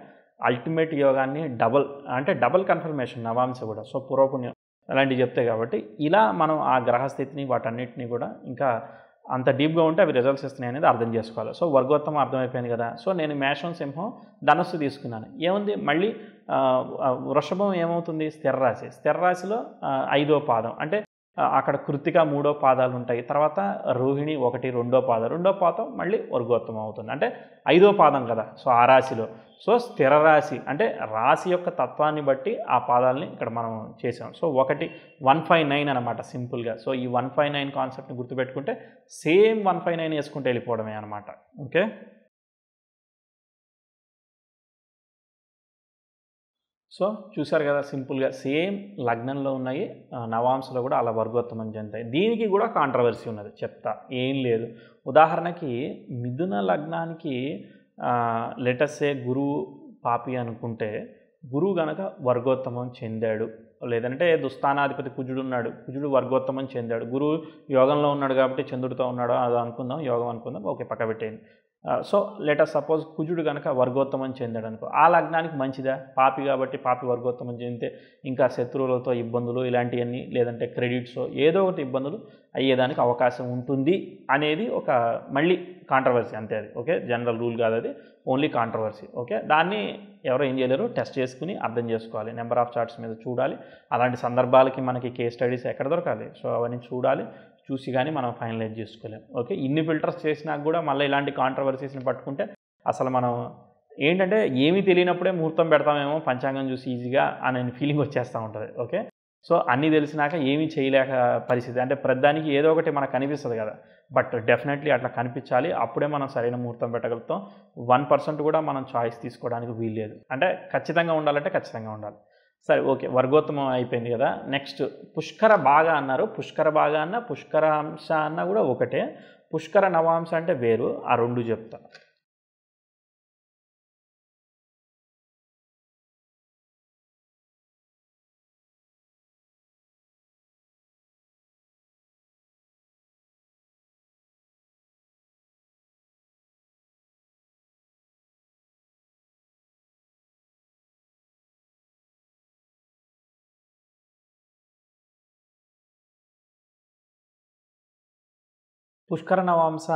అల్టిమేట్ యోగాన్ని డబల్ అంటే డబల్ కన్ఫర్మేషన్ నవాంశ కూడా. సో పూర్వపుణ్యం అలాంటివి చెప్తాయి కాబట్టి ఇలా మనం ఆ గ్రహస్థితిని వాటన్నిటిని కూడా ఇంకా అంత డీప్గా ఉంటే అవి రిజల్ట్స్ ఇస్తున్నాయి అనేది అర్థం చేసుకోవాలి. సో వర్గోత్తమం అర్థమైపోయింది కదా. సో నేను మేషం సింహం ధనస్సు తీసుకున్నాను. ఏముంది? మళ్ళీ వృషభం ఏమవుతుంది? స్థిర రాశి. స్థిర రాశిలో ఐదో పాదం. అంటే అక్కడ కృతిక మూడో పాదాలు ఉంటాయి తర్వాత రోహిణి ఒకటి రెండో పాదం. రెండో పాదం మళ్ళీ వర్గోత్తమం అవుతుంది. అంటే ఐదో పాదం కదా సో ఆ రాశిలో. సో స్థిర రాశి అంటే రాశి యొక్క తత్వాన్ని బట్టి ఆ పాదాలని ఇక్కడ మనం చేసాం. సో ఒకటి వన్ ఫైవ్ నైన్ అనమాట సింపుల్గా. సో ఈ వన్ ఫైవ్ నైన్ కాన్సెప్ట్ని గుర్తుపెట్టుకుంటే సేమ్ వన్ ఫైవ్ నైన్ వేసుకుంటే వెళ్ళిపోవడమే అనమాట ఓకే? సో చూసారు కదా సింపుల్గా సేమ్ లగ్నంలో ఉన్నాయి ఆ, నవాంశలో కూడా అలా వర్గోత్తమం చెందుతాయి. దీనికి కూడా కాంట్రవర్సీ ఉన్నది చెప్తా ఏం లేదు. ఉదాహరణకి మిథున లగ్నానికి లెటస్సే గురువు పాపి అనుకుంటే గురువు గనక వర్గోత్తమం చెందాడు లేదంటే దుస్థానాధిపతి కుజుడు ఉన్నాడు కుజుడు వర్గోత్తమం చెందాడు గురువు యోగంలో ఉన్నాడు కాబట్టి చంద్రుడితో ఉన్నాడు అది అనుకుందాం యోగం అనుకుందాం ఓకే పక్క పెట్టేయండి సో లెటర్ సపోజ్ కుజుడు కనుక వర్గోత్తమం చెందాడు అనుకో ఆ లగ్నానికి మంచిదా? పాపి కాబట్టి పాపి వర్గోత్తమం చెందితే ఇంకా శత్రువులతో ఇబ్బందులు ఇలాంటివన్నీ లేదంటే క్రెడిట్స్ ఏదో ఒకటి ఇబ్బందులు అయ్యేదానికి అవకాశం ఉంటుంది అనేది ఒక మళ్ళీ కాంట్రవర్సీ అంతే అది. ఓకే? జనరల్ రూల్ కాదు అది. Only controversy okay? దాన్ని ఎవరో ఏం చేయలేరు. టెస్ట్ చేసుకుని అర్థం చేసుకోవాలి. నెంబర్ ఆఫ్ చార్ట్స్ మీద చూడాలి. అలాంటి సందర్భాలకి మనకి కేస్ స్టడీస్ ఎక్కడ దొరకాలి? సో అవన్నీ చూడాలి. చూసి కానీ మనం ఫైనలైజ్ చేసుకోలేం. ఓకే? ఇన్ని ఫిల్టర్స్ చేసినా కూడా మళ్ళీ ఇలాంటి కాంట్రవర్సీస్ని పట్టుకుంటే అసలు మనం ఏంటంటే ఏమీ తెలియనప్పుడే ముహూర్తం పెడతామేమో పంచాంగం చూసి ఈజీగా అనే ఫీలింగ్ వచ్చేస్తూ ఉంటుంది. ఓకే? సో అన్నీ తెలిసినాక ఏమీ చేయలేక పరిస్థితి. అంటే ప్రతిదానికి ఏదో ఒకటి మనకు కనిపిస్తుంది కదా. బట్ డెఫినెట్లీ అట్లా కనిపించాలి. అప్పుడే మనం సరైన ముహూర్తం పెట్టగలుగుతాం. వన్ పర్సెంట్ కూడా మనం చాయిస్ తీసుకోవడానికి వీల్లేదు. అంటే ఖచ్చితంగా ఉండాలంటే ఖచ్చితంగా ఉండాలి. సరే ఓకే వర్గోత్తమం అయిపోయింది కదా. నెక్స్ట్ పుష్కర బాగా అన్నారు. పుష్కర బాగా అన్న పుష్కరాంశ అన్న కూడా ఒకటే. పుష్కర నవాంశ అంటే వేరు. ఆ రెండు చెప్తా. పుష్కర నవాంస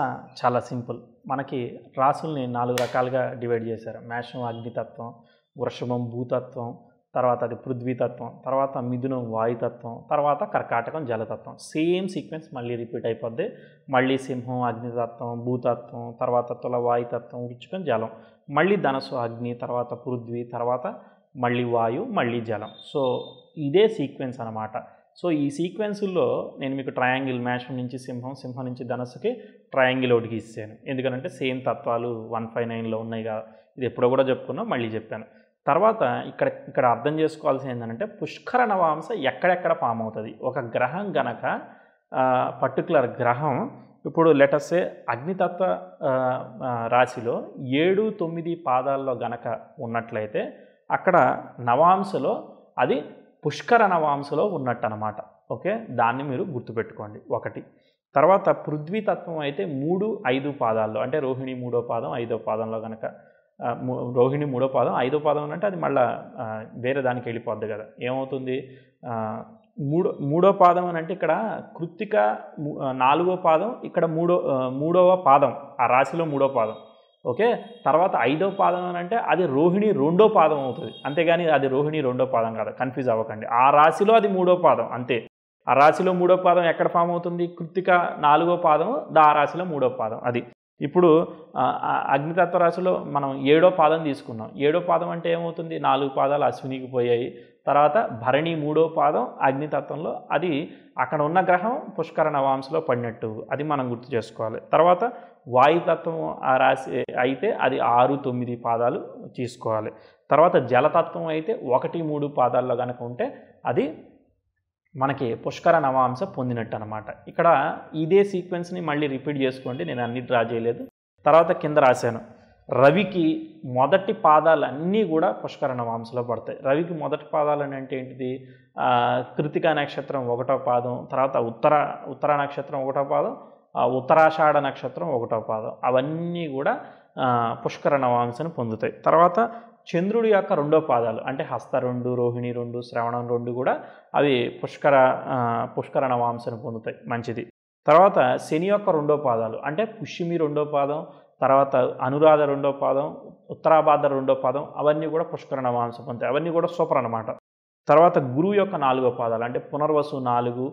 చాలా సింపుల్. మనకి రాసుల్ని నాలుగు రకాలుగా డివైడ్ చేశారు. మేషం అగ్నితత్వం వృషభం భూతత్వం తర్వాత అది పృథ్వీతత్వం తర్వాత మిథునం వాయుతత్వం తర్వాత కర్కాటకం జలతత్వం. సేమ్ సీక్వెన్స్ మళ్ళీ రిపీట్ అయిపోద్ది. మళ్ళీ సింహం అగ్నితత్వం భూతత్వం తర్వాత తుల వాయుతత్వం వృచ్చికం జలం. మళ్ళీ ధనసు అగ్ని తర్వాత పృథ్వీ తర్వాత మళ్ళీ వాయు మళ్ళీ జలం. సో ఇదే సీక్వెన్స్ అనమాట సో ఈ సీక్వెన్సుల్లో నేను మీకు ట్రయాంగిల్ మేషం నుంచి సింహం సింహం నుంచి ధనస్సుకి ట్రయాంగిల్ ఒకటి ఇచ్చాను. ఎందుకంటే సేమ్ తత్వాలు వన్ ఫైవ్ నైన్లో ఉన్నాయి కదా ఇది ఎప్పుడో కూడా చెప్పుకున్నా మళ్ళీ చెప్పాను. తర్వాత ఇక్కడ ఇక్కడ అర్థం చేసుకోవాల్సింది ఏంటంటే పుష్కర నవాంశ ఎక్కడెక్కడ ఫామ్ అవుతుంది? ఒక గ్రహం గనక పర్టికులర్ గ్రహం ఇప్పుడు లెటర్సే అగ్నితత్వ రాశిలో ఏడు తొమ్మిది పాదాల్లో గనక ఉన్నట్లయితే అక్కడ నవాంశలో అది పుష్కర నవాంశలో ఉన్నట్టు అనమాట ఓకే? దాన్ని మీరు గుర్తుపెట్టుకోండి. ఒకటి. తర్వాత పృథ్వీ తత్వం అయితే మూడు ఐదు పాదాల్లో అంటే రోహిణి మూడో పాదం ఐదో పాదంలో కనుక రోహిణి మూడో పాదం ఐదో పాదం అంటే అది మళ్ళీ వేరే దానికి వెళ్ళిపోద్ది కదా. ఏమవుతుంది? మూడో మూడో పాదం అని అంటే ఇక్కడ కృత్తిక నాలుగో పాదం ఇక్కడ మూడో మూడవ పాదం ఆ రాశిలో మూడో పాదం. ఓకే? తర్వాత ఐదో పాదం అని అంటే అది రోహిణి రెండో పాదం అవుతుంది. అంతేగాని అది రోహిణి రెండో పాదం కాదు. కన్ఫ్యూజ్ అవ్వకండి. ఆ రాశిలో అది మూడో పాదం అంతే. ఆ రాశిలో మూడో పాదం ఎక్కడ ఫామ్ అవుతుంది? కృత్తిక నాలుగో పాదం దా రాశిలో మూడో పాదం. అది. ఇప్పుడు అగ్నితత్వ రాశిలో మనం ఏడో పాదం తీసుకున్నాం. ఏడో పాదం అంటే ఏమవుతుంది? నాలుగు పాదాలు అశ్వినికి పోయాయి. తర్వాత భరణి మూడో పాదం అగ్నితత్వంలో. అది అక్కడ ఉన్న గ్రహం పుష్కర నవాంశలో పడినట్టు. అది మనం గుర్తు చేసుకోవాలి. తర్వాత వాయుతత్వం ఆ రాశి అయితే అది ఆరు తొమ్మిది పాదాలు తీసుకోవాలి. తర్వాత జలతత్వం అయితే ఒకటి మూడు పాదాల్లో కనుక ఉంటే అది మనకి పుష్కర నవాంశ పొందినట్టు అనమాట ఇక్కడ ఇదే సీక్వెన్స్ని మళ్ళీ రిపీట్ చేసుకోండి. నేను అన్ని డ్రా చేయలేదు. తర్వాత కింద రాశాను. రవికి మొదటి పాదాలన్నీ కూడా పుష్కరణ వాంసలో పడతాయి. రవికి మొదటి పాదాలు అని అంటే ఏంటిది? కృతికా నక్షత్రం ఒకటో పాదం తర్వాత ఉత్తర ఉత్తర నక్షత్రం ఒకటో పాదం ఆ, ఉత్తరాషాఢ నక్షత్రం ఒకటో పాదం. అవన్నీ కూడా పుష్కరణ వాంసను పొందుతాయి. తర్వాత చంద్రుడి యొక్క రెండో పాదాలు అంటే హస్త రెండు రోహిణి రెండు శ్రవణం రెండు కూడా అవి పుష్కర పుష్కరణ వాంసను పొందుతాయి. మంచిది. తర్వాత శని యొక్క రెండో పాదాలు అంటే పుష్యమి రెండో పాదం తర్వాత అనురాధ రెండో పాదం ఉత్తరాభాద్ర రెండో పాదం అవన్నీ కూడా పుష్కర నవాంశం పొందుతాయి అవన్నీ కూడా సూపర్ అన్నమాట. తర్వాత గురువు యొక్క నాలుగో పాదాలు అంటే పునర్వసు నాలుగు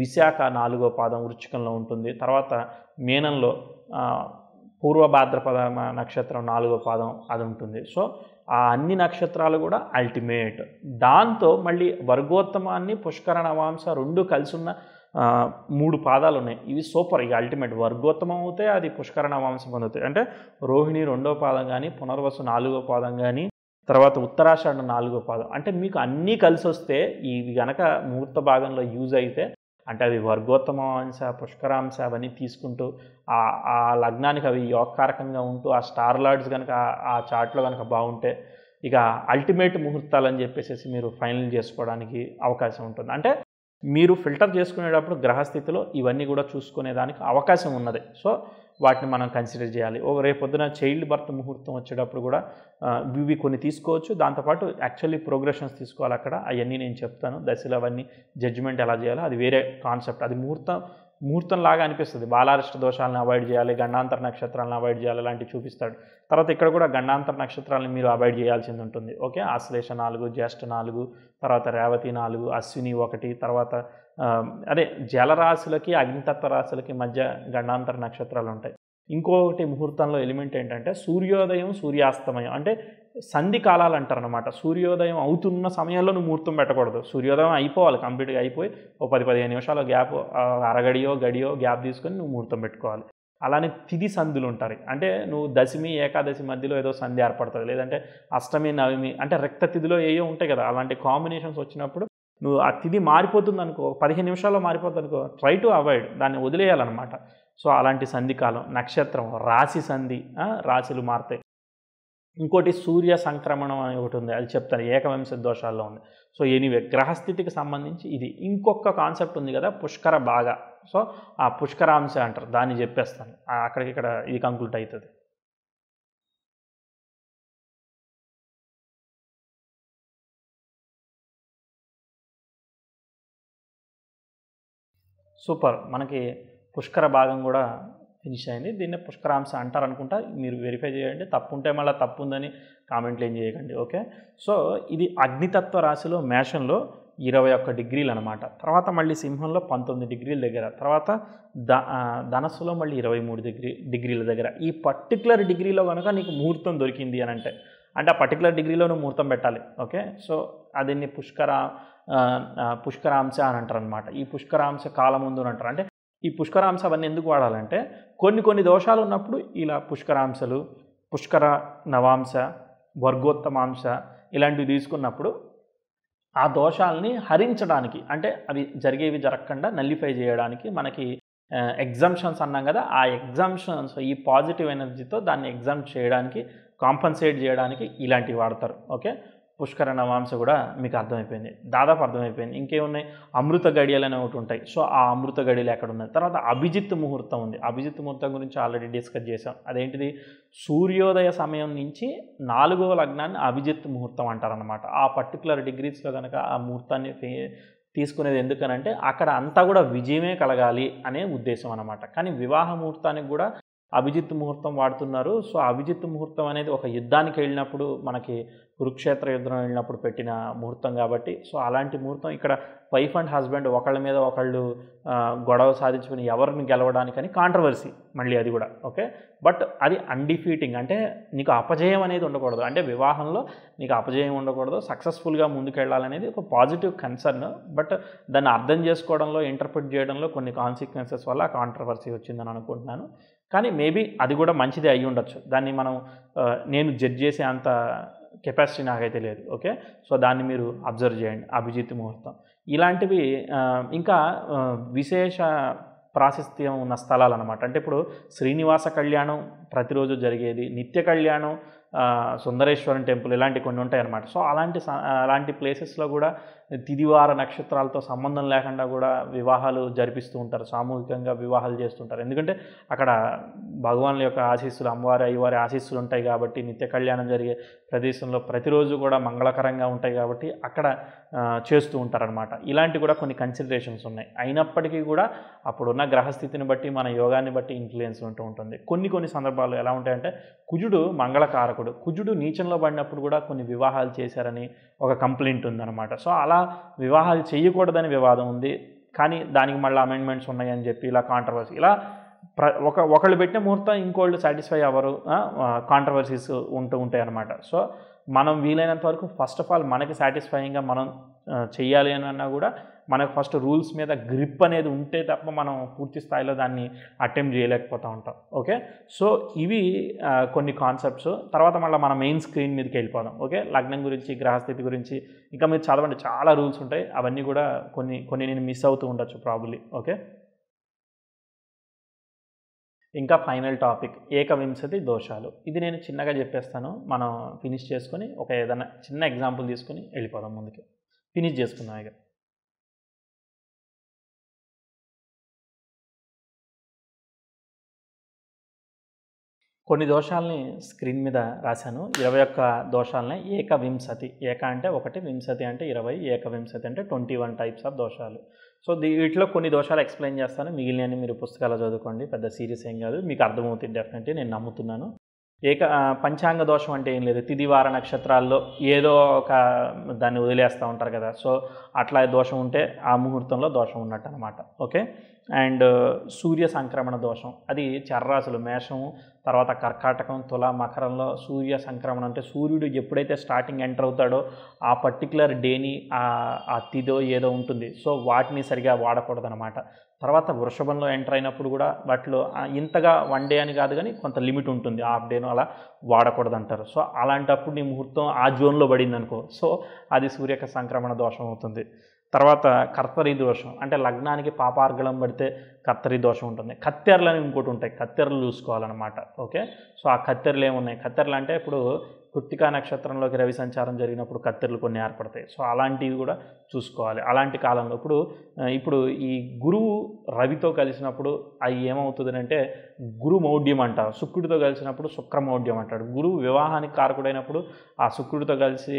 విశాఖ నాలుగో పాదం వృచ్చికంలో ఉంటుంది. తర్వాత మేనంలో పూర్వభాద్రపద పూర్వ భాద్రపద నక్షత్రం నాలుగో పాదం అది ఉంటుంది. సో ఆ అన్ని నక్షత్రాలు కూడా అల్టిమేట్. దాంతో మళ్ళీ వర్గోత్తమాన్ని పుష్కర నవాంశ రెండు కలిసి ఉన్న మూడు పాదాలు ఉన్నాయి ఇవి సూపర్. ఇక అల్టిమేట్ వర్గోత్తమం అవుతే అది పుష్కరణ వంశం పొందుతాయి. అంటే రోహిణి రెండో పాదం కానీ పునర్వసు నాలుగో పాదం కానీ తర్వాత ఉత్తరాషాఢ నాలుగో పాదం. అంటే మీకు అన్నీ కలిసి వస్తే ఇవి గనక ముహూర్త భాగంలో యూజ్ అయితే అంటే అవి వర్గోత్తమ అంశ పుష్కరాంశ అవన్నీ తీసుకుంటూ ఆ ఆ లగ్నానికి అవి యోగకారకంగా ఉంటూ ఆ స్టార్ లార్డ్స్ కనుక ఆ చార్ట్లో కనుక బాగుంటే ఇక అల్టిమేట్ ముహూర్తాలు అని చెప్పేసి మీరు ఫైనల్ చేసుకోవడానికి అవకాశం ఉంటుంది. అంటే మీరు ఫిల్టర్ చేసుకునేటప్పుడు గ్రహస్థితిలో ఇవన్నీ కూడా చూసుకునే దానికి అవకాశం ఉన్నది. సో వాటిని మనం కన్సిడర్ చేయాలి. ఓ రేపొద్దున చైల్డ్ బర్త్ ముహూర్తం వచ్చేటప్పుడు కూడా ఇవి కొన్ని తీసుకోవచ్చు. దాంతోపాటు యాక్చువల్లీ ప్రోగ్రెషన్స్ తీసుకోవాలి అక్కడ. అవన్నీ నేను చెప్తాను. దశలు అవన్నీ జడ్జిమెంట్ ఎలా చేయాలో అది వేరే కాన్సెప్ట్. అది ముహూర్తం ముహూర్తం లాగా అనిపిస్తుంది. బాలారిష్ట దోషాలను అవాయిడ్ చేయాలి. గండాంతర నక్షత్రాలను అవాయిడ్ చేయాలి అలాంటివి చూపిస్తాడు. తర్వాత ఇక్కడ కూడా గండాంతర నక్షత్రాలను మీరు అవాయిడ్ చేయాల్సింది ఉంటుంది. ఓకే? ఆశ్లేష నాలుగు జ్యేష్ఠ నాలుగు తర్వాత రేవతి నాలుగు అశ్విని ఒకటి తర్వాత అదే జలరాశులకి అగ్నితత్వ రాశులకి మధ్య గండాంతర నక్షత్రాలు ఉంటాయి ఇంకొకటి ముహూర్తంలో ఎలిమెంట్ ఏంటంటే సూర్యోదయం సూర్యాస్తమయం అంటే సంధి కాలాలు అంటారు అనమాట సూర్యోదయం అవుతున్న సమయంలో నువ్వు ముహూర్తం పెట్టకూడదు. సూర్యోదయం అయిపోవాలి కంప్లీట్గా అయిపోయి ఓ పది పదిహేను నిమిషాలు గ్యాప్ అరగడియో గడియో గ్యాప్ తీసుకొని నువ్వు ముహూర్తం పెట్టుకోవాలి. అలానే తిది సంధులు ఉంటాయి. అంటే నువ్వు దశమి ఏకాదశి మధ్యలో ఏదో సంధి ఏర్పడుతుంది. లేదంటే అష్టమి నవమి అంటే రక్త తిథిలో ఏయో ఉంటాయి కదా అలాంటి కాంబినేషన్స్ వచ్చినప్పుడు నువ్వు ఆ తిథి మారిపోతుంది అనుకో పదిహేను నిమిషాల్లో మారిపోతుంది అనుకో ట్రై టు అవాయిడ్ దాన్ని వదిలేయాలన్నమాట. సో అలాంటి సంధి కాలం నక్షత్రం రాశి సంధి రాశులు మారుతాయి. ఇంకోటి సూర్య సంక్రమణం అని ఒకటి ఉంది. అది చెప్తాను. ఏకవంశ దోషాల్లో ఉంది. సో ఎనీవే గ్రహస్థితికి సంబంధించి ఇది ఇంకొక కాన్సెప్ట్ ఉంది కదా పుష్కర బాగా సో ఆ పుష్కరాంశ అంటారు దాన్ని చెప్పేస్తాను. అక్కడికి ఇక్కడ ఇది కంక్లూట్ అవుతుంది సూపర్. మనకి పుష్కర భాగం కూడా ఫినిష్ అయింది. దీన్ని పుష్కరాంశ అంటారు అనుకుంటా మీరు వెరిఫై చేయండి. తప్పు ఉంటే మళ్ళీ తప్పు ఉందని కామెంట్లు ఏం చేయకండి ఓకే? సో ఇది అగ్నితత్వ రాశిలో మేషంలో ఇరవై ఒక్క డిగ్రీలు అనమాట తర్వాత మళ్ళీ సింహంలో పంతొమ్మిది డిగ్రీల దగ్గర. తర్వాత ద ధనస్సులో మళ్ళీ ఇరవై మూడు డిగ్రీ డిగ్రీల దగ్గర. ఈ పర్టికులర్ డిగ్రీలో కనుక నీకు ముహూర్తం దొరికింది అని అంటే అంటే ఆ పర్టికులర్ డిగ్రీలో నువ్వు ముహూర్తం పెట్టాలి ఓకే? సో అదిన్ని పుష్కర పుష్కరాంశ అని అంటారు అనమాట ఈ పుష్కరాంశ కాలం ముందు అంటారు. అంటే ఈ పుష్కరాంశ అవన్నీ ఎందుకు వాడాలంటే కొన్ని కొన్ని దోషాలు ఉన్నప్పుడు ఇలా పుష్కరాంశలు పుష్కర నవాంశ వర్గోత్తమాంశ ఇలాంటివి తీసుకున్నప్పుడు ఆ దోషాలని హరించడానికి అంటే అవి జరిగేవి జరగకుండా నల్లిఫై చేయడానికి మనకి ఎగ్జామ్షన్స్ అన్నాం కదా ఆ ఎగ్జామ్షన్స్ ఈ పాజిటివ్ ఎనర్జీతో దాన్ని ఎగ్జామ్ చేయడానికి కాంపన్సేట్ చేయడానికి ఇలాంటివి వాడతారు. ఓకే పుష్కర నవాంశ కూడా మీకు అర్థమైపోయింది. దాదాపు అర్థమైపోయింది. ఇంకేమున్నాయి? అమృత గడియలు అనేవి ఒకటి ఉంటాయి. సో ఆ అమృత గడియలు ఎక్కడ ఉన్నాయి తర్వాత అభిజిత్ ముహూర్తం ఉంది. అభిజిత్ ముహూర్తం గురించి ఆల్రెడీ డిస్కస్ చేసాం అదేంటిది? సూర్యోదయ సమయం నుంచి నాలుగవ లగ్నాన్ని అభిజిత్ ముహూర్తం అంటారనమాట ఆ పర్టికులర్ డిగ్రీస్లో కనుక ఆ ముహూర్తాన్ని తీసుకునేది ఎందుకనంటే అక్కడ అంతా కూడా విజయమే కలగాలి అనే ఉద్దేశం అనమాట కానీ వివాహ ముహూర్తానికి కూడా అభిజిత్ ముహూర్తం వాడుతున్నారు. సో అభిజిత్ ముహూర్తం అనేది ఒక యుద్ధానికి వెళ్ళినప్పుడు మనకి కురుక్షేత్ర యుద్ధం వెళ్ళినప్పుడు పెట్టిన ముహూర్తం కాబట్టి సో అలాంటి ముహూర్తం ఇక్కడ వైఫ్ అండ్ హస్బెండ్ ఒకళ్ళ మీద ఒకళ్ళు గొడవ సాధించుకుని ఎవరిని గెలవడానికని కాంట్రవర్సీ మళ్ళీ అది కూడా ఓకే? బట్ అది అన్డిఫీటింగ్ అంటే నీకు అపజయం అనేది ఉండకూడదు. అంటే వివాహంలో నీకు అపజయం ఉండకూడదు. సక్సెస్ఫుల్గా ముందుకెళ్ళాలనేది ఒక పాజిటివ్ కన్సర్న్ బట్ దాన్ని అర్థం చేసుకోవడంలో ఇంటర్ప్రిట్ చేయడంలో కొన్ని కాన్సిక్వెన్సెస్ వల్ల కాంట్రవర్సీ వచ్చిందని అనుకుంటున్నాను. కానీ మేబీ అది కూడా మంచిదే అయి ఉండొచ్చు. దాన్ని మనం నేను జడ్జ్ చేసే అంత కెపాసిటీ నాకైతే లేదు. ఓకే? సో దాన్ని మీరు అబ్జర్వ్ చేయండి. అభిజిత్ ముహూర్తం. ఇలాంటివి ఇంకా విశేష ప్రాశస్త్యం ఉన్న స్థలాలు అనమాట అంటే ఇప్పుడు శ్రీనివాస కళ్యాణం ప్రతిరోజు జరిగేది. నిత్య కళ్యాణం సుందరేశ్వరం టెంపుల్ ఇలాంటి కొన్ని ఉంటాయన్నమాట. సో అలాంటి అలాంటి ప్లేసెస్లో కూడా తిదివార నక్షత్రాలతో సంబంధం లేకుండా కూడా వివాహాలు జరిపిస్తూ ఉంటారు. సామూహికంగా వివాహాలు చేస్తుంటారు ఎందుకంటే అక్కడ భగవాన్ల యొక్క ఆశీస్సులు అమ్మవారి అయ్యవారి ఆశీస్సులు ఉంటాయి కాబట్టి నిత్య కళ్యాణం జరిగే ప్రదేశంలో ప్రతిరోజు కూడా మంగళకరంగా ఉంటాయి కాబట్టి అక్కడ చేస్తూ ఉంటారనమాట ఇలాంటి కూడా కొన్ని కన్సిడరేషన్స్ ఉన్నాయి. అయినప్పటికీ కూడా అప్పుడున్న గ్రహస్థితిని బట్టి మన యోగాన్ని బట్టి ఇన్ఫ్లుయెన్స్ ఉంటూ ఉంటుంది. కొన్ని కొన్ని సందర్భాలు ఎలా ఉంటాయంటే కుజుడు మంగళకారకుడు. కుజుడు నీచంలో పడినప్పుడు కూడా కొన్ని వివాహాలు చేశారని ఒక కంప్లైంట్ ఉందన్నమాట. సో అలా వివాహాలు చేయకూడదని వివాదం ఉంది. కానీ దానికి మళ్ళీ అమెండ్మెంట్స్ ఉన్నాయని చెప్పి ఇలా కాంట్రవర్సీ ఇలా ప్ర ఒక ఒకళ్ళు పెట్టిన ముహూర్తం ఇంకోళ్ళు సాటిస్ఫై అవ్వరు. కాంట్రవర్సీస్ ఉంటూ ఉంటాయి అన్నమాట. సో మనం వీలైనంత వరకు ఫస్ట్ ఆఫ్ ఆల్ మనకి సాటిస్ఫైయింగ్గా మనం చేయాలి అని అన్నా కూడా మనకు ఫస్ట్ రూల్స్ మీద గ్రిప్ అనేది ఉంటే తప్ప మనం పూర్తి స్థాయిలో దాన్ని అటెంప్ట్ చేయలేకపోతూ ఉంటాం. ఓకే సో ఇవి కొన్ని కాన్సెప్ట్స్ తర్వాత మళ్ళీ మన మెయిన్ స్క్రీన్ మీదకి వెళ్ళిపోదాం. ఓకే లగ్నం గురించి గ్రహస్థితి గురించి ఇంకా మీరు చదవండి. చాలా రూల్స్ ఉంటాయి. అవన్నీ కూడా కొన్ని కొన్ని నేను మిస్ అవుతూ ఉండొచ్చు ప్రాబ్లీ ఓకే ఇంకా ఫైనల్ టాపిక్ ఏకవింశతి దోషాలు. ఇది నేను చిన్నగా చెప్పేస్తాను. మనం ఫినిష్ చేసుకొని ఒక ఏదైనా చిన్న ఎగ్జాంపుల్ తీసుకొని వెళ్ళిపోదాం ముందుకి. ఫినిష్ చేసుకుందాం ఇక. కొన్ని దోషాలని స్క్రీన్ మీద రాశాను. ఇరవై ఒక్క దోషాలని ఏకవింశతి. ఏక అంటే ఒకటి వింశతి అంటే ఇరవై ఏకవింశతి అంటే ట్వంటీ వన్ టైప్స్ ఆఫ్ దోషాలు. సో దీ- వీటిలో కొన్ని దోషాలు ఎక్స్ప్లెయిన్ చేస్తాను. మిగిలినవి మీరు పుస్తకాలు చదువుకోండి. పెద్ద సీరియస్ ఏం కాదు. మీకు అర్థమవుతుంది డెఫినెట్లీ. నేను నమ్ముతున్నాను. ఏక పంచాంగ దోషం అంటే ఏం లేదు. తిదివార నక్షత్రాల్లో ఏదో ఒక దాన్ని వదిలేస్తూ ఉంటారు కదా. సో అట్లా దోషం ఉంటే ఆ ముహూర్తంలో దోషం ఉన్నట్టు అనమాట ఓకే? అండ్ సూర్య సంక్రమణ దోషం. అది చర్రాసులు మేషం తర్వాత కర్కాటకం తుల మకరంలో సూర్య సంక్రమణ అంటే సూర్యుడు ఎప్పుడైతే స్టార్టింగ్ ఎంటర్ అవుతాడో ఆ పర్టికులర్ డేని ఆ- తిదో ఏదో ఉంటుంది. సో వాటిని సరిగా వాడకూడదనమాట తర్వాత వృషభంలో ఎంటర్ అయినప్పుడు కూడా వాటిలో ఇంతగా వన్ డే అని కాదు కానీ కొంత లిమిట్ ఉంటుంది. హాఫ్ డేను అలా వాడకూడదు అంటారు సో అలాంటప్పుడు నీ ముహూర్తం ఆ జోన్లో పడింది అనుకో సో అది సూర్యక సంక్రమణ దోషం అవుతుంది. తర్వాత కర్తరి దోషం అంటే లగ్నానికి పాపార్గళం పడితే కత్తరి దోషం ఉంటుంది. కత్తెరలు అని ఇంకోటి ఉంటాయి. కత్తెరలు చూసుకోవాలన్నమాట. ఓకే? సో ఆ కత్తెరలు ఏమున్నాయి? కత్తెరలు అంటే ఇప్పుడు కృత్తికా నక్షత్రంలోకి రవి సంచారం జరిగినప్పుడు కత్తెరలు కొన్ని ఏర్పడతాయి. సో అలాంటివి కూడా చూసుకోవాలి. అలాంటి కాలంలో ఇప్పుడు ఇప్పుడు ఈ గురువు రవితో కలిసినప్పుడు అవి ఏమవుతుంది అంటే గురు మౌఢ్యం అంటారు. శుక్రుడితో కలిసినప్పుడు శుక్రమౌఢ్యం అంటాడు. గురువు వివాహానికి కారకుడైనప్పుడు ఆ శుక్రుడితో కలిసి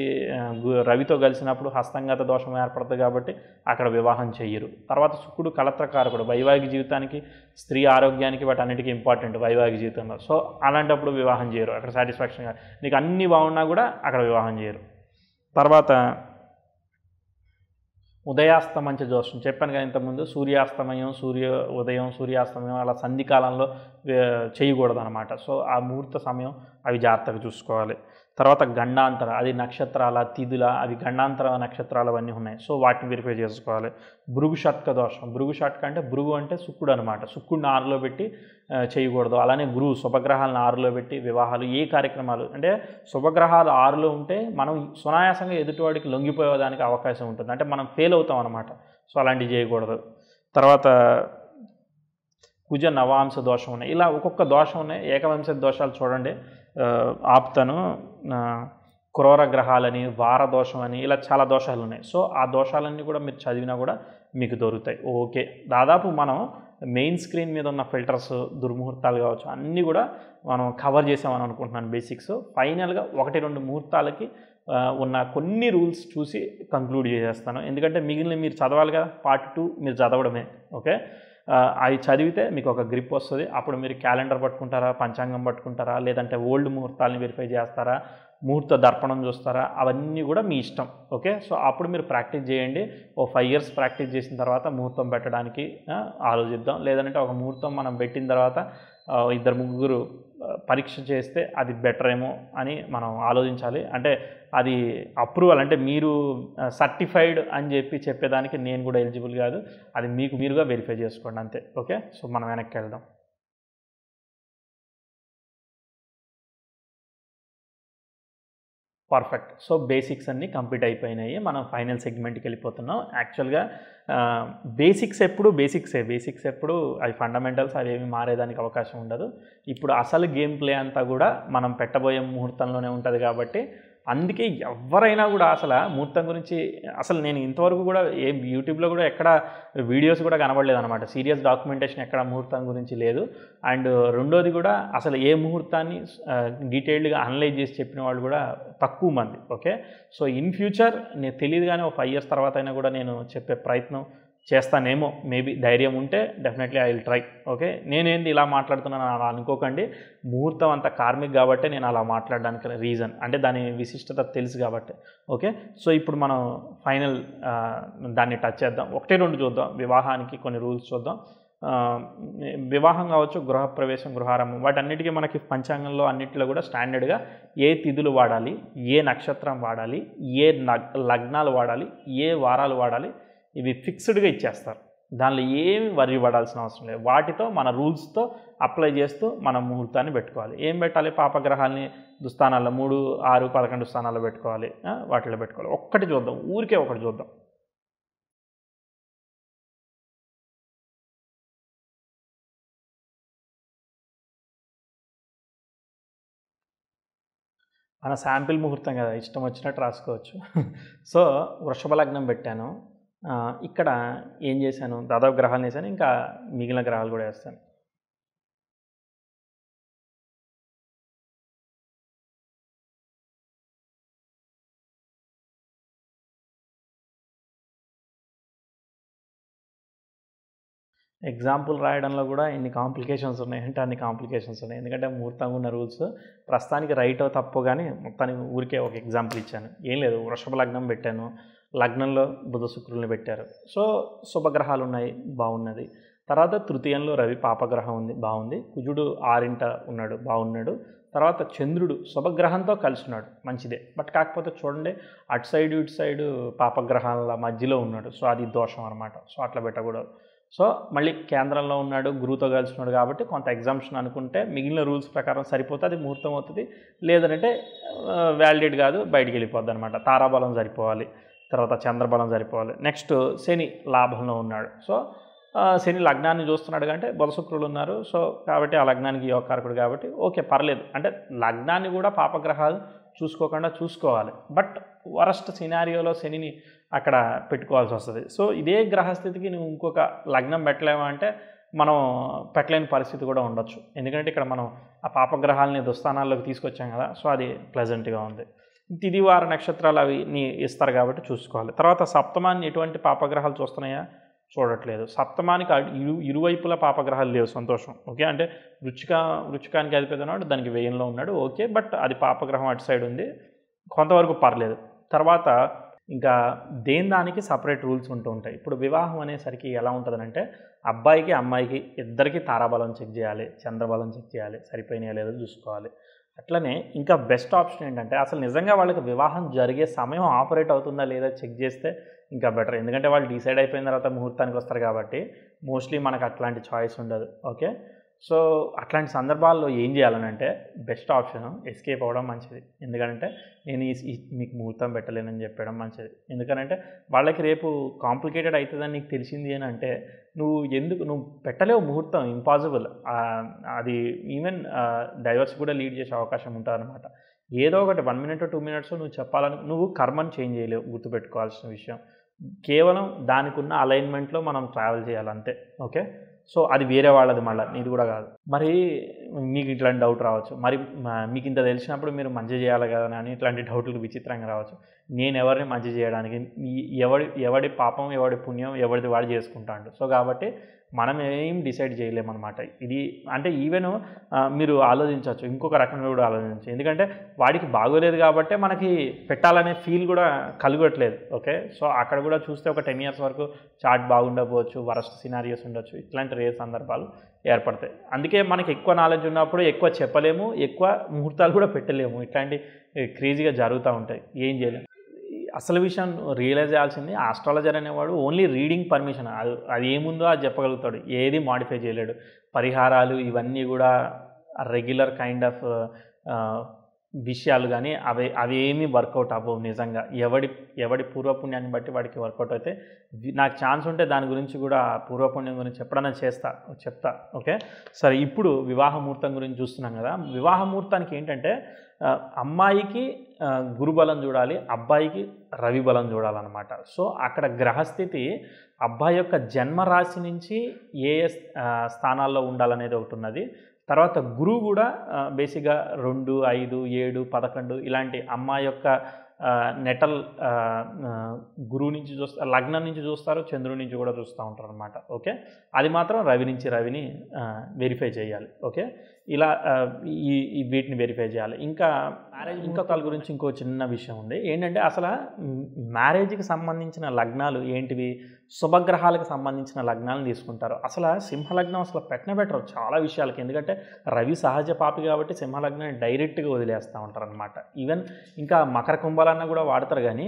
రవితో కలిసినప్పుడు హస్తంగత దోషం ఏర్పడుతుంది కాబట్టి అక్కడ వివాహం చెయ్యరు. తర్వాత శుక్రుడు కలత్రకారకుడు వైవాహిక జీవితానికి స్త్రీ ఆరోగ్యానికి వాటి అన్నిటికీ ఇంపార్టెంట్ వైవాహిక జీవితంలో. సో అలాంటప్పుడు వివాహం చేయరు అక్కడ సాటిస్ఫాక్షన్గా నీకు అన్ని బాగున్నా కూడా అక్కడ వివాహం చేయరు. తర్వాత ఉదయాస్తమంచ జోషం చెప్పాను కదా ఇంతకుముందు సూర్యాస్తమయం సూర్య ఉదయం సూర్యాస్తమయం అలా సంధి కాలంలో చేయకూడదు అనమాట సో ఆ ముహూర్త సమయం అవి జాగ్రత్తగా చూసుకోవాలి. తర్వాత గండాంతర అది నక్షత్రాల తిథుల అవి గండాంతర నక్షత్రాలు అవన్నీ ఉన్నాయి. సో వాటిని వెరిఫై చేసుకోవాలి. భృగు షట్క దోషం. భృగు షట్క అంటే భృగు అంటే శుక్కుడు అనమాట శుక్కుడిని ఆరులో పెట్టి చేయకూడదు. అలానే గురువు శుభగ్రహాలను ఆరులో పెట్టి వివాహాలు ఏ కార్యక్రమాలు అంటే శుభగ్రహాలు ఆరులో ఉంటే మనం సునాయాసంగా ఎదుటివాడికి లొంగిపోయేదానికి అవకాశం ఉంటుంది. అంటే మనం ఫెయిల్ అవుతాం అనమాట సో అలాంటివి చేయకూడదు. తర్వాత కుజ నవాంశ దోషం ఉన్నాయి. ఇలా ఒక్కొక్క దోషం ఉన్నాయి. ఏకవంశ దోషాలు చూడండి. ఆప్తను ఆపుతాను క్రోర గ్రహాలని వార దోషం అని ఇలా చాలా దోషాలు ఉన్నాయి సో ఆ దోషాలన్నీ కూడా మీరు చదివినా కూడా మీకు దొరుకుతాయి. ఓకే. దాదాపు మనం మెయిన్ స్క్రీన్ మీద ఉన్న ఫిల్టర్స్ దుర్ముహూర్తాలు కావచ్చు అన్నీ కూడా మనం కవర్ చేసామని అనుకుంటున్నాను బేసిక్స్. ఫైనల్గా ఒకటి రెండు ముహూర్తాలకి ఉన్న కొన్ని రూల్స్ చూసి కంక్లూడ్ చేసేస్తాను. ఎందుకంటే మిగిలిన మీరు చదవాలి కదా పార్ట్ టూ మీరు చదవడమే. ఓకే. అవి చదివితే మీకు ఒక గ్రిప్ వస్తుంది. అప్పుడు మీరు క్యాలెండర్ పట్టుకుంటారా పంచాంగం పట్టుకుంటారా లేదంటే ఓల్డ్ ముహూర్తాలను వెరిఫై చేస్తారా ముహూర్త దర్పణం చూస్తారా అవన్నీ కూడా మీ ఇష్టం. ఓకే? సో అప్పుడు మీరు ప్రాక్టీస్ చేయండి. ఓ ఫైవ్ ఇయర్స్ ప్రాక్టీస్ చేసిన తర్వాత ముహూర్తం పెట్టడానికి ఆలోచిద్దాం. లేదంటే ఒక ముహూర్తం మనం పెట్టిన తర్వాత ఇద్దరు ముగ్గురు పరీక్ష చేస్తే అది బెటర్ ఏమో అని మనం ఆలోచించాలి. అంటే అది అప్రూవల్ అంటే మీరు సర్టిఫైడ్ అని చెప్పి చెప్పేదానికి నేను కూడా ఎలిజిబుల్ కాదు. అది మీకు మీరుగా వెరిఫై చేసుకోండి అంతే. ఓకే సో మనం వెనక్కి వెళ్దాం. పర్ఫెక్ట్. సో బేసిక్స్ అన్నీ కంప్లీట్ అయిపోయినాయి. మనం ఫైనల్ సెగ్మెంట్కి వెళ్ళిపోతున్నాం. యాక్చువల్గా బేసిక్స్ ఎప్పుడు బేసిక్సే బేసిక్స్ ఎప్పుడు అవి ఫండమెంటల్స్ అవి ఏమి మారేదానికి అవకాశం ఉండదు. ఇప్పుడు అసలు గేమ్ ప్లే అంతా కూడా మనం పెట్టబోయే ముహూర్తంలోనే ఉంటుంది కాబట్టి అందుకే ఎవరైనా కూడా అసలు ముహూర్తం గురించి అసలు నేను ఇంతవరకు కూడా ఏ యూట్యూబ్లో కూడా ఎక్కడ వీడియోస్ కూడా కనబడలేదు అనమాట సీరియస్ డాక్యుమెంటేషన్ ఎక్కడ ముహూర్తం గురించి లేదు. అండ్ రెండోది కూడా అసలు ఏ ముహూర్తాన్ని డీటెయిల్డ్గా అనలైజ్ చేసి చెప్పిన వాళ్ళు కూడా తక్కువ మంది ఓకే? సో ఇన్ ఫ్యూచర్ నేను తెలియదు కానీ ఒక ఫైవ్ ఇయర్స్ తర్వాత అయినా కూడా నేను చెప్పే ప్రయత్నం చేస్తానేమో మేబీ ధైర్యం ఉంటే definitely I will try okay నేనేంది ఇలా మాట్లాడుతున్నాను అలా అనుకోకండి. ముహూర్తం అంత కార్మిక్ కాబట్టి నేను అలా మాట్లాడడానికి రీజన్ అంటే దాని విశిష్టత తెలుసు కాబట్టి. ఓకే సో ఇప్పుడు మనం ఫైనల్ దాన్ని టచ్ చేద్దాం. ఒకటే రెండు చూద్దాం. వివాహానికి కొన్ని రూల్స్ చూద్దాం. వివాహం కావచ్చు గృహప్రవేశం గృహారంభం. వాటన్నిటికీ మనకి పంచాంగంలో అన్నింటిలో కూడా స్టాండర్డ్గా ఏ తిథులు వాడాలి ఏ నక్షత్రం వాడాలి ఏ నగ్ లగ్నాలు వాడాలి ఏ వారాలు వాడాలి ఇవి ఫిక్స్డ్గా ఇచ్చేస్తారు. దానిలో ఏమి వరి పడాల్సిన అవసరం లేదు. వాటితో మన రూల్స్తో అప్లై చేస్తూ మనం ముహూర్తాన్ని పెట్టుకోవాలి. ఏం పెట్టాలి? పాపగ్రహాలని దుస్థానాల్లో మూడు ఆరు పదకొండు స్థానాల్లో పెట్టుకోవాలి. వాటిలో పెట్టుకోవాలి. ఒక్కటి చూద్దాం. ఊరికే ఒకటి చూద్దాం. మన శాంపిల్ ముహూర్తం కదా. ఇష్టం వచ్చినట్టు రాసుకోవచ్చు. సో వృషభ లగ్నం పెట్టాను. ఇక్కడ ఏం చేశాను? దాదాపు గ్రహాలు వేసాను ఇంకా మిగిలిన గ్రహాలు కూడా వేస్తాను. ఎగ్జాంపుల్ రాయడంలో కూడా ఇన్ని కాంప్లికేషన్స్ ఉన్నాయి అంటే అన్ని కాంప్లికేషన్స్ ఉన్నాయి. ఎందుకంటే ముహూర్తంగా ఉన్న రూల్స్ ప్రస్తుతానికి రైటో తప్పు కానీ మొత్తానికి ఊరికే ఒక ఎగ్జాంపుల్ ఇచ్చాను. ఏం లేదు వృషభ లగ్నం పెట్టాను. లగ్నంలో బుధ శుక్రుల్ని పెట్టారు. సో శుభగ్రహాలు ఉన్నాయి బాగున్నది. తర్వాత తృతీయంలో రవి పాపగ్రహం ఉంది బాగుంది. కుజుడు ఆరింట ఉన్నాడు బాగున్నాడు. తర్వాత చంద్రుడు శుభగ్రహంతో కలిసి ఉన్నాడు మంచిదే. బట్ కాకపోతే చూడండి అటు సైడ్ ఇటు సైడ్ పాపగ్రహాల మధ్యలో ఉన్నాడు. సో అది దోషం అనమాట సో అట్లా పెట్టకూడదు. సో మళ్ళీ కేంద్రంలో ఉన్నాడు గురువుతో కలిసి ఉన్నాడు కాబట్టి కొంత ఎగ్జామ్షన్ అనుకుంటే మిగిలిన రూల్స్ ప్రకారం సరిపోతే అది ముహూర్తం అవుతుంది. లేదంటే వ్యాలిడేట్ కాదు బయటికి వెళ్ళిపోద్ది అనమాట తారాబలం సరిపోవాలి. తర్వాత చంద్రబలం సరిపోవాలి. నెక్స్ట్ శని లాభంలో ఉన్నాడు. సో శని లగ్నాన్ని చూస్తున్నాడు అంటే బుధ శుక్రులు ఉన్నారు. సో కాబట్టి ఆ లగ్నానికి యోగకారకుడు కాబట్టి ఓకే పర్లేదు. అంటే లగ్నాన్ని కూడా పాపగ్రహాలు చూసుకోకుండా చూసుకోవాలి. బట్ వరస్ట్ సినారియోలో శనిని అక్కడ పెట్టుకోవాల్సి వస్తుంది. సో ఇదే గ్రహస్థితికి నువ్వు ఇంకొక లగ్నం పెట్టలేమా అంటే మనం పెట్టలేని పరిస్థితి కూడా ఉండొచ్చు. ఎందుకంటే ఇక్కడ మనం ఆ పాపగ్రహాలని దుస్థానాల్లోకి తీసుకొచ్చాం కదా. సో అది ప్లెజెంట్గా ఉంది. తిదివార నక్షత్రాలు అవి నీ ఇస్తారు కాబట్టి చూసుకోవాలి. తర్వాత సప్తమాన్ని ఎటువంటి పాపగ్రహాలు చూస్తున్నాయా? చూడట్లేదు. సప్తమానికి ఇరు ఇరువైపుల పాపగ్రహాలు లేవు. సంతోషం. ఓకే? అంటే రుచిక రుచికానికి అధిపతి ఉన్నాడు. దానికి వ్యయంలో ఉన్నాడు. ఓకే? బట్ అది పాపగ్రహం అటు సైడ్ ఉంది. కొంతవరకు పర్లేదు. తర్వాత ఇంకా దేని దానికి సపరేట్ రూల్స్ ఉంటూ ఉంటాయి. ఇప్పుడు వివాహం అనేసరికి ఎలా ఉంటుందంటే అబ్బాయికి అమ్మాయికి ఇద్దరికి తారాబలం చెక్ చేయాలి. చంద్రబలం చెక్ చేయాలి. సరిపోయినాయో లేదో చూసుకోవాలి. అట్లనే ఇంకా బెస్ట్ ఆప్షన్ ఏంటంటే అసలు నిజంగా వాళ్ళకి వివాహం జరిగే సమయం ఆపరేట్ అవుతుందా లేదా చెక్ చేస్తే ఇంకా బెటర్ ఎందుకంటే వాళ్ళు డిసైడ్ అయిపోయిన తర్వాత ముహూర్తానికి వస్తారు కాబట్టి మోస్ట్లీ మనకు అట్లాంటి చాయిస్ ఉండదు. ఓకే సో అట్లాంటి సందర్భాల్లో ఏం చేయాలని అంటే బెస్ట్ ఆప్షన్ ఎస్కేప్ అవ్వడం మంచిది. ఎందుకంటే నేను ఈ ఈ- మీకు ముహూర్తం పెట్టలేనని చెప్పడం మంచిది. ఎందుకనంటే వాళ్ళకి రేపు కాంప్లికేటెడ్ అవుతుందని నీకు తెలిసింది అని అంటే నువ్వు ఎందుకు నువ్వు పెట్టలేవు ముహూర్తం ఇంపాసిబుల్. అది ఈవెన్ డైవర్స్ కూడా లీడ్ చేసే అవకాశం ఉంటుందన్నమాట. ఏదో ఒకటి వన్ మినిట్ టూ మినిట్స్ నువ్వు చెప్పాలని నువ్వు కర్మను చేంజ్ చేయలేవు గుర్తుపెట్టుకోవాల్సిన విషయం. కేవలం దానికి ఉన్న అలైన్మెంట్లో మనం ట్రావెల్ చేయాలంతే. ఓకే? సో అది వేరే వాళ్ళది మళ్ళీ నీది కూడా కాదు. మరి మీకు ఇట్లాంటి డౌట్ రావచ్చు. మరి మీకు ఇంత తెలిసినప్పుడు మీరు మంచి చేయాలి కదా అని ఇట్లాంటి డౌట్లు విచిత్రంగా రావచ్చు. నేను ఎవరిని మంచి చేయడానికి ఎవడి ఎవడి పాపం ఎవడి పుణ్యం ఎవరిది వాడు చేసుకుంటాడు. సో కాబట్టి మనం ఏం డిసైడ్ చేయలేమన్నమాట. ఇది అంటే ఈవెన్ మీరు ఆలోచించవచ్చు. ఇంకొక రకంగా కూడా ఆలోచించవచ్చు. ఎందుకంటే వాడికి బాగోలేదు కాబట్టి మనకి పెట్టాలనే ఫీల్ కూడా కలగట్లేదు. ఓకే? సో అక్కడ కూడా చూస్తే ఒక టెన్ ఇయర్స్ వరకు చాట్ బాగుండకపోవచ్చు వరస్ట్ సినారియోస్ ఉండొచ్చు. ఇట్లాంటి రే సందర్భాలు ఏర్పడతాయి. అందుకే మనకి ఎక్కువ నాలెడ్జ్ ఉన్నప్పుడు ఎక్కువ చెప్పలేము ఎక్కువ ముహూర్తాలు కూడా పెట్టలేము. ఇట్లాంటి క్రేజీగా జరుగుతూ ఉంటాయి. ఏం చేయలేము అసలు విషయం రియలైజ్ చేయాల్సింది ఆస్ట్రాలజర్ అనేవాడు ఓన్లీ రీడింగ్ పర్మిషన్ అది అది ఏముందో అది చెప్పగలుగుతాడు. ఏది మాడిఫై చేయలేడు. పరిహారాలు ఇవన్నీ కూడా రెగ్యులర్ కైండ్ ఆఫ్ విషయాలు కానీ అవి అవి ఏమీ వర్కౌట్ అవ్వవు నిజంగా. ఎవడి ఎవడి పూర్వపుణ్యాన్ని బట్టి వాడికి వర్కౌట్ అయితే నాకు ఛాన్స్ ఉంటే దాని గురించి కూడా పూర్వపుణ్యం గురించి ఎప్పుడైనా చేస్తా చెప్తా. ఓకే సరే ఇప్పుడు వివాహ ముహూర్తం గురించి చూస్తున్నాం కదా. వివాహ ముహూర్తానికి ఏంటంటే అమ్మాయికి గురుబలం చూడాలి అబ్బాయికి రవి బలం చూడాలన్నమాట. సో అక్కడ గ్రహస్థితి అబ్బాయి యొక్క జన్మరాశి నుంచి ఏ ఏ స్థానాల్లో ఉండాలనేది ఒకటి ఉన్నది. తర్వాత గురువు కూడా బేసిక్గా రెండు ఐదు ఏడు పదకొండు ఇలాంటి అమ్మాయి యొక్క నెటల్ గురువు నుంచి చూస్తారు లగ్నం నుంచి చూస్తారు చంద్రుడి నుంచి కూడా చూస్తూ ఉంటారు అనమాట ఓకే? అది మాత్రం రవి నుంచి రవిని వెరిఫై చేయాలి. ఓకే? ఇలా ఈ వీటిని వెరిఫై చేయాలి. ఇంకా మ్యారేజ్ ఇంకొకళ్ళ గురించి ఇంకో చిన్న విషయం ఉంది. ఏంటంటే అసలు మ్యారేజ్కి సంబంధించిన లగ్నాలు ఏంటివి? శుభగ్రహాలకు సంబంధించిన లగ్నాలను తీసుకుంటారు. అసలు సింహలగ్నం అసలు పెట్టన పెట్టరు చాలా విషయాలకి. ఎందుకంటే రవి సహజ పాపి కాబట్టి సింహలగ్నాన్ని డైరెక్ట్గా వదిలేస్తూ ఉంటారు అనమాట ఈవెన్ ఇంకా మకర కుంభాలన్నా కూడా వాడతారు కానీ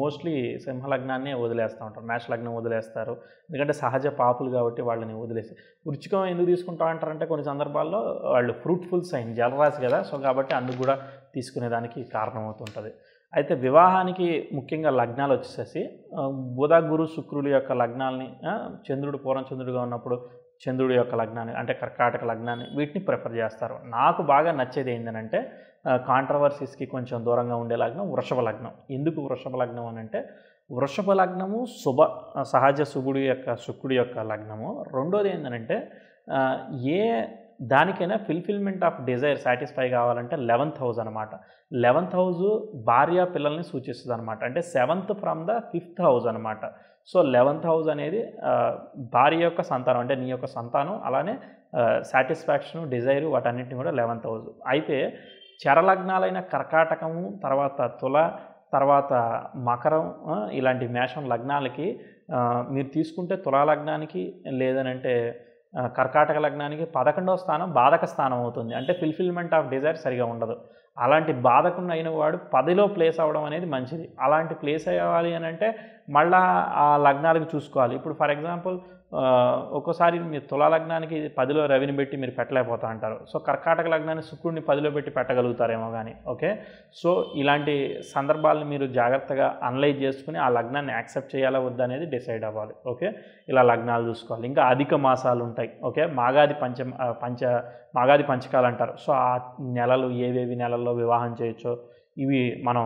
మోస్ట్లీ సింహలగ్నాన్నే వదిలేస్తూ ఉంటారు. మేష లగ్నం వదిలేస్తారు. ఎందుకంటే సహజ పాపులు కాబట్టి వాళ్ళని వదిలేసి వృచ్చికం ఎందుకు తీసుకుంటా అంటారంటే కొన్ని సందర్భాల్లో వాళ్ళు ఫ్రూట్ఫుల్ సైన్ జలరాశి కదా. సో కాబట్టి అందుకు కూడా తీసుకునేదానికి కారణమవుతుంటుంది. అయితే వివాహానికి ముఖ్యంగా లగ్నాలు వచ్చేసేసి బుధ గురు శుక్రుడి యొక్క లగ్నాల్ని చంద్రుడు పూర్ణచంద్రుడిగా ఉన్నప్పుడు చంద్రుడి యొక్క లగ్నాన్ని అంటే కర్కాటక లగ్నాన్ని వీటిని ప్రిఫర్ చేస్తారు. నాకు బాగా నచ్చేది ఏంటంటే కాంట్రవర్సీస్కి కొంచెం దూరంగా ఉండే లగ్నం వృషభ లగ్నం. ఎందుకు వృషభ లగ్నం అని అంటే వృషభ లగ్నము శుభ సహజ శుభుడి యొక్క శుక్రుడి యొక్క లగ్నము. రెండోది ఏంటంటే ఏ దానికైనా ఫిల్ఫిల్మెంట్ ఆఫ్ డిజైర్ సాటిస్ఫై కావాలంటే లెవెన్త్ హౌస్ అనమాట లెవెన్త్ హౌస్ భార్య పిల్లల్ని సూచిస్తుంది అనమాట అంటే seventh from the fifth house అనమాట సో లెవెన్త్ హౌస్ అనేది భార్య యొక్క సంతానం అంటే నీ యొక్క సంతానం అలానే సాటిస్ఫాక్షన్ డిజైర్ వాటన్నిటిని కూడా లెవెన్త్ హౌస్ అయితే చరలగ్నాలైన కర్కాటకము తర్వాత తుల తర్వాత మకరం ఇలాంటి మేషం లగ్నాలకి మీరు తీసుకుంటే తులా లగ్నానికి లేదనంటే కర్కాటక లగ్నానికి పదకొండవ స్థానం బాధక స్థానం అవుతుంది. అంటే ఫిల్ఫిల్మెంట్ ఆఫ్ డిజైర్ సరిగా ఉండదు. అలాంటి బాధకుండా అయిన వాడు పదిలో ప్లేస్ అవ్వడం అనేది మంచిది. అలాంటి ప్లేస్ అవ్వాలి అని అంటే మళ్ళా ఆ లగ్నాలకు చూసుకోవాలి. ఇప్పుడు ఫర్ ఎగ్జాంపుల్ ఒక్కోసారి మీరు తులా లగ్నానికి పదిలో రవిని పెట్టి మీరు పెట్టలేకపోతా అంటారు. సో కర్కాటక లగ్నాన్ని శుక్రుడిని పదిలో పెట్టి పెట్టగలుగుతారేమో కానీ ఓకే? సో ఇలాంటి సందర్భాలను మీరు జాగ్రత్తగా అనలైజ్ చేసుకుని ఆ లగ్నాన్ని యాక్సెప్ట్ చేయాలా వద్దా అనేది డిసైడ్ అవ్వాలి ఓకే? ఇలా లగ్నాలు చూసుకోవాలి. ఇంకా అధిక మాసాలు ఉంటాయి ఓకే? మాగాది పంచ పంచ మాగాది పంచకాలు అంటారు. సో ఆ నెలలు ఏవేవి నెలల్లో వివాహం చేయొచ్చో ఇవి మనం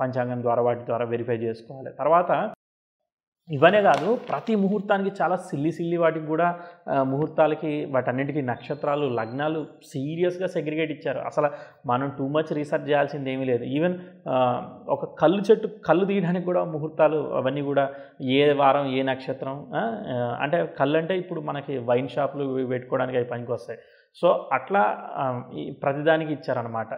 పంచాంగం ద్వారా వాటి ద్వారా వెరిఫై చేసుకోవాలి. తర్వాత ఇవనే కాదు ప్రతి ముహూర్తానికి చాలా సిల్లి సిల్లి వాటికి కూడా ముహూర్తాలకి వాటన్నిటికీ నక్షత్రాలు లగ్నాలు సీరియస్గా సెగ్రిగేట్ ఇచ్చారు. అసలు మనం టూ మచ్ రీసెర్చ్ చేయాల్సింది ఏమీ లేదు. ఈవెన్ ఒక కళ్ళు చెట్టు కళ్ళు తీయడానికి కూడా ముహూర్తాలు అవన్నీ కూడా ఏ వారం ఏ నక్షత్రం అంటే కళ్ళు అంటే ఇప్పుడు మనకి వైన్ షాపులు పెట్టుకోవడానికి అవి పనికి వస్తాయి సో అట్లా ఈ ప్రతిదానికి ఇచ్చారనమాట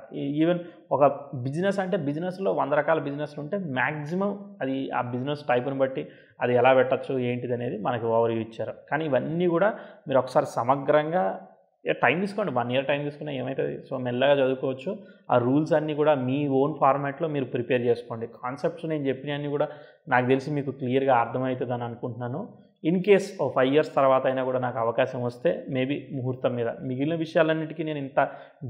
ఈవెన్ ఒక బిజినెస్ అంటే బిజినెస్లో వంద రకాల బిజినెస్లు ఉంటే మ్యాక్సిమం అది ఆ బిజినెస్ టైప్ని బట్టి అది ఎలా పెట్టచ్చు ఏంటిది అనేది మనకి ఓవర్ ఇచ్చారు. కానీ ఇవన్నీ కూడా మీరు ఒకసారి సమగ్రంగా టైం తీసుకోండి వన్ ఇయర్ టైం తీసుకున్నా ఏమవుతుంది సో మెల్లగా చదువుకోవచ్చు. ఆ రూల్స్ అన్నీ కూడా మీ ఓన్ ఫార్మాట్లో మీరు ప్రిపేర్ చేసుకోండి. కాన్సెప్ట్స్ నేను చెప్పినవన్నీ కూడా నాకు తెలిసి మీకు క్లియర్గా అర్థమవుతుందని అనుకుంటున్నాను. ఇన్ కేస్ ఓ ఫైవ్ ఇయర్స్ తర్వాత అయినా కూడా నాకు అవకాశం వస్తే మేబీ ముహూర్తం మీద. మిగిలిన విషయాలన్నిటికీ నేను ఇంత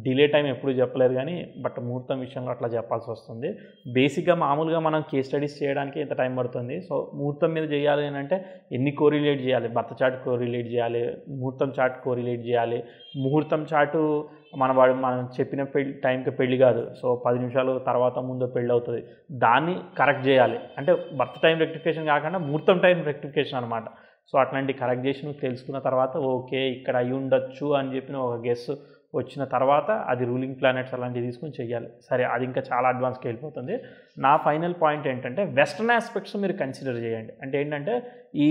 డిలే టైం ఎప్పుడూ చెప్పలేదు కానీ బట్ ముహూర్తం విషయంలో అట్లా చెప్పాల్సి వస్తుంది. బేసిక్గా మామూలుగా మనం కేస్ స్టడీస్ చేయడానికి ఎంత టైం పడుతుంది. సో ముహూర్తం మీద చేయాలి అని అంటే ఎన్ని కోరిలేట్ చేయాలి? భర్త చాట్ కోరిలేట్ చేయాలి ముహూర్తం చాట్ కోరిలేట్ చేయాలి. ముహూర్తం చాటు మన వాడు మనం చెప్పిన పెళ్ళి టైంకి పెళ్ళి కాదు. సో పది నిమిషాలు తర్వాత ముందు పెళ్ళి అవుతుంది. దాన్ని కరెక్ట్ చేయాలి. అంటే బర్త్ టైం రెక్టిఫికేషన్ కాకుండా ముహూర్తం టైం రెక్టిఫికేషన్ అనమాట సో అట్లాంటి కరెక్ట్ చేసి నువ్వు తెలుసుకున్న తర్వాత ఓకే ఇక్కడ అయి ఉండొచ్చు అని చెప్పిన ఒక గెస్ వచ్చిన తర్వాత అది రూలింగ్ ప్లానెట్స్ అలాంటివి తీసుకొని చెయ్యాలి. సరే అది ఇంకా చాలా అడ్వాన్స్కి వెళ్ళిపోతుంది. నా ఫైనల్ పాయింట్ ఏంటంటే వెస్ట్రన్ ఆస్పెక్ట్స్ మీరు కన్సిడర్ చేయండి. అంటే ఏంటంటే ఈ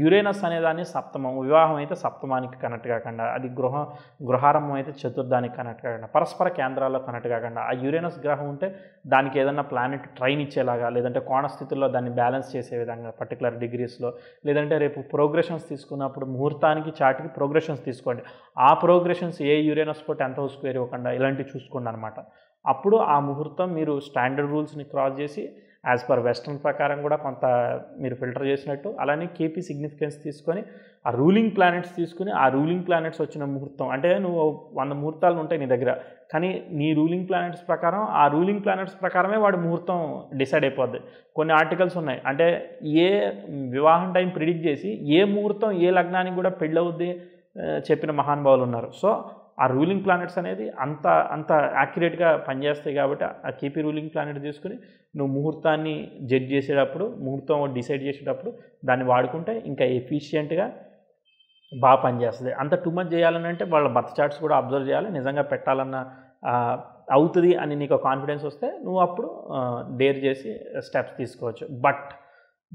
యురేనస్ అనేదాన్ని సప్తమం వివాహం అయితే సప్తమానికి కనెక్ట్ కాకుండా అది గృహ గృహారంభం అయితే చతుర్థానికి కనెక్ట్ కాకుండా పరస్పర కేంద్రాల్లో కనెక్ట్ కాకుండా ఆ యురేనస్ గ్రహం ఉంటే దానికి ఏదన్నా ప్లానెట్ ట్రైన్ ఇచ్చేలాగా లేదంటే కోణ స్థితుల్లో దాన్ని బ్యాలెన్స్ చేసే విధంగా పర్టికులర్ డిగ్రీస్లో లేదంటే రేపు ప్రోగ్రెషన్స్ తీసుకున్నప్పుడు ముహూర్తానికి చాటికి ప్రోగ్రెషన్స్ తీసుకోండి. ఆ ప్రోగ్రెషన్స్ ఏ యురేనస్ పోటీ ఎంత స్క్వేర్ ఇవ్వకుండా ఇలాంటివి చూసుకోండి అనమాట అప్పుడు ఆ ముహూర్తం మీరు స్టాండర్డ్ రూల్స్ని క్రాస్ చేసి యాజ్ పర్ వెస్ట్రన్ ప్రకారం కూడా కొంత మీరు ఫిల్టర్ చేసినట్టు. అలానే కేపీ సిగ్నిఫికెన్స్ తీసుకొని ఆ రూలింగ్ ప్లానెట్స్ తీసుకుని ఆ రూలింగ్ ప్లానెట్స్ వచ్చిన ముహూర్తం. అంటే నువ్వు వంద ముహూర్తాలు ఉంటాయి నీ దగ్గర. కానీ నీ రూలింగ్ ప్లానెట్స్ ప్రకారం ఆ రూలింగ్ ప్లానెట్స్ ప్రకారమే వాడి ముహూర్తం డిసైడ్ అయిపోద్ది. కొన్ని ఆర్టికల్స్ ఉన్నాయి. అంటే ఏ వివాహం టైం ప్రిడిక్ట్ చేసి ఏ ముహూర్తం ఏ లగ్నానికి కూడా పెళ్ళవుద్ది చెప్పిన మహానుభావులు ఉన్నారు. సో ఆ రూలింగ్ ప్లానెట్స్ అనేది అంత అంత యాక్యురేట్గా పనిచేస్తాయి కాబట్టి ఆ కేపీ రూలింగ్ ప్లానెట్ తీసుకుని నువ్వు ముహూర్తాన్ని జడ్జ్ చేసేటప్పుడు ముహూర్తం డిసైడ్ చేసేటప్పుడు దాన్ని వాడుకుంటే ఇంకా ఎఫిషియెంట్గా బాగా పనిచేస్తుంది. అంత టూ మచ్ చేయాలని అంటే వాళ్ళ బర్త్ చార్ట్స్ కూడా అబ్జర్వ్ చేయాలి నిజంగా పెట్టాలన్న అవుతుంది అని నీకు కాన్ఫిడెన్స్ వస్తే నువ్వు అప్పుడు డేర్ చేసి స్టెప్స్ తీసుకోవచ్చు. బట్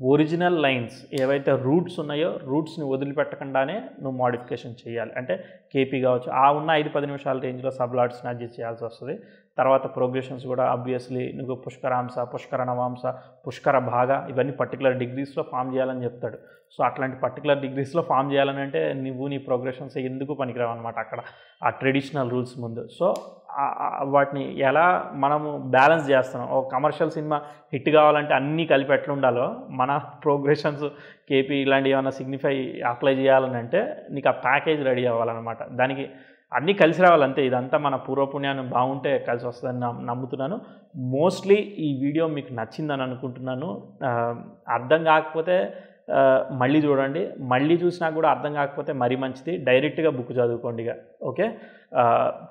ఒరిజినల్ లైన్స్ ఏవైతే రూట్స్ ఉన్నాయో రూట్స్ని వదిలిపెట్టకుండానే నువ్వు మోడిఫికేషన్ చేయాలి. అంటే కేపీ కావచ్చు ఆ ఉన్న ఐదు పది నిమిషాల రేంజ్లో సబ్లాట్స్ని అడ్జస్ట్ చేయాల్సి వస్తుంది. తర్వాత ప్రోగ్రెషన్స్ కూడా ఆబ్వియస్లీ నువ్వు పుష్కరాంశ పుష్కర నవాంశ పుష్కర భాగ ఇవన్నీ పర్టికులర్ డిగ్రీస్లో ఫామ్ చేయాలని చెప్తాడు. సో అట్లాంటి పర్టికులర్ డిగ్రీస్లో ఫామ్ చేయాలని అంటే నువ్వు నీ ప్రోగ్రెషన్స్ ఎందుకు పనికిరావు అనమాట అక్కడ. ఆ ట్రెడిషనల్ రూల్స్ ముందు. సో వాటిని ఎలా మనము బ్యాలెన్స్ చేస్తున్నాం? ఒక కమర్షియల్ సినిమా హిట్ కావాలంటే అన్నీ కలిపి ఎట్లుండాలో మన [LAUGHS] ప్రోగ్రెషన్స్ కేపీ ఇలాంటివి ఏమైనా సిగ్నిఫై అప్లై చేయాలని అంటే నీకు ఆ ప్యాకేజ్ రెడీ అవ్వాలన్నమాట. దానికి అన్నీ కలిసి రావాలంతే ఇదంతా మన పూర్వపుణ్యాన్ని బాగుంటే కలిసి వస్తుందని నమ్ముతున్నాను. మోస్ట్లీ ఈ వీడియో మీకు నచ్చిందని అనుకుంటున్నాను. అర్థం కాకపోతే మళ్ళీ చూడండి. మళ్ళీ చూసినా కూడా అర్థం కాకపోతే మరీ మంచిది. డైరెక్ట్గా బుక్ చదువుకోండి ఇక. Okay?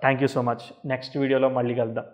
Thank you so much next వీడియోలో మళ్ళీ కలుద్దాం.